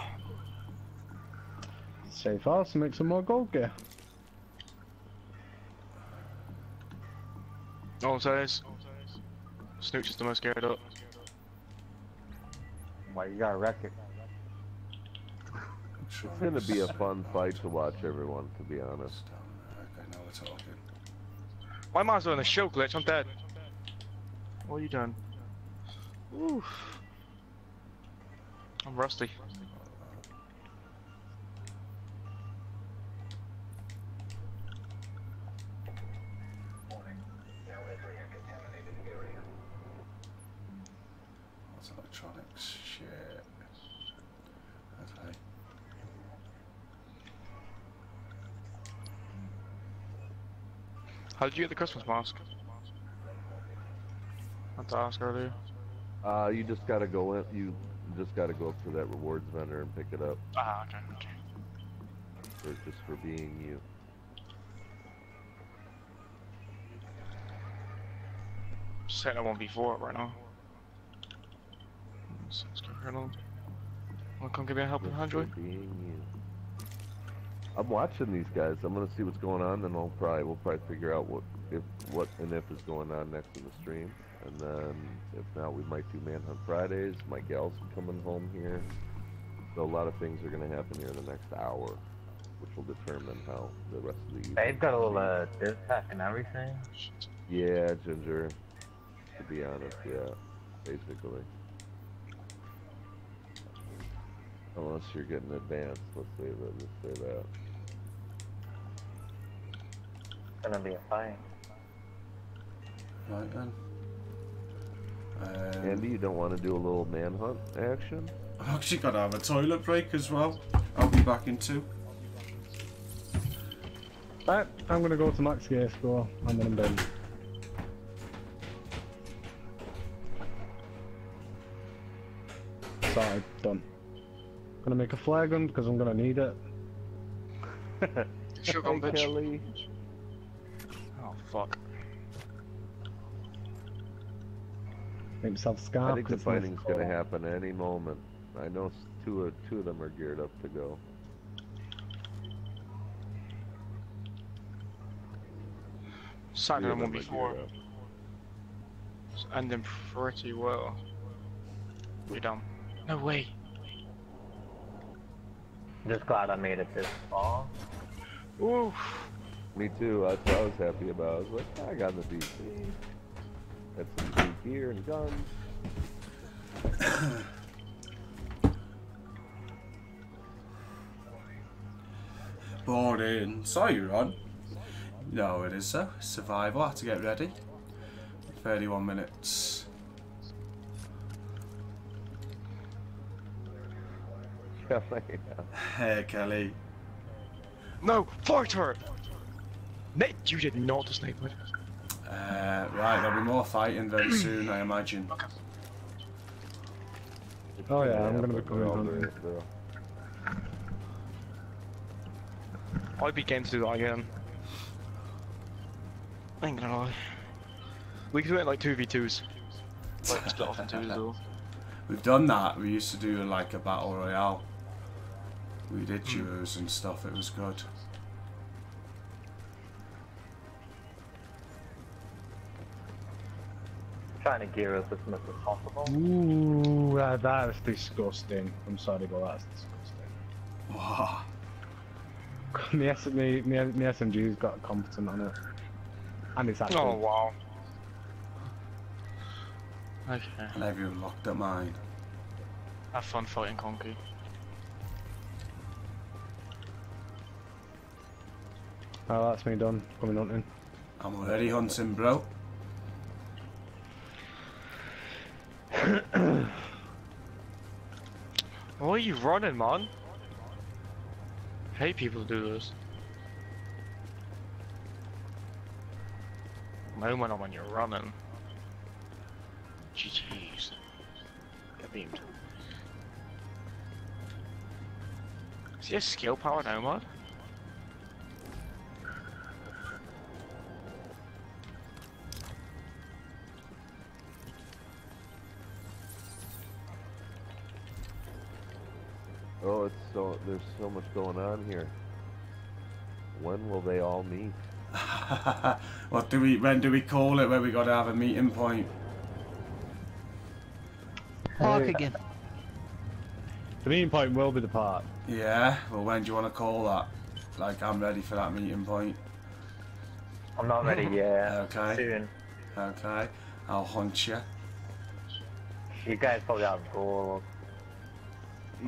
Speaker 6: Save fast and make some more gold gear.
Speaker 9: All I'm saying is, Snooch is the most geared up.
Speaker 7: Why you gotta wreck it?
Speaker 3: It's gonna be a fun fight to watch, everyone. To be honest.
Speaker 1: Okay, now we're talking.
Speaker 9: My mind's on a show glitch, I'm dead. What are you doing? Oof. I'm rusty. How did you get the Christmas mask? Had to ask earlier.
Speaker 3: Uh, you just gotta go in. You just gotta go up to that rewards vendor and pick it up.
Speaker 9: Ah, okay, okay.
Speaker 3: For, just for being you.
Speaker 9: Just saying I won't be for it right now. Hold on. Wanna come give me a helping hand, Joy?
Speaker 3: Being you. I'm watching these guys. I'm gonna see what's going on, then I'll probably we'll probably figure out what if what and if is going on next in the stream, and then if not, we might do Manhunt Fridays. My gal's coming home here, so a lot of things are gonna happen here in the next hour, which will determine how the rest of the evening.
Speaker 10: They've got a little uh, div pack and everything.
Speaker 3: Yeah, Ginger. To be honest, yeah, basically. Unless you're getting advanced, let's say that. Let's say that.
Speaker 10: Gonna be a fight.
Speaker 1: Right then. Um,
Speaker 3: Andy, you don't want to do a little manhunt action?
Speaker 1: I've actually got to have a toilet break as well. I'll be back in two.
Speaker 6: Right, I'm gonna go to max gear score. I'm gonna bin. Sorry, done. Gonna make a flare gun because I'm gonna need it. [laughs]
Speaker 9: Sugar gun,
Speaker 3: Hey,
Speaker 9: bitch.
Speaker 3: Kelly.
Speaker 9: Fuck.
Speaker 6: Make myself
Speaker 3: I think the fighting's gonna
Speaker 6: score.
Speaker 3: happen any moment. I know two of two of them are geared up to go.
Speaker 9: Saturday
Speaker 3: Three
Speaker 9: one before.
Speaker 3: geared up.
Speaker 9: It's ending pretty well. We done. No way.
Speaker 10: Just glad I made it this far.
Speaker 9: Ooh.
Speaker 3: Me too. That's what I was happy about. I was like, I got the DC. Got some good gear and guns. [coughs]
Speaker 1: Boarding. Sorry, you're on. No, it is so. Survival. I have to get ready. 31 minutes. [laughs] Kelly. Hey, Kelly.
Speaker 9: No, fire turret! Nate, you did not just snipe it.
Speaker 1: Uh, right, there'll be more fighting very soon, I imagine.
Speaker 6: Oh yeah, I'm gonna be coming
Speaker 3: they're all
Speaker 6: hunting.
Speaker 3: very- they're all-
Speaker 9: I'd be game to do that again. I ain't gonna lie. We could do it like 2v2s. [laughs] Like split off in twos though.
Speaker 1: We've done that. We used to do like a battle royale. We did duos and stuff. It was good.
Speaker 10: Trying to gear us as much as possible.
Speaker 6: Ooh, that, that is disgusting. I'm sorry, but that's disgusting.
Speaker 1: Wow. [laughs]
Speaker 6: my, S- my, my, my SMG's got competent on it. And it's actually.
Speaker 9: Oh wow. Okay.
Speaker 1: And everyone locked at mine.
Speaker 9: Have fun fighting Conky.
Speaker 6: Oh, that's me done. Coming hunting.
Speaker 1: I'm already hunting, bro.
Speaker 9: Why are you running, man? hate people do this. Moment when you're running. GG's. Get beamed. Is he a skill power nomad?
Speaker 3: Oh, it's so there's so much going on here. When will they all meet? [laughs]
Speaker 1: what do we? When do we call it? Where we got to have a meeting point?
Speaker 2: Park
Speaker 6: Hey.
Speaker 2: again.
Speaker 6: The meeting point will be the park.
Speaker 1: Yeah. Well, when do you want to call that? Like, I'm ready for that meeting point.
Speaker 10: I'm not ready [laughs] yet.
Speaker 1: Okay.
Speaker 10: Soon.
Speaker 1: Okay. I'll hunt you.
Speaker 10: You guys probably have gold.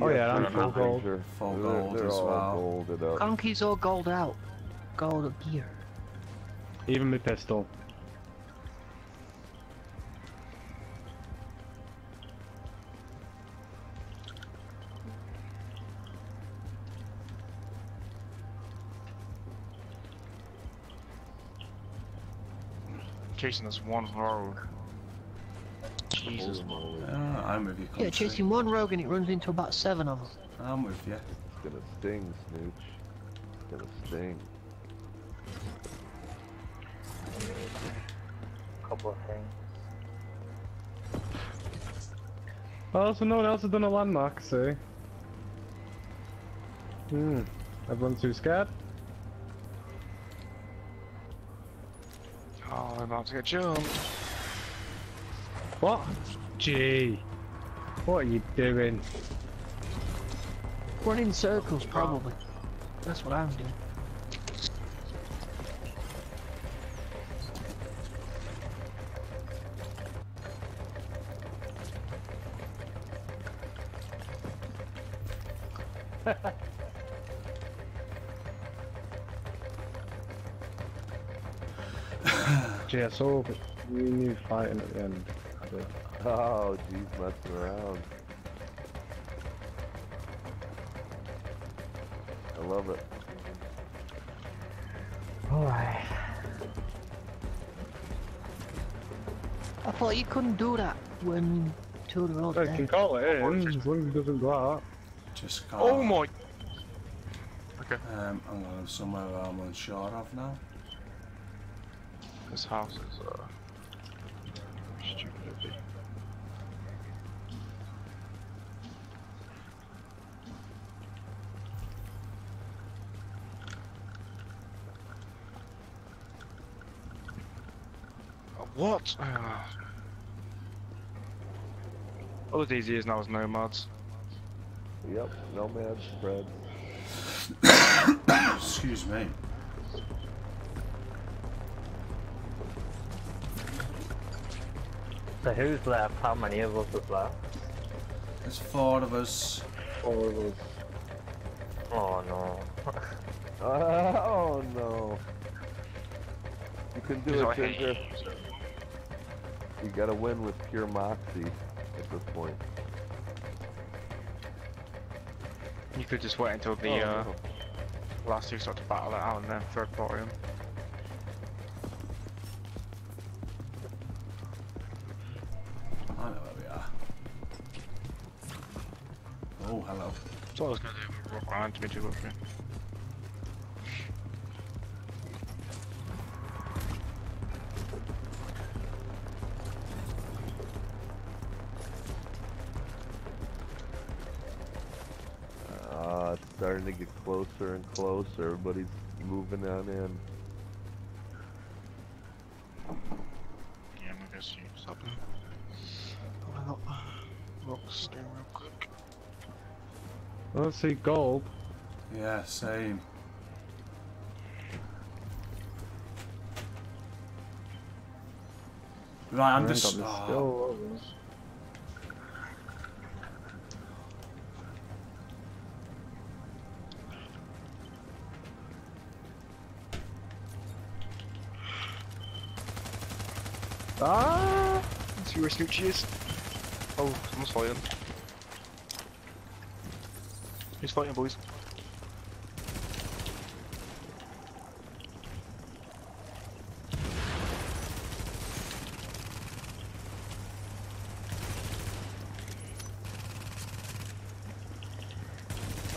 Speaker 6: Oh, yeah, I'm
Speaker 3: for
Speaker 6: full
Speaker 3: sure,
Speaker 6: gold.
Speaker 3: for sure.
Speaker 1: Full
Speaker 3: They're-
Speaker 1: gold
Speaker 3: they're
Speaker 1: as
Speaker 3: all
Speaker 1: well.
Speaker 3: golded up.
Speaker 2: Conky's all gold out. Gold gear.
Speaker 6: Even my pistol.
Speaker 9: Chasing this one road. Jesus.
Speaker 1: Ah, I'm with you.
Speaker 2: Yeah, chasing one rogue and it runs into about seven of them.
Speaker 1: I'm with you.
Speaker 3: It's gonna sting, Snooch. It's gonna sting.
Speaker 10: couple of things.
Speaker 6: Oh, so no one else has done a landmark, see? Hmm. Everyone's too scared?
Speaker 9: Oh, I'm about to get jumped.
Speaker 6: What? Gee. What are you doing?
Speaker 2: Running circles, probably. That's what I'm doing. [laughs]
Speaker 6: Gee, I saw you you fighting at the end. I. [laughs]
Speaker 3: Oh, geez, messing around. I love it.
Speaker 2: Alright. I thought you couldn't do that when two of the roads
Speaker 6: I
Speaker 2: there.
Speaker 6: can call it in, as long as it doesn't go out.
Speaker 1: Just can't.
Speaker 9: Oh my! Okay.
Speaker 1: Um, I'm going somewhere where I'm unsure of now.
Speaker 9: This house is uh stupid. What? Ah. All the DZ is now is nomads.
Speaker 3: Yep, nomad spread. [coughs]
Speaker 1: Excuse me.
Speaker 10: So who's left? How many of us is left?
Speaker 1: There's four of us.
Speaker 10: Four of us. Oh no. [laughs]
Speaker 3: oh no. You can do
Speaker 9: He's
Speaker 3: it, Ginger. You gotta win with pure moxie at this point.
Speaker 9: You could just wait until the
Speaker 3: Oh,
Speaker 9: uh,
Speaker 3: no.
Speaker 9: last two start to battle it out and then third party him. That's what I was gonna do. Around to me too quickly.
Speaker 3: Ah, it's starting to get closer and closer. Everybody's moving on in.
Speaker 9: See
Speaker 6: gold.
Speaker 1: Yeah, same. Right, I'm just.
Speaker 6: got the
Speaker 1: oh,
Speaker 6: skill.
Speaker 9: Ah! Let's see where Snoochie is. Oh, someone's fighting. Who's fighting, boys?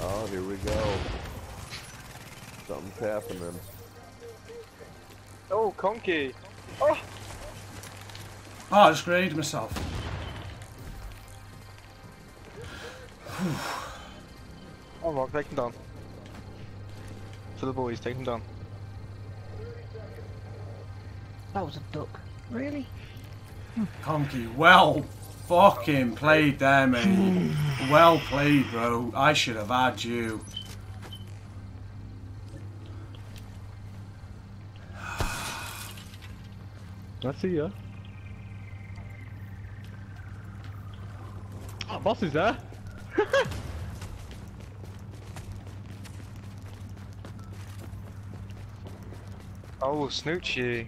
Speaker 3: Oh, here we go. Something's happening.
Speaker 9: Oh, Conky! Oh!
Speaker 1: Oh, I just graded myself.
Speaker 9: The boys, take him down.
Speaker 2: That was a duck. Really?
Speaker 1: Conky, well fucking played there, mate. well played, bro. I should have had you.
Speaker 6: I see ya. Oh, boss is there.
Speaker 9: Oh, Snoochie.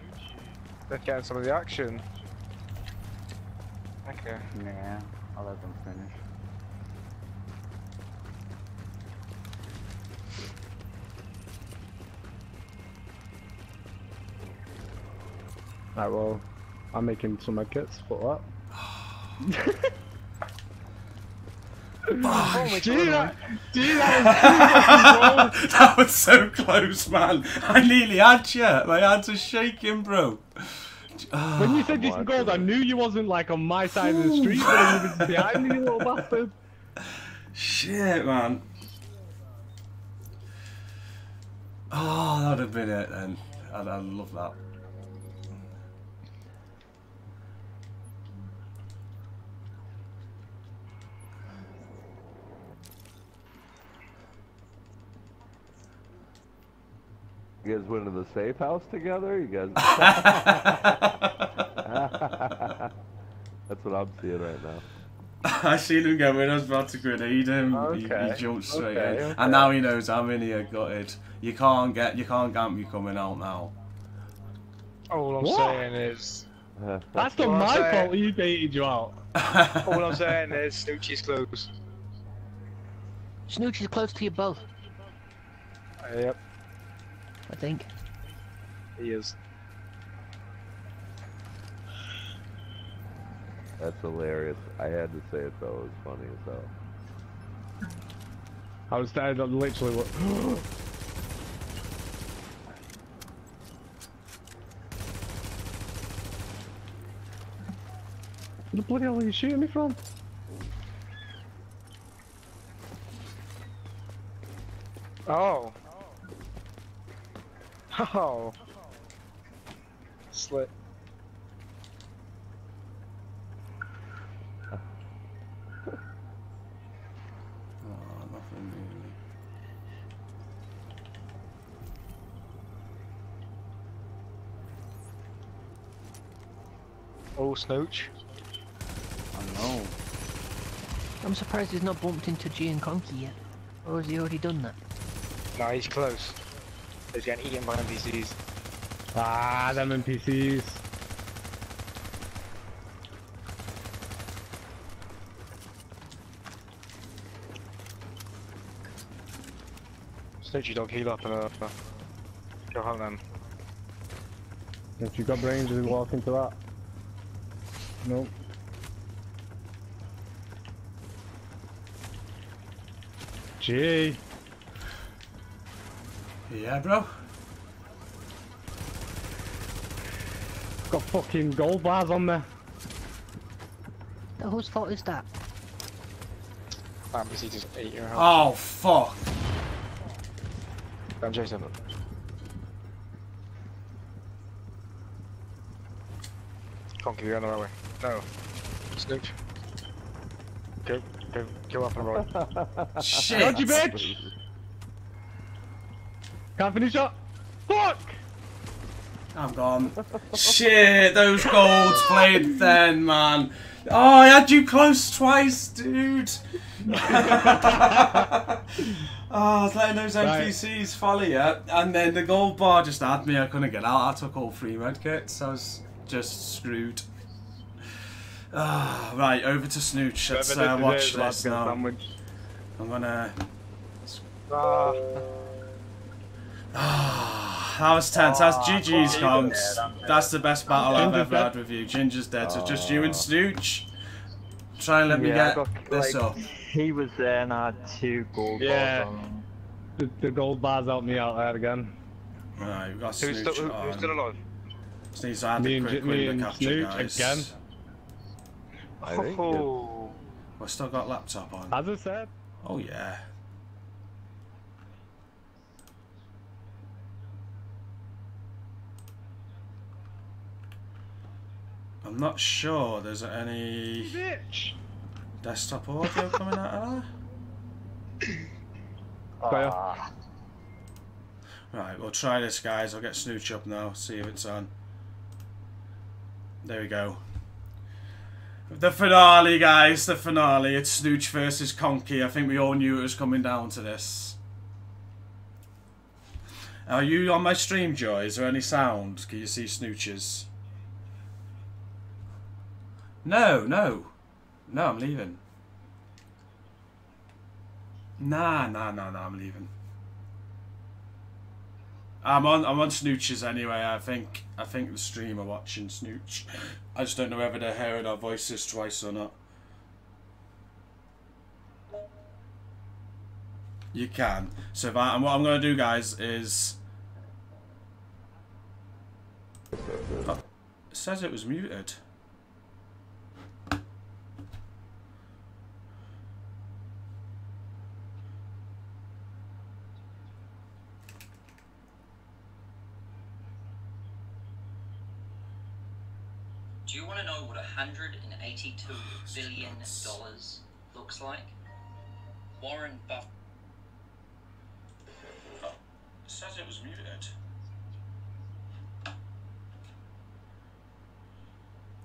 Speaker 9: They're getting some of the action. Okay.
Speaker 7: Yeah, I'll let them finish.
Speaker 6: Alright, well, I'm making some medkits for that. [laughs] [laughs]
Speaker 1: Fuck.
Speaker 6: Gee, that, gee, that was [laughs]
Speaker 1: that was so close, man. I nearly had you. My hands are shaking, bro.
Speaker 6: When you ah, said you some gold, I knew you wasn't like on my side of the street, but you was behind me, you little bastard.
Speaker 1: Shit, man. Oh, that'd have been it then. I'd, I'd love that.
Speaker 3: You guys went to the safe house together? You guys. [laughs] That's what I'm seeing right now.
Speaker 1: I seen him go in, I was about to grenade him. He,
Speaker 3: Okay,
Speaker 1: he jumped straight
Speaker 3: okay,
Speaker 1: in.
Speaker 3: okay.
Speaker 1: And now he knows I'm in here gutted. You can't get, you can't gamp. me coming out now.
Speaker 9: All I'm
Speaker 6: What?
Speaker 9: saying is. [laughs]
Speaker 6: That's not my
Speaker 9: saying-
Speaker 6: fault he baited you out. [laughs]
Speaker 9: All I'm saying is Snoochie's close.
Speaker 2: Snooch is close to you both,
Speaker 9: Yep,
Speaker 2: I think.
Speaker 9: he is.
Speaker 3: That's hilarious. I had to say it though. It was funny as hell.
Speaker 6: I was there, I literally look. [gasps] Where the bloody hell are you shooting me from?
Speaker 9: Oh. Oh. Slit.
Speaker 1: Oh, nothing really.
Speaker 9: Oh, Snooch.
Speaker 5: I know.
Speaker 2: I'm surprised he's not bumped into G and Conky yet. Or has he already done that?
Speaker 9: No, he's close. He's getting eaten by NPCs.
Speaker 6: Ah, them NPCs.
Speaker 9: Snoochie dog, heal up and uh, go home then.
Speaker 6: If you got brains, we walk into that. Nope. Gee.
Speaker 1: Yeah, bro.
Speaker 6: Got fucking gold bars on there.
Speaker 2: Now, whose fault is that?
Speaker 9: That NPC just ate your health.
Speaker 1: Oh, fuck.
Speaker 9: I'm Jason. Conky, you're on the right way. No. Snooch. Go, go, go up and right. [laughs]
Speaker 1: Shit.
Speaker 6: Dodgy bitch! Can't finish up. Fuck!
Speaker 1: I'm gone. Shit, those golds played then, man. Oh, I had you close twice, dude. oh, [laughs] I was letting those
Speaker 6: Right.
Speaker 1: NPCs follow you, and then the gold bar just had me. I couldn't get out. I took all three red kits. I was just screwed. Ah, right, over to Snooch. Let's uh, watch
Speaker 6: this is, lads,
Speaker 1: this
Speaker 6: get a
Speaker 1: now.
Speaker 6: sandwich.
Speaker 1: I'm gonna.
Speaker 9: Ah.
Speaker 1: Ah, that was tense. That's GG's, Conks. That's the best battle I've ever had with you. Ginger's dead, so just you and Snooch. Try and let me
Speaker 7: Yeah,
Speaker 1: get
Speaker 7: got,
Speaker 1: this
Speaker 7: like,
Speaker 1: up.
Speaker 7: He was there and I had two gold
Speaker 6: Yeah.
Speaker 7: bars on.
Speaker 6: The, the gold bars helped me out there again.
Speaker 1: Right, we've got
Speaker 9: Who's
Speaker 1: Snooch
Speaker 9: still, who,
Speaker 1: on.
Speaker 9: who's still alive?
Speaker 1: Just needs to add
Speaker 6: Me
Speaker 1: the
Speaker 6: and
Speaker 1: quick
Speaker 6: J- me
Speaker 1: window
Speaker 6: and
Speaker 1: capture,
Speaker 6: Snooch
Speaker 1: guys.
Speaker 6: again.
Speaker 3: I think it-
Speaker 9: Oh.
Speaker 1: We've still got laptop on.
Speaker 6: As I said.
Speaker 1: Oh yeah. I'm not sure there's any
Speaker 6: Bitch!
Speaker 1: desktop audio coming out of there. [coughs]
Speaker 6: Fire.
Speaker 1: Right, we'll try this, guys. I'll get Snooch up now, see if it's on. There we go. The finale, guys, the finale. It's Snooch versus Conky. I think we all knew it was coming down to this. Are you on my stream, Joy? Is there any sound? Can you see Snooches? No, no. No, I'm leaving. Nah, nah, nah, nah, I'm leaving. I'm on I'm on Snooches anyway. I think I think the stream are watching Snooch. I just don't know whether they're hearing our voices twice or not. You can. So I and what I'm gonna do, guys, is Oh, says it was muted.
Speaker 12: To know what 182 [sighs] billion dollars looks like? Warren Buffett.
Speaker 1: Oh, it says it was muted.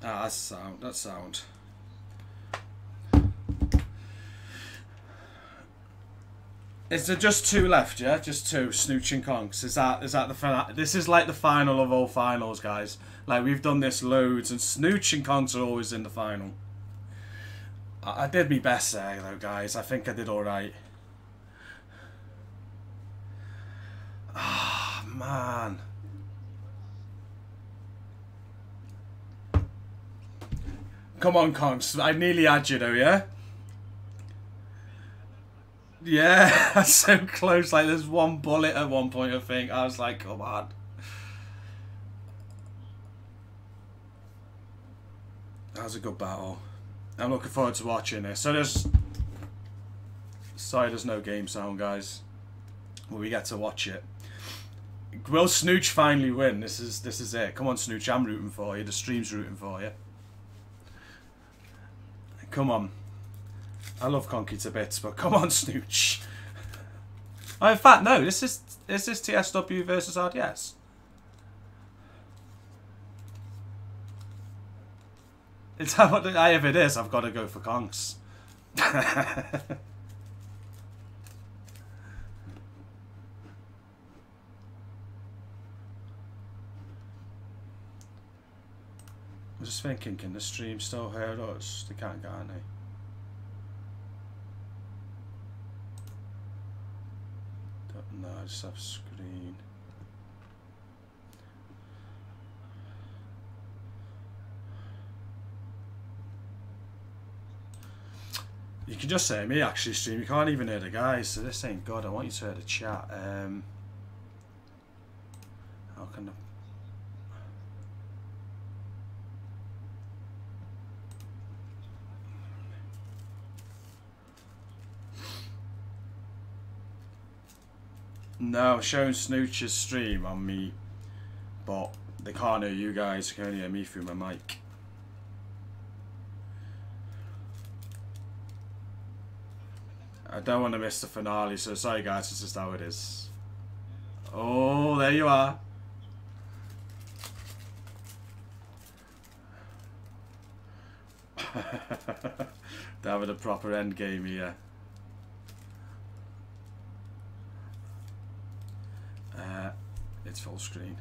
Speaker 1: Ah, that's sound. That's sound. Is there just two left? Yeah, just two. Snooch and Conks. Is that is that the final? This is like the final of all finals, guys. Like we've done this loads, and Snooch and Conks are always in the final. I, I did my best there, though, guys. I think I did all right. Ah, man. Come on, Conks. I nearly had you, though, yeah? Yeah, [laughs] so close. Like, there's one bullet at one point, I think. I was like, come on. That was a good battle. I'm looking forward to watching this. So there's... Sorry, there's no game sound, guys. But we get to watch it. Will Snooch finally win? This is this is it. Come on, Snooch. I'm rooting for you. The stream's rooting for you. Come on. I love Conky to bits, but come on, Snooch. Oh, in fact, no. This is is TSW versus RDS. It's how I if it is, I've got to go for Conks. [laughs] I'm just thinking, can the stream still hear us? They can't, can't they? Don't I just have screen. You can just say me actually stream, you can't even hear the guys, so this ain't good. I want you to hear the chat. Um, how can I No, showing Snooch's stream on me, but they can't hear you guys, they can only hear me through my mic. I don't want to miss the finale, so sorry guys, this is how it is. Oh, there you are. [laughs] They're having a proper end game here. Uh, it's full screen.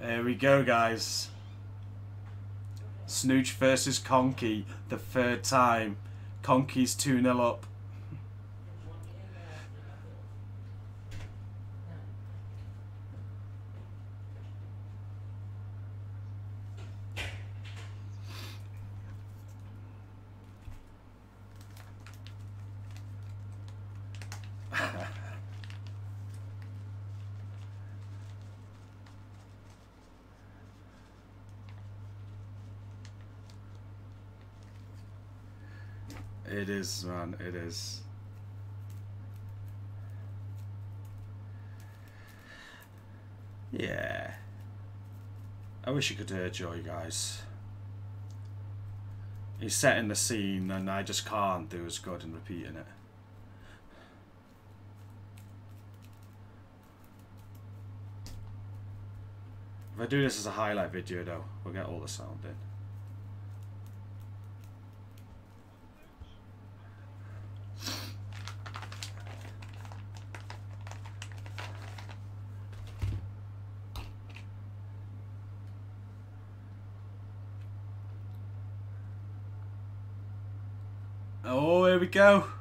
Speaker 1: There we go, guys. Snooch versus Conky, the third time. Conky's 2 0 up. It is, man. It is. Yeah. I wish you could hear Joy, guys. He's setting the scene, and I just can't do as good in repeating it. If I do this as a highlight video, though, we'll get all the sound in. Oh, here we go.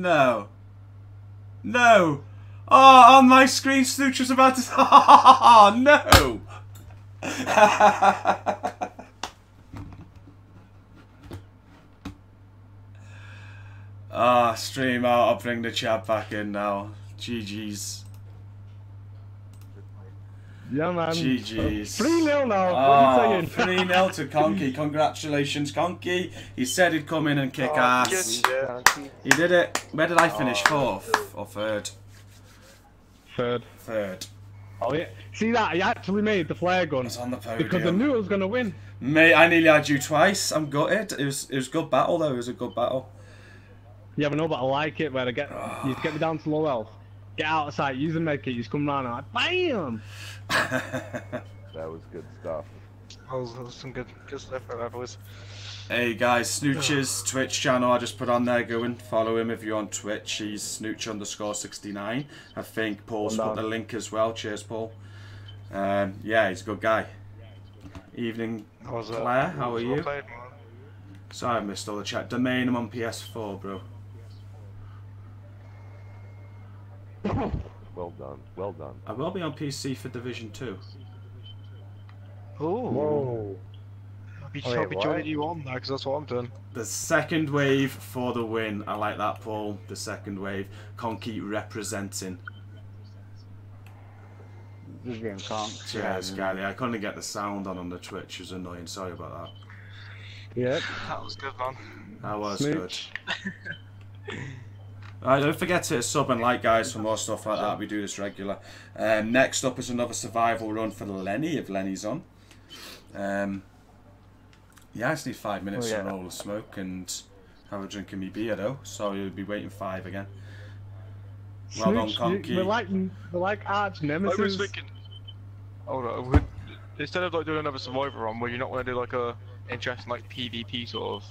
Speaker 1: No. No. Oh, on my screen, Snooch was about to. Oh, [laughs] no. [laughs] Ah, stream out. I'll bring the chat back in now. GG's.
Speaker 6: Yeah, man.
Speaker 1: GG's.
Speaker 6: 3 0 now.
Speaker 1: Oh,
Speaker 6: what are you ah, saying? [laughs]
Speaker 1: 3 0 to Conky. Congratulations, Conky. He said he'd come in and kick
Speaker 9: Oh,
Speaker 1: ass. He did it. Where did I finish? Oh. Fourth or third?
Speaker 6: Third.
Speaker 1: Third.
Speaker 6: Oh, yeah. See that? He actually made the flare gun.
Speaker 1: on the
Speaker 6: Because I
Speaker 1: podium.
Speaker 6: knew I was going to win.
Speaker 1: Mate, I nearly had you twice. I'm gutted. It was it was a good battle though. It was a good battle.
Speaker 6: Yeah, but no, but I like it where I get you ah. get me down to low health, get out of sight, use a med kit, you just come round and like BAM! [laughs]
Speaker 3: That was good stuff.
Speaker 9: That was, that was some good, good stuff there, boys.
Speaker 1: Hey guys, Snooch's Twitch channel I just put on there going. Follow him if you're on Twitch. He's Snooch underscore 69. I think Paul's
Speaker 6: One
Speaker 1: put the link as well. Cheers, Paul. Um, yeah, he's a good guy. Evening,
Speaker 9: That was, uh,
Speaker 1: Claire. How are you?
Speaker 9: played.
Speaker 1: Sorry I missed all the chat. Domain, I'm on PS4, bro. [laughs]
Speaker 3: Well done. Well done.
Speaker 1: I will be on PC for Division 2.
Speaker 9: Ooh.
Speaker 6: Whoa.
Speaker 9: I'll be,
Speaker 3: Oh,
Speaker 9: I'll be joining you on that because that's what I'm doing.
Speaker 1: The second wave for the win. I like that, Paul. The second wave. Conky representing.
Speaker 7: This game conk.
Speaker 1: Cheers, Skyly. I couldn't get the sound on on the Twitch. It was annoying. Sorry about that.
Speaker 6: Yeah.
Speaker 9: That was good, man.
Speaker 1: That was
Speaker 6: Snooch.
Speaker 1: good. [laughs] Alright, don't forget to sub and like, guys, for more stuff like that. We do this regular. Um, next up is another survival run for Lenny, if Lenny's on. Um, yeah, I just need five minutes
Speaker 7: Oh, yeah.
Speaker 1: to roll a smoke and have a drink of me beer, though. So you'll be waiting five again. Well done, Conky.
Speaker 6: We're like, we're like arch
Speaker 9: I
Speaker 6: nemesis.
Speaker 9: was thinking. Hold on. would- Instead of like doing another survivor run, where you not want to do like a interesting like PvP sort of.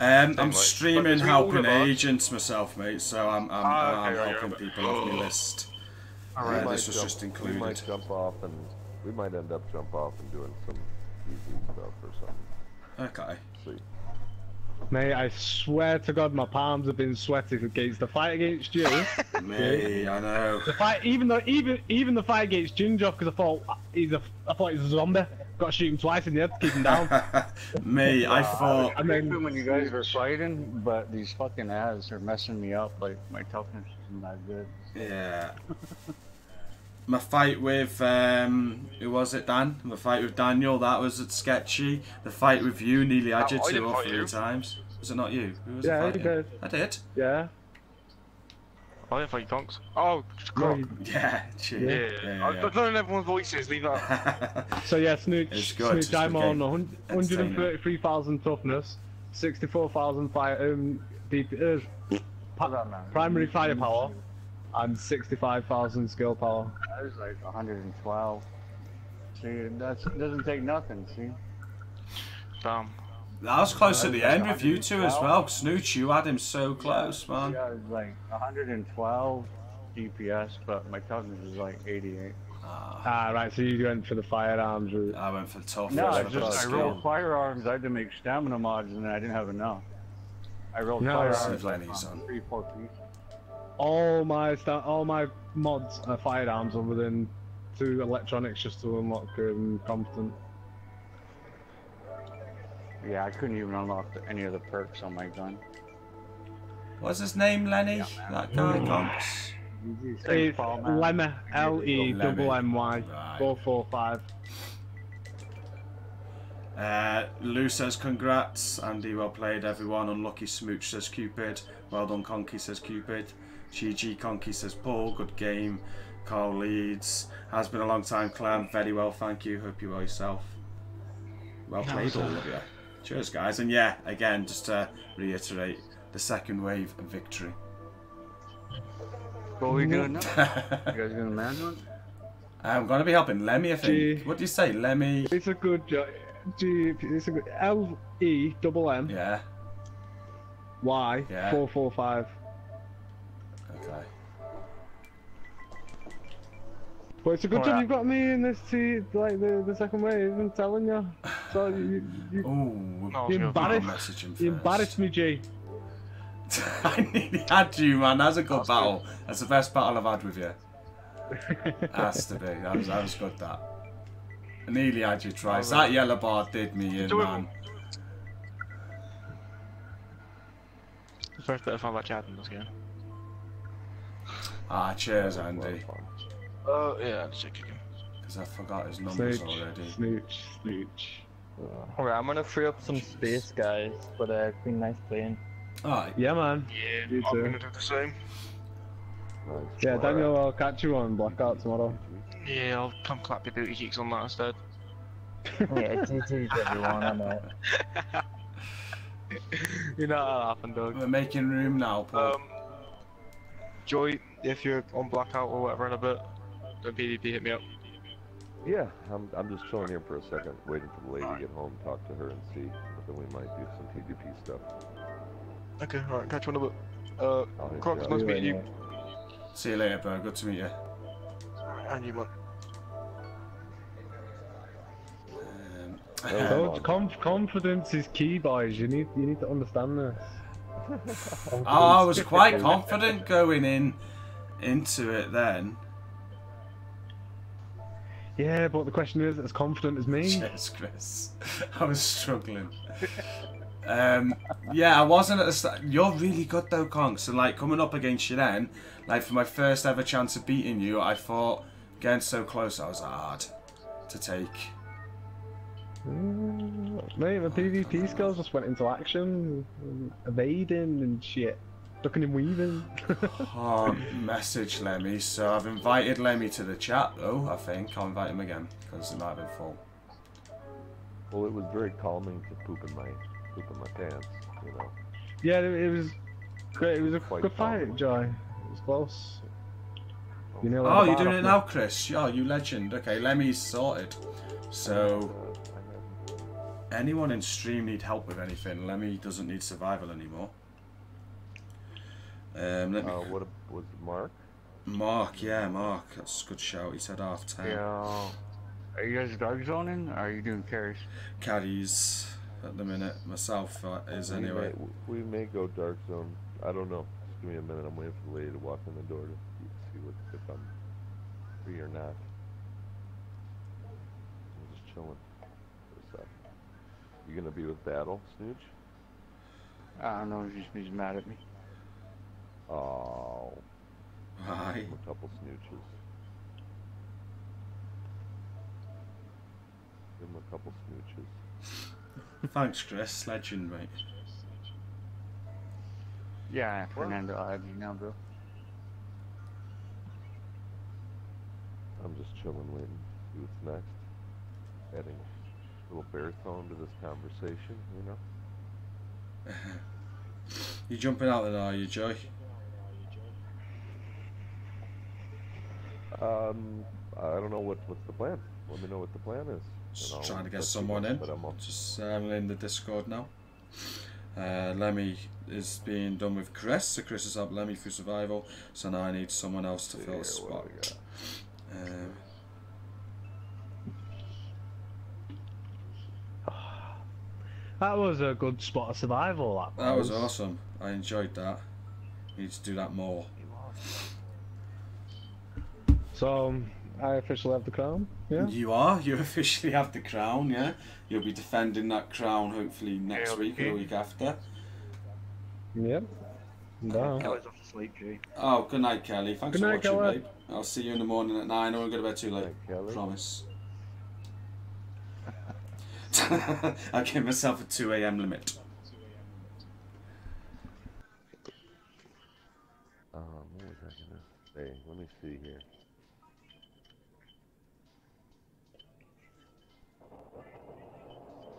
Speaker 1: Um, I'm
Speaker 9: like-
Speaker 1: streaming
Speaker 9: like between all
Speaker 1: helping agents myself, mate. So I'm, I'm,
Speaker 9: Ah, okay,
Speaker 1: I'm
Speaker 9: right,
Speaker 1: helping
Speaker 9: right.
Speaker 1: people off my list.
Speaker 3: We
Speaker 1: Uh, this was
Speaker 3: jump-
Speaker 1: just
Speaker 3: We
Speaker 1: included.
Speaker 3: might jump off and we might end up jump off and doing some easy stuff or something.
Speaker 1: Okay.
Speaker 3: See.
Speaker 6: Mate, I swear to God, my palms have been sweating against the fight against you. [laughs]
Speaker 1: Me, I know.
Speaker 6: The fight, even though, even even the fight against Ginger, because I thought he's a, I thought he's a zombie. Got to shoot him twice in the head to keep him down. [laughs]
Speaker 1: Me, I thought.
Speaker 7: I mean, when you guys were fighting, but these fucking ads are messing me up. Like my toughness isn't that good.
Speaker 1: Yeah. My fight with um, who was it, Dan? My fight with Daniel that was at sketchy. The fight with you nearly had you
Speaker 9: I
Speaker 1: two
Speaker 9: didn't
Speaker 1: or three times. Was it not you? Who was
Speaker 6: Yeah,
Speaker 1: it
Speaker 6: you
Speaker 1: fighting?
Speaker 6: did.
Speaker 1: I did.
Speaker 6: yeah.
Speaker 9: I didn't fight conks. Oh, just crop. [laughs]
Speaker 1: Yeah, cheers.
Speaker 9: Yeah,
Speaker 1: Yeah, yeah,
Speaker 9: I, I don't everyone's voices. Leave that. [laughs]
Speaker 6: So yeah, Snooch,
Speaker 1: It's good, it's
Speaker 6: Snooch I'm
Speaker 1: a good
Speaker 6: on
Speaker 1: game.
Speaker 6: 100
Speaker 1: Entertaining.
Speaker 6: 133,000 toughness, 64,000 fire, um, DP, uh, primary firepower, and 65,000 skill power.
Speaker 7: I was like 112. See, that doesn't take nothing. See.
Speaker 9: Damn.
Speaker 1: That was close at the end with you two as well. Snooch, you had him so close, man.
Speaker 7: Yeah, it was like 112 DPS, but my toughness was like 88.
Speaker 6: Ah, right, so you went for the firearms route.
Speaker 1: I went for tough.
Speaker 7: No, I just I rolled firearms. I had to make stamina mods, and I didn't have enough. I rolled
Speaker 6: No,
Speaker 7: firearms
Speaker 1: Save
Speaker 7: like
Speaker 1: Lenny's
Speaker 7: on
Speaker 1: on.
Speaker 7: three, four pieces.
Speaker 6: All my sta- all my mods are firearms other than two electronics just to unlock um, competent.
Speaker 7: Yeah, I couldn't even unlock the, any of the perks on my gun.
Speaker 1: What's his name, Lenny? that guy, Conks.
Speaker 6: It's Lemmy, L E double M Y,
Speaker 1: Right.
Speaker 6: four four five.
Speaker 1: Uh, Lou says congrats. Andy, well played, everyone. Unlucky Snooch says Cupid. Well done, Conky says Cupid. GG Conky says Paul. Good game. Carl leads. Has been a long time, Clem. Very well, thank you. Hope you're well yourself. Well played, all of you. Cheers, guys. And yeah, again, just to reiterate, the second wave victory.
Speaker 7: What are we doing now? [laughs] you guys gonna manhunt?
Speaker 1: I'm going to be helping Lemmy, I think.
Speaker 6: Gee.
Speaker 1: What do you say, Lemmy?
Speaker 6: It's a good job. G, it's a good L E double M
Speaker 1: Yeah,
Speaker 6: Y
Speaker 1: Yeah.
Speaker 6: four four five. But it's a good job
Speaker 7: Alright.
Speaker 6: you've got me in this t like the, the second wave. I'm telling you. So you, you,
Speaker 1: Oh,
Speaker 9: No,
Speaker 6: you
Speaker 9: it's good.
Speaker 6: embarrassed.
Speaker 1: message him
Speaker 6: you
Speaker 1: first.
Speaker 6: embarrassed me, G. [laughs]
Speaker 1: I nearly had you, man. That's a good battle. That's the best battle I've had with you. [laughs] Has to be. That was, that was good, that. I nearly had you twice. That yellow bar did me in,
Speaker 9: Do
Speaker 1: man.
Speaker 9: The first bit I found about Chad in this game.
Speaker 1: Ah, cheers, Andy.
Speaker 9: Oh, yeah, I'll check him.
Speaker 1: Because I forgot his numbers
Speaker 6: Snooch,
Speaker 1: already.
Speaker 6: snooch, snooch.
Speaker 13: Alright, I'm gonna free up some space, guys, but uh, it's been nice playing.
Speaker 1: Alright.
Speaker 6: Yeah, man.
Speaker 9: Yeah,
Speaker 6: You
Speaker 9: I'm
Speaker 6: too.
Speaker 9: gonna do the same.
Speaker 6: Yeah, Daniel, I'll catch you on Blackout tomorrow.
Speaker 9: Yeah, I'll come clap your booty cheeks on that instead.
Speaker 13: yeah, GG's everyone, I know. [laughs]
Speaker 9: you know that'll happen, Doug.
Speaker 1: We're making room now, Paul.
Speaker 9: Um, Joy, if you're on blackout or whatever in a bit, don't PvP hit me up.
Speaker 3: Yeah, I'm, I'm just chilling here for a second, waiting for the lady to get home, talk to her and see. But then we might do some PvP stuff.
Speaker 9: Okay, alright, catch you in a bit. Uh, Croc,
Speaker 3: you
Speaker 9: it's
Speaker 3: up.
Speaker 9: nice meeting you.
Speaker 1: See you later, bro. Good to meet you.
Speaker 9: And you, man.
Speaker 1: Um,
Speaker 6: So, conf- confidence is key, boys. You need you need to understand this. [laughs]
Speaker 1: Oh, I was quite confident going in into it then.
Speaker 6: Yeah, but the question is, as confident as me?
Speaker 1: Cheers, Chris. [laughs] I was struggling. Um, yeah, I wasn't at the start. You're really good though, Conks. And like coming up against you then, like for my first ever chance of beating you, I thought getting so close, I was hard to take.
Speaker 6: Mm, Mate, my PvP skills just went into action, evading and shit, ducking and weaving.
Speaker 1: Oh, message Lemmy. So I've invited Lemmy to the chat though. I think I'll invite him again because it might have been full.
Speaker 3: Well, it was very calming to poop in my poop in my pants, you know.
Speaker 6: yeah, it, it was great. It was a
Speaker 3: Quite
Speaker 6: good fight, Joy. It was close. You know,
Speaker 1: Oh, you're doing it now, Chris? Oh, you legend. Okay, Lemmy's sorted. So, anyone in stream need help with anything? Lemmy doesn't need survival anymore. Um, let me.
Speaker 3: Uh, what was Mark?
Speaker 1: Mark, yeah, Mark. That's a good shout. He said half ten.
Speaker 7: Yeah. Are you guys dark zoning? Or are you doing carries?
Speaker 1: Caddies at the minute. Myself uh, is
Speaker 3: we
Speaker 1: anyway.
Speaker 3: May, we may go dark zone. I don't know. Just give me a minute. I'm waiting for the lady to walk in the door to see, see what, if I'm free or not. I'm just chilling for a sec. You gonna be with Battle, Snooch?
Speaker 7: I don't know, he's, he's mad at me.
Speaker 3: Oh.
Speaker 1: Why?
Speaker 3: Give him a couple snooches. Give him a couple snooches.
Speaker 1: Thanks, Chris. Legend, mate.
Speaker 7: Yeah, Fernando, I have you now, bro.
Speaker 3: I'm just chilling, waiting. See what's next. Adding a little baritone to this conversation, you know? [laughs]
Speaker 1: You jumping out of there, are you, Joy?
Speaker 3: Um, I don't know what what's the plan. Let me know what the plan is.
Speaker 1: Just
Speaker 3: and I'll
Speaker 1: trying to get someone in.
Speaker 3: But I'm on.
Speaker 1: Just um, in the Discord now. Uh, Lemmy is being done with Chris, so Chris has helped Lemmy for survival. So now I need someone else to fill
Speaker 3: Yeah,
Speaker 1: a spot.
Speaker 3: what do we got?
Speaker 1: Um, [sighs]
Speaker 6: That was a good spot of survival. That,
Speaker 1: that was awesome. I enjoyed that. Need to do that more.
Speaker 6: So, um, I officially have the crown. Yeah.
Speaker 1: You are. You [laughs] officially have the crown. Yeah. You'll be defending that crown hopefully next
Speaker 9: Yeah,
Speaker 1: week or the week after.
Speaker 6: Yep. No.
Speaker 10: Kelly's off to sleep, G.
Speaker 1: Oh, good night, Kelly. Thanks
Speaker 6: Good
Speaker 1: for
Speaker 6: night,
Speaker 1: watching,
Speaker 6: Kelly.
Speaker 1: babe. I'll see you in the morning at nine. I won't go to bed too late.
Speaker 3: Night, Kelly.
Speaker 1: Promise. [laughs] I gave myself a 2 a.m. limit.
Speaker 3: Um, what was I gonna say? Let me see here.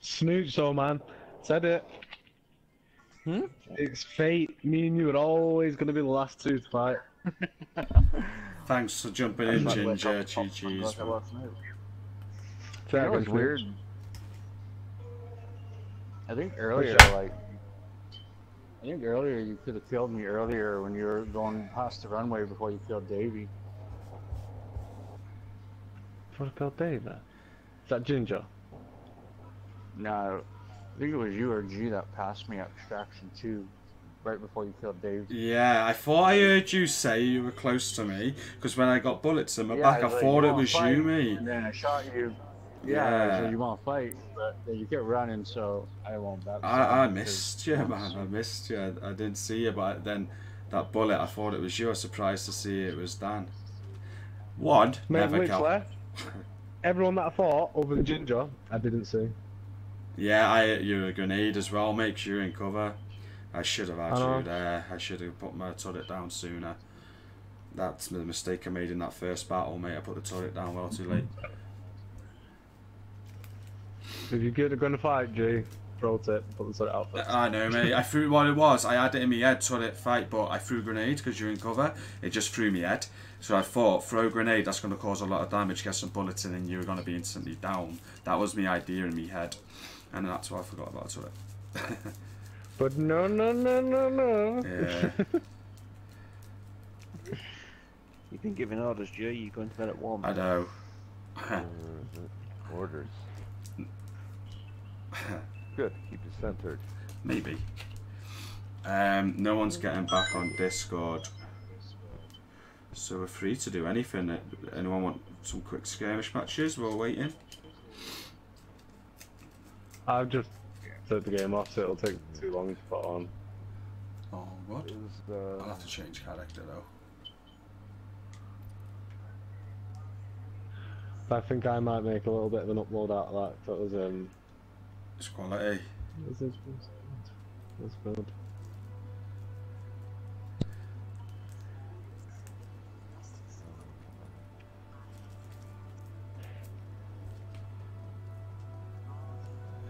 Speaker 6: Snooch, so man. Said it.
Speaker 13: Hmm?
Speaker 6: It's fate. Me and you are always going to be the last two to fight. [laughs]
Speaker 1: Thanks for jumping in, Ginger. GG's. man.
Speaker 7: You know weird? I think earlier, like, I think earlier you could have killed me earlier when you were going past the runway before you killed Davey.
Speaker 6: What about Dave there? Is that Ginger?
Speaker 7: No, I think it was you or G that passed me at extraction 2. right before you killed Dave.
Speaker 1: Yeah, I thought I heard you say you were close to me because when I got bullets in my
Speaker 7: Yeah,
Speaker 1: back, I
Speaker 7: was like,
Speaker 1: thought it was
Speaker 7: fight?"
Speaker 1: you, mate.
Speaker 7: And then I shot you. Yeah,
Speaker 1: Yeah.
Speaker 7: so you want to fight, but then you kept running, so I won't bet.
Speaker 1: I, I missed you, man. I missed you. I, I didn't see you, but then that bullet, I thought it was you. I was surprised to see it was Dan. One, never
Speaker 6: literally,
Speaker 1: count. [laughs]
Speaker 6: everyone that I fought, over the Ginger, I didn't see.
Speaker 1: Yeah, I hit you a grenade as well. Make sure you're in cover. I should have had you there. I should have put my turret down sooner. That's the mistake I made in that first battle, mate. I put the turret down well too late.
Speaker 6: If you're good at going to fight, G, pro tip, put the sort of outfit.
Speaker 1: I know, mate. I threw what it was. I had it in my head, turret fight, but I threw grenade because you're in cover. It just threw me head. So I thought, throw a grenade, that's going to cause a lot of damage, get some bullets in, and you're going to be instantly down. That was my idea in my head. And that's why I forgot about turret. [laughs]
Speaker 6: But no, no, no, no, no.
Speaker 1: Yeah. [laughs]
Speaker 14: You've been giving orders, Joe. You're going to bed at one.
Speaker 1: I know. [laughs]
Speaker 3: Orders. Good. Keep it centered.
Speaker 1: Maybe. Um, no one's getting back on Discord. So we're free to do anything. Anyone want some quick skirmish matches while waiting?
Speaker 6: I've just set the game off, so it'll take too long to put on.
Speaker 1: Oh, what?
Speaker 3: uh,
Speaker 1: I'll have to change character though.
Speaker 6: I think I might make a little bit of an upload out of that. That was um.
Speaker 1: It's quality.
Speaker 6: That's, that's, that's good.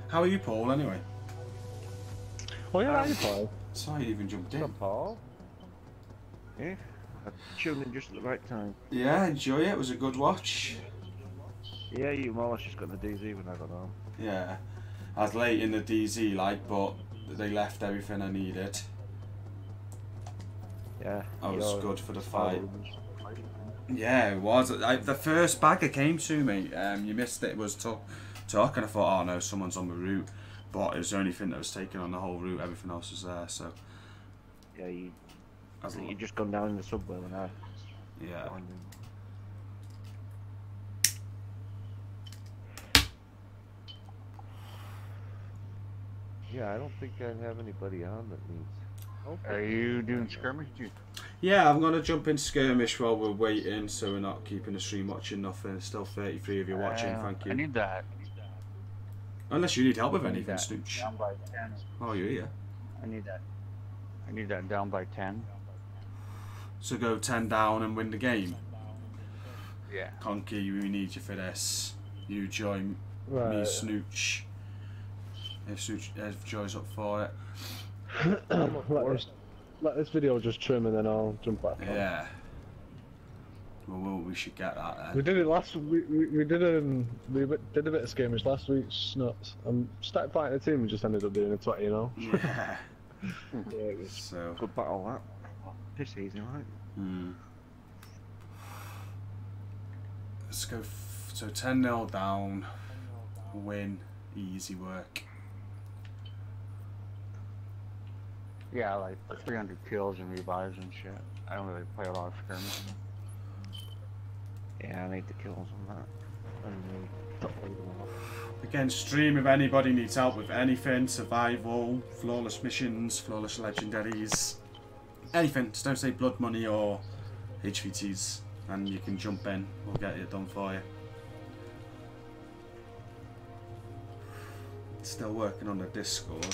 Speaker 1: How are you, Paul, anyway?
Speaker 6: Oh yeah, how are you Paul?
Speaker 1: Sorry you even jumped in.
Speaker 3: Paul?
Speaker 14: Yeah. I tuned in just at the right time.
Speaker 1: Yeah, enjoy it. It was a good watch.
Speaker 14: Yeah, you more or less just got the DZ when I got home.
Speaker 1: Yeah. I was late in the DZ, like, but they left everything I needed.
Speaker 14: Yeah.
Speaker 1: I was good for the fight. Yeah, it was. I, the first bagger came to me. Um, you missed it. It was Tuck. Tuck, and I thought, oh no, someone's on the route. But it was the only thing that was taken on the whole route. Everything else was there. So
Speaker 14: Yeah, you. I think
Speaker 1: a-
Speaker 14: you just gone down in the subway when I.
Speaker 1: yeah.
Speaker 3: Yeah, I don't think I have anybody on that needs.
Speaker 7: Are you doing skirmish? G?
Speaker 1: Yeah, I'm gonna jump in skirmish while we're waiting, so we're not keeping the stream watching nothing. Still 33 of you watching.
Speaker 7: Uh,
Speaker 1: Thank you.
Speaker 7: I need that.
Speaker 1: Unless you need help with anything,
Speaker 7: that
Speaker 1: Snooch.
Speaker 7: Down by ten.
Speaker 1: Oh, you're here.
Speaker 7: I need that. I need that down by ten.
Speaker 1: So go 10 down and win the game.
Speaker 7: Yeah.
Speaker 1: Conky, we need you for this. You join me, Snooch. If Snooch, if Joy's up for it. [coughs]
Speaker 6: let, this, let this video just trim and then I'll jump back. on.
Speaker 1: Yeah. Well, well, we should get that then.
Speaker 6: We did it last. We, we, we did um we did a bit of skirmish last week. Nuts. Um, started fighting a team and just ended up doing a twenty. You know.
Speaker 1: Yeah. [laughs]
Speaker 14: Yeah, it was
Speaker 1: So.
Speaker 14: good battle that. Piss easy, right?
Speaker 1: Hmm. Let's go. F- so 10 0 down. Win. Easy work.
Speaker 7: Yeah, like 300 kills and revives and shit. I don't really play a lot of skirmish.
Speaker 14: Yeah, I need the kills on that.
Speaker 1: Again, stream if anybody needs help with anything survival, flawless missions, flawless legendaries, anything. Just don't say blood money or HVTs, and you can jump in. We'll get it done for you. Still working on the Discord.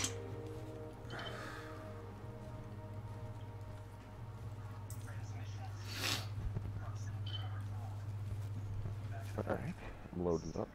Speaker 3: Alright, I'm loading up.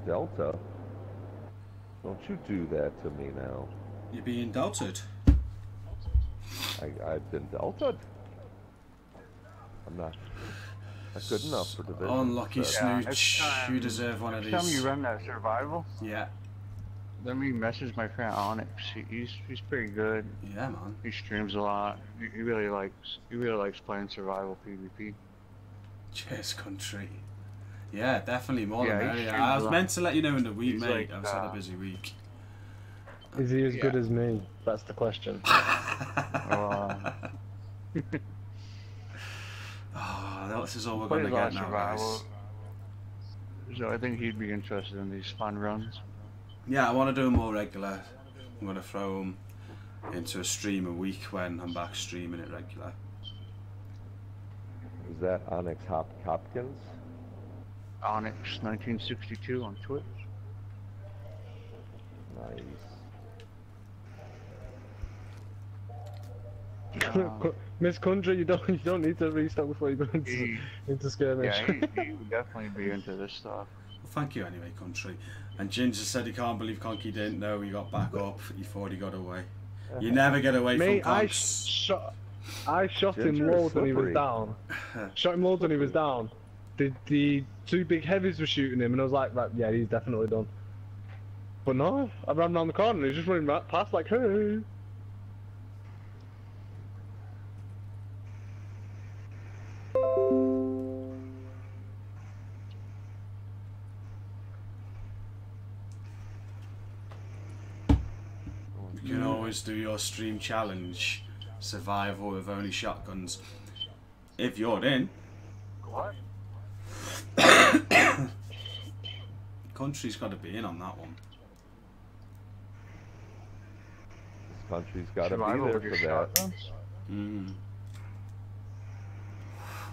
Speaker 3: Wow. Delta. Don't you do that to me now.
Speaker 15: You're being doubted.
Speaker 3: I, I've been delted. I'm not, not good enough for division.
Speaker 1: Unlucky
Speaker 3: so-
Speaker 1: Snooch. You um, deserve one of
Speaker 7: Next time you
Speaker 1: these.
Speaker 7: run that survival,
Speaker 1: Yeah.
Speaker 7: let me message my friend Onyx. He, he's he's pretty good.
Speaker 1: Yeah, man.
Speaker 7: He streams a lot. He, he really likes he really likes playing survival PvP.
Speaker 1: Cheers, country. Yeah, definitely more
Speaker 7: Yeah,
Speaker 1: than
Speaker 7: he
Speaker 1: merrier.
Speaker 7: streams
Speaker 1: was meant to let you know in the week,
Speaker 7: He's
Speaker 1: mate.
Speaker 7: like,
Speaker 1: I've had a
Speaker 7: uh,
Speaker 1: busy week.
Speaker 6: Is he as good as me? That's the question. [laughs]
Speaker 1: Oh, this is all we're going to get now, guys.
Speaker 7: So I think he'd be interested in these fun runs.
Speaker 1: Yeah, I want to do them more regular. I'm going to throw them into a stream a week when I'm back streaming it regular.
Speaker 3: Is that Onyx Hop Hopkins?
Speaker 7: Onyx 1962 on Twitch.
Speaker 3: Nice. [laughs]
Speaker 6: Miss Country, you don't [laughs] you don't need to restart before you go into,
Speaker 7: He-
Speaker 6: into skirmish.
Speaker 7: Yeah, he, he [laughs] would definitely be into this stuff.
Speaker 1: Well, thank you anyway, country. And Ginger said he can't believe Conky didn't know he got back up. He thought he got away. You uh-huh. never get away
Speaker 6: Mate,
Speaker 1: from
Speaker 6: I
Speaker 1: Conks.
Speaker 6: shot I shot him
Speaker 3: Ginger is
Speaker 6: loads when he was down. Shot him loads when he was down. The the two big heavies were shooting him, and I was like, right, yeah, he's definitely done. But no, I ran around the corner and he's just running back past like, hey.
Speaker 1: You can always do your stream challenge, survival with only shotguns. If you're in,
Speaker 7: What? [coughs]
Speaker 1: country's got to be in on that one.
Speaker 3: This country's got to be
Speaker 7: Survival
Speaker 3: there
Speaker 7: with
Speaker 3: for that.
Speaker 7: shotguns?
Speaker 1: Mm.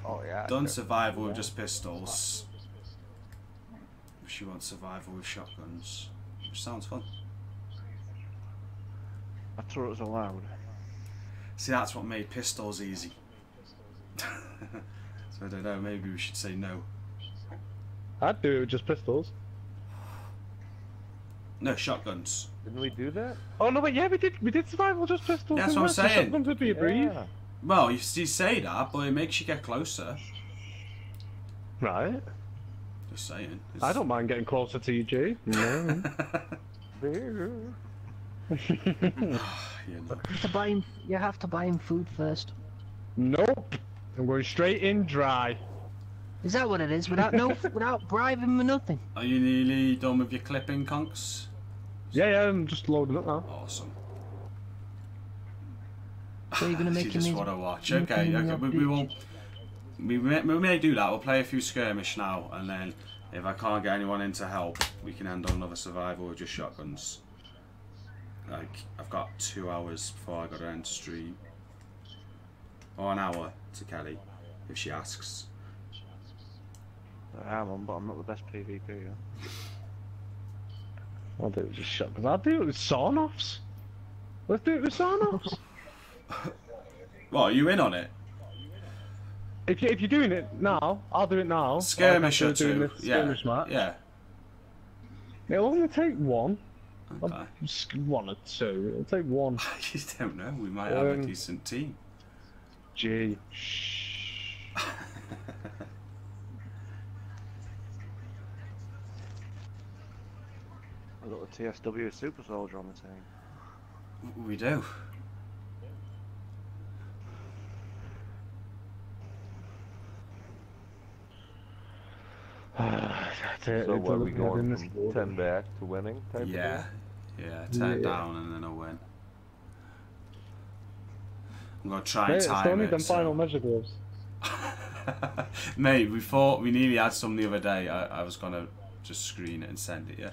Speaker 7: Oh yeah.
Speaker 1: Done
Speaker 7: sure.
Speaker 1: survival with just pistols. She wants survival with shotguns, which sounds fun.
Speaker 7: I thought it was allowed.
Speaker 1: See, that's what made pistols easy. [laughs] so I don't know. Maybe we should say no.
Speaker 6: I'd do it with just pistols.
Speaker 1: No shotguns.
Speaker 3: Didn't we do that?
Speaker 6: Oh no, but yeah, we did we did survival just pistols.
Speaker 1: That's what I'm saying.
Speaker 6: Shotguns would be a breeze.
Speaker 3: Yeah.
Speaker 1: Well, you, you say that, but it makes you get closer.
Speaker 6: Right.
Speaker 1: Just saying.
Speaker 6: I don't mind getting closer to you, G. No. [laughs]
Speaker 3: There. [laughs] [sighs]
Speaker 1: you.
Speaker 2: You have to buy him. You have to buy him food first.
Speaker 6: nope. I'm going straight in dry.
Speaker 2: Is that what it is? Without no, [laughs] without bribing him or nothing.
Speaker 1: Are you nearly done with your clipping, conks?
Speaker 6: Yeah, yeah, I'm just loading up now.
Speaker 1: Awesome.
Speaker 2: So you're gonna [sighs] make
Speaker 1: you
Speaker 2: him
Speaker 1: just
Speaker 2: his-
Speaker 1: want to watch. Okay, okay. We, we won't. We may, we may do that. We'll play a few skirmish now, and then if I can't get anyone in to help, we can end on another survival with just shotguns. Like I've got two hours before I got to end stream, or an hour to Kelly, if she asks.
Speaker 7: I am, on, but I'm not the best PvP.
Speaker 6: I'll do it with just shotguns. I'll do it with sawn-offs. Let's do it with sawn-offs. [laughs]
Speaker 1: Well, are you in on it?
Speaker 6: if, you, if you're doing it now, I'll do it now.
Speaker 1: Skirmish
Speaker 6: Like
Speaker 1: or
Speaker 6: doing
Speaker 1: two.
Speaker 6: this
Speaker 1: Yeah.
Speaker 6: Skirmish match.
Speaker 1: Yeah.
Speaker 6: It'll only take one.
Speaker 1: Okay.
Speaker 6: I'll just one or two. It'll take one. [laughs]
Speaker 1: I just don't know. We might have a
Speaker 6: Um,
Speaker 1: decent team.
Speaker 6: Gee. [laughs]
Speaker 7: I got a TSW Super Soldier on the team.
Speaker 1: We do. [sighs]
Speaker 3: So what, are we going from 10 back to winning type
Speaker 1: Yeah.
Speaker 3: of
Speaker 1: Yeah, ten
Speaker 6: Yeah.
Speaker 1: down and then I'll win. I'm gonna try
Speaker 6: Mate,
Speaker 1: and
Speaker 6: it's
Speaker 1: time
Speaker 6: only
Speaker 1: it.
Speaker 6: them
Speaker 1: so-
Speaker 6: final measure gloves. [laughs]
Speaker 1: Mate, we thought we nearly had some the other day. I, I was gonna just screen it and send it, yeah,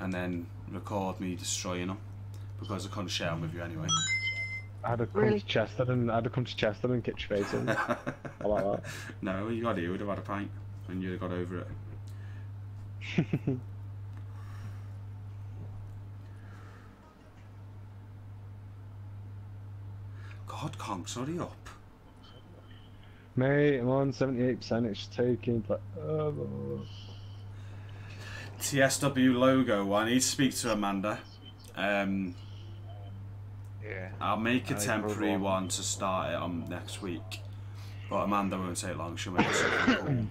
Speaker 1: and then record me destroying them because I couldn't share them with you anyway.
Speaker 6: I had to come
Speaker 2: Really?
Speaker 6: to Chester and I had to come to Chester and catch your face in. I like that. [laughs]
Speaker 1: no, you got it. You would have had a pint and you'd have got over it. [laughs] God, Conks, hurry up.
Speaker 6: Mate, I'm on 78%. It's taking, but. Uh,
Speaker 1: TSW logo. I need to speak to Amanda. Um,
Speaker 14: Yeah.
Speaker 1: I'll make a
Speaker 14: I
Speaker 1: temporary
Speaker 14: heard
Speaker 1: one to start it on next week. But Amanda won't take long. She'll make something cool.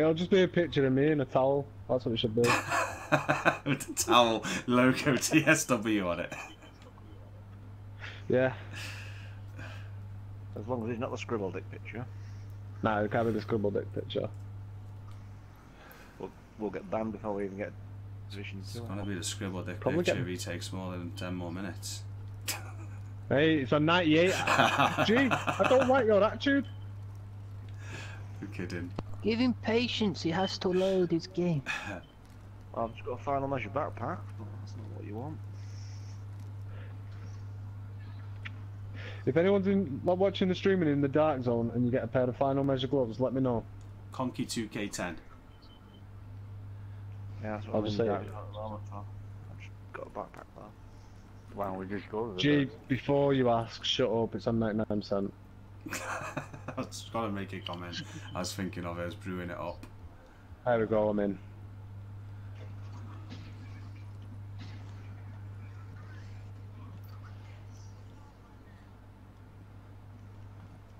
Speaker 6: It'll just be a picture of me in a towel. That's what it should be. [laughs]
Speaker 1: With the towel logo TSW on it.
Speaker 6: yeah.
Speaker 14: As long as it's not the scribble dick picture,
Speaker 6: No, it can't be the scribble dick picture.
Speaker 14: We'll, we'll get banned before we even get position
Speaker 1: It's gonna be the scribble dick
Speaker 6: Probably
Speaker 1: picture
Speaker 6: get-
Speaker 1: if he takes more than 10 more minutes. [laughs]
Speaker 6: Hey, it's on 98. [laughs] Gee, I don't like your attitude.
Speaker 1: You're kidding.
Speaker 2: Give him patience, he has to load his game. [laughs]
Speaker 14: Well, I've just got a final measure backpack, but that's not what you want.
Speaker 6: If anyone's in, watching the streaming in the dark zone and you get a pair of final measure gloves, let me know.
Speaker 1: Conky 2K10.
Speaker 14: Yeah, that's what
Speaker 6: I'll
Speaker 14: I'm
Speaker 6: just
Speaker 14: in
Speaker 6: say
Speaker 14: the
Speaker 6: it.
Speaker 14: dark zone for. I've just got a backpack for.
Speaker 7: Why don't we just go to the
Speaker 6: Gee, before you ask, shut up, it's on 99%. [laughs]
Speaker 1: I was gonna make a comment. I was thinking of it as brewing it up.
Speaker 6: There we go, I'm in.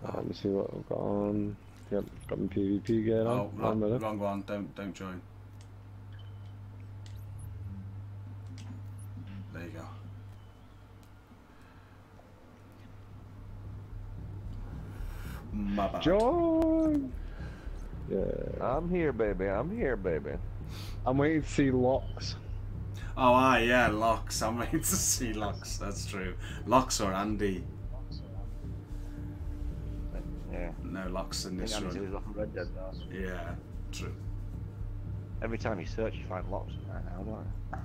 Speaker 6: Uh, let me see what I've got on. Yep, got my PvP gear
Speaker 1: Oh,
Speaker 6: on.
Speaker 1: wrong,
Speaker 6: I'm ready.
Speaker 1: wrong one. Don't don't join. There you go. My bad.
Speaker 6: Join! Yeah.
Speaker 3: I'm here, baby. I'm here, baby.
Speaker 6: I'm waiting to see locks.
Speaker 1: Oh, ah, yeah, Locks. I'm [laughs] waiting to see Locks. That's true. Locks or Andy.
Speaker 14: Yeah.
Speaker 1: No Locks in this
Speaker 14: think Andy was
Speaker 1: run.
Speaker 14: Red Dead.
Speaker 1: Yeah, true.
Speaker 14: Every time you search, you find locks right now, don't you?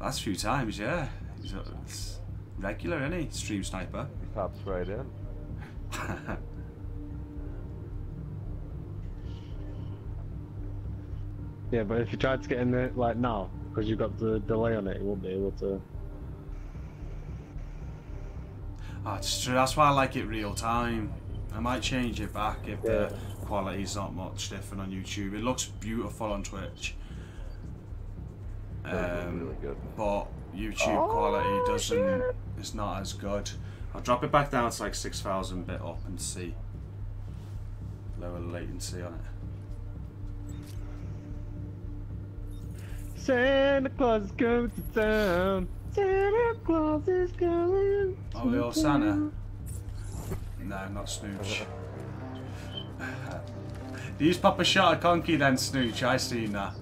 Speaker 1: Last few times, yeah. He's a- it's regular, isn't he? Stream sniper.
Speaker 3: He pops right in. [laughs]
Speaker 6: Yeah, but if you tried to get in there like now, because you've got the delay on it, you won't be able to.
Speaker 1: Oh, it's true. That's why I like it real time. I might change it back if the quality's not much different on YouTube. It looks beautiful on Twitch. Um,
Speaker 3: really good.
Speaker 1: But YouTube quality doesn't. It's not as good. I'll drop it back down to like 6,000 bit up and see. Lower latency on it.
Speaker 6: Santa Claus is coming to town. Santa Claus is coming.
Speaker 1: Oh, we all Santa? No, not Snooch. Do you just pop a shot at Conky then, Snooch? I seen that.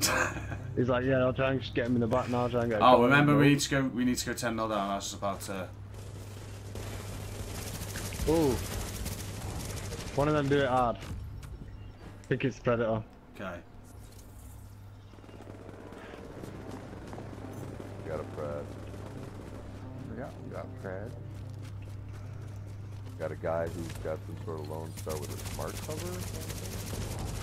Speaker 1: [laughs]
Speaker 6: He's like, yeah, I'll try and just get him in the back now. Try and get. a
Speaker 1: oh, remember we need to go. We need to go 10 0 down. I was just about to.
Speaker 6: Ooh. One of them do it hard. I think it's Predator.
Speaker 1: Okay.
Speaker 3: Got a Pred.
Speaker 7: Yeah, we got Fred.
Speaker 3: Got a guy who's got some sort of Lone Star with a smart cover.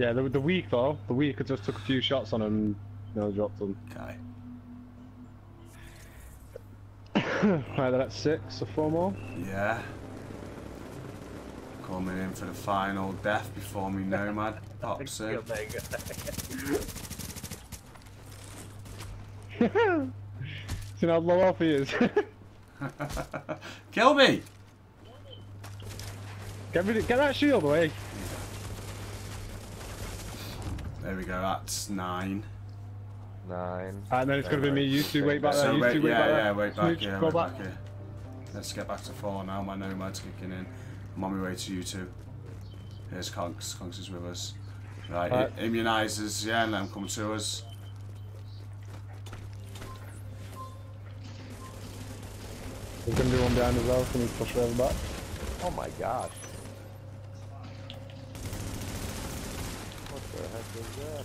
Speaker 3: Or something?
Speaker 6: Yeah, the, the weak though. The weak I just took a few shots on him and you know, dropped them.
Speaker 1: Okay. [coughs]
Speaker 6: right, that's six, so four more.
Speaker 1: Yeah. Coming in for the final death before me nomad [laughs] pops in. [laughs]
Speaker 6: See how low off he is. [laughs]
Speaker 1: Kill me!
Speaker 6: get, rid of, get that shield away.
Speaker 1: There we go. That's nine.
Speaker 3: Nine.
Speaker 6: And then it's gonna be me. You two wait back there. You
Speaker 1: wait,
Speaker 6: two wait
Speaker 1: yeah,
Speaker 6: back there.
Speaker 1: yeah, wait back
Speaker 6: Snooch,
Speaker 1: here, wait
Speaker 6: back.
Speaker 1: back here. Let's get back to four now. My nomad's kicking in. I'm on my way to you two. Here's Conks. Conks is with us. Right,
Speaker 6: Right.
Speaker 1: i- immunisers, yeah, and let them come to us.
Speaker 6: There's gonna be one behind as well, so we need to push further back.
Speaker 3: Oh my gosh. What the heck is that?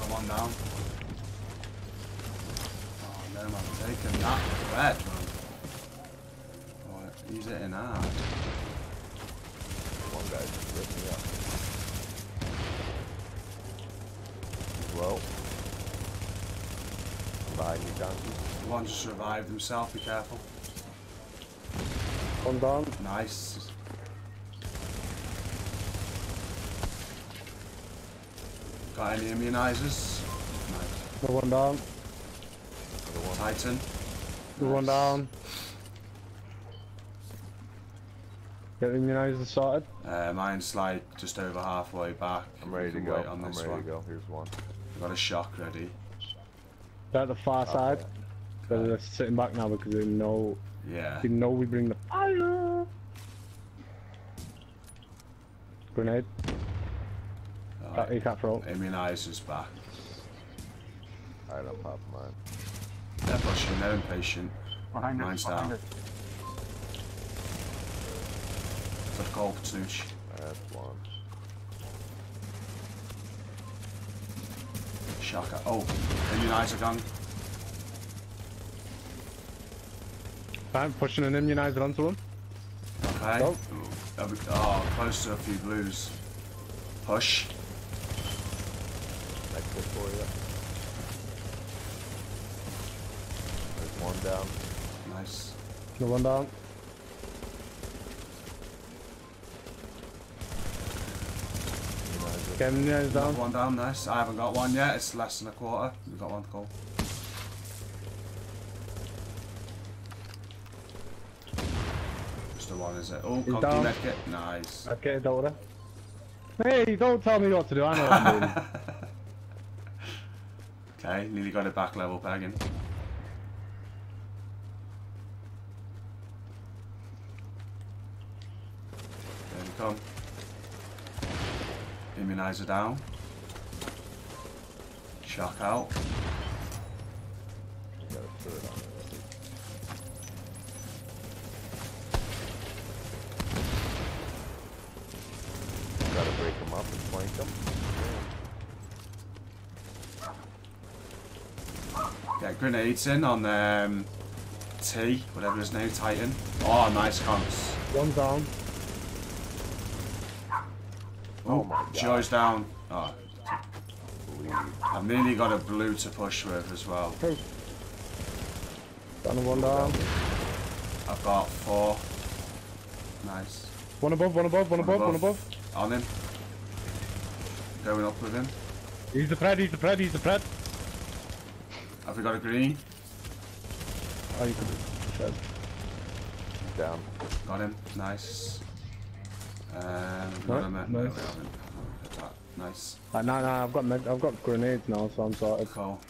Speaker 1: Come on down. Oh no, man, taking that red, man. Right, he's hitting hard.
Speaker 3: One guy just ripped me up. Well. Behind you, donkey.
Speaker 1: One just revived himself, be careful.
Speaker 6: One down.
Speaker 1: Nice. Got any immunizers? Nice.
Speaker 6: The one down.
Speaker 1: Titan.
Speaker 6: The one down. Get the immunizer sorted.
Speaker 1: Uh, mine's like just over halfway back.
Speaker 3: I'm ready to go.
Speaker 1: wait on
Speaker 3: I'm
Speaker 1: this
Speaker 3: ready
Speaker 1: one.
Speaker 3: to go. Here's one.
Speaker 1: Got a shock ready.
Speaker 6: They're at the far side. But they're sitting back now because they know
Speaker 1: Yeah.
Speaker 6: they know we bring the fire. Grenade.
Speaker 1: Alright.
Speaker 6: you can't throw.
Speaker 1: Immunizers back.
Speaker 3: Alright, I'm popping mine.
Speaker 1: They're pushing, they're impatient.
Speaker 7: Behind us,
Speaker 1: Mine's
Speaker 7: behind
Speaker 1: down.
Speaker 7: us.
Speaker 1: Good call, Patooch.
Speaker 3: That's one.
Speaker 1: Shaka. Oh, immunizer gun.
Speaker 6: I'm pushing an immunizer onto him.
Speaker 1: Okay. Oh.
Speaker 6: Go.
Speaker 1: Are we- Oh, close to a few blues. Push.
Speaker 3: Next hit for you. There's one down.
Speaker 1: Nice.
Speaker 6: The one down. Get immunizers down.
Speaker 1: one down, nice. I haven't got one yet, it's less than a quarter. We've got one to call. Just the one, is it? Oh,
Speaker 6: He's
Speaker 1: Conky
Speaker 6: down.
Speaker 1: medkit. Nice.
Speaker 6: Okay, daughter. Hey, don't tell me what to do. I know what I'm doing. [laughs]
Speaker 1: Okay, nearly got it back level pegging. There we come. Immunizer down. Shock out.
Speaker 3: Got a third on it. Gotta break them up and flank them.
Speaker 1: Get grenades in on um, T, whatever his name, Titan. Oh, nice comps.
Speaker 6: One down.
Speaker 1: Oh,
Speaker 3: my God.
Speaker 1: Joe's down. Oh, I've nearly got a blue to push with as well.
Speaker 6: Down and one down.
Speaker 1: I've got four. Nice.
Speaker 6: One above, one above, one above, one above.
Speaker 1: On him. Going up with him.
Speaker 6: He's the pred, he's the pred, he's the pred.
Speaker 1: Have we got a green?
Speaker 6: Oh, you could shed.
Speaker 3: Down.
Speaker 1: Got him. Nice. Um,
Speaker 6: Right.
Speaker 1: No,
Speaker 6: nice.
Speaker 1: we haven't. Hit that. Nice.
Speaker 6: Uh, no, no, I've got med- I've got grenades now, so I'm sorted.
Speaker 1: Cool.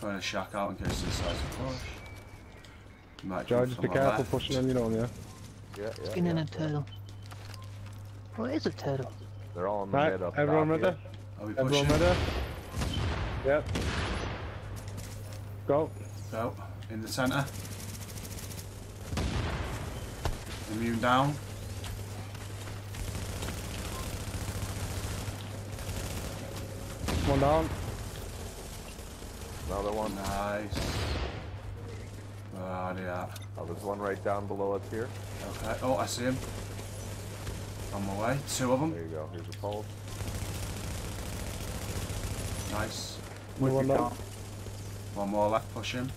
Speaker 1: Throwing a shack out in case this size of push. Might
Speaker 6: Joe, just be careful
Speaker 1: left.
Speaker 6: pushing on your own, yeah?
Speaker 3: Yeah, yeah.
Speaker 2: Skin in
Speaker 3: yeah.
Speaker 2: a turtle. What is a turtle?
Speaker 3: They're all in the
Speaker 6: Right,
Speaker 3: mid up
Speaker 6: everyone
Speaker 3: top
Speaker 6: ready?
Speaker 1: Are we
Speaker 6: Everyone
Speaker 1: pushing?
Speaker 6: ready? Yep. Go.
Speaker 1: Go. In the centre. Immune down.
Speaker 6: One down.
Speaker 3: Another one.
Speaker 1: Nice. Where are they at?
Speaker 3: Oh, there's one right down below us here.
Speaker 1: Okay. Oh, I see him. On my way. Two of them.
Speaker 3: There you go. Here's a pole.
Speaker 1: Nice.
Speaker 6: One down.
Speaker 1: One more left. Push him.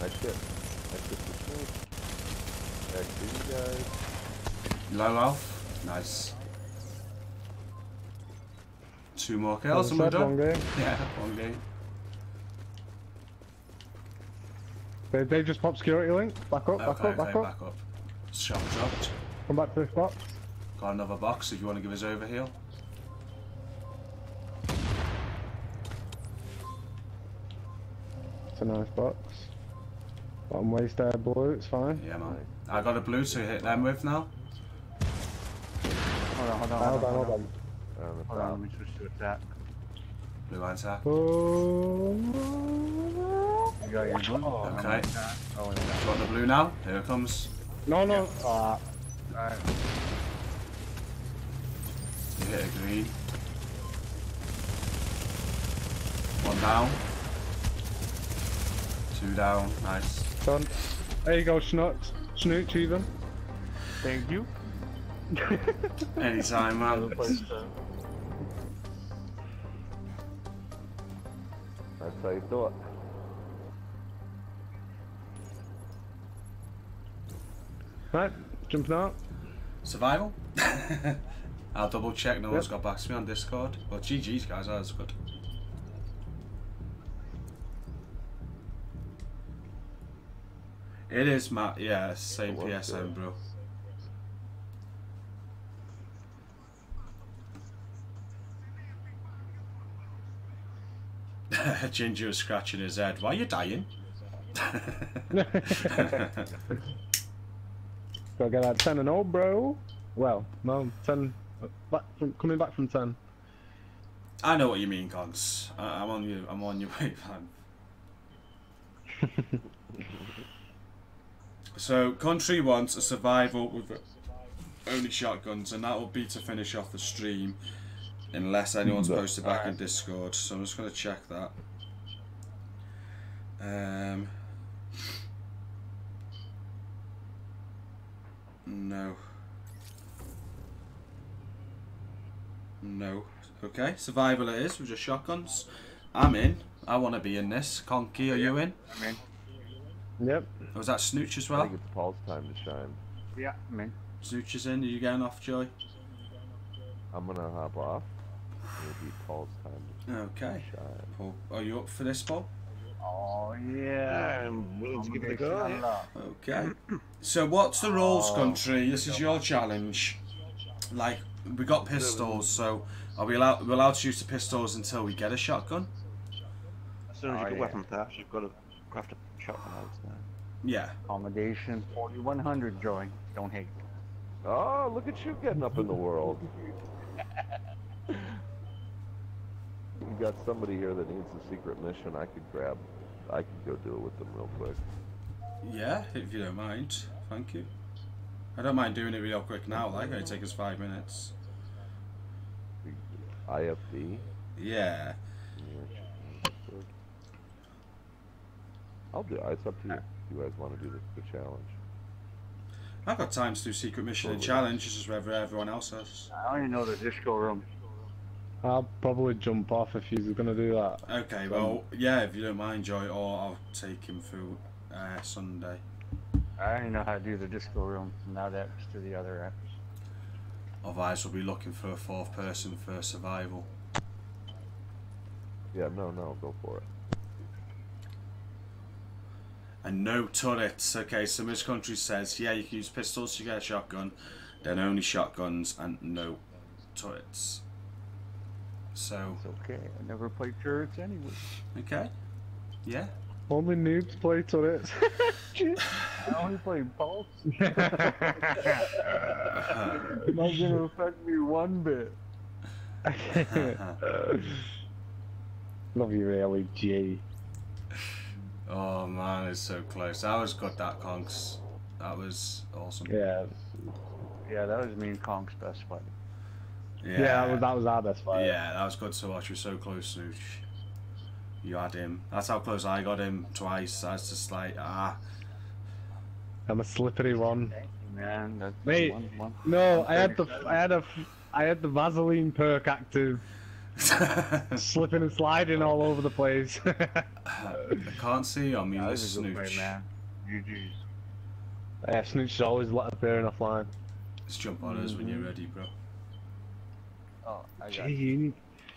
Speaker 3: Nice hit. Nice hit for me. Back to you guys.
Speaker 1: Low health. Nice. Two more kills and
Speaker 6: One
Speaker 1: we're
Speaker 6: set, one
Speaker 1: done.
Speaker 6: game. [laughs]
Speaker 1: Yeah, one game.
Speaker 6: They, they just pop security link. Back up, back
Speaker 1: okay,
Speaker 6: up, back
Speaker 1: okay,
Speaker 6: up.
Speaker 1: back up. Shot dropped.
Speaker 6: Come back to this box.
Speaker 1: Got another box if you want to give us overheal.
Speaker 6: It's a nice box. Bottom waist there, blue, it's fine.
Speaker 1: Yeah, man. I got a blue to hit them with now.
Speaker 7: Hold on, hold on,
Speaker 6: Hold
Speaker 7: hold
Speaker 6: on,
Speaker 7: on.
Speaker 6: hold on.
Speaker 3: On the
Speaker 7: Hold on, let me switch to attack.
Speaker 1: Blue line attack.
Speaker 6: Oh.
Speaker 7: You got your blue?
Speaker 1: Okay.
Speaker 7: Oh,
Speaker 1: You want the blue now? Here it comes.
Speaker 6: No, no. Ah,
Speaker 7: Alright.
Speaker 1: You hit a green. One down. Two down. Nice.
Speaker 6: done. There you go, Schnutz. Snooch even.
Speaker 7: Thank you.
Speaker 1: Anytime, man.
Speaker 3: That's how you do it.
Speaker 6: Right, jumping out.
Speaker 1: Survival? [laughs] I'll double check no one's got back to me on Discord. Well, GG's guys, that was good. It is, Matt. Yeah, same PSN, bro. [laughs] Ginger was scratching his head. Why are you dying? [laughs] [laughs]
Speaker 6: Gotta get that 10 and 0, bro. Well, no, 10. Back from, coming back from 10.
Speaker 1: I know what you mean, Cons. I, I'm on you. I'm on your [laughs] way, man. so, country wants a survival with only shotguns, and that will be to finish off the stream, unless anyone's
Speaker 3: Yeah.
Speaker 1: posted back in Discord. So I'm just gonna check that. Um. No. No. Okay, survival it is with just shotguns. I'm in. I want to be in this. Conky, are you in?
Speaker 7: I'm in.
Speaker 6: Yep.
Speaker 1: Oh, Was that Snooch as well?
Speaker 3: I think it's Paul's time to shine.
Speaker 7: Yeah, I'm in.
Speaker 1: Snooch is in. Are you getting off, Joy?
Speaker 3: I'm gonna hop off. It'll be Paul's time to
Speaker 1: Okay.
Speaker 3: shine.
Speaker 1: Paul, are you up for this, Paul?
Speaker 7: Oh yeah.
Speaker 4: I'm willing to give it a go.
Speaker 1: Okay. So what's the rules,
Speaker 7: Oh.
Speaker 1: country? This is your challenge. Like we got pistols, so are we allowed? We're allowed to use the pistols until we get a shotgun.
Speaker 14: As soon as you
Speaker 7: Oh,
Speaker 14: get
Speaker 7: yeah.
Speaker 14: weapon pass, you've got to craft a shotgun out now.
Speaker 1: Yeah.
Speaker 7: Accommodation 4100 joy. Don't hate.
Speaker 3: Oh, look at you getting up in the world. [laughs] You got somebody here that needs a secret mission. I could grab. I could go do it with them real quick.
Speaker 1: Yeah, if you don't mind. Thank you. I don't mind doing it real quick now. Like, it'll take us five minutes.
Speaker 3: IFB.
Speaker 1: Yeah.
Speaker 3: I'll do it. It's up to you. You guys want to do the, the challenge.
Speaker 1: I've got time to do secret mission and challenge. It's just whether everyone else has.
Speaker 7: I don't even know the disco room.
Speaker 6: I'll probably jump off if he's gonna do that.
Speaker 1: Okay, well, yeah, if you don't mind, Joy, or I'll take him through uh, Sunday.
Speaker 7: I don't know how to do the disco room. Now that's to the other apps.
Speaker 1: Otherwise, we'll be looking for a fourth person for survival.
Speaker 3: Yeah, no, no, go for it.
Speaker 1: And no turrets. Okay, so Miss Country says, yeah, you can use pistols to get a shotgun, then only shotguns and no turrets. So,
Speaker 7: It's okay. I never played turrets anyway.
Speaker 1: okay. Yeah.
Speaker 6: Only noobs play turrets. [laughs]
Speaker 7: I only play pulse. Not gonna affect me one bit. [laughs]
Speaker 6: Love you really, G.
Speaker 1: Oh man, it's so close. That was good, that conks. That was awesome.
Speaker 6: Yeah.
Speaker 7: Yeah, that was me and Kong's best fight.
Speaker 1: Yeah,
Speaker 6: Yeah, that was that was our best fight.
Speaker 1: Yeah, that was good to watch. You're so close, Snooch. You had him. That's how close I got him twice. I was just like, ah.
Speaker 6: I'm a slippery one.
Speaker 7: Man, that's
Speaker 6: Mate,
Speaker 7: one, one.
Speaker 6: no, I had the I had a I had the Vaseline perk active, [laughs] slipping and sliding all over the place. [laughs]
Speaker 1: I can't see on me,
Speaker 7: That
Speaker 1: this
Speaker 7: was a good play,
Speaker 1: Snooch.
Speaker 7: man. GG's.
Speaker 6: yeah, Snooch always let appearing offline.
Speaker 1: Just jump on us when you're ready, bro.
Speaker 7: Oh, I got
Speaker 6: Gee, you need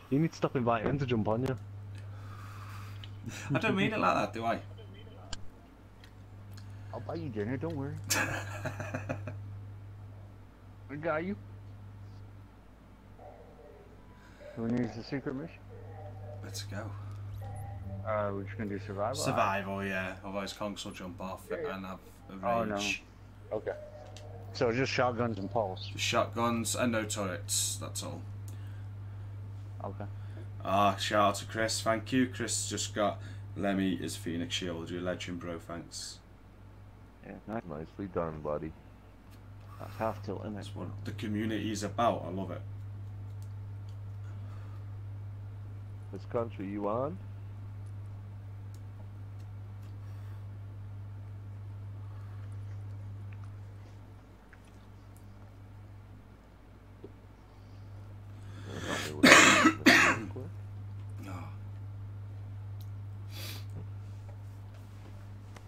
Speaker 6: you need to stop inviting him to jump on you.
Speaker 1: I don't mean it like that, do I?
Speaker 7: I'll buy you dinner, don't worry. [laughs] I got you. Who needs the secret mission?
Speaker 1: Let's go.
Speaker 7: Uh, we're just gonna do survival.
Speaker 1: Survival, yeah. Otherwise, Conks will jump off and have a range.
Speaker 7: Oh, no.
Speaker 1: rage.
Speaker 7: Okay. So just shotguns and pulse.
Speaker 1: Shotguns and no turrets, that's all.
Speaker 7: Okay.
Speaker 1: Ah, shout out to Chris. Thank you. Chris just got Lemmy is Phoenix Shield. You're a legend, bro. Thanks.
Speaker 14: Yeah, nice.
Speaker 3: Nicely done, buddy.
Speaker 14: That's half tilt, isn't it?
Speaker 1: That's what the community is about. I love it.
Speaker 3: This country, you on?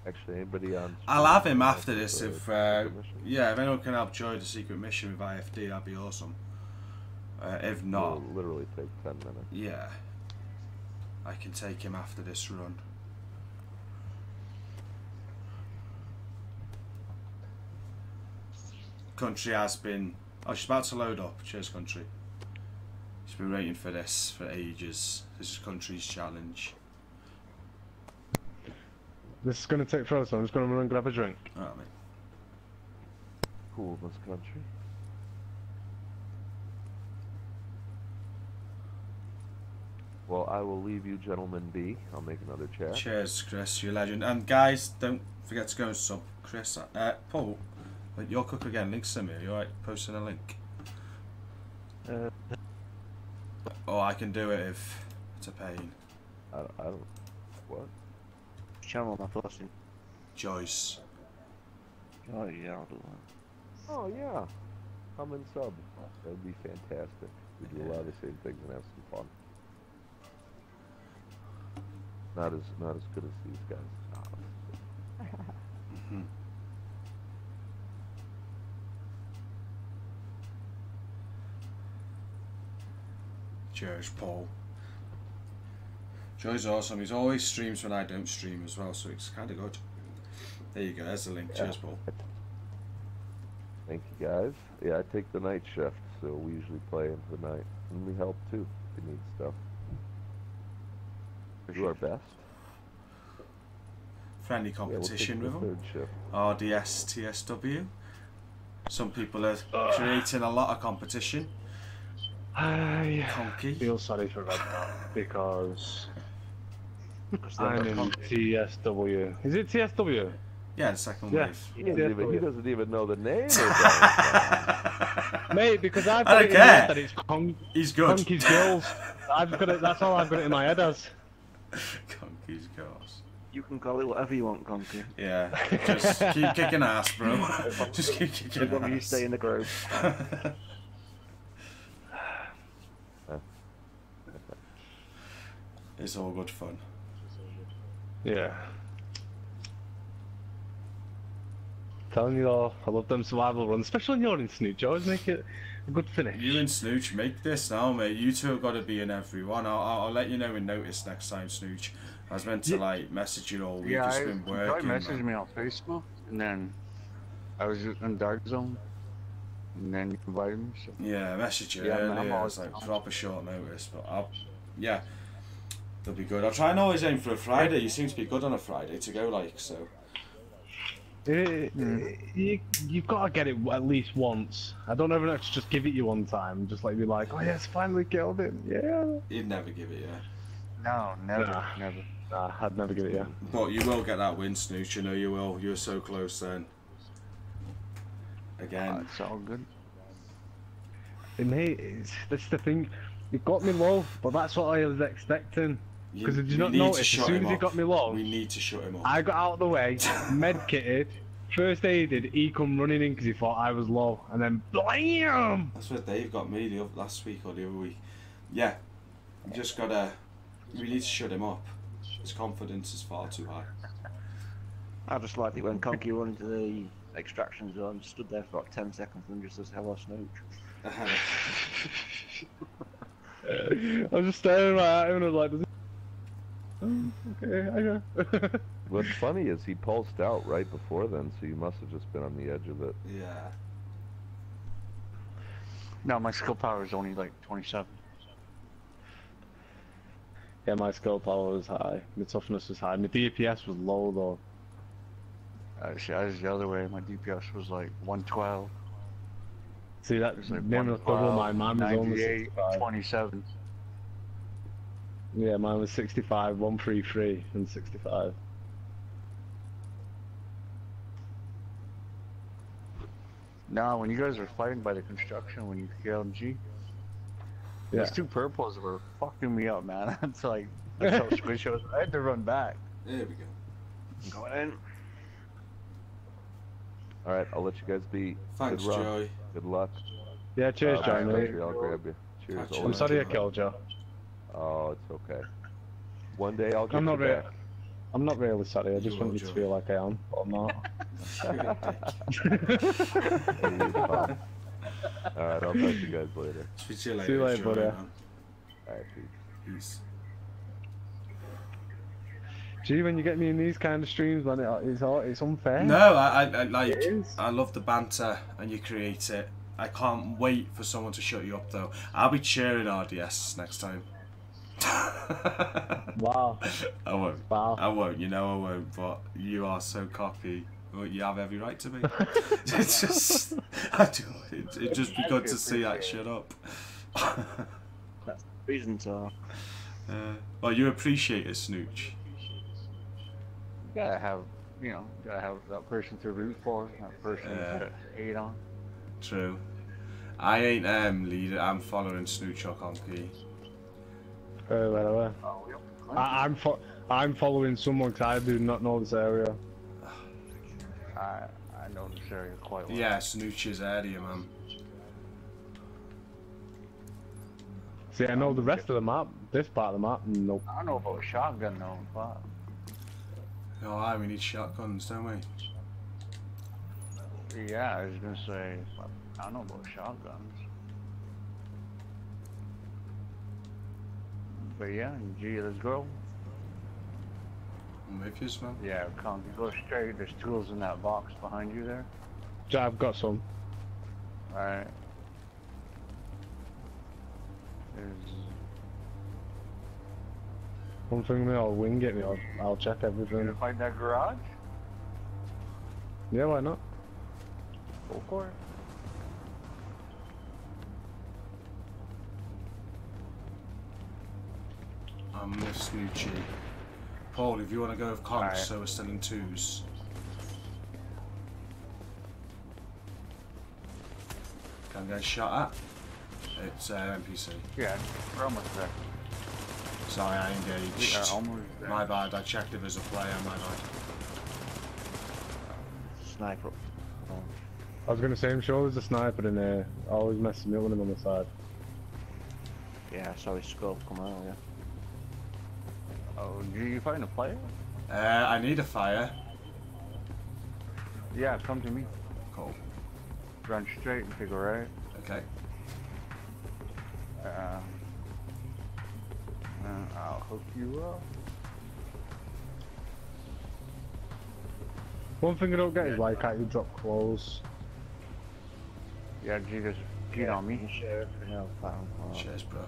Speaker 3: Actually, Anybody on?
Speaker 1: I'll have him after this if, uh, yeah, if anyone can help Joy the secret mission with IFD, that'd be awesome. Uh, if not,
Speaker 3: It'll literally take ten minutes.
Speaker 1: yeah, I can take him after this run. Country has been. Oh, she's about to load up. Cheers, country. She's been waiting for this for ages. This is country's challenge.
Speaker 6: This is gonna take forever, so I'm just gonna run and grab a drink.
Speaker 1: Alright, mate.
Speaker 3: Cool, this country. Well, I will leave you gentlemen be. I'll make another chat.
Speaker 1: Cheers, Chris. You're a legend. And guys, don't forget to go and sub Chris. Uh, Paul, like, your cook again. Links to me. You alright? Posting a link.
Speaker 14: Uh,
Speaker 1: Or I can do it if it's a pain.
Speaker 3: I don't, I don't. What?
Speaker 14: Channel am I posting?
Speaker 1: Joyce.
Speaker 3: Oh yeah, I'll do that. Oh yeah, come and sub. That would be fantastic. We do a lot of the same things and have some fun. Not as not as good as these guys.
Speaker 1: Mhm. Cheers, Paul. Joy's awesome. He's always streams when I don't stream as well, so it's kind of good. There you go. There's the link. Cheers, Paul.
Speaker 3: Thank you guys. Yeah, I take the night shift, so we usually play into the night, and we help too if you need stuff. We do our best.
Speaker 1: Friendly
Speaker 3: Yeah, we'll
Speaker 1: competition with them. RDS TSW. Some people are creating a lot of competition.
Speaker 6: I
Speaker 1: Conky.
Speaker 6: feel sorry for Red because
Speaker 14: Because they're
Speaker 6: I'm in
Speaker 14: conky.
Speaker 6: TSW. Is it TSW?
Speaker 1: Yeah, second
Speaker 6: Yeah.
Speaker 1: wave.
Speaker 3: He doesn't, even, he doesn't even know the name. of. [laughs]
Speaker 6: Mate, because I've got
Speaker 1: don't
Speaker 6: it in my head
Speaker 1: care.
Speaker 6: that it's con-
Speaker 1: He's good.
Speaker 6: Conky's girls. I've got it. That's all I've got it in my head as. [laughs]
Speaker 1: Conky's girls.
Speaker 14: You can call it whatever you want, Conky.
Speaker 1: Yeah, just keep kicking ass, bro. [laughs] just keep
Speaker 14: As
Speaker 1: kicking
Speaker 14: long as you stay in the group.
Speaker 1: it's all good fun.
Speaker 6: Yeah. Telling you all, I love them survival runs, especially when you're in Snooch. Always make it a good finish.
Speaker 1: You and Snooch make this now, mate. You two have got to be in every one. I'll, I'll, I'll let you know in notice next time, Snooch. I was meant to
Speaker 7: Yeah.
Speaker 1: like message you all week.
Speaker 7: Yeah,
Speaker 1: it's
Speaker 7: I,
Speaker 1: been
Speaker 7: Joy
Speaker 1: working.
Speaker 7: messaged
Speaker 1: man.
Speaker 7: me on Facebook, and then I was in Dark Zone, and then you invited me. So.
Speaker 1: Yeah, I messaged you
Speaker 7: Yeah, I'm- I'm always
Speaker 1: like
Speaker 7: down.
Speaker 1: proper short notice, but I'll, yeah, they'll be good. I'll try and always aim for a Friday. You seem to be good on a Friday to go like so.
Speaker 6: Eh, eh, you, you've got to get it at least once. I don't ever know to just give it you one time, just like be like, oh yes, finally killed it. Yeah.
Speaker 1: You'd never give it, yeah.
Speaker 7: No, never,
Speaker 6: Nah.
Speaker 7: never.
Speaker 6: Nah, I'd never give it you.
Speaker 1: But you will get that win, Snooch. You know you will. You were so close then. Again.
Speaker 7: Uh, it's all good.
Speaker 6: Mate, it's, that's the thing. You got me low, but that's what I was expecting.
Speaker 1: You-
Speaker 6: Because did you not
Speaker 1: need to
Speaker 6: notice? As soon as he got me low,
Speaker 1: We need to shut him up.
Speaker 6: I got out of the way, [laughs] med kitted, first aided, he come running in because he thought I was low, and then BLAM!
Speaker 1: That's what Dave got me the other, last week or the other week. Yeah, you just gotta. We need to shut him up. His confidence is far too high.
Speaker 14: I just liked it when Conky went into the extraction zone, stood there for like 10 seconds and just says, hello, Snooch. [laughs] [laughs]
Speaker 6: I was just staring right at him and I was like, Does he... Oh, okay, I know. [laughs]
Speaker 3: What's funny is he pulsed out right before then, so you must have just been on the edge of it.
Speaker 1: Yeah.
Speaker 7: No, my skill power is only like 27.
Speaker 6: yeah, my skill power was high, my toughness was high, my DPS was low though.
Speaker 7: Actually, I was the other way. My DPS was like 112.
Speaker 6: See, that
Speaker 7: was like
Speaker 6: name double, my mine was only
Speaker 7: 98,
Speaker 6: 65.
Speaker 7: 27.
Speaker 6: Yeah, mine was 65, 133, and 65.
Speaker 7: No, when you guys were fighting by the construction, when you killed G,
Speaker 6: Yeah.
Speaker 7: those two purples were fucking me up, man. [laughs] That's like, [laughs] that's how squish I was. I had to run back.
Speaker 1: There we go.
Speaker 14: I'm Going in.
Speaker 3: Alright, I'll let you guys be.
Speaker 1: Thanks,
Speaker 3: Good run.
Speaker 1: Joy.
Speaker 3: Good luck.
Speaker 6: Yeah, cheers,
Speaker 3: Uh,
Speaker 6: Joy,
Speaker 3: I'll grab you. Cheers,
Speaker 1: Catch you
Speaker 3: Owen.
Speaker 6: I'm sorry I killed you.
Speaker 3: Oh, it's okay. One day I'll get
Speaker 6: I'm not
Speaker 3: you back.
Speaker 6: I'm not really sorry. I just
Speaker 1: You
Speaker 6: want you to feel like I am, but I'm not. [laughs]
Speaker 3: Alright, I'll talk to you guys later.
Speaker 15: Speak to you later.
Speaker 6: See you later, buddy.
Speaker 3: Alright, peace.
Speaker 15: Peace.
Speaker 6: Gee, when you get me in these kind of streams, man, it, it's it's unfair.
Speaker 1: No, I, I, I like. I love the banter, and you create it. I can't wait for someone to shut you up, though. I'll be cheering RDS next time. [laughs]
Speaker 6: Wow.
Speaker 1: I won't.
Speaker 6: Wow.
Speaker 1: I won't. You know I won't. But you are so cocky. Well, you have every right to be. [laughs] [laughs] it's just, I do. It, it just be good to see that shut up.
Speaker 14: That's the reason to.
Speaker 1: Uh, well, you appreciate it, Snooch.
Speaker 7: You gotta have, you know, you gotta have that person to root for, that person
Speaker 1: Yeah.
Speaker 7: to hate on.
Speaker 1: True. I ain't um leader. I'm following Snooch or Conky.
Speaker 6: Uh, where, where?
Speaker 7: Oh,
Speaker 6: I, I'm fo- I'm following someone 'cause I do not know this area.
Speaker 7: I I know this area quite well.
Speaker 1: Yeah, Snooch's area, man.
Speaker 6: See, I know the rest of the map. This part of the map, nope.
Speaker 7: I don't know about a shotgun though, but
Speaker 1: Oh, aye, we need shotguns, don't we?
Speaker 7: yeah, I was gonna say I don't know about shotguns. But yeah, gee, let's go.
Speaker 1: I'm with you, man.
Speaker 7: Yeah, come go straight. There's tools in that box behind you there.
Speaker 6: Yeah, I've got some.
Speaker 7: Alright. There's
Speaker 6: One thing me, I'll wing it me. I'll, I'll check
Speaker 7: you
Speaker 6: everything.
Speaker 7: gonna find that garage?
Speaker 6: Yeah, why not?
Speaker 7: Go for it.
Speaker 1: I'm with Snoochie. Paul, if you want to go with Conks,
Speaker 7: Alright.
Speaker 1: so we're still in twos. Can I get shot at? It's uh, NPC.
Speaker 7: Yeah, we're almost there.
Speaker 1: Sorry, I engaged.
Speaker 7: We are almost there.
Speaker 1: My bad, I checked if there's a player, my bad.
Speaker 14: Sniper. Oh.
Speaker 6: I was gonna say, I'm sure there's a sniper in there. Always messing me up when I'm on the side.
Speaker 14: Yeah, I saw his skull come out, yeah.
Speaker 7: Oh, do you find a fire?
Speaker 1: Uh, I need a fire.
Speaker 7: Yeah, come to me.
Speaker 1: Cool.
Speaker 7: Run straight and take a right.
Speaker 1: Okay.
Speaker 7: Uh, I'll hook you up.
Speaker 6: One thing I don't get is why can't you drop clothes?
Speaker 7: Yeah, Jesus, just get on me.
Speaker 14: Yeah, found.
Speaker 1: Cheers, bro.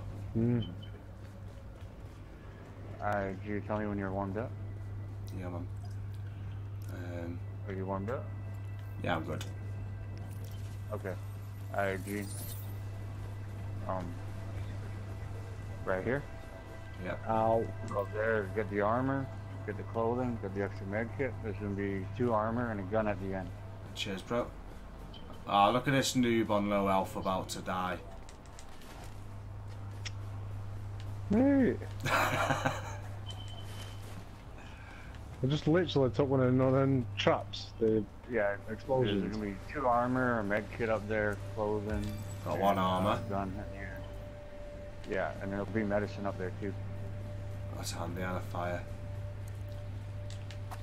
Speaker 7: Alright, G, tell me when you're warmed up.
Speaker 1: Yeah, man. Um,
Speaker 7: Are you warmed up?
Speaker 1: yeah, I'm good.
Speaker 7: Okay. Alright, G. Um, right here.
Speaker 1: Yeah.
Speaker 6: Ow.
Speaker 7: Go there, get the armor, get the clothing, get the extra med kit. There's gonna be two armor and a gun at the end.
Speaker 1: Cheers, bro. Ah, look at this noob on low health about to die.
Speaker 6: Mate. [laughs] I just literally took one of them- them traps. The
Speaker 7: Yeah,
Speaker 6: Explosions.
Speaker 7: There's gonna be two armor, a med kit up there, clothing.
Speaker 1: Got
Speaker 7: and,
Speaker 1: one
Speaker 7: uh,
Speaker 1: armor.
Speaker 7: gun at. Yeah, and there'll be medicine up there too.
Speaker 1: That's handy and a fire.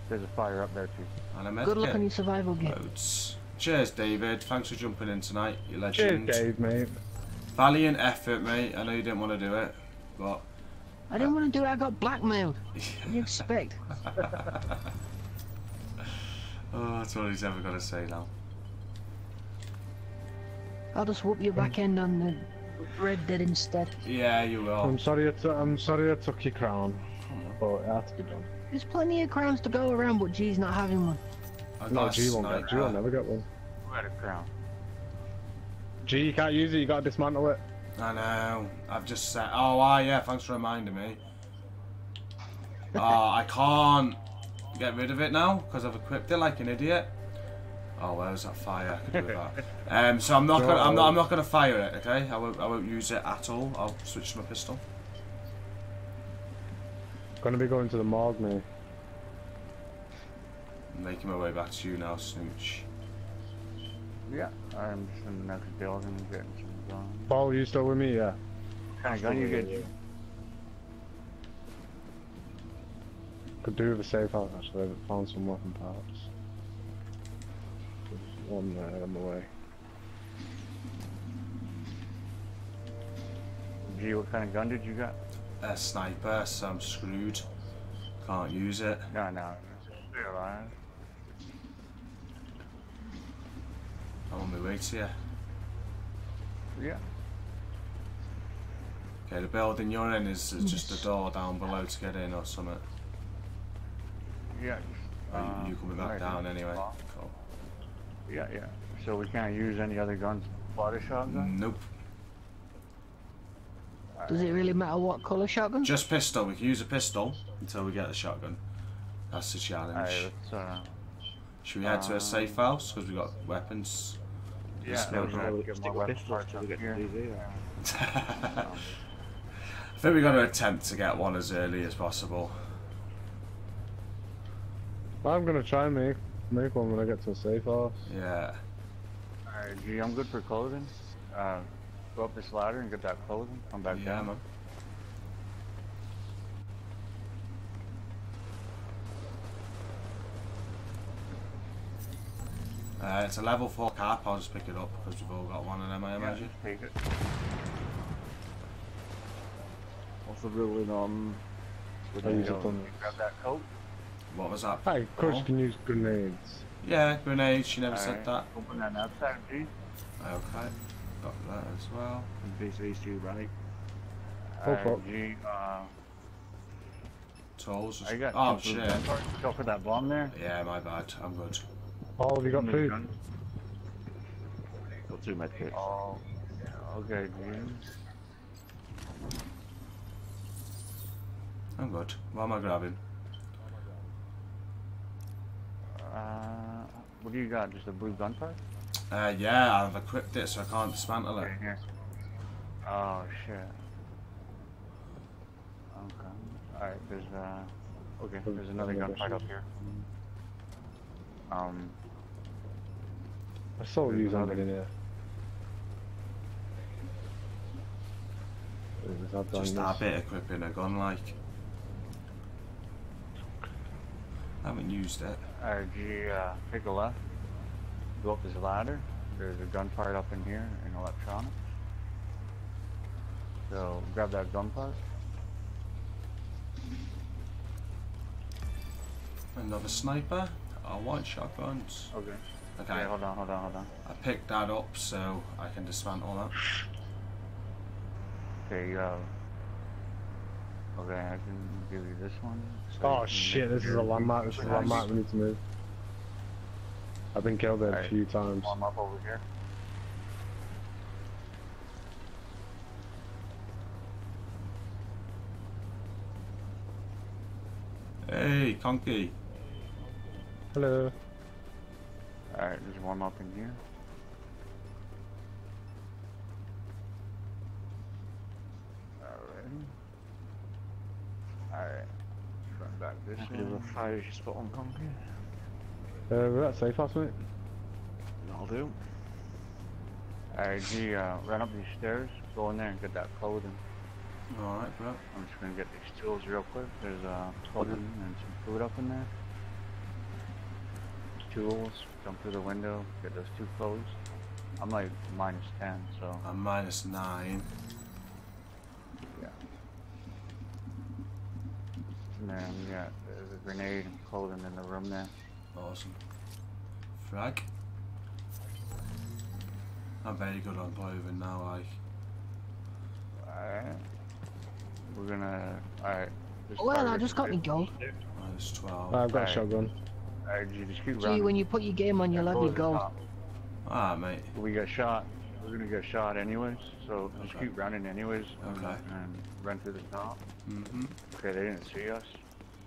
Speaker 7: There's a fire up there too.
Speaker 1: And a med
Speaker 2: Good luck on your survival game.
Speaker 1: Loads. Cheers, David. Thanks for jumping in tonight. You
Speaker 6: cheers,
Speaker 1: legend.
Speaker 6: Dave, mate.
Speaker 1: Valiant effort, mate. I know you didn't want to do it, but
Speaker 2: I didn't want to do it, I got blackmailed. [laughs] What do you expect? [laughs]
Speaker 1: oh, that's all he's ever got to say now.
Speaker 2: I'll just whoop your back end on the Red Dead instead.
Speaker 1: Yeah, you will.
Speaker 6: I'm sorry. I t- I'm sorry. I took your crown, but it had to be done.
Speaker 2: There's plenty of crowns to go around, but G's not having one.
Speaker 1: I
Speaker 6: No, G won't get. G will never get one.
Speaker 7: Who had a crown?
Speaker 6: G, you can't use it. You gotta dismantle it.
Speaker 1: I know. I've just said. Oh, ah, yeah. Thanks for reminding me. Ah, I can't get rid of it now because I've equipped it like an idiot. Oh, where's that fire? I could do that. [laughs] Um, so I'm not gonna. I'm not. I'm not gonna fire it. Okay. I won't. I won't use it at all. I'll switch to my pistol.
Speaker 6: Gonna be going to the morgue, mate.
Speaker 1: I'm making my way back to you now, Snooch.
Speaker 7: Yeah, I'm just in the next building getting some gun.
Speaker 6: Paul, you still with me? Yeah.
Speaker 7: What kind of gun you get?
Speaker 6: Could do with a safe house actually, but found some weapon parts. There's one there on the way.
Speaker 7: G, what kind of gun did you got?
Speaker 1: A sniper, so I'm screwed. Can't use it.
Speaker 7: No, no. Stay alive.
Speaker 1: I'm on my way to you.
Speaker 7: Yeah.
Speaker 1: Okay, the building you're in is, is just a door down below to get in or something.
Speaker 7: Yeah.
Speaker 1: Or you,
Speaker 7: Uh,
Speaker 1: you coming back
Speaker 7: right,
Speaker 1: down
Speaker 7: that's
Speaker 1: anyway.
Speaker 7: fine.
Speaker 1: Cool.
Speaker 7: Yeah, yeah. So we can't use any other guns but a shotgun?
Speaker 1: Nope.
Speaker 2: Does it really matter what colour shotgun?
Speaker 1: Just pistol. We can use a pistol until we get the shotgun. That's the challenge.
Speaker 7: Alright, let's, uh,
Speaker 1: Should we head to a safe house because we got weapons?
Speaker 7: Yeah,
Speaker 1: Just
Speaker 7: no,
Speaker 1: load
Speaker 7: we're
Speaker 1: up.
Speaker 7: gonna get more weapon parts up.
Speaker 1: I think we got to attempt to get one as early as possible.
Speaker 6: I'm gonna try and make make one when I get to a safe house.
Speaker 1: Yeah.
Speaker 7: Alright, G, I'm good for clothing. Uh, go up this ladder and get that clothing. Come back
Speaker 1: Yeah,
Speaker 7: down.
Speaker 1: man. Uh, it's a level 4 cap, I'll just pick it up because we've all got one of them, I
Speaker 7: Yeah,
Speaker 1: imagine.
Speaker 7: just take it.
Speaker 14: What's the ruling on?
Speaker 6: I use
Speaker 7: You
Speaker 6: it on.
Speaker 7: grab that coat.
Speaker 1: What was that?
Speaker 6: Hi, of course you can use grenades.
Speaker 1: Yeah, grenades, she never said
Speaker 7: Alright,
Speaker 1: that.
Speaker 7: Open that knapsack, G.
Speaker 1: Okay, got that as well.
Speaker 14: In case these two, right?
Speaker 6: Oh,
Speaker 7: Alright. G, uh,
Speaker 1: Tools.
Speaker 7: I got
Speaker 1: oh,
Speaker 7: two blue
Speaker 1: shit.
Speaker 7: gun parts. Go for that bomb there.
Speaker 1: Yeah, my bad. I'm good.
Speaker 6: Oh, have you got food?
Speaker 7: gun.
Speaker 14: Got two med kits.
Speaker 7: Oh, okay, G.
Speaker 1: I'm good. What am I grabbing?
Speaker 7: Uh, what do you got? Just a blue gun part?
Speaker 1: Uh, yeah, I've equipped it so I can't dismantle it.
Speaker 7: Okay, here. Oh shit. Okay. Alright, there's uh okay, there's another gun part up here. Um
Speaker 6: I saw
Speaker 7: you
Speaker 6: use
Speaker 7: another-
Speaker 6: something in here. Is
Speaker 1: Just
Speaker 6: this?
Speaker 1: that bit equipping a gun, like. I haven't used it.
Speaker 7: RG G uh take a left. Go up this ladder. There's a gun part up in here in electronics. So grab that gun part.
Speaker 1: Another sniper. I want shotguns.
Speaker 7: Okay.
Speaker 1: Okay.
Speaker 7: Yeah, hold on, hold on, hold on.
Speaker 1: I picked that up so I can dismantle that.
Speaker 7: Okay, uh Okay, I can give you this one. so you
Speaker 6: Oh
Speaker 7: can
Speaker 6: shit, this is a
Speaker 7: your-
Speaker 6: landmark, this is a landmark we need to move. I've been killed there a few times.
Speaker 7: Warm up over here.
Speaker 1: Hey, Conky.
Speaker 6: Hello.
Speaker 7: Alright, just warm up in here. Alrighty. Alright. Run back this
Speaker 14: Bit of a
Speaker 7: way.
Speaker 14: fire spot on concrete.
Speaker 6: Uh, we're at safe house, mate.
Speaker 14: I'll do.
Speaker 7: Alright, G, uh, run up these stairs, go in there and get that clothing.
Speaker 1: Alright, bro.
Speaker 7: I'm just gonna get these tools real quick. There's uh, clothing and some food up in there. Tools, jump through the window, get those two clothes. I'm like minus 10, so.
Speaker 1: I'm minus nine.
Speaker 7: Yeah. And then, yeah, there's a grenade and clothing in the room there.
Speaker 1: Awesome. Frag. I'm very good on clothing now, like.
Speaker 7: Alright. We're gonna. Alright. just oh,
Speaker 2: Well, I just got me gold.
Speaker 1: Minus 12.
Speaker 6: I've got a shotgun.
Speaker 7: Alright, you just keep
Speaker 2: Gee,
Speaker 7: running.
Speaker 2: when you put your game on, you'll
Speaker 7: Yeah,
Speaker 2: have
Speaker 7: go
Speaker 2: your
Speaker 7: to the
Speaker 2: gold.
Speaker 7: top.
Speaker 1: Alright, mate.
Speaker 7: We got shot. We're gonna get shot anyways, so just keep running anyways. and-
Speaker 1: Okay.
Speaker 7: And run through the top.
Speaker 1: Mm-hmm.
Speaker 7: Okay, they didn't see us.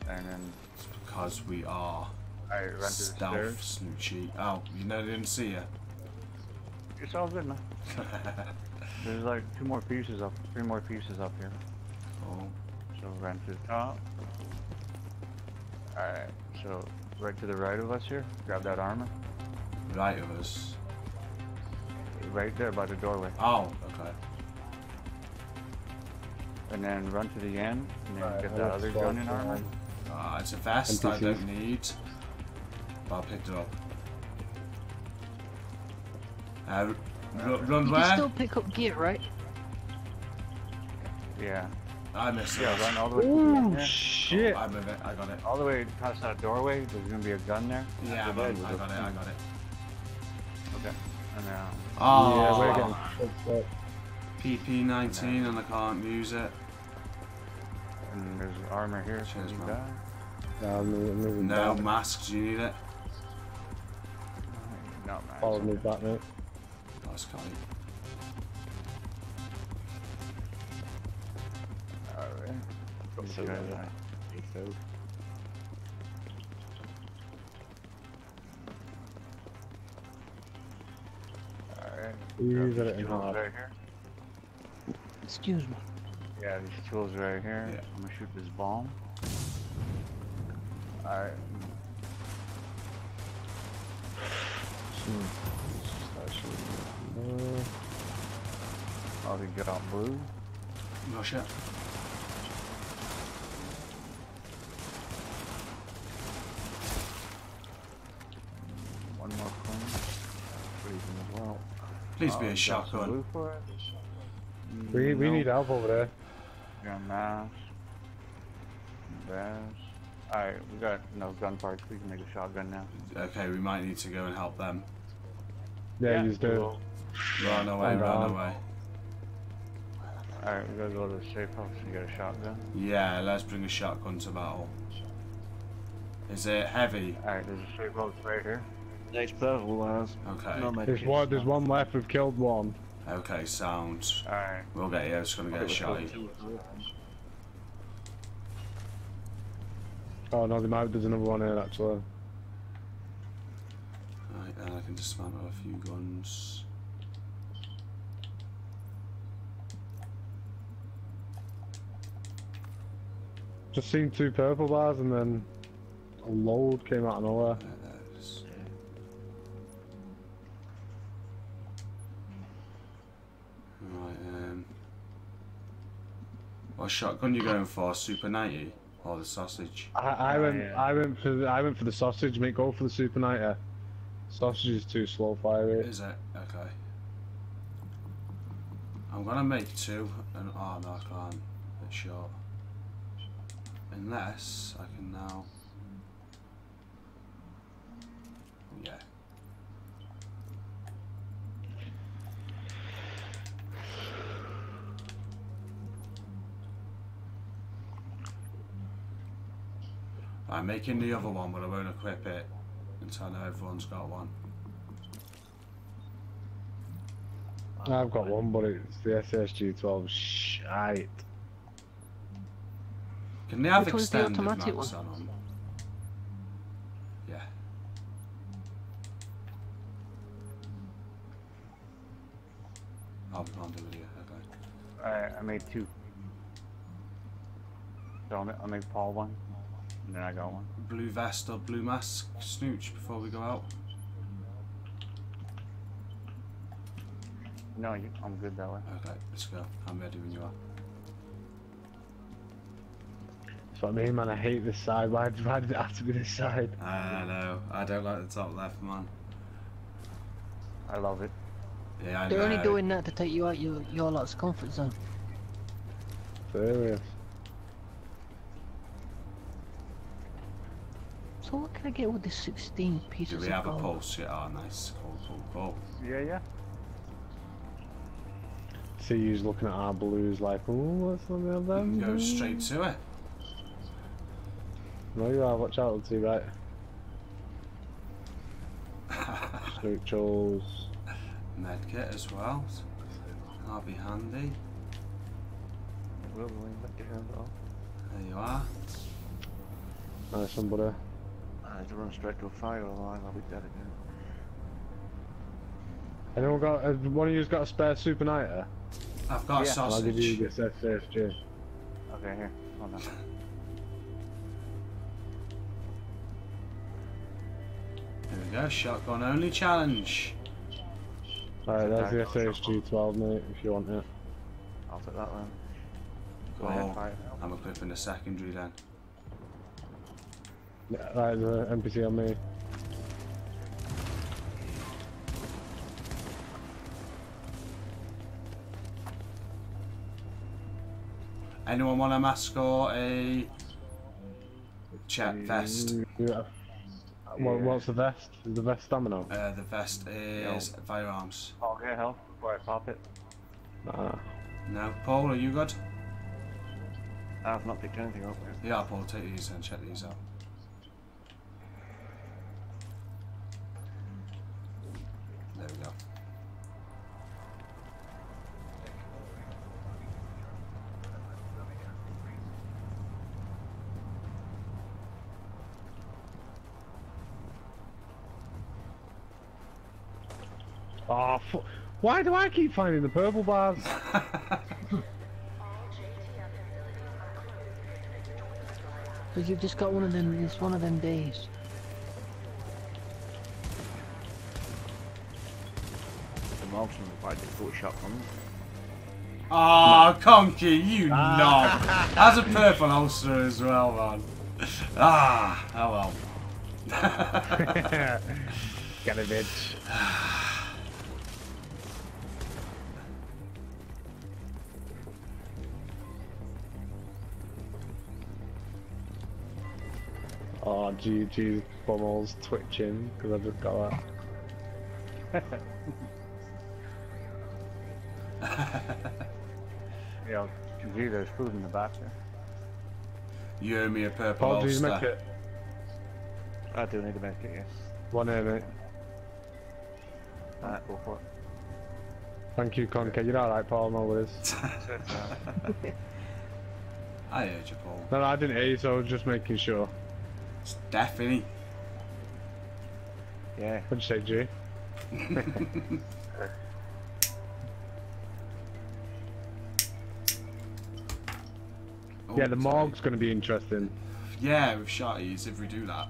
Speaker 7: And then,
Speaker 1: It's because we are
Speaker 7: alright, run through the
Speaker 1: stealth
Speaker 7: stairs.
Speaker 1: snoochie. Oh, you know they didn't see you.
Speaker 7: It's all good, man. [laughs] There's like two more pieces up, three more pieces up here.
Speaker 1: oh.
Speaker 7: So run to the top. Alright, so right to the right of us here, grab that armor.
Speaker 1: Right of us.
Speaker 7: Right there by the doorway.
Speaker 1: Oh, okay.
Speaker 7: And then run to the end, and then
Speaker 6: Alright,
Speaker 7: get
Speaker 6: I
Speaker 7: that other
Speaker 6: the
Speaker 7: gun in armor.
Speaker 6: on.
Speaker 1: Ah, it's a vest I
Speaker 6: NPCs.
Speaker 1: don't need. But I picked it up. Uh, run
Speaker 2: You
Speaker 1: where?
Speaker 2: can still pick up gear, right?
Speaker 7: Yeah.
Speaker 1: I missed it.
Speaker 7: Yeah, run all the way to the
Speaker 6: Ooh,
Speaker 7: end there.
Speaker 6: shit.
Speaker 1: Oh, I move it. I got it.
Speaker 7: All the way past that doorway, there's gonna be a gun there.
Speaker 1: Yeah,
Speaker 7: After
Speaker 1: man,
Speaker 7: that,
Speaker 1: I
Speaker 7: we'll
Speaker 1: got it. I got it.
Speaker 7: Okay. And now.
Speaker 1: Oh,
Speaker 6: Yeah, we're getting fucked.
Speaker 1: PP19 and I can't use it.
Speaker 7: And there's armor here. so
Speaker 1: Cheers,
Speaker 7: you
Speaker 1: man.
Speaker 7: got-
Speaker 6: Yeah, I'm moving, moving
Speaker 1: No
Speaker 6: back.
Speaker 1: mask. Do you need it?
Speaker 7: Not mad.
Speaker 6: Follow me back, mate.
Speaker 1: That's kind
Speaker 14: So,
Speaker 7: Okay.
Speaker 14: hey, so.
Speaker 7: Alright.
Speaker 6: You
Speaker 7: Got
Speaker 6: got it
Speaker 7: these
Speaker 6: in
Speaker 7: right here.
Speaker 2: Excuse me.
Speaker 7: Yeah, these tools right here.
Speaker 1: Yeah.
Speaker 7: I'm gonna shoot this bomb. Alright. I'll get out blue.
Speaker 1: No shit.
Speaker 7: One more coin. Freezing as well.
Speaker 1: Please be
Speaker 7: Oh,
Speaker 1: a
Speaker 7: you got
Speaker 1: shotgun.
Speaker 7: it?
Speaker 6: we we
Speaker 7: No.
Speaker 6: need help over there.
Speaker 7: Gun mask. Bass. Alright, we got no gun parts. We can make a shotgun now.
Speaker 1: Okay, we might need to go and help them.
Speaker 6: Yeah, you do.
Speaker 1: Run away,
Speaker 6: I'm
Speaker 1: run
Speaker 6: down.
Speaker 1: away.
Speaker 7: Alright, we gotta go to the safe house and get a shotgun.
Speaker 1: Yeah, let's bring a shotgun to battle. Is it heavy?
Speaker 7: Alright, there's a safe house right here.
Speaker 14: Next purple last.
Speaker 1: Okay.
Speaker 14: No
Speaker 6: There's one. There's one left. We've killed one.
Speaker 1: Okay, sounds.
Speaker 7: Alright.
Speaker 1: We'll get you. It's gonna get a shot.
Speaker 6: Oh no, there might. There's another one here actually.
Speaker 1: Right, then I can dismantle a few guns.
Speaker 6: Just seen two purple bars and then a load came out of nowhere.
Speaker 1: There, What shotgun you going for? Super 90? Or the sausage?
Speaker 6: I, I went.
Speaker 7: yeah.
Speaker 6: I went for. The, I went for the sausage. Mate, go for the Super 90. Sausage is too slow fire rate.
Speaker 1: Is it? Okay. I'm gonna make two, and oh no, I can't. It's short. Unless I can now. Yeah. I'm making the other one, but I won't equip it until I know everyone's got one.
Speaker 6: I've got one, but it's the SSG 12 shite.
Speaker 1: Can they have
Speaker 2: Which one's the
Speaker 1: extended
Speaker 2: automatic
Speaker 1: mags
Speaker 2: one?
Speaker 1: on them? Yeah. Oh, we can't do it yet, okay.
Speaker 7: Alright, I made two. So I'll, ma- I'll make Paul one. And then I got one.
Speaker 1: Blue vest or blue mask, snooch, before we go out.
Speaker 7: No, you, I'm good that way.
Speaker 1: Okay, let's go. I'm ready when you are.
Speaker 6: That's what I mean, man. I hate this side. Why, why did it have to be this side?
Speaker 1: I know. I don't like the top left, man.
Speaker 7: I love it.
Speaker 1: Yeah, I
Speaker 2: They're
Speaker 1: know.
Speaker 2: only doing that to take you out your your lot's comfort zone.
Speaker 6: Serious.
Speaker 2: So what can I get with this 16 pieces
Speaker 1: Do we
Speaker 2: of
Speaker 1: have a
Speaker 2: gold?
Speaker 1: pulse? Yeah, oh, nice. Cool, cool, cool.
Speaker 7: Yeah, yeah.
Speaker 6: See you's looking at our blues like, ooh, what's on the other
Speaker 1: We can go straight to it.
Speaker 6: No, you are. Watch out, to right. [laughs] Structurals.
Speaker 1: Medkit as well. That'll be handy.
Speaker 14: Well, we ain't back around at all.
Speaker 1: There you are.
Speaker 6: Nice somebody.
Speaker 14: I had to run straight to a fire line. I'll be dead again.
Speaker 6: Anyone got? Has one of you's got a spare Super 90?
Speaker 1: I've got
Speaker 7: Yeah.
Speaker 1: a
Speaker 6: I'll give you
Speaker 1: sausage.
Speaker 6: this SSG.
Speaker 7: Okay, here. Hold on.
Speaker 1: Here we go. Shotgun only challenge.
Speaker 6: Alright, there's the SSG 12, mate, if you want it.
Speaker 14: I'll take that then. Go ahead,
Speaker 1: Oh,
Speaker 14: fire.
Speaker 1: I'm equipping a secondary then.
Speaker 6: Yeah, right, the NPC on me.
Speaker 1: Anyone want a mask or a chat vest?
Speaker 6: Yeah. What, what's the vest? Is the vest stamina?
Speaker 1: Uh, the vest is firearms.
Speaker 7: I'll get health before I pop it.
Speaker 6: Nah.
Speaker 1: No, Paul, are you good?
Speaker 14: I've not picked anything up yet.
Speaker 1: Yeah, Paul, take these and check these out. There we go.
Speaker 6: Oh, fu- why do I keep finding the purple bars? [laughs]
Speaker 2: Because you've just got one of them, it's one of them days.
Speaker 14: The marksman will quite difficult shot from them.
Speaker 1: Ah, Conky, you knob. That's a purple holster as well, man. Ah, oh well. [laughs]
Speaker 6: Get a bitch. Oh, GG, Bummel's twitching because I just got that. [laughs] [laughs]
Speaker 7: Yeah, gee, there's food in the back there.
Speaker 1: You owe me a purple
Speaker 6: Paul, do you make it?
Speaker 14: I do need a medkit, yes.
Speaker 6: One here, mate.
Speaker 7: Alright, go for it.
Speaker 6: Thank you, Conker. You're alright, Paul, no worries. [laughs] [laughs]
Speaker 1: I heard you, Paul.
Speaker 6: no, no, I didn't hear you, so I was just making sure.
Speaker 1: It's definitely.
Speaker 14: Yeah.
Speaker 6: What'd you say, G? Yeah, the morgue's going to be interesting.
Speaker 1: Yeah, with shotties, if we do that.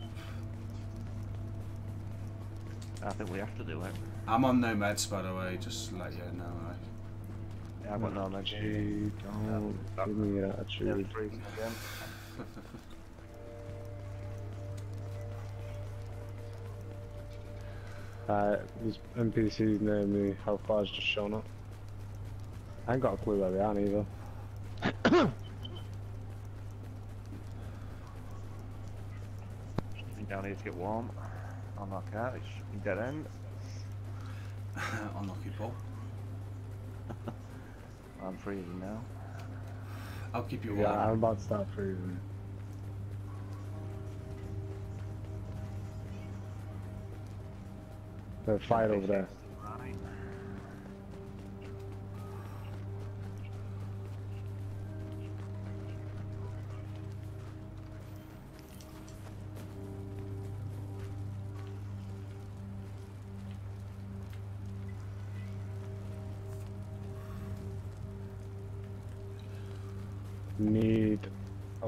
Speaker 14: I think we have to do it.
Speaker 1: I'm on no meds, by the way, just to let you know. Like.
Speaker 14: Yeah, I've got no meds.
Speaker 6: G, don't give me that
Speaker 14: Yeah,
Speaker 6: attitude.
Speaker 14: freezing again. [laughs]
Speaker 6: Uh, there's NPCs near me, how far's just shown up. I ain't got a clue where they are either. [coughs] [coughs]
Speaker 14: Something down here to get warm. I'll knock out. It's dead end. [sighs]
Speaker 1: Unlucky Paul. [laughs]
Speaker 14: I'm freezing now.
Speaker 1: I'll keep you
Speaker 6: Yeah,
Speaker 1: warm.
Speaker 6: I'm about to stop freezing. There's a fire over there.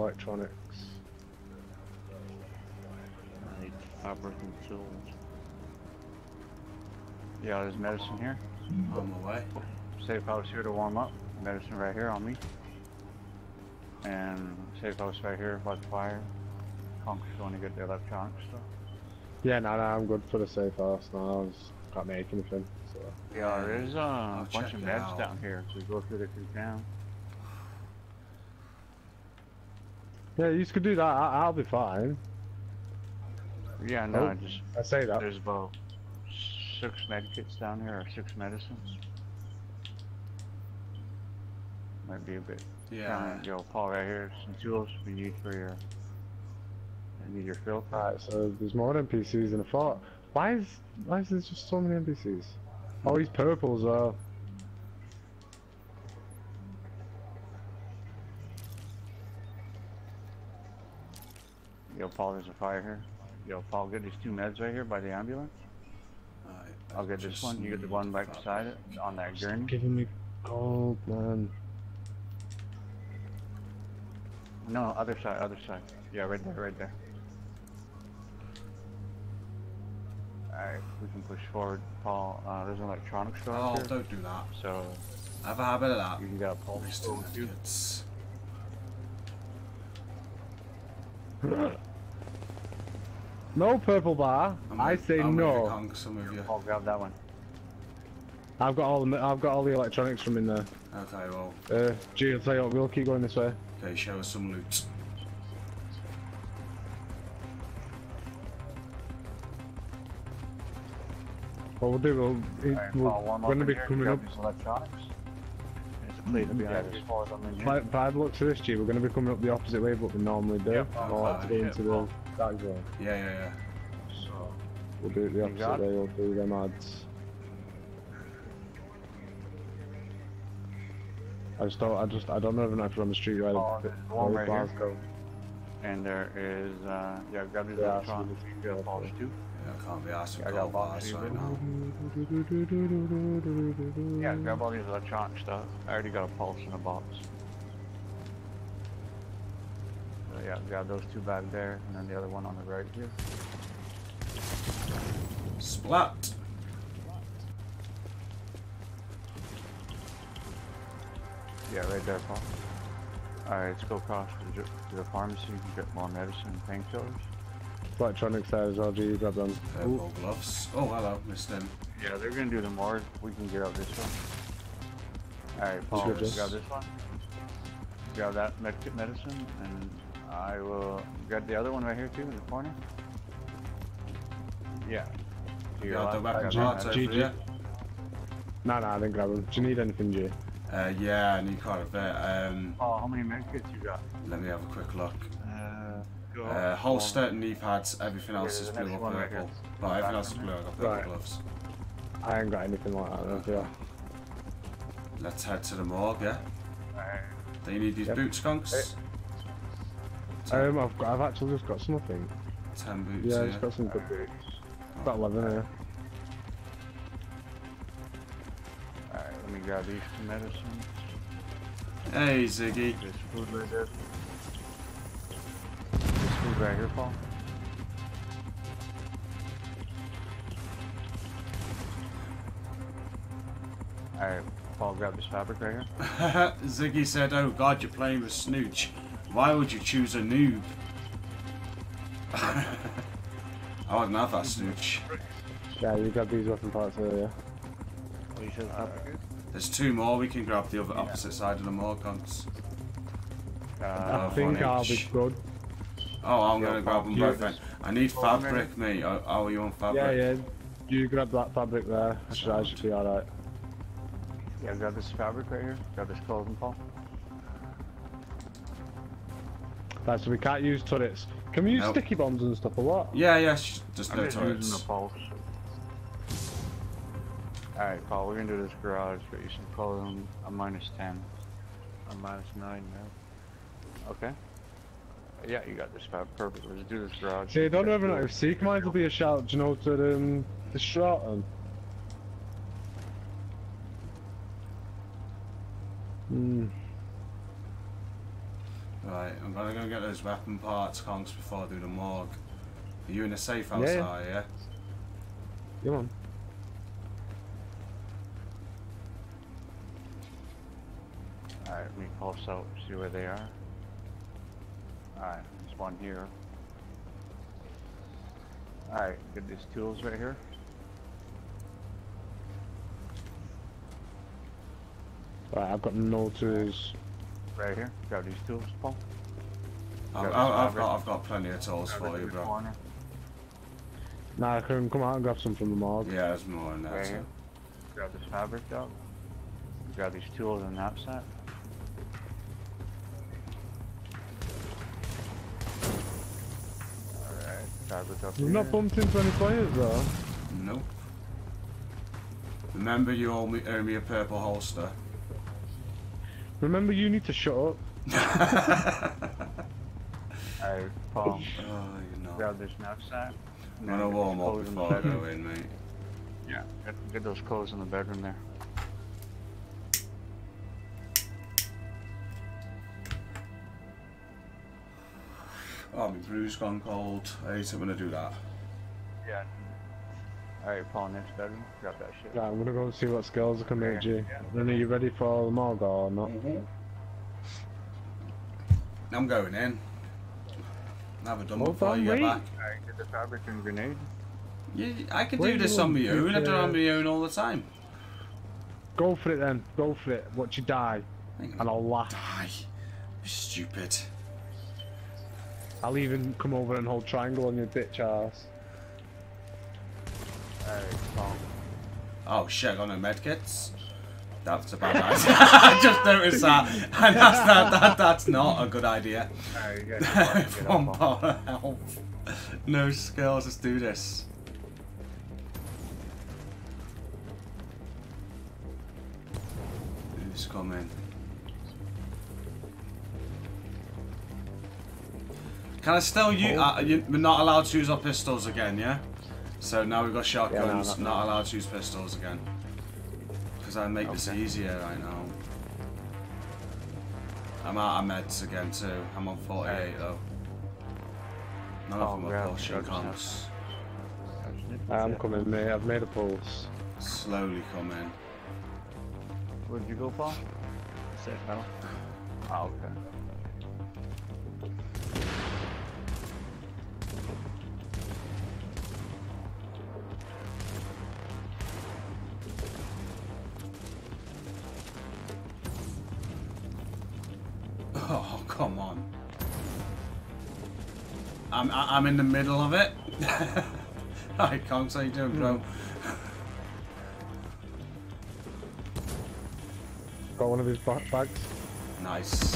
Speaker 6: Electronics.
Speaker 14: I need fabric and tools.
Speaker 7: Yeah, there's medicine here.
Speaker 1: On my way.
Speaker 7: Safe house here to warm up. Medicine right here on me. And safe house right here by the fire. Conker's going to get the electronic stuff.
Speaker 6: Yeah, no, no, I'm good for the safe house now. I just can't make anything. So.
Speaker 7: Yeah, there's uh, a
Speaker 1: I'll
Speaker 7: bunch of
Speaker 1: it
Speaker 7: meds
Speaker 1: out.
Speaker 7: down here. So we go through this we can.
Speaker 6: Yeah, you could do that. I- I'll be fine.
Speaker 7: Yeah, no,
Speaker 6: Oh,
Speaker 7: I just
Speaker 6: I say that.
Speaker 7: there's about six med kits down here, or six medicines. Might be a bit.
Speaker 1: Yeah.
Speaker 7: kinda- Yo, Paul, right here, some tools we need for your. I need your filter.
Speaker 6: Alright, so there's more NPCs than I thought. Why is why is there just so many NPCs? Oh, he's purple as well.
Speaker 7: Yo, Paul, there's a fire here. Yo, Paul, get these two meds right here by the ambulance.
Speaker 1: Alright,
Speaker 7: I'll get this one. You get the one right beside it on that gurney.
Speaker 6: Giving me gold, man.
Speaker 7: No, other side, other side. Yeah, right there, right there. Alright, we can push forward, Paul. Uh, there's an electronics store
Speaker 1: Oh,
Speaker 7: here.
Speaker 1: don't do that.
Speaker 7: So I
Speaker 1: have a habit of that.
Speaker 7: you can get a pulse.
Speaker 1: Wasting
Speaker 7: stove, too.
Speaker 1: medkits. [laughs]
Speaker 6: No purple bar.
Speaker 1: I'm
Speaker 6: I say
Speaker 1: I'm with you,
Speaker 6: no.
Speaker 1: Conks, I'm with you.
Speaker 7: I'll grab that one.
Speaker 6: I've got all the I've got all the electronics from in there.
Speaker 1: Okay, well,
Speaker 6: Uh, G, I'll tell you what, we'll keep going this way.
Speaker 1: okay, show us some loot.
Speaker 6: What we'll do, we'll, it,
Speaker 7: Alright,
Speaker 6: we're
Speaker 7: Paul, one
Speaker 6: going to be
Speaker 7: here,
Speaker 6: coming up.
Speaker 7: grab these electronics. There's behind us. Follow them in here.
Speaker 6: Five, five looks to this, G. We're going to be coming up the opposite way, but we normally do.
Speaker 7: Yeah,
Speaker 6: we'll have to go
Speaker 1: okay.
Speaker 6: into the dark zone.
Speaker 1: Yeah, yeah, yeah.
Speaker 7: So,
Speaker 6: We'll do it the opposite way. We'll do them ads. I just don't. I just. I don't know if we're on the street right.
Speaker 7: Oh,
Speaker 6: the-
Speaker 7: there's one
Speaker 6: where
Speaker 7: right here.
Speaker 6: go.
Speaker 7: and there is, uh, yeah, grab these
Speaker 6: Yeah,
Speaker 7: electronics.
Speaker 6: so
Speaker 7: You got balls too.
Speaker 1: Yeah, I can't be asked to
Speaker 7: I got
Speaker 1: gold
Speaker 7: box
Speaker 1: bars
Speaker 7: for you,
Speaker 1: right now.
Speaker 7: Yeah, grab all these electronic stuff. I already got a pulse in a box. So yeah, grab those two back there, and then the other one on the right here.
Speaker 1: Splat!
Speaker 7: Yeah, right there, Paul. Alright, let's go across to the, to the pharmacy and get more medicine and painkillers.
Speaker 6: Electronics there as well. G, you grab them.
Speaker 1: Purple gloves. Oh, hello, missed him.
Speaker 7: Yeah, they're gonna do the more. We can get out this one. Alright, Paul,
Speaker 6: good,
Speaker 7: let's grab this one. Grab that medicine, and I will grab the other one right here too, in the corner. Yeah. To your
Speaker 1: Yeah, the
Speaker 7: left,
Speaker 1: weapon
Speaker 7: grab
Speaker 1: parts
Speaker 7: that.
Speaker 1: over
Speaker 6: GG.
Speaker 1: here.
Speaker 6: No, no, I didn't grab them. Do you need anything, G?
Speaker 1: Uh, yeah, I need quite a bit. Um,
Speaker 7: Oh, how many medkits you got?
Speaker 1: let me have a quick look.
Speaker 7: Uh, go.
Speaker 1: Uh, holster, knee pads, everything else
Speaker 7: there's
Speaker 1: is
Speaker 7: the
Speaker 1: blue or
Speaker 7: one right
Speaker 1: purple.
Speaker 7: here.
Speaker 1: Well, everything else is blue, I got purple
Speaker 6: Right.
Speaker 1: gloves.
Speaker 6: I ain't got anything like that. though, Yeah.
Speaker 1: Let's head to the morgue, yeah?
Speaker 7: Alright.
Speaker 1: Do you need these
Speaker 6: Yep.
Speaker 1: boots, Conks?
Speaker 6: Um, I've, got, I've actually just got something.
Speaker 1: Ten boots
Speaker 6: Yeah,
Speaker 1: here.
Speaker 6: it's got some good boots. Got 11 here.
Speaker 7: Alright, let me grab these two medicines.
Speaker 1: Hey, Ziggy.
Speaker 7: This food right there. This food right here, Paul. Alright, Paul, grab this fabric right here. [laughs]
Speaker 1: Ziggy said, oh god, you're playing with Snooch. Why would you choose a noob? [laughs] I wouldn't have that Snooch.
Speaker 6: Yeah, you grabbed these weapon parts earlier.
Speaker 7: What you said, fabric?
Speaker 1: There's two more, we can grab the other opposite side of the morgue, Conks.
Speaker 7: Uh,
Speaker 6: I think I'll be good.
Speaker 1: Oh, I'm
Speaker 7: Yeah,
Speaker 1: gonna grab them both then. I need
Speaker 7: Oh,
Speaker 1: fabric, mate. Oh, how are you on fabric?
Speaker 6: Yeah, yeah. You grab that fabric there. I should, I should be alright.
Speaker 7: Yeah, grab this fabric right here. Grab this clothing, Paul.
Speaker 6: Right, so we can't use turrets. Can we use
Speaker 1: Nope.
Speaker 6: sticky bombs and stuff or what?
Speaker 1: Yeah, yeah, sh- just
Speaker 7: I'm
Speaker 1: no
Speaker 7: just using
Speaker 1: turrets.
Speaker 7: the pulse. Alright, Paul, we're gonna do this garage. but you some clothing. A minus 10. A minus 9 now. Okay. Yeah, you got this fab. Perfect. Let's do this garage.
Speaker 6: See, I don't ever know whether or not if Seeker Mines will be a shout, do you know, to um, the Stratton? Hmm.
Speaker 1: Right, I'm gonna go get those weapon parts, Conks, before I do the morgue. Are you in a safe
Speaker 6: Yeah,
Speaker 1: house,
Speaker 6: yeah.
Speaker 1: are you?
Speaker 6: Come on.
Speaker 7: Alright, let me pulse out, see where they are. Alright, there's one here. Alright, get these tools right here.
Speaker 6: Right, I've got no tools.
Speaker 7: Right here. Grab these tools, Paul.
Speaker 1: I've,
Speaker 7: Grab
Speaker 1: I've, I've got, I've got plenty of tools
Speaker 7: Grab
Speaker 1: for you, bro.
Speaker 7: corner.
Speaker 6: Nah, I can come out and grab some from the morgue.
Speaker 1: Yeah, there's more in there
Speaker 7: Right
Speaker 1: too.
Speaker 7: here. Grab this fabric out. Grab these tools and knapsack. Alright, fabric up
Speaker 6: We've
Speaker 7: here.
Speaker 6: not bumped into any players though.
Speaker 1: Nope. Remember, you owe me, owe me a purple holster.
Speaker 6: Remember, you need to shut up.
Speaker 7: Alright, [laughs] Paul.
Speaker 1: Oh, oh you know.
Speaker 7: Grab this knapsack.
Speaker 1: I'm
Speaker 7: and
Speaker 1: gonna
Speaker 7: get
Speaker 1: warm up
Speaker 7: clothes in the
Speaker 1: before I go
Speaker 7: bedroom.
Speaker 1: in, mate.
Speaker 7: Yeah, get, get those clothes in the bedroom there.
Speaker 1: Oh, my brew's gone cold. I hate it when I do that.
Speaker 7: Yeah. Alright, Paul, next bedroom. Grab that shit.
Speaker 6: Right, I'm gonna go and see what skills I can make, G.
Speaker 7: Yeah.
Speaker 6: Then are you ready for the morgue or not?
Speaker 1: I'm going in. Have it done
Speaker 6: Well
Speaker 1: before
Speaker 6: done,
Speaker 1: you get back.
Speaker 7: Alright, get the fabric and grenade.
Speaker 1: Yeah, I can
Speaker 6: Where
Speaker 1: do this on
Speaker 6: want
Speaker 1: my own. I do it on my own all the time.
Speaker 6: Go for it then. Go for it. Watch you die. And I'll laugh.
Speaker 1: Die. Stupid.
Speaker 6: I'll even come over and hold triangle on your bitch ass.
Speaker 1: Oh shit, I got no medkits. That's a bad [laughs] idea. [laughs] I just noticed that. [laughs] And that's, that, that, that's not a good idea.
Speaker 7: Alright, you guys can get up,
Speaker 1: One bar of health. No skills, let's do this. Who's coming? Can I still use? Uh, you, we're not allowed to use our pistols again, yeah? So now we've got shotguns,
Speaker 6: no, no.
Speaker 1: not allowed to use pistols again. Because I make this easier right now. I'm out of meds again too. I'm on 48 though. None
Speaker 7: Oh,
Speaker 1: of them are
Speaker 7: grab
Speaker 1: pushing
Speaker 7: drugs
Speaker 1: comps.
Speaker 6: I'm coming, mate. I've made a pulse.
Speaker 1: Slowly coming.
Speaker 7: Where'd you go, Paul?
Speaker 14: Safe metal. [sighs]
Speaker 7: Oh, okay.
Speaker 1: I'm I- I'm in the middle of it. [laughs] Conks, how you doing, bro? Hmm.
Speaker 6: Got one of his bags.
Speaker 1: Nice.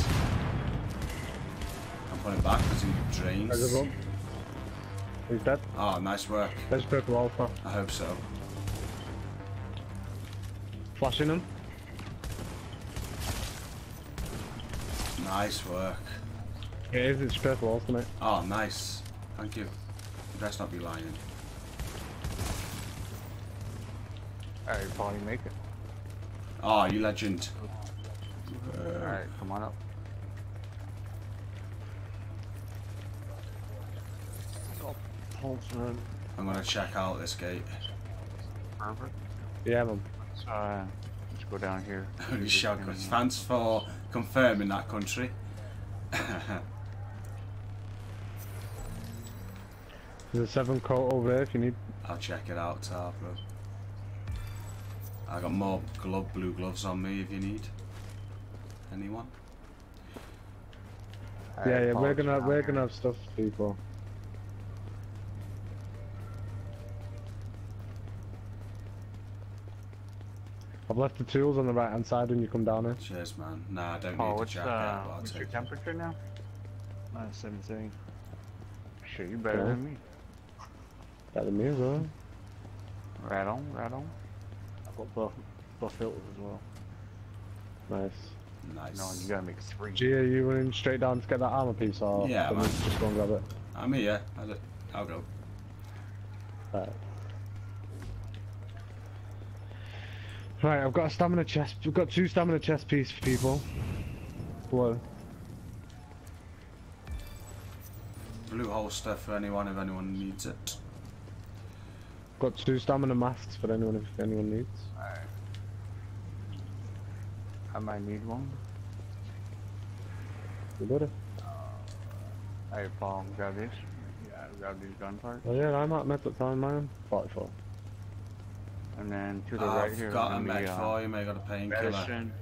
Speaker 1: I'm putting back because he drains.
Speaker 6: He's dead.
Speaker 1: Oh, nice work.
Speaker 6: There's purple alpha.
Speaker 1: I hope so.
Speaker 6: Flashing him.
Speaker 1: Nice work.
Speaker 6: It is, it's purple alpha, mate.
Speaker 1: Oh, nice. Thank you. You best not be lying.
Speaker 7: Alright, Paul, you make it.
Speaker 1: Oh, you legend.
Speaker 7: Alright, come on up.
Speaker 1: I'm gonna check out this gate.
Speaker 7: Perfect.
Speaker 6: Yeah, man.
Speaker 7: So, uh, let's go down here. [laughs]
Speaker 1: Holy shotguns. Thanks for confirming that country. [laughs]
Speaker 6: There's a seven coat over there if you need.
Speaker 1: I'll check it out, Tar, bro. I got more glove, blue gloves on me if you need. Anyone?
Speaker 6: yeah, yeah, we're gonna we're gonna have stuff people. I've left the tools on the right hand side when you come down here.
Speaker 1: Cheers, man. Nah, I don't
Speaker 7: Paul,
Speaker 1: need a
Speaker 7: what's, uh,
Speaker 1: but
Speaker 7: what's your temperature now?
Speaker 14: Minus 17.
Speaker 7: Sure, you better
Speaker 6: Okay.
Speaker 7: than me.
Speaker 6: Better than me as well.
Speaker 7: Right on, right on.
Speaker 14: I've got both, both filters as well.
Speaker 6: Nice.
Speaker 1: Nice.
Speaker 7: No, you gotta make three.
Speaker 6: G, are you running straight down to get that armor piece or
Speaker 1: Yeah,
Speaker 6: can we
Speaker 1: man.
Speaker 6: just go and grab it?
Speaker 1: I'm here. I'll, I'll go.
Speaker 6: Right. Right, I've got a stamina chest. We've got two stamina chest piece for people. Whoa.
Speaker 1: Blue holster for anyone if anyone needs it.
Speaker 6: Got two stamina masks for anyone if anyone needs.
Speaker 7: Alright. I might need one.
Speaker 6: You got it.
Speaker 7: Uh, Alright, Paul, grab this. Yeah, grab these gun parts.
Speaker 6: Oh yeah, I'm at med at time, man. 44.
Speaker 7: And then to the ah, right
Speaker 1: I've
Speaker 7: here.
Speaker 1: got a med
Speaker 7: uh,
Speaker 1: for you, mate. I got a painkiller.
Speaker 7: medicine.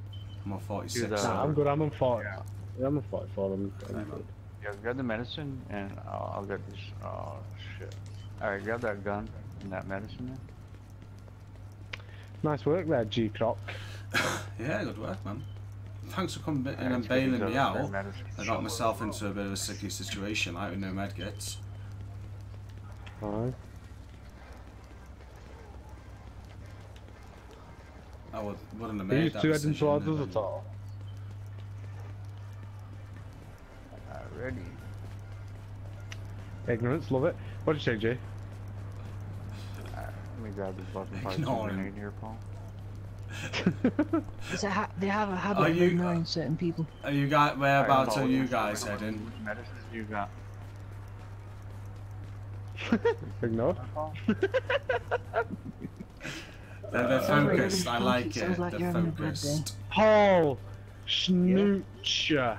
Speaker 1: I'm on 46.
Speaker 7: the- uh,
Speaker 1: so-
Speaker 6: Nah, I'm good. I'm on 40. Yeah, I'm on 44. I'm, I'm
Speaker 1: Okay,
Speaker 6: good.
Speaker 7: Yeah, grab the medicine and I'll, I'll get this. Oh shit. Alright, grab that gun and that medicine there.
Speaker 6: Nice work there, GCrock. [laughs]
Speaker 1: Yeah, good work, man. Thanks for coming in
Speaker 7: Alright,
Speaker 1: and bailing me out. I got myself into a bit of a sicky situation, like with no medkits.
Speaker 6: Alright.
Speaker 1: I would, wouldn't have
Speaker 6: Are you
Speaker 1: that
Speaker 6: two heading
Speaker 1: decision.
Speaker 6: towards
Speaker 1: if
Speaker 6: us at
Speaker 1: I-
Speaker 6: all?
Speaker 7: Ready.
Speaker 6: Ignorance, love it. What did you say, Jay?
Speaker 7: Alright, let me grab this button parts
Speaker 1: Ignore
Speaker 7: and
Speaker 1: him.
Speaker 7: grenade here, Paul.
Speaker 2: Ha they have a habit
Speaker 1: Are
Speaker 2: of
Speaker 1: you-
Speaker 2: ignoring certain people.
Speaker 1: Are you guys, whereabouts
Speaker 7: Alright,
Speaker 1: are you
Speaker 7: Paul,
Speaker 1: guys
Speaker 7: which
Speaker 1: heading?
Speaker 7: medicines you got? [laughs]
Speaker 6: Ignore.
Speaker 1: They're, they're
Speaker 2: Sounds
Speaker 1: focused, I like
Speaker 2: fun.
Speaker 1: It.
Speaker 2: like
Speaker 1: they're
Speaker 2: you're having a bad day.
Speaker 1: focused.
Speaker 6: Paul Schnoocher.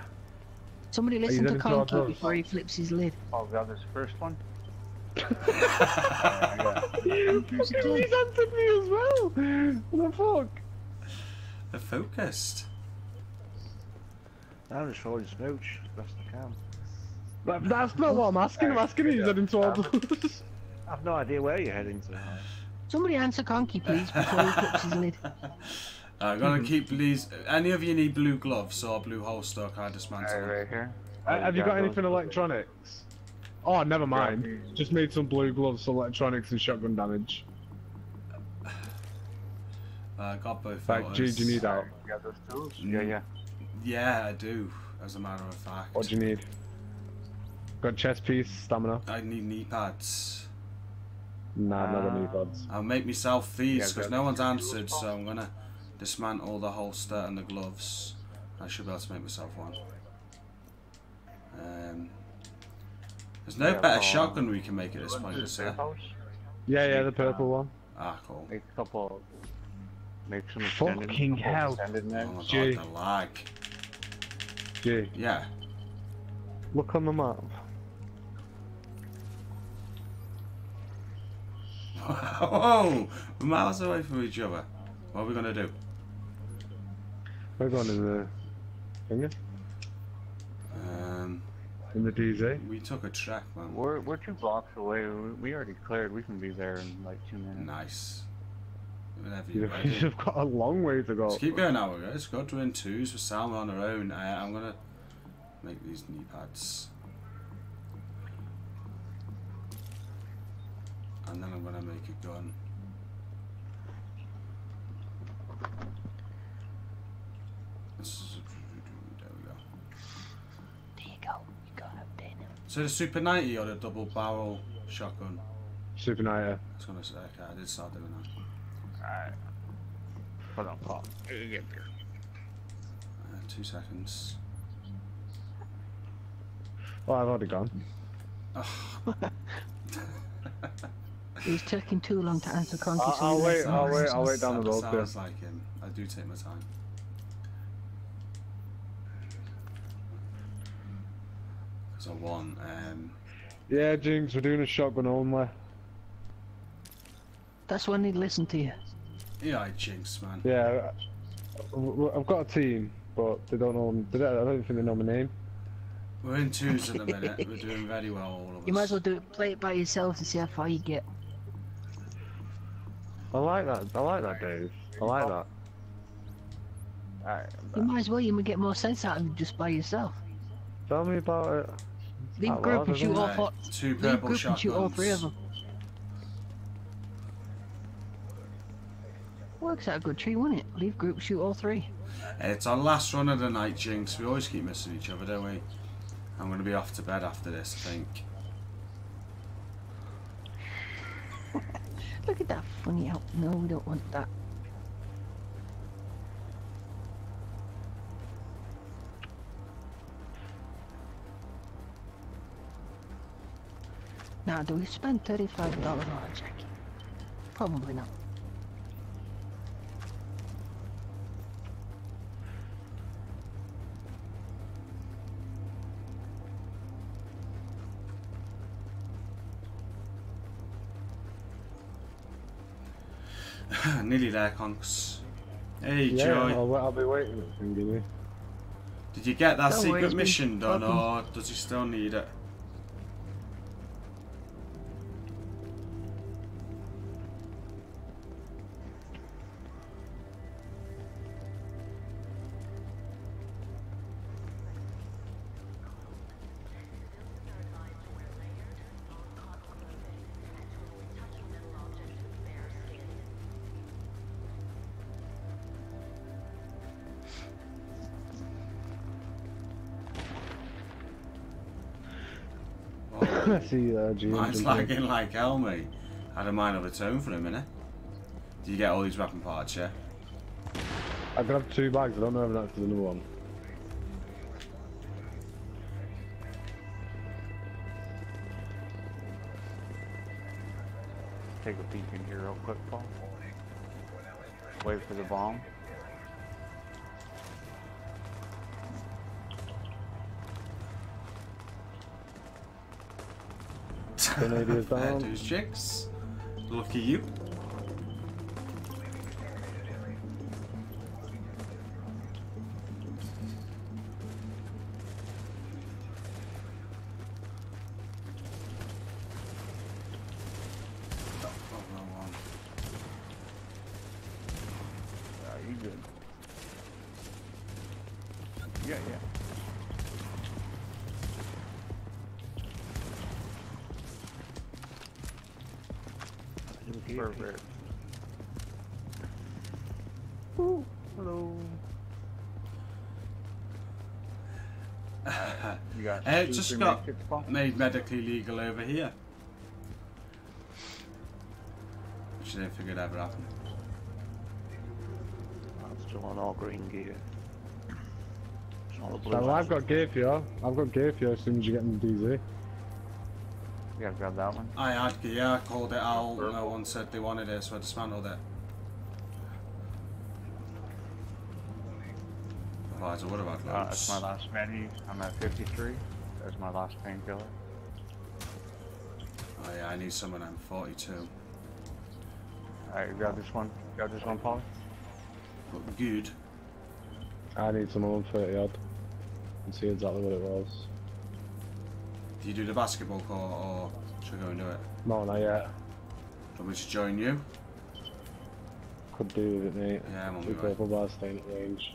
Speaker 2: Somebody listen to
Speaker 7: heading
Speaker 2: Conky before he flips his lid.
Speaker 7: Oh god, this first one?
Speaker 6: He's answered me as well. What the fuck?
Speaker 1: They're focused.
Speaker 14: I'm just following Snooch as best I can.
Speaker 6: That, that's not what I'm asking. I'm asking if he's heading towards us. [laughs]
Speaker 14: I've no idea where you're heading to.
Speaker 2: Somebody answer Conky, please, before he flips his lid. [laughs]
Speaker 1: I'm gonna keep these. Any of you need blue gloves or blue holster? Can I dismantle them?
Speaker 7: Right here.
Speaker 6: Uh, have you got anything electronics? Oh, never mind. Just made some blue gloves electronics and shotgun damage.
Speaker 1: Uh, I got both.
Speaker 6: Like, G,
Speaker 1: photos.
Speaker 6: do you need that?
Speaker 7: You those tools? Yeah, yeah.
Speaker 1: Mm, yeah, I do. As a matter of fact.
Speaker 6: What do you need? Got chest piece, stamina.
Speaker 1: I need knee pads.
Speaker 6: Nah, never knee pads.
Speaker 1: Uh, I'll make myself these because
Speaker 6: got
Speaker 1: no one's answered, so I'm gonna dismantle the holster and the gloves. I should be able to make myself one. Um, there's no
Speaker 7: Yeah,
Speaker 1: better
Speaker 7: um,
Speaker 1: shotgun we can make at this point, is there?
Speaker 6: Yeah, yeah, the purple one.
Speaker 1: Ah, cool.
Speaker 7: Make a couple. Make some
Speaker 6: Fucking
Speaker 7: extended, couple
Speaker 6: hell.
Speaker 7: extended
Speaker 1: Oh my
Speaker 6: Gee.
Speaker 1: god, the lag.
Speaker 6: G,
Speaker 1: Yeah.
Speaker 6: look on the map. [laughs]
Speaker 1: Whoa! We're miles away from each other. What are we gonna do?
Speaker 6: We're going in the finger
Speaker 1: Um,
Speaker 6: in the DZ.
Speaker 1: we took a track, man.
Speaker 7: We're, we're two blocks away. We, we already cleared. We can be there in like two minutes.
Speaker 1: Nice. Whenever you're
Speaker 6: You've, you've [laughs] got a long way to go.
Speaker 1: Let's keep going now, guys. Go to in twos with Salma on her own. I, I'm gonna make these knee pads. And then I'm gonna make a gun. This is there we go.
Speaker 2: There you go. You got it there now.
Speaker 1: So the Super 90 or the double barrel shotgun?
Speaker 6: Super Nighter.
Speaker 1: I was gonna say, okay, I did start doing that.
Speaker 7: Alright. Hold on, Paul.
Speaker 1: Uh, two seconds.
Speaker 6: Oh, I've already gone. [laughs]
Speaker 2: It was taking too long to answer Conky.
Speaker 6: I'll- I'll wait, I'll wait. I'll wait down the road
Speaker 1: Sounds
Speaker 6: there.
Speaker 1: like him. I do take my time. Because I want, um,
Speaker 6: Yeah, Jinx, we're doing a shotgun only.
Speaker 2: That's when he'd listen to you.
Speaker 1: yeah, I jinx, man.
Speaker 6: Yeah, I've got a team, but they don't know. They don't, I don't think they know my name.
Speaker 1: We're in twos at the minute. We're doing very well, all of us. [laughs]
Speaker 2: You might as well do it, play it by yourself to see how far you get.
Speaker 6: I like that. I like that, Dave. I like that.
Speaker 7: Alright.
Speaker 2: You might as well. You might get more sense out of it just by yourself.
Speaker 6: Tell me about it.
Speaker 2: Leave
Speaker 6: oh,
Speaker 2: group and shoot all four.
Speaker 1: Two
Speaker 2: Leave
Speaker 1: purple
Speaker 2: group and shoot all three of them. Works out a good tree, wouldn't it? Leave group, shoot all three.
Speaker 1: It's our last run of the night, Jinx. We always keep missing each other, don't we? I'm going to be off to bed after this, I think. [laughs]
Speaker 2: Look at that funny out. No, we don't want that. Now, do we spend $35 on a jacket? Probably not. [sighs]
Speaker 1: Nearly there, Conks. Hey,
Speaker 6: yeah,
Speaker 1: Joy.
Speaker 6: I'll, I'll be waiting. Can you?
Speaker 1: Did you get that
Speaker 2: Don't
Speaker 1: secret
Speaker 2: it's
Speaker 1: mission done, or does he still need it?
Speaker 6: See uh, GM.
Speaker 1: Mine's lagging like hell, mate. Had a mind of its own for a minute. Did you get all these weapon parts, yeah?
Speaker 6: I grabbed two bags. I don't know if that's the number one.
Speaker 7: Take a peek in here real quick, Paul. Wait for the bomb.
Speaker 6: Grenadiers [laughs] down.
Speaker 1: goes Jigs. Lucky you. Just got made medically legal over here. Which I didn't think would ever happen.
Speaker 14: I'm still on all green gear. It's not
Speaker 6: So. I've got gear for you. I've got gear for you as soon as you get in the DZ.
Speaker 7: Yeah, grab that one.
Speaker 1: I had gear, I called it out, no one said they wanted it, so I dismantled it. Otherwise I would have had
Speaker 7: Uh, that's my last menu. I'm at 53. That's my last painkiller.
Speaker 1: Oh yeah, I need someone I'm 42.
Speaker 7: Alright, grab this one. Grab this one, Paul.
Speaker 1: But good.
Speaker 6: I need someone on 30 odd. And see exactly what it was.
Speaker 1: Do you do the basketball court or should I go and do it?
Speaker 6: No, not yet.
Speaker 1: Do you want me to join you?
Speaker 6: Could do with it, mate.
Speaker 1: Yeah, I'm on
Speaker 6: Be
Speaker 1: my way.
Speaker 6: careful by staying at range.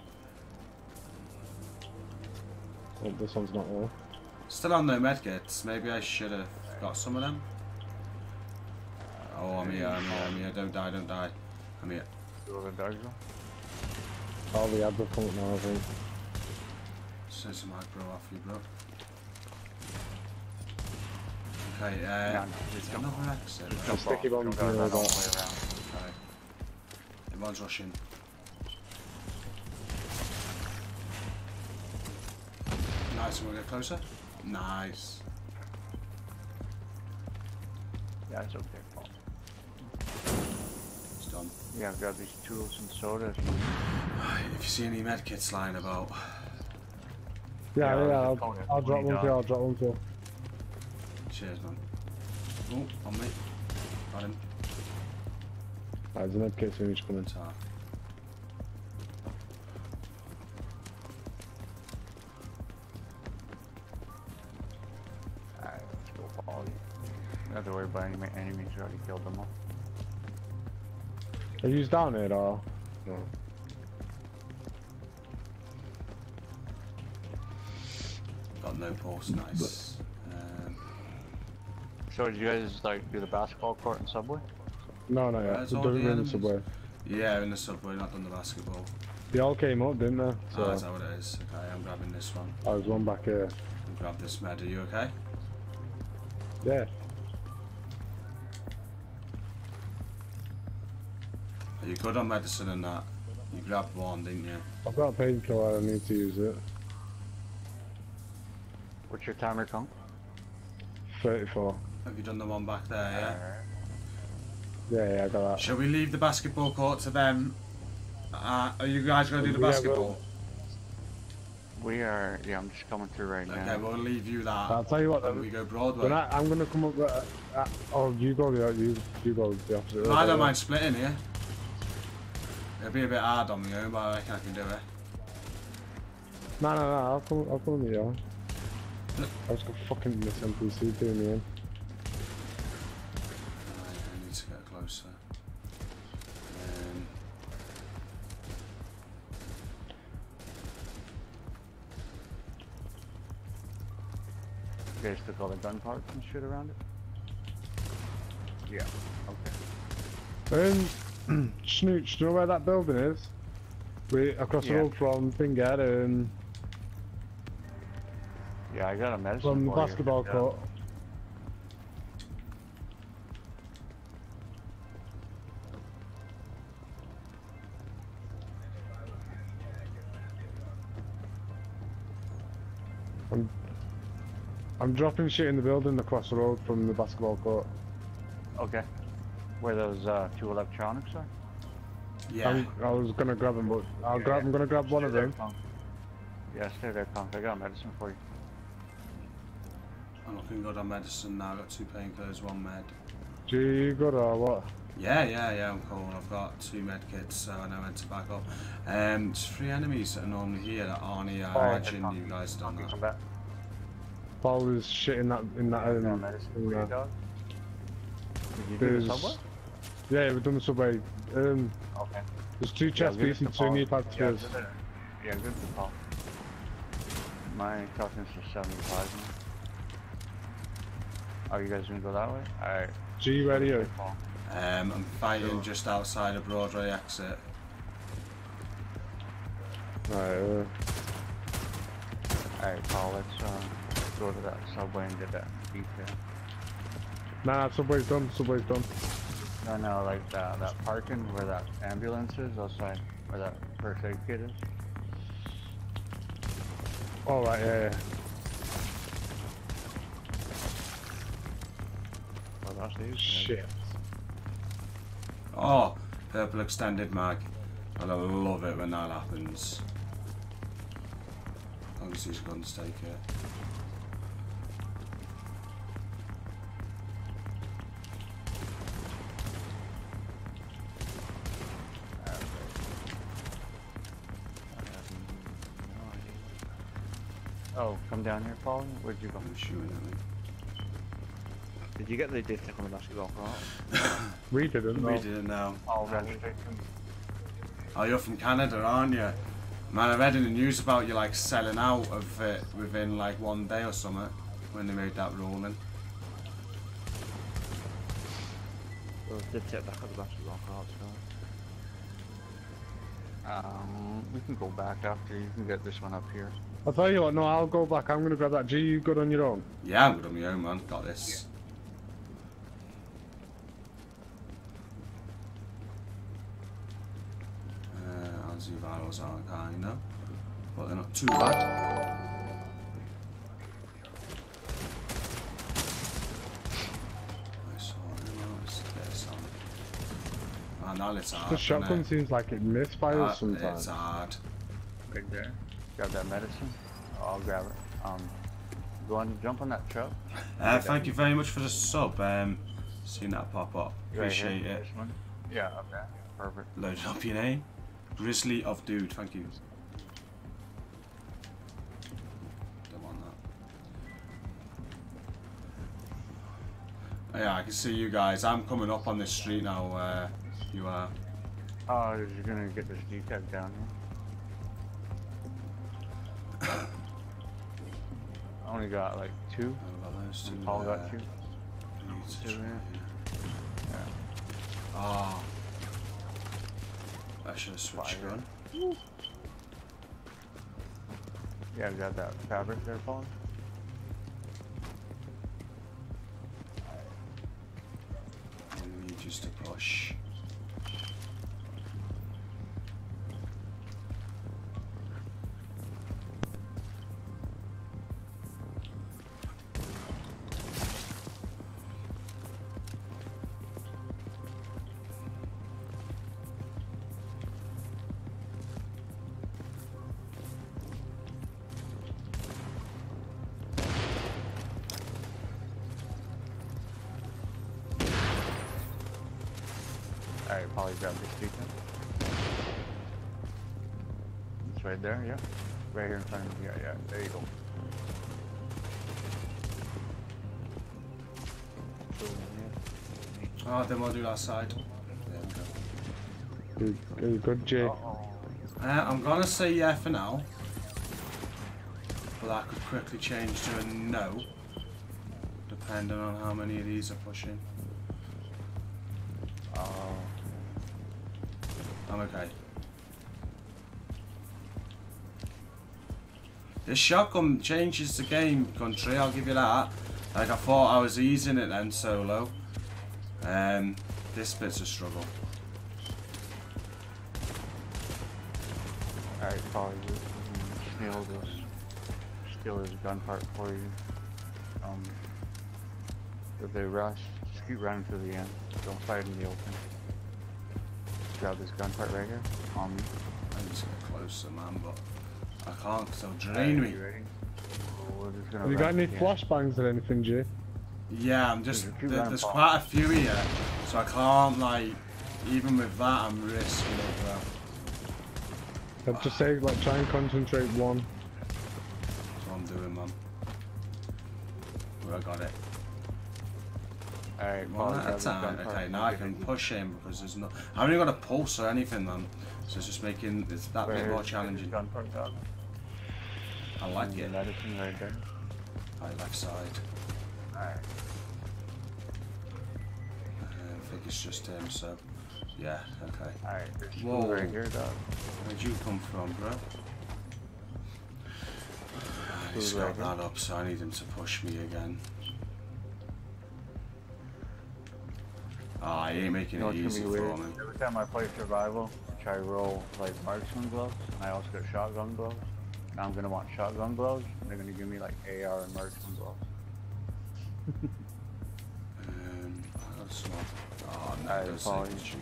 Speaker 6: Oh, this one's not low.
Speaker 1: Still on no medkits, maybe I should have got some of them. Oh, I'm here, I'm here, I'm here, don't die, don't die. I'm here.
Speaker 7: Do the dogs go.
Speaker 6: All the ads have come up now, I think.
Speaker 1: Send some aggro off you, bro. Okay, uh,
Speaker 7: just
Speaker 1: is there another exit?
Speaker 7: Just
Speaker 1: Right.
Speaker 7: jump
Speaker 6: Sticky
Speaker 7: off.
Speaker 6: bombs
Speaker 7: Don't go
Speaker 6: near
Speaker 7: that all
Speaker 6: that.
Speaker 7: the way around.
Speaker 1: Okay. Everyone's rushing. Nice, we'll get closer. Nice.
Speaker 7: Yeah, it's okay, Paul.
Speaker 1: It's done.
Speaker 7: Yeah, grab these tools and soda. if you-
Speaker 1: see any medkits lying about,
Speaker 6: Yeah,
Speaker 7: Yeah,
Speaker 6: yeah,
Speaker 7: I'll
Speaker 6: I'll,
Speaker 7: just call it
Speaker 6: I'll drop one
Speaker 7: you
Speaker 6: for. I'll drop one for
Speaker 1: cheers, man. Oh, on me. Got him.
Speaker 6: Right, there's a medkit soon, he's coming.
Speaker 1: Tar.
Speaker 7: To worry about any enemies. You already killed them all.
Speaker 6: Are you down here or? No.
Speaker 1: Got no pulse, nice. Um,
Speaker 7: So did you guys like do the basketball court and subway?
Speaker 6: No, not yet.
Speaker 1: Where's
Speaker 6: We're
Speaker 1: all
Speaker 6: doing
Speaker 1: the
Speaker 6: in the subway.
Speaker 1: yeah, in the subway, not done the basketball.
Speaker 6: They all came up, didn't they?
Speaker 1: So, oh, is
Speaker 6: So,
Speaker 1: that what it is? Okay, I'm grabbing this one.
Speaker 6: I was one back here.
Speaker 1: I'll grab this med, are you okay?
Speaker 6: Yeah.
Speaker 1: Are you good on medicine and that? You grabbed one, didn't you?
Speaker 6: I've got a painkiller, I need to use it.
Speaker 7: What's your timer, Kong?
Speaker 6: 34.
Speaker 1: Have you done the one back there, yeah?
Speaker 6: Yeah, yeah, I got that.
Speaker 1: Shall we leave the basketball court to them? Uh, are you guys going to do the basketball?
Speaker 7: We are. Yeah, I'm just coming through right
Speaker 1: Okay,
Speaker 7: now.
Speaker 1: Okay, we'll leave you that.
Speaker 6: I'll tell you what, then.
Speaker 1: we go Broadway.
Speaker 6: I, I'm gonna come up with, uh, uh, oh, you go the, you, you go the opposite
Speaker 1: Well,
Speaker 6: way,
Speaker 1: I don't mind splitting here. It'll be a bit hard on me own, but I reckon I can do it.
Speaker 6: No, no, no, I'll come, I'll come with you. I was gonna fucking miss NPC doing me in.
Speaker 1: Right, I need to get closer. Um,
Speaker 7: You guys took all the gun parts and shit around it? Yeah. Okay.
Speaker 6: Um, [clears throat] Snooch, do you know where that building is? We across the road from Thinghead and
Speaker 7: Yeah, I got a medicine
Speaker 6: from the
Speaker 7: for you.
Speaker 6: basketball
Speaker 7: Yeah.
Speaker 6: court. I'm, I'm dropping shit in the building across the road from the basketball court.
Speaker 7: Okay. Where those uh, two electronics are?
Speaker 1: yeah.
Speaker 6: I'm, I was gonna grab them, but I'll grab. I'm gonna grab one of them.
Speaker 7: Yeah, stay there, Punk. I got medicine for you.
Speaker 1: I'm looking good on medicine now. I've got two painkillers, one med.
Speaker 6: Do you got a what?
Speaker 1: Yeah, yeah, yeah, I'm cool. I've got two med kits, so I know when to back up. Um, there's three enemies that are normally here that aren't here.
Speaker 6: Oh,
Speaker 1: I imagine you guys done that.
Speaker 6: Paul was shit in that in that. Um, in that. There's- Yeah, we've done the subway. Um,
Speaker 7: Okay.
Speaker 6: there's two chest
Speaker 7: give it
Speaker 6: pieces and two
Speaker 7: Paul.
Speaker 6: knee
Speaker 7: Yeah,
Speaker 6: packages.
Speaker 7: give it- Yeah, good to Paul. My toughness is 75 now. Oh, you guys gonna go that way? Alright.
Speaker 6: G, where are you?
Speaker 7: Paul.
Speaker 1: Um, I'm fighting just outside of Broadway exit.
Speaker 6: Right, uh,
Speaker 7: Alright, Paul, let's uh, go to that subway and get that detail.
Speaker 6: nah, subway's done. Subway's done.
Speaker 7: No, know, like that, that parking where that ambulance is outside, where that first aid kit is.
Speaker 6: All right, yeah, yeah.
Speaker 7: Oh, that's these.
Speaker 6: Shit.
Speaker 1: Oh, purple extended mag. And I love it when that happens. Obviously, he's gun stake here.
Speaker 7: Oh, come down here, Paul. Where'd you go?
Speaker 1: I'm shooting at me.
Speaker 14: Did you get the diff on the basketball court?
Speaker 6: We didn't.
Speaker 1: We didn't know.
Speaker 7: All registration.
Speaker 1: Oh, you're from Canada, aren't you? Man, I read in the news about you like selling out of it within like one day or something when they made that ruling.
Speaker 14: Well, diff tip back at the basketball court, so.
Speaker 7: Um, we can go back after. You can get this one up here.
Speaker 6: I'll tell you what. No, I'll go back. I'm gonna grab that. G, you good on your own?
Speaker 1: Yeah, I'm good on my own, man. Got this. Uh, antivirals are kind of, but they're not too bad. Nice one, nice. Get some. Man, that looks hard.
Speaker 6: The shotgun
Speaker 1: it?
Speaker 6: seems like it misfires
Speaker 1: Uh,
Speaker 6: sometimes.
Speaker 1: It's hard.
Speaker 7: Right there. Grab that medicine. I'll grab it. Um, go on, jump on that truck.
Speaker 1: Uh, thank you very much for the sub. Um, seen that pop up.
Speaker 7: Right
Speaker 1: Appreciate it.
Speaker 7: Yeah, okay. Perfect.
Speaker 1: Loaded up your name. Grizzly of Dude, thank you. Don't want that. Oh, yeah, I can see you guys. I'm coming up on this street now. Uh, you are.
Speaker 7: Oh, you're gonna get this detect down here. I only got like two.
Speaker 1: I've got two
Speaker 7: And Paul got two. Two, yeah.
Speaker 1: Ah. I should have switched
Speaker 7: Fire.
Speaker 1: gun.
Speaker 7: Yeah, got that fabric there, Paul.
Speaker 1: I need just to push.
Speaker 7: Grab this detect. It's right there, yeah. Right here in front of you. Yeah, yeah. There you go.
Speaker 1: Oh, then we'll do that side. There we go.
Speaker 6: You, you good, G?
Speaker 1: Uh, I'm gonna say yeah for now. But that could quickly change to a no. Depending on how many of these are pushing. I'm okay. This shotgun changes the game, country, I'll give you that. Like I thought I was easing it then solo. Um this bit's a struggle.
Speaker 7: Alright, Polly, you can steal his gun part for you. Um, if they rush, just keep running to the end. Don't fight in the open. Grab this gun part right here. On me.
Speaker 1: I need to get closer man, but I can't because they'll drain me.
Speaker 7: you we're just gonna
Speaker 6: Have you got any
Speaker 7: it, yeah.
Speaker 6: flashbangs or anything, G?
Speaker 1: Yeah, I'm just
Speaker 7: There's
Speaker 1: there, there's quite a few here, so I can't like even with that I'm risking it, bro.
Speaker 6: I'd just say like try and concentrate one.
Speaker 1: That's what I'm doing, man. Well, I got it.
Speaker 7: Alright,
Speaker 1: One at a
Speaker 7: grab the gun
Speaker 1: time. Okay, now I can push him because there's no. I haven't even got a pulse or anything, man. So it's just making it's that bit more challenging.
Speaker 7: gun part, dog?
Speaker 1: I like it.
Speaker 7: Medicine right there.
Speaker 1: Right, left side.
Speaker 7: Alright.
Speaker 1: I think it's just him. So, yeah, okay.
Speaker 7: Alright,
Speaker 1: Whoa.
Speaker 7: right here, dog.
Speaker 1: Where'd you come from, bro? He's got that up, so I need him to push me again. Ah, he ain't making
Speaker 7: You know
Speaker 1: it easy for
Speaker 7: weird?
Speaker 1: me.
Speaker 7: Every time I play survival, which I roll like marksman gloves, and I also get shotgun gloves. Now I'm gonna want shotgun gloves, and they're gonna give me like AR and marksman gloves.
Speaker 1: Um, I got some. Oh, no,
Speaker 7: Alright,
Speaker 1: don't
Speaker 7: Paul,
Speaker 1: say it's shooting.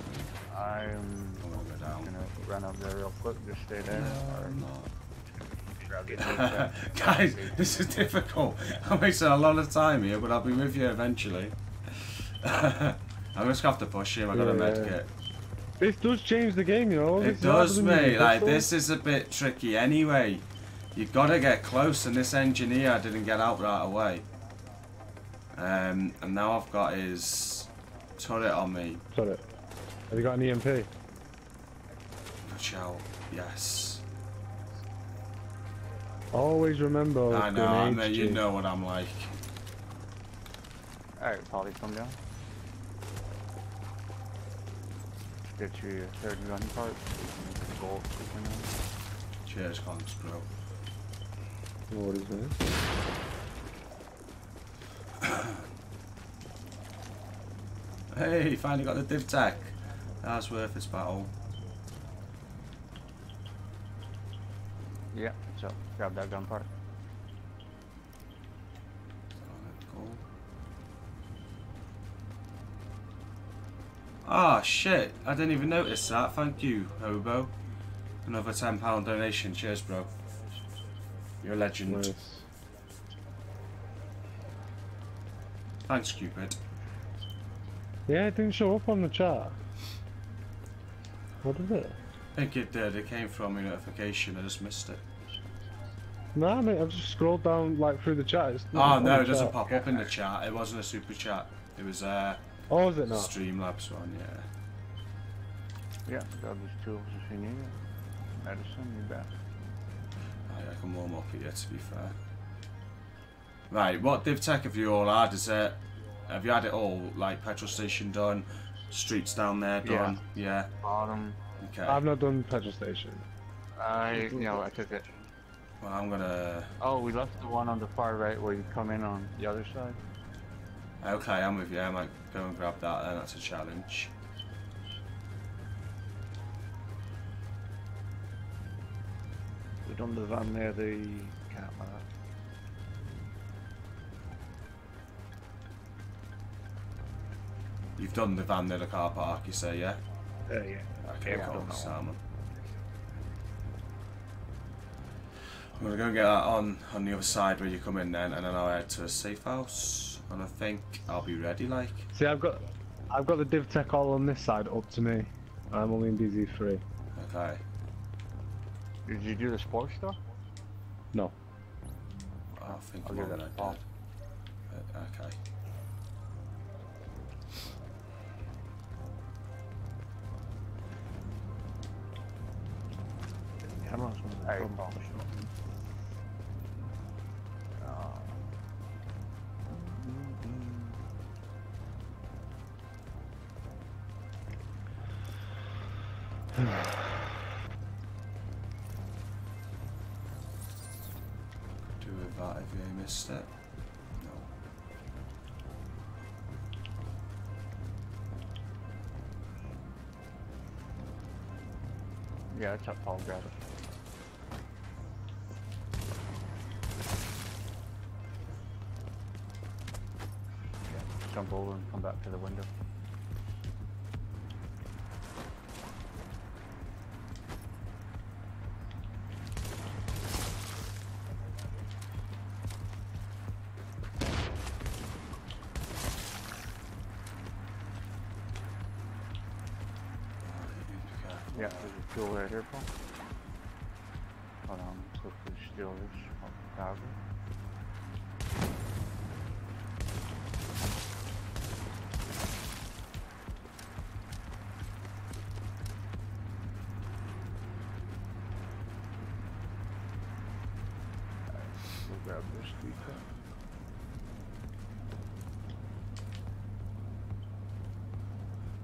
Speaker 7: I'm
Speaker 1: gonna go down.
Speaker 7: gonna run up there real quick. Just stay there.
Speaker 1: No. I'm not.
Speaker 7: Grab the other check.
Speaker 1: Guys, this is difficult. [laughs] I'm wasting a lot of time here, but I'll be with you eventually. [laughs] I'm just gonna have to push him. I got a
Speaker 6: Yeah.
Speaker 1: med kit.
Speaker 6: This does change the game, you know. This
Speaker 1: It
Speaker 6: is harder
Speaker 1: does, mate. Like this is a bit tricky anyway. You gotta get close, and this engineer didn't get out right away. Um, and now I've got his turret on me.
Speaker 6: Sorry. Have you got an EMP?
Speaker 1: Watch out. Yes.
Speaker 6: Always remember.
Speaker 1: I know. I mean, you know what I'm like.
Speaker 7: Alright, Polly, come down. Get you your third gun part. so you can Go quick enough.
Speaker 1: Cheers, Conks, bro.
Speaker 6: What is this? [coughs]
Speaker 1: Hey, finally got the div tech. That's worth this battle.
Speaker 7: Yeah, so grab that gun part.
Speaker 1: Ah, shit. I didn't even notice that. Thank you, Hobo. Another £10 donation. Cheers, bro. You're a legend.
Speaker 6: Nice.
Speaker 1: Thanks, Cupid.
Speaker 6: Yeah, it didn't show up on the chart. What is it?
Speaker 1: I think it did. It came from a notification. I just missed it.
Speaker 6: Nah, mate, I've just scrolled down like through the chat.
Speaker 1: Oh, no, it doesn't pop up in the chat. It wasn't a super chat. It was uh,
Speaker 6: Oh, is it not?
Speaker 1: Streamlabs one, yeah.
Speaker 7: Yeah, grab these tools if you need it. Medicine, you bet.
Speaker 1: Oh, I, I can warm up here, to be fair. Right, what div tech have you all had? Is it? Have you had it all? Like petrol station done, streets down there
Speaker 7: Yeah.
Speaker 1: done? Yeah.
Speaker 7: Bottom.
Speaker 1: Okay.
Speaker 6: I've not done petrol station.
Speaker 9: I, no, I took it.
Speaker 1: Well, I'm gonna.
Speaker 7: Oh, we left the one on the far right where you come in on the other side.
Speaker 1: Okay, I'm with you. I might go and grab that. Then that's a challenge.
Speaker 14: We've done the van near the cat mark.
Speaker 1: You've done the van near the car park, you say, yeah?
Speaker 14: Uh, yeah.
Speaker 1: Okay,
Speaker 14: Yeah, I've
Speaker 1: cool,
Speaker 14: done that one.
Speaker 1: Salmon. I'm gonna go and get that on on the other side where you come in then, and then I'll head to a safe house, and I think I'll be ready. Like,
Speaker 6: See, I've got, I've got the div tech all on this side up to me. I'm only in DZ3.
Speaker 1: okay.
Speaker 7: Did you do the sports stuff?
Speaker 6: No.
Speaker 1: I think
Speaker 7: I'll
Speaker 1: I'm
Speaker 7: give
Speaker 1: on
Speaker 7: that
Speaker 1: there,
Speaker 7: a pop.
Speaker 1: Uh, Okay.
Speaker 14: Cameras on the
Speaker 1: it. No.
Speaker 7: yeah, it's up, Paul. Grab it. Jump over and come back to the window. Yeah, there's a tool right here, Paul. Hold on, let's look for the steal this. Oh, grab it. Alright, we'll grab this decal.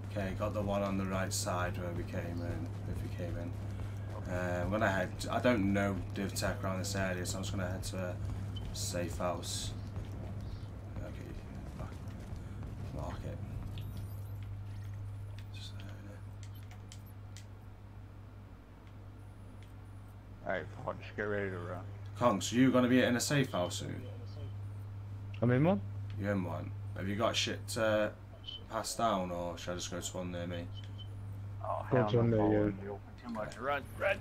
Speaker 1: Okay, got the one on the right side where we came in, if we came in. Uh, I'm head, I don't know div tech around this area, so I'm just gonna head to a safe house. Okay, back, mark it. Just, uh,
Speaker 7: Alright, Paul, just get ready to run.
Speaker 1: Conks, you gonna be in a safe house soon?
Speaker 6: I'm in one.
Speaker 1: You're in one? Have you got shit uh, passed down, or should I just go to one near me?
Speaker 7: Oh, hell no,
Speaker 6: under
Speaker 7: Paul,
Speaker 6: you.
Speaker 7: wouldn't be open too much. Run, run!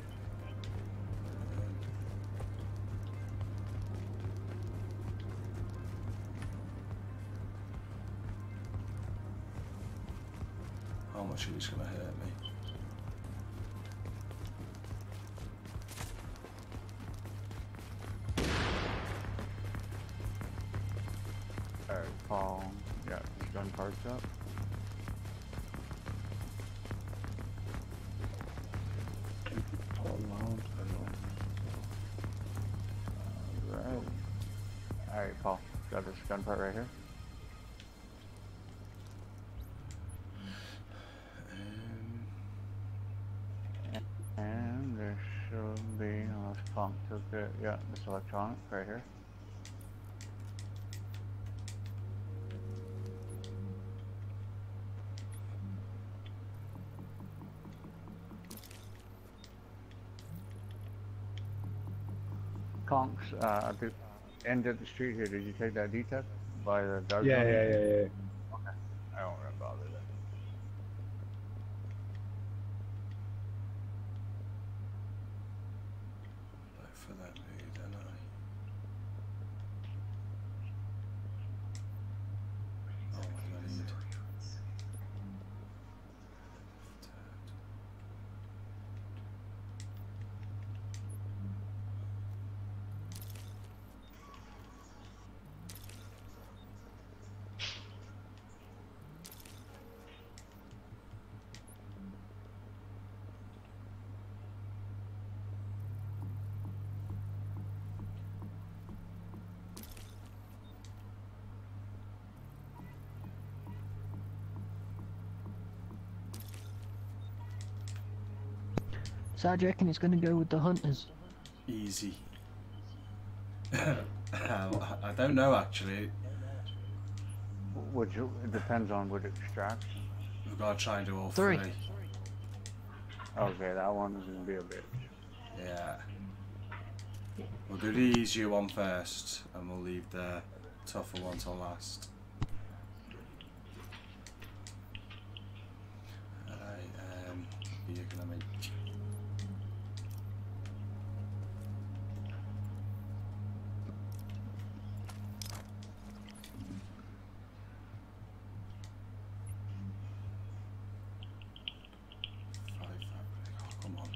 Speaker 1: How much are these gonna hurt me?
Speaker 7: Gun part right here. And there should be, unless Punk took it, yeah, this electronic right here. Conks, uh, at the end of the street here, did you take that div tech by the dark
Speaker 6: Yeah, yeah, yeah, yeah.
Speaker 7: Okay, I don't worry about it then.
Speaker 1: Like for that mood, don't I? Oh, what do I need?
Speaker 2: So how do you reckon it's gonna go with the hunters?
Speaker 1: Easy. [coughs] I don't know actually.
Speaker 7: Which, it depends on what extraction.
Speaker 1: We've got to try and do all
Speaker 2: Three.
Speaker 1: three.
Speaker 7: Okay, that one is gonna be a bitch.
Speaker 1: Yeah. We'll do the easier one first, and we'll leave the tougher one till last. Alright, um, you're gonna make. Five fabric. Oh, come on.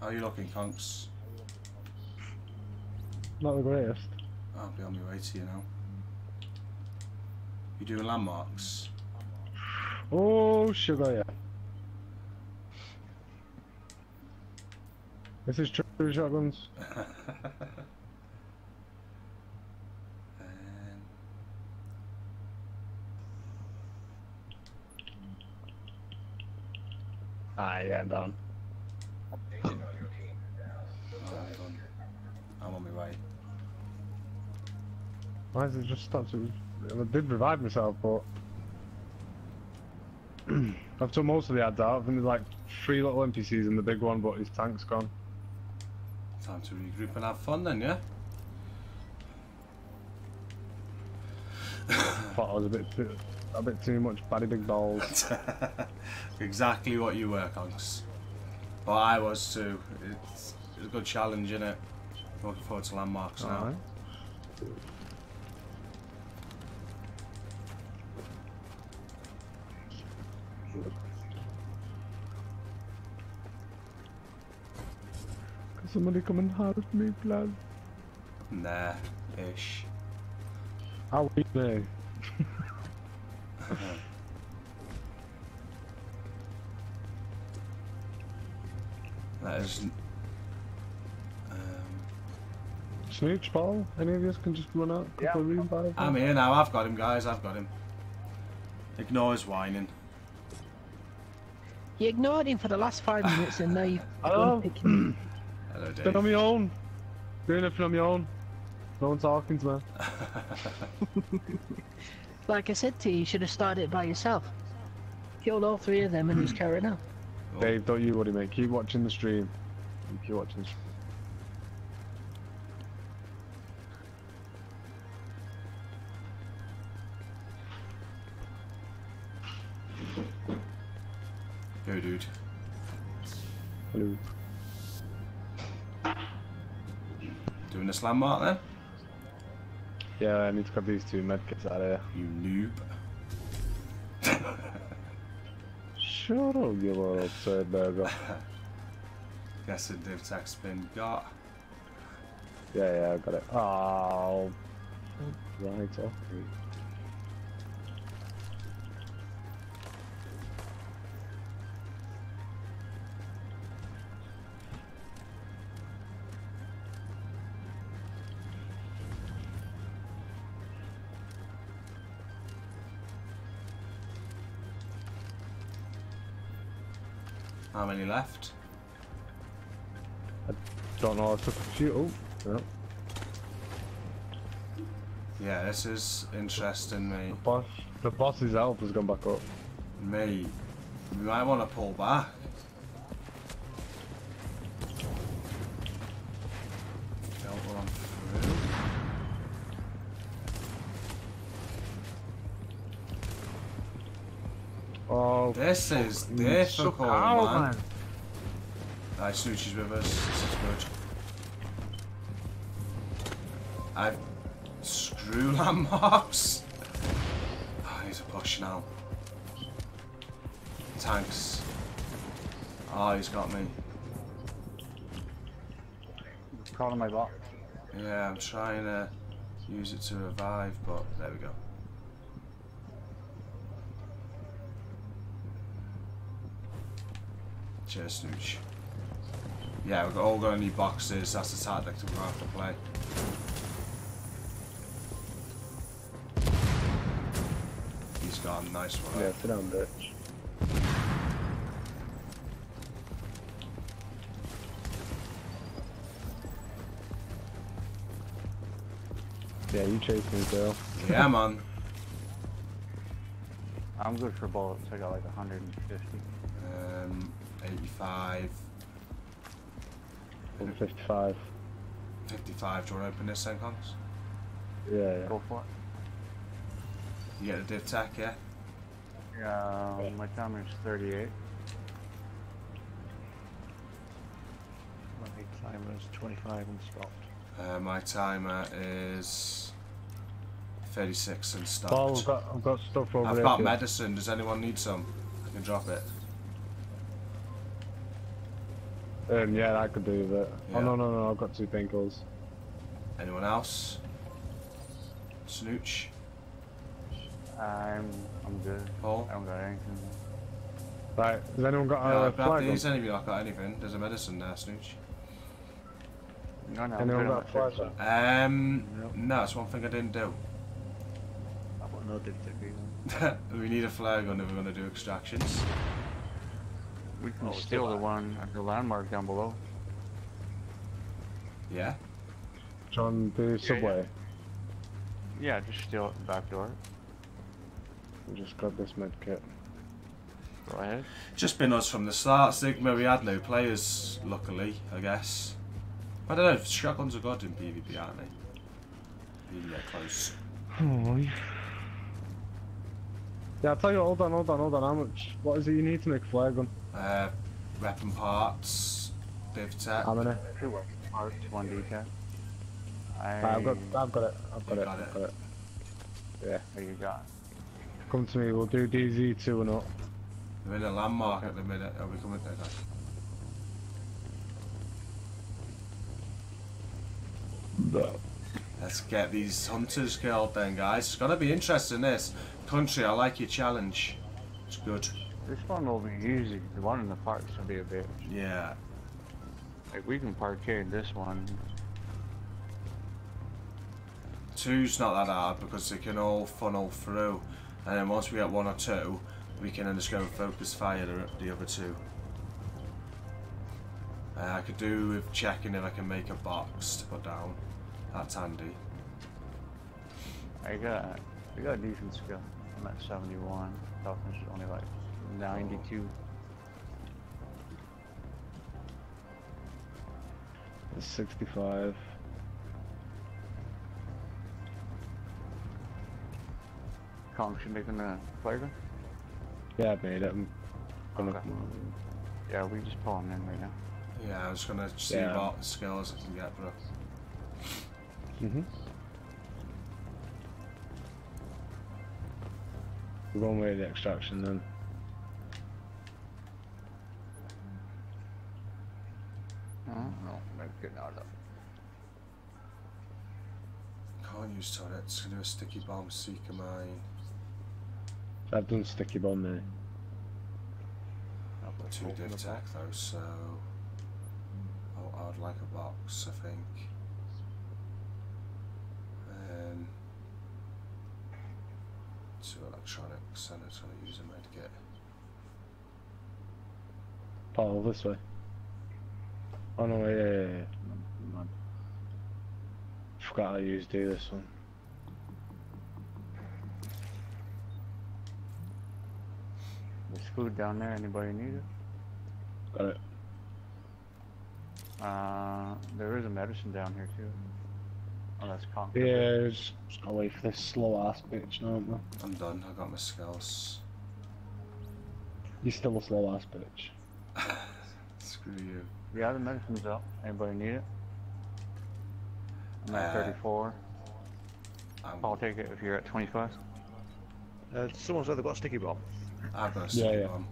Speaker 1: How are you looking, Conks?
Speaker 6: Not the greatest.
Speaker 1: I'll be on my way to you now. You doing landmarks?
Speaker 6: Oh, sugar, yeah. This is true shotguns. [laughs] Ah, yeah, done. Why is it just stopped? I did revive myself, but [clears throat] I've took most of the ads out. I think there's like three little NPCs in the big one, but his tank's gone.
Speaker 1: Time to regroup and have fun then, yeah? [coughs]
Speaker 6: Thought I was a bit, bit a bit too much baddie big balls. [laughs]
Speaker 1: exactly what you were, Conks. But I was too. It's, it's a good challenge, isn't it? Looking forward to landmarks now.
Speaker 6: Alright. Somebody come and help me, blood?
Speaker 1: Nah, ish.
Speaker 6: How we may.
Speaker 1: That is. Um,
Speaker 6: Snooch, Paul? Any of you can just run out?
Speaker 10: Yeah.
Speaker 6: Of?
Speaker 1: I'm here now. I've got him, guys. I've got him. Ignore his whining.
Speaker 2: You ignored him for the last five minutes and now you've
Speaker 6: Hello?
Speaker 2: gone picking.
Speaker 1: Hello,
Speaker 6: Been on my own. Doing it on my own. No one talking to me. [laughs]
Speaker 2: Like I said to you, you should have started it by yourself. Killed all three of them and just carried on.
Speaker 6: Dave, don't you worry, mate. Keep watching the stream. Keep watching the stream.
Speaker 1: Go, dude.
Speaker 6: Hello.
Speaker 1: This landmark then?
Speaker 6: Yeah, I need to grab these two medkits out of here.
Speaker 1: You noob.
Speaker 6: Shut up, you little turd burger. [laughs]
Speaker 1: Guessing Div Tech's been got.
Speaker 6: Yeah, yeah, I got it. Oh. Right, okay.
Speaker 1: How many left?
Speaker 6: I don't know, I took a few. Oh, yeah.
Speaker 1: Yeah, this is interesting, me.
Speaker 6: Boss, the boss's health has gone back up.
Speaker 1: Me. We might want to pull back. This is
Speaker 6: fucking
Speaker 1: difficult,
Speaker 6: out,
Speaker 1: man.
Speaker 6: man.
Speaker 1: Nice Snoochie's with us. This is good. I've screw [laughs] landmarks. Oh, he's a push now. Tanks. Oh, he's got me.
Speaker 7: Crawling my bot.
Speaker 1: Yeah, I'm trying to use it to revive, but there we go. Cheers, Snooch. Yeah, we're all gonna need boxes. That's the tactic that we're gonna have to play. He's gone. Nice one.
Speaker 6: Yeah, sit down, bitch. Yeah, you chase me, girl.
Speaker 1: Yeah, man. [laughs]
Speaker 7: I'm good for bullets. I got like 150.
Speaker 1: Um, 85,
Speaker 6: 55.
Speaker 1: 55. Do you want to open this then, Conks?
Speaker 6: Yeah, yeah.
Speaker 7: Go for it.
Speaker 1: You get the div tech, yeah?
Speaker 7: it. Uh, my timer's 38.
Speaker 14: My timer's 25 and stopped.
Speaker 1: Uh, my timer is 36 and stopped.
Speaker 6: Paul, I've got, I've got stuff over
Speaker 1: I've
Speaker 6: there.
Speaker 1: got
Speaker 6: for you.
Speaker 1: medicine. Does anyone need some? I can drop it.
Speaker 6: Um, yeah, that could do that.
Speaker 1: Yeah.
Speaker 6: Oh, no, no, no, I've got two painkillers.
Speaker 1: Anyone else? Snooch?
Speaker 7: I'm I'm good.
Speaker 1: Paul?
Speaker 7: I don't got anything.
Speaker 6: Right, has anyone got
Speaker 1: Yeah,
Speaker 6: a
Speaker 1: grab
Speaker 6: flag
Speaker 1: these.
Speaker 6: on?
Speaker 1: Any of you not got anything? There's a medicine there, Snooch.
Speaker 7: No, no, I'm
Speaker 6: Anyone
Speaker 7: good
Speaker 6: got a flag
Speaker 7: fix.
Speaker 6: on?
Speaker 1: Um, no, that's one thing I didn't do.
Speaker 14: I've got no div tech either. [laughs]
Speaker 1: we need a flag gun if we're going to do extractions.
Speaker 7: We can
Speaker 14: Oh,
Speaker 7: steal the one at the landmark down below.
Speaker 1: Yeah?
Speaker 6: John, the subway.
Speaker 7: Yeah, just steal it back door.
Speaker 6: I'll just grab this med kit.
Speaker 7: Go ahead.
Speaker 1: Just been us from the start, Sigma. We had no players, luckily, I guess. I don't know, shotguns are good in PvP, aren't they? Even they're close.
Speaker 6: Oh. Yeah, I'll tell you, hold on, hold on, hold on, how much, what is it you need to make a flare gun?
Speaker 1: Uh, weapon parts, div tech.
Speaker 6: How many?
Speaker 7: Two weapon parts, one div tech. I...
Speaker 6: Right, I've got, I've got it, I've got
Speaker 1: You
Speaker 6: it,
Speaker 1: got
Speaker 6: I've got it. Yeah,
Speaker 7: What you got?
Speaker 6: come to me, we'll do DZ2 and up.
Speaker 1: We're in a landmark at the minute. Are we coming? Okay. Let's get these hunters killed then, guys. It's gonna be interesting, this. Country, I like your challenge. It's good.
Speaker 7: This one will be easy. The one in the park's gonna be a bitch.
Speaker 1: Yeah.
Speaker 7: Like we can parkade this one.
Speaker 1: Two's not that hard because they can all funnel through. And then once we get one or two, we can then just go and focus fire the, the other two. Uh, I could do with checking if I can make a box to put down. That's handy.
Speaker 7: I got, I got decent skill. I'm at 71. Toughness is only like 92.
Speaker 6: It's 65.
Speaker 7: Kong should making a flare?
Speaker 6: Yeah, I made it. I'm gonna,
Speaker 7: Okay. Yeah, we just pull them in right now.
Speaker 1: Yeah, I was gonna see
Speaker 6: Yeah.
Speaker 1: what skills I can get, bro.
Speaker 6: hmm We're going with the extraction then.
Speaker 7: No, maybe good now though.
Speaker 1: Can't use turrets. Can do a sticky bomb, seeker mine.
Speaker 6: I've done sticky bomb there.
Speaker 1: I've got two div tech though, so oh, I'd like a box, I think. Um, two electronics, and it's gonna use a medkit.
Speaker 6: Paul, this way. Oh no, yeah, yeah, yeah. Forgot how to do this one.
Speaker 7: There's food down there. Anybody need it?
Speaker 6: Got it.
Speaker 7: Uh, there is a medicine down here too. Oh, that's concrete.
Speaker 6: Yeah, just, just gotta wait for this slow ass bitch now, aren't we?
Speaker 1: I'm done, I got my skills.
Speaker 6: You're still a slow ass bitch. [sighs]
Speaker 1: Screw you.
Speaker 7: Yeah, the medicine's up. Anybody need it? I'm at
Speaker 1: Uh,
Speaker 7: 34. I'll take it if you're at 25.
Speaker 14: Uh, someone said they've got a sticky bomb.
Speaker 1: I've got a sticky
Speaker 6: yeah.
Speaker 1: bomb.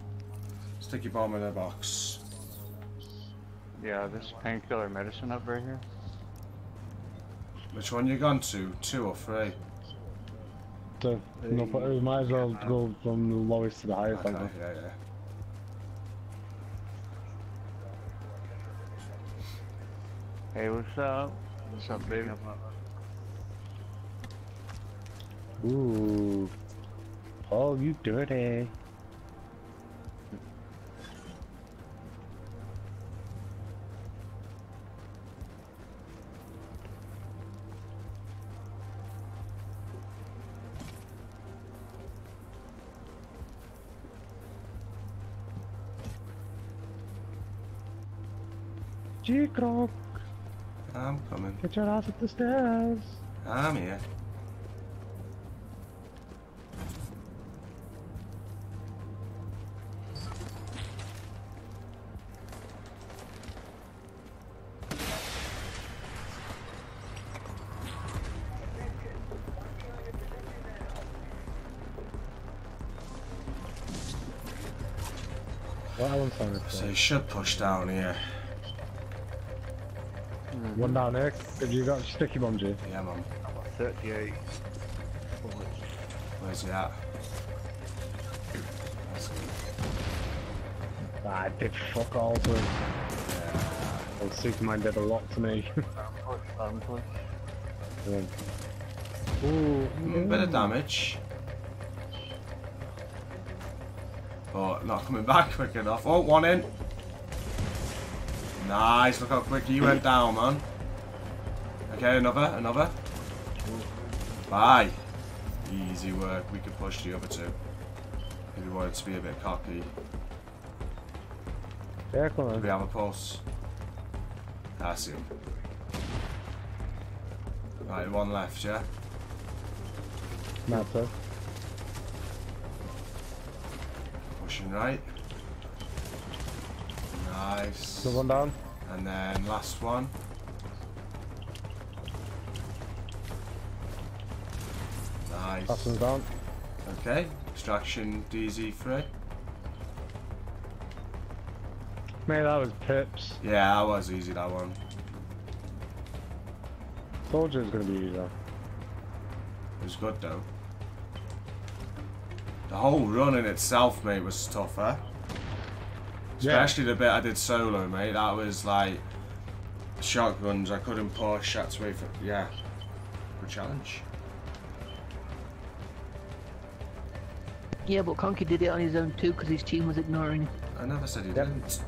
Speaker 1: Sticky bomb in a box.
Speaker 7: Yeah, this painkiller medicine up right here.
Speaker 1: Which one you gone to? Two or three?
Speaker 6: So, no, but we might as well go from the lowest to the highest.
Speaker 1: Okay, yeah, yeah.
Speaker 7: Hey, what's up? What's up, baby?
Speaker 6: Ooh. Paul, you dirty. GCrock,
Speaker 1: I'm coming.
Speaker 6: get your ass up the stairs.
Speaker 1: I'm here.
Speaker 6: What Alan sounded
Speaker 1: So you should push down here.
Speaker 6: One down there. Have you got sticky bomb, G?
Speaker 1: Yeah, man.
Speaker 14: 38 bullets.
Speaker 1: Where's he at?
Speaker 6: I did fuck all to him. Well, Superman did a lot to me. [laughs]
Speaker 7: Um.
Speaker 6: Yeah. Ooh,
Speaker 1: Mm, bit of damage. But not coming [laughs] back quick enough. Oh, one in. Nice, look how quick you went down, man. Okay, another, another. Bye. Easy work. We can push the other two. If we wanted to be a bit cocky.
Speaker 6: Come
Speaker 1: Do we have a pulse? That's him. Right, one left, yeah?
Speaker 6: Not so.
Speaker 1: Pushing right. Nice.
Speaker 6: Another one down.
Speaker 1: And then last one. Nice.
Speaker 6: Last one's down.
Speaker 1: Okay, extraction DZ3.
Speaker 6: Mate, that was pips.
Speaker 1: Yeah, that was easy, that one.
Speaker 6: Told you it was gonna be easy.
Speaker 1: It was good though. The whole run in itself, mate, was tougher.
Speaker 6: Yeah.
Speaker 1: Especially the bit I did solo, mate. That was like shotguns. I couldn't push. Shots away from. Yeah, good challenge.
Speaker 2: Yeah, but Conky did it on his own too because his team was ignoring him.
Speaker 1: I never said he
Speaker 6: Yep.
Speaker 1: didn't.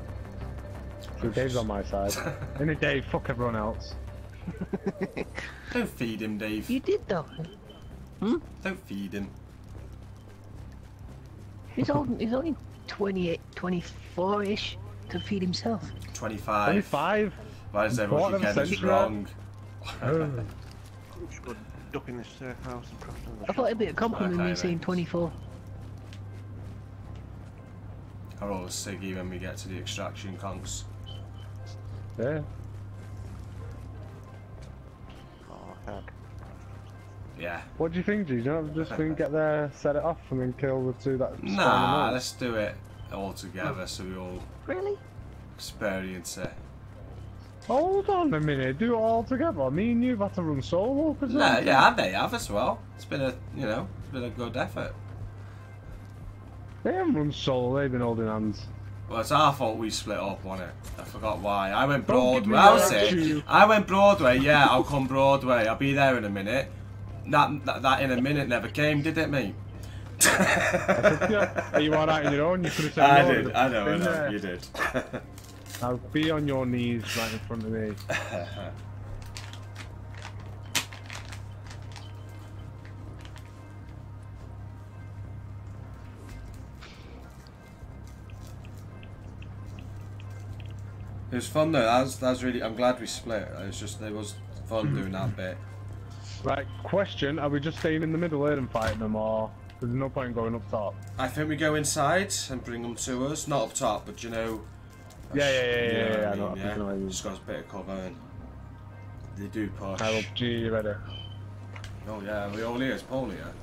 Speaker 6: So Dave's on my side. [laughs] Any Dave, fuck everyone else. [laughs]
Speaker 1: Don't feed him, Dave.
Speaker 2: You did though. Hmm?
Speaker 1: Don't feed him.
Speaker 2: He's old. He's only 28, 24-ish to feed himself.
Speaker 1: 25.
Speaker 6: 25?
Speaker 1: Why does everyone
Speaker 6: Quarter
Speaker 1: think
Speaker 6: of a
Speaker 1: wrong?
Speaker 6: Oh. [laughs]
Speaker 14: Duck in this surf house and crash down the
Speaker 2: I thought it'd be a compliment
Speaker 1: Okay,
Speaker 2: me saying 24.
Speaker 1: I roll a ciggy when we get to the extraction conks.
Speaker 6: Yeah.
Speaker 14: Oh, heck.
Speaker 1: Yeah.
Speaker 6: What do you think, G? Do you not just think get there, set it off, and then kill the two that
Speaker 1: Nah, let's do it all together so we all
Speaker 2: Really?
Speaker 1: experience it.
Speaker 6: Hold on a minute, do it all together. Me and you've had to run solo. Cause
Speaker 1: No, yeah, and they have as well. It's been a, you know, it's been a good effort.
Speaker 6: They haven't run solo, they've been holding hands.
Speaker 1: Well, it's our fault we split up on it. I forgot why. I went
Speaker 6: Don't give me
Speaker 1: Broadway. I was it. I went Broadway. Yeah, I'll come Broadway. I'll be there in a minute. That, that, that in a minute never came, did it, mate?
Speaker 6: yeah, [laughs] you are out on your own, you could have said
Speaker 1: I did. I know. I know.
Speaker 6: there.
Speaker 1: You did. [laughs]
Speaker 6: Now be on your knees right in front of me. [laughs]
Speaker 1: It was fun though. That was, really. I'm glad we split. It was just. It was fun hmm. doing that bit.
Speaker 6: Right, question, are we just staying in the middle here and fighting them, or there's no point in going up top?
Speaker 1: I think we go inside and bring them to us. Not up top, but you know.
Speaker 6: Yeah, yeah, yeah,
Speaker 1: you
Speaker 6: yeah, yeah,
Speaker 1: I
Speaker 6: I know-
Speaker 1: mean,
Speaker 6: I know what mean.
Speaker 1: Just got a bit of cover. And they do push.
Speaker 6: I will G, you ready?
Speaker 1: Oh yeah, we all here. It's Paul here.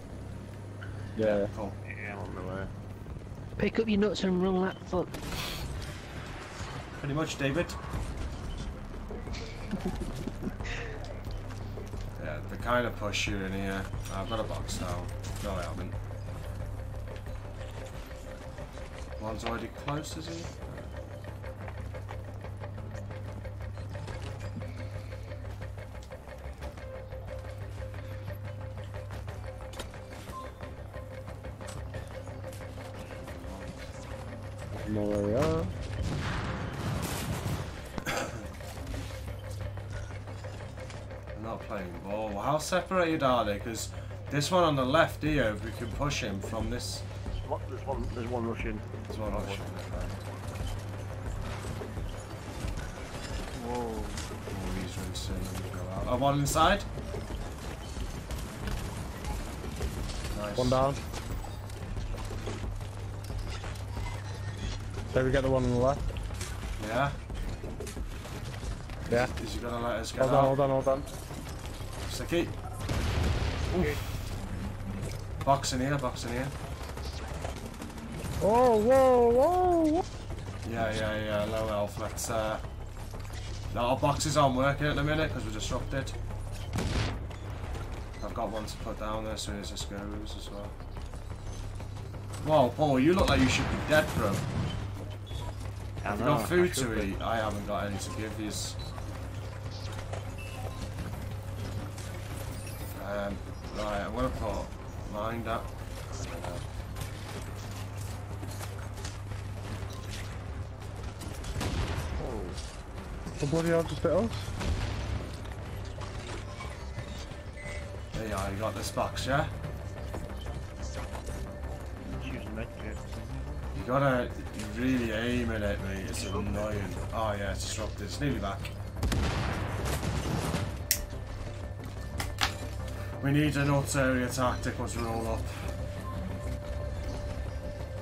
Speaker 6: Yeah.
Speaker 1: Cool.
Speaker 14: Yeah, I'm on the way.
Speaker 2: Pick up your nuts and run that foot.
Speaker 1: Pretty much, David. yeah, the kind of push you in here. I've got a box now. No, I haven't. One's already close, is he?
Speaker 6: No way up.
Speaker 1: I'm not playing ball. How separated are they? Because this one on the left here, we can push him from this.
Speaker 14: There's one. There's one rushing.
Speaker 1: There's one rushing.
Speaker 9: Whoa.
Speaker 1: Oh, he's rinsing. Let me go out. Oh, one inside. Nice.
Speaker 6: One down. So we get the one on the left.
Speaker 1: Yeah.
Speaker 6: Yeah.
Speaker 1: Is he gonna let us get
Speaker 6: Hold
Speaker 1: out?
Speaker 6: on, hold on, hold on.
Speaker 1: Sticky. Box in here, box in here.
Speaker 6: Oh, whoa, whoa, whoa.
Speaker 1: Yeah, yeah, yeah, low health. Let's, uh... No, our boxes aren't working at the minute because we're disrupted. I've got one to put down there as soon as this goes as well. Whoa, Paul, you look like you should be dead, bro.
Speaker 14: I
Speaker 1: Have you got food
Speaker 14: I should
Speaker 1: to
Speaker 14: be.
Speaker 1: eat? I haven't got any to give you. Um, right, I'm gonna put mine up.
Speaker 6: Oh, the bloody hell just hit us?
Speaker 1: There you are, you got this box, yeah?
Speaker 14: Use a medkit.
Speaker 1: You gotta really aim it at me. It's annoying. Oh yeah, it's disrupted. It's nearly back. We need an area tactic once we roll up.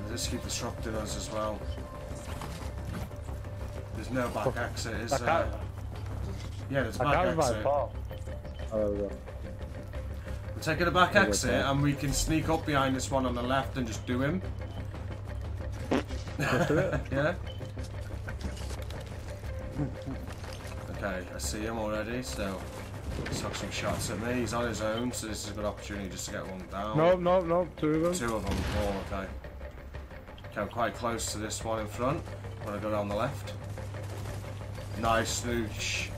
Speaker 1: This keep disrupting us as well. There's no back exit, is
Speaker 6: I
Speaker 1: there?
Speaker 6: can't-
Speaker 1: Yeah, there's a
Speaker 6: I
Speaker 1: back exit.
Speaker 6: Oh, yeah.
Speaker 1: We're taking the back
Speaker 6: Yeah,
Speaker 1: exit
Speaker 6: okay.
Speaker 1: and we can sneak up behind this one on the left and just do him.
Speaker 6: Just do it. [laughs]
Speaker 1: yeah? Okay, I see him already, so he's took some shots at me. He's on his own, so this is a good opportunity just to get one down.
Speaker 6: No, no, no, two of them.
Speaker 1: Two of them. Oh, okay. Okay, I'm quite close to this one in front. Want to go down the left? Nice, Snooch.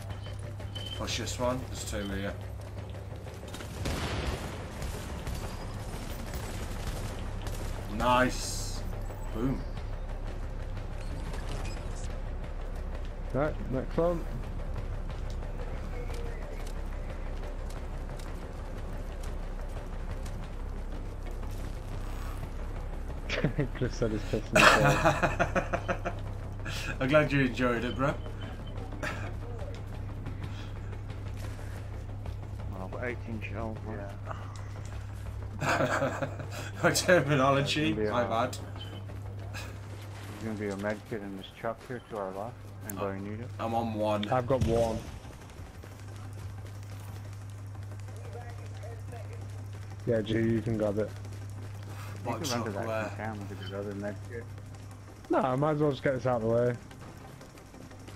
Speaker 1: Push this one. There's two here. Nice. Boom.
Speaker 6: Right, next one. [laughs] Chris said he's pissing [laughs] himself.
Speaker 1: I'm glad you enjoyed it, bro.
Speaker 14: Well, I've got 18 shells. Yeah. [laughs]
Speaker 1: My terminology,
Speaker 7: Be,
Speaker 1: my
Speaker 7: uh,
Speaker 1: bad.
Speaker 7: There's gonna be a med kit in this truck here to our left. Anybody need it?
Speaker 1: I'm on one.
Speaker 6: I've got one. Yeah, G, you can grab it.
Speaker 7: You
Speaker 1: What
Speaker 7: can run to
Speaker 1: truck
Speaker 7: that
Speaker 1: where?
Speaker 7: town with your other med kit.
Speaker 6: No, I might as well just get this out of the way.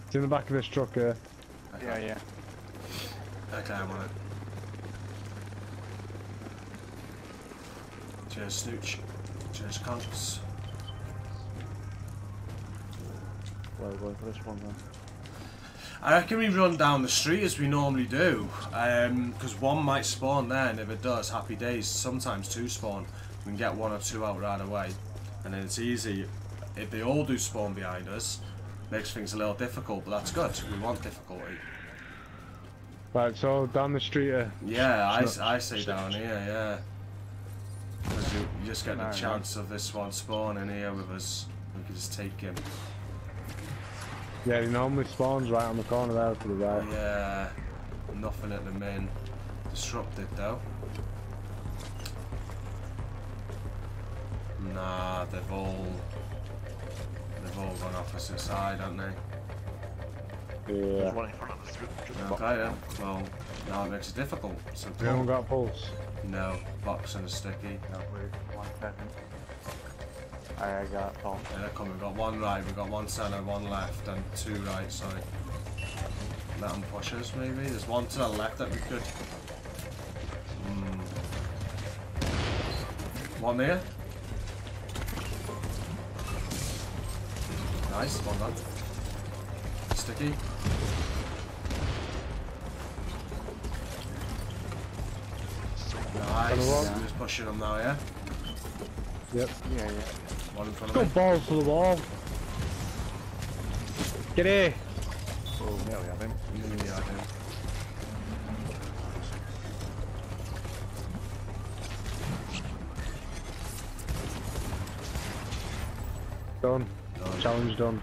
Speaker 6: It's in the back of this truck here.
Speaker 7: Yeah, yeah.
Speaker 1: Okay, I'm on it. Cheers, Snooch. Cheers, cunts.
Speaker 14: Well, going for this one then.
Speaker 1: I reckon we run down the street as we normally do, um, because one might spawn there, and if it does, happy days. Sometimes two spawn. We can get one or two out right away, and then it's easy. If they all do spawn behind us, makes things a little difficult, but that's good. We want difficulty.
Speaker 6: Right, so down the street here.
Speaker 1: Yeah, I,
Speaker 6: not-
Speaker 1: I say down here, yeah. Because you, you just get the
Speaker 7: Alright,
Speaker 1: chance of this one spawning here with us. We can just take him.
Speaker 6: Yeah, he normally spawns right on the corner there to the right.
Speaker 1: Yeah, nothing at the main. Disrupted though. Nah, they've all they've all gone opposite side, haven't they?
Speaker 6: Yeah.
Speaker 14: There's one in front of us. Just box
Speaker 1: Okay
Speaker 14: down.
Speaker 1: then. Well, now it makes it difficult. So
Speaker 6: We haven't got pulse.
Speaker 1: no box and a sticky.
Speaker 7: No, wait one second. I, I got Paul.
Speaker 1: Yeah, they're coming. We've got one right, we've got one centre, one left, and two right, sorry. Let them push us, maybe? There's one to the left that we could... Hmm. One there. Nice, one done. Sticky. Nice.
Speaker 6: one.
Speaker 1: Just pushing them now, yeah?
Speaker 6: Yep.
Speaker 7: Yeah, yeah.
Speaker 1: One in front
Speaker 6: Go
Speaker 1: of me.
Speaker 6: balls to the wall. Get here.
Speaker 14: Oh, there we have him.
Speaker 1: Yeah, I do.
Speaker 6: Done.
Speaker 1: Done.
Speaker 6: Challenge done.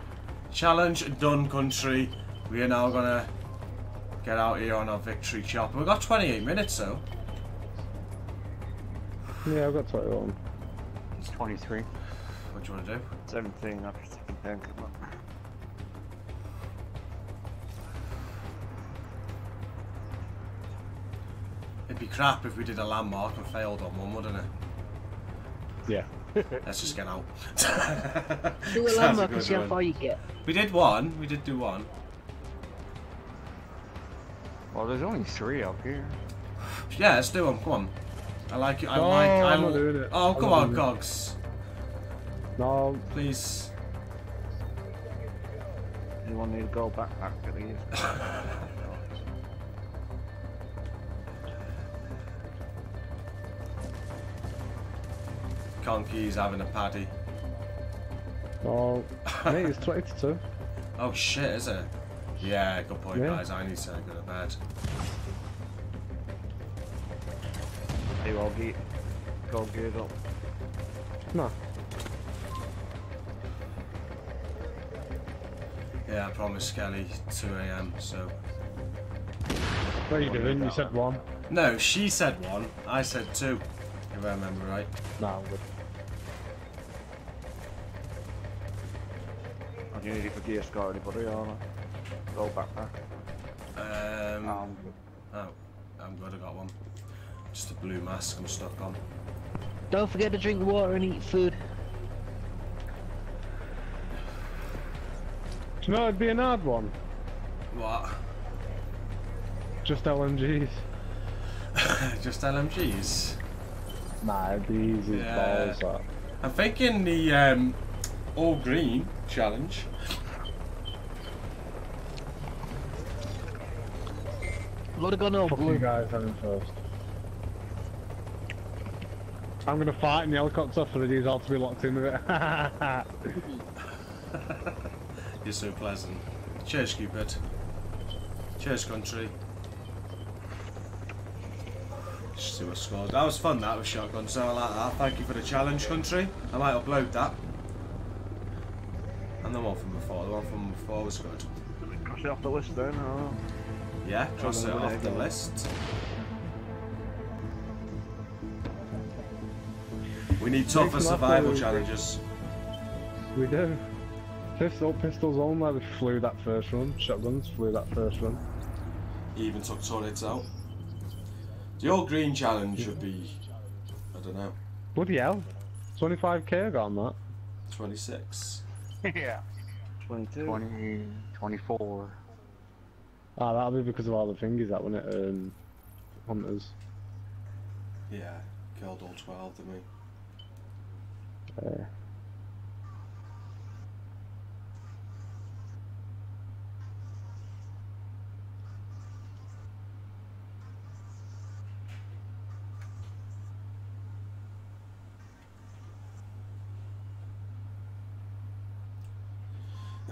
Speaker 1: Challenge done, country. We are now gonna get out here on our victory chopper. We've got 28 minutes, though.
Speaker 6: Yeah, I've got 21.
Speaker 7: It's 23.
Speaker 1: What do you want to do?
Speaker 14: 17 after taking painkiller.
Speaker 1: It'd be crap if we did a landmark and failed on one, wouldn't it?
Speaker 6: Yeah. [laughs]
Speaker 1: Let's just get out.
Speaker 2: Do a [laughs]
Speaker 1: Sounds
Speaker 2: landmark and see how far you get.
Speaker 1: We did one. We did do one.
Speaker 7: Well, there's only three up here.
Speaker 1: Yeah, let's do them. Come on. I like it. I
Speaker 6: No,
Speaker 1: like. I
Speaker 6: I'm not
Speaker 1: l-
Speaker 6: doing it.
Speaker 1: Oh, come on,
Speaker 6: doing.
Speaker 1: Cogs.
Speaker 6: No,
Speaker 1: Please.
Speaker 14: Anyone need a gold backpack at least? [laughs]
Speaker 1: Conky's having a paddy.
Speaker 6: no. Mate, it's 22. [laughs]
Speaker 1: Oh shit, is it? Yeah, good point,
Speaker 6: Yeah.
Speaker 1: guys. I need to go to bed.
Speaker 14: you all get all geared up?
Speaker 6: No.
Speaker 1: Yeah, I promised Skelly 2 a.m. So
Speaker 6: What are you doing? You said one.
Speaker 1: no, she said one. I said two. If I remember right.
Speaker 6: No, I'm good.
Speaker 14: And you need it for gear score anybody or not? Go backpack.
Speaker 1: Um,
Speaker 14: Um,
Speaker 1: oh, I'm good. I got one. Just a blue mask. I'm stuck on.
Speaker 2: Don't forget to drink water and eat food.
Speaker 6: Do you know it'd be an hard one?
Speaker 1: What?
Speaker 6: Just LMGs. [laughs]
Speaker 1: Just LMGs.
Speaker 6: Nah, it'd be easy
Speaker 1: Yeah.
Speaker 6: balls that.
Speaker 1: I'm thinking the um, all green challenge.
Speaker 2: Would have gone all blue.
Speaker 6: guys having first. I'm gonna fight in the helicopter for these all to be locked in with it. [laughs]
Speaker 1: You're so pleasant. Cheers, Cupid. Cheers, country. Just see what scored. That was fun, that was shotgun, so I like that. Thank you for the challenge, country. I might upload that. And the one from before. The one from before was good.
Speaker 14: cross it off the list then, or?
Speaker 1: Yeah, cross it off the
Speaker 14: yeah.
Speaker 1: list. Uh-huh. We need tougher survival challenges.
Speaker 6: we do. Pistol, pistols only, we flew that first run. Shotguns flew that first run.
Speaker 1: Even took turrets out. The old green challenge should be, I don't know,
Speaker 6: Bloody hell. 25k I got on that.
Speaker 1: 26. [laughs]
Speaker 7: yeah.
Speaker 14: 22.
Speaker 7: 20, 24.
Speaker 6: Ah, that'll be because of all the thingies that when it um, hunters.
Speaker 1: Yeah, killed all 12, didn't we?
Speaker 6: Uh,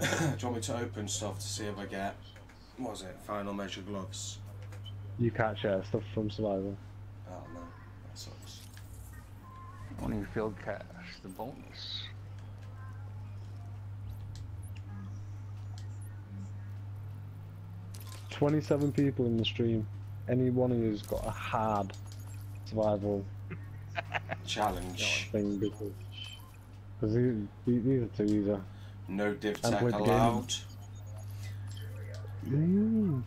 Speaker 6: [coughs]
Speaker 1: Do you want me to open stuff to see if I get, what was it, final measure gloves?
Speaker 6: you can't share stuff from survival.
Speaker 1: Oh no, that sucks.
Speaker 7: Only field cash, the bonus.
Speaker 6: Twenty-seven people in the stream. Any one of you's got a hard survival
Speaker 1: Challenge.
Speaker 6: thing because because these, these these are too easy.
Speaker 1: No div
Speaker 6: And
Speaker 1: tech
Speaker 6: with the game.
Speaker 1: allowed.
Speaker 6: Mm.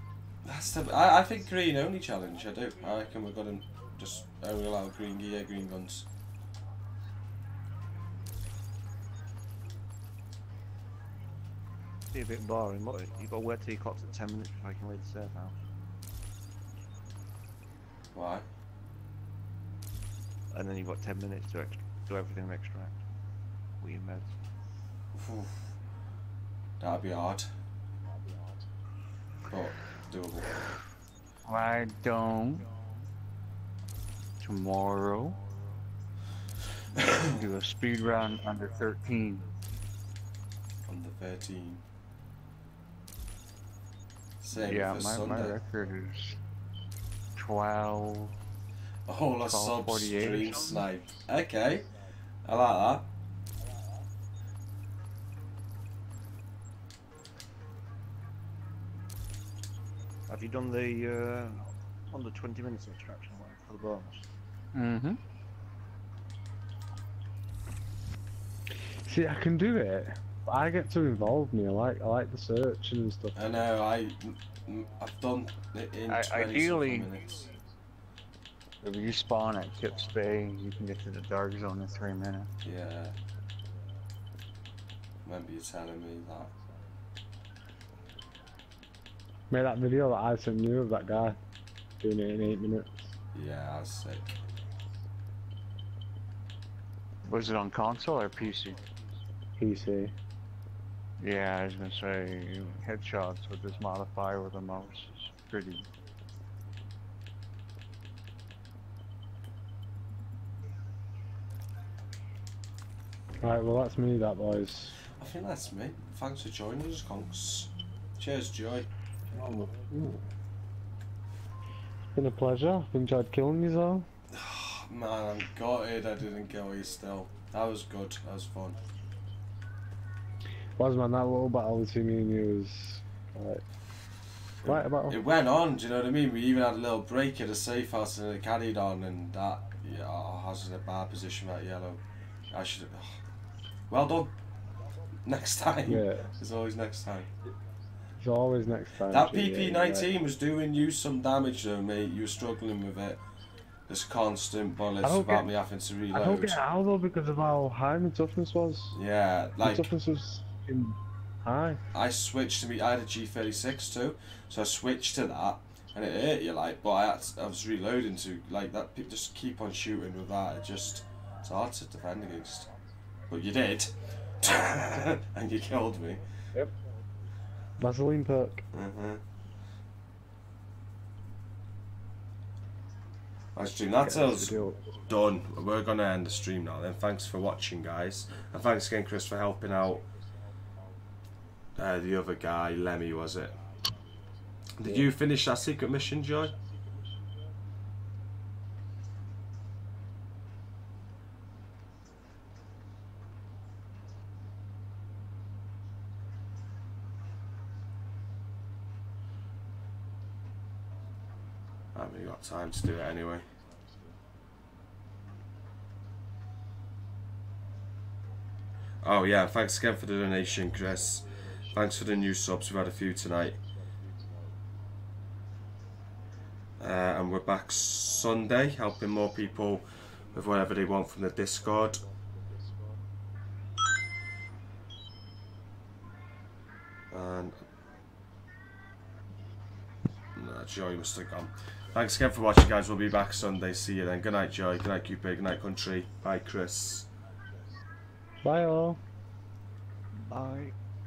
Speaker 1: That's the, I, I think green only challenge, I do. I reckon we're gonna just only allow green gear, green guns.
Speaker 14: Be a bit boring, but you've got to wait till you clock's at 10 minutes before you can leave the safe out.
Speaker 1: Why?
Speaker 14: And then you've got 10 minutes to ex- do everything and extract. With your meds.
Speaker 1: That'd be hard. But doable.
Speaker 7: Why don't tomorrow do a speed run under 13?
Speaker 1: Under 13. Same
Speaker 7: yeah, my, my record is 12.
Speaker 1: Oh, a
Speaker 7: 12,
Speaker 1: sub
Speaker 7: 48 or
Speaker 1: stream snipe. Okay. I like that.
Speaker 14: You done the uh, under 20 minutes of extraction one for the bonus?
Speaker 7: Mm-hmm.
Speaker 6: See, I can do it, but I get too involved. Me, I like I like the searching and stuff.
Speaker 1: I know, I, I've done it in
Speaker 7: I-
Speaker 1: 20
Speaker 7: ideally-
Speaker 1: minutes.
Speaker 7: If you spawn at Kips Bay, you can get to the dark zone in three minutes.
Speaker 1: Yeah. Remember you telling me that.
Speaker 6: Made that video that I sent you of that guy doing it in eight minutes.
Speaker 1: Yeah, I was sick.
Speaker 7: Was it on console or PC?
Speaker 6: PC.
Speaker 7: Yeah, I was gonna say headshots with this modifier with a mouse is pretty.
Speaker 6: Right, well that's me, that boys.
Speaker 1: I think that's me. Thanks for joining us, Conks. Cheers, Joy.
Speaker 6: It's been a pleasure. I've enjoyed killing you all.
Speaker 1: man, I'm gutted I didn't kill you still. That was good. That was fun.
Speaker 6: Was man, that little battle between me and you was like quite a battle.
Speaker 1: It went on, do you know what I mean? We even had a little break at a safe house and it carried on and that, yeah, I was in a bad position that yellow. I should have, [sighs] well done. Next time.
Speaker 6: Yeah.
Speaker 1: There's always next time.
Speaker 6: It's always next time.
Speaker 1: That
Speaker 6: yeah, yeah,
Speaker 1: PP19
Speaker 6: yeah.
Speaker 1: was doing you some damage though, mate. You were struggling with it. This constant bullets about
Speaker 6: get-
Speaker 1: me having to reload.
Speaker 6: I don't get how though because of how high my toughness was.
Speaker 1: Yeah,
Speaker 6: My
Speaker 1: like
Speaker 6: toughness was high.
Speaker 1: I switched to me. I had a G36 too, so I switched to that, and it hurt you like. But I had to, I was reloading to like that. Just keep on shooting with that. It just it's hard to defend against. But you did, [laughs] and you killed me.
Speaker 6: Yep. Vaseline perk.
Speaker 1: Uh-huh. Right, stream. That's
Speaker 6: Yeah,
Speaker 1: us done. We're gonna end the stream now. Then thanks for watching, guys, and thanks again, Chris, for helping out. Uh, the other guy, Lemmy, was it? Did you finish that secret mission, Joy? Time to do it anyway. Oh yeah, thanks again for the donation, Chris. Thanks for the new subs. We've had a few tonight. Uh, and we're back Sunday, helping more people with whatever they want from the Discord. And no, Joy must have gone. Thanks again for watching, guys. We'll be back Sunday. See you then. Good night, Joy. Good night, Cupid. Good night, Country. Bye, Chris.
Speaker 6: Bye all.
Speaker 14: Bye.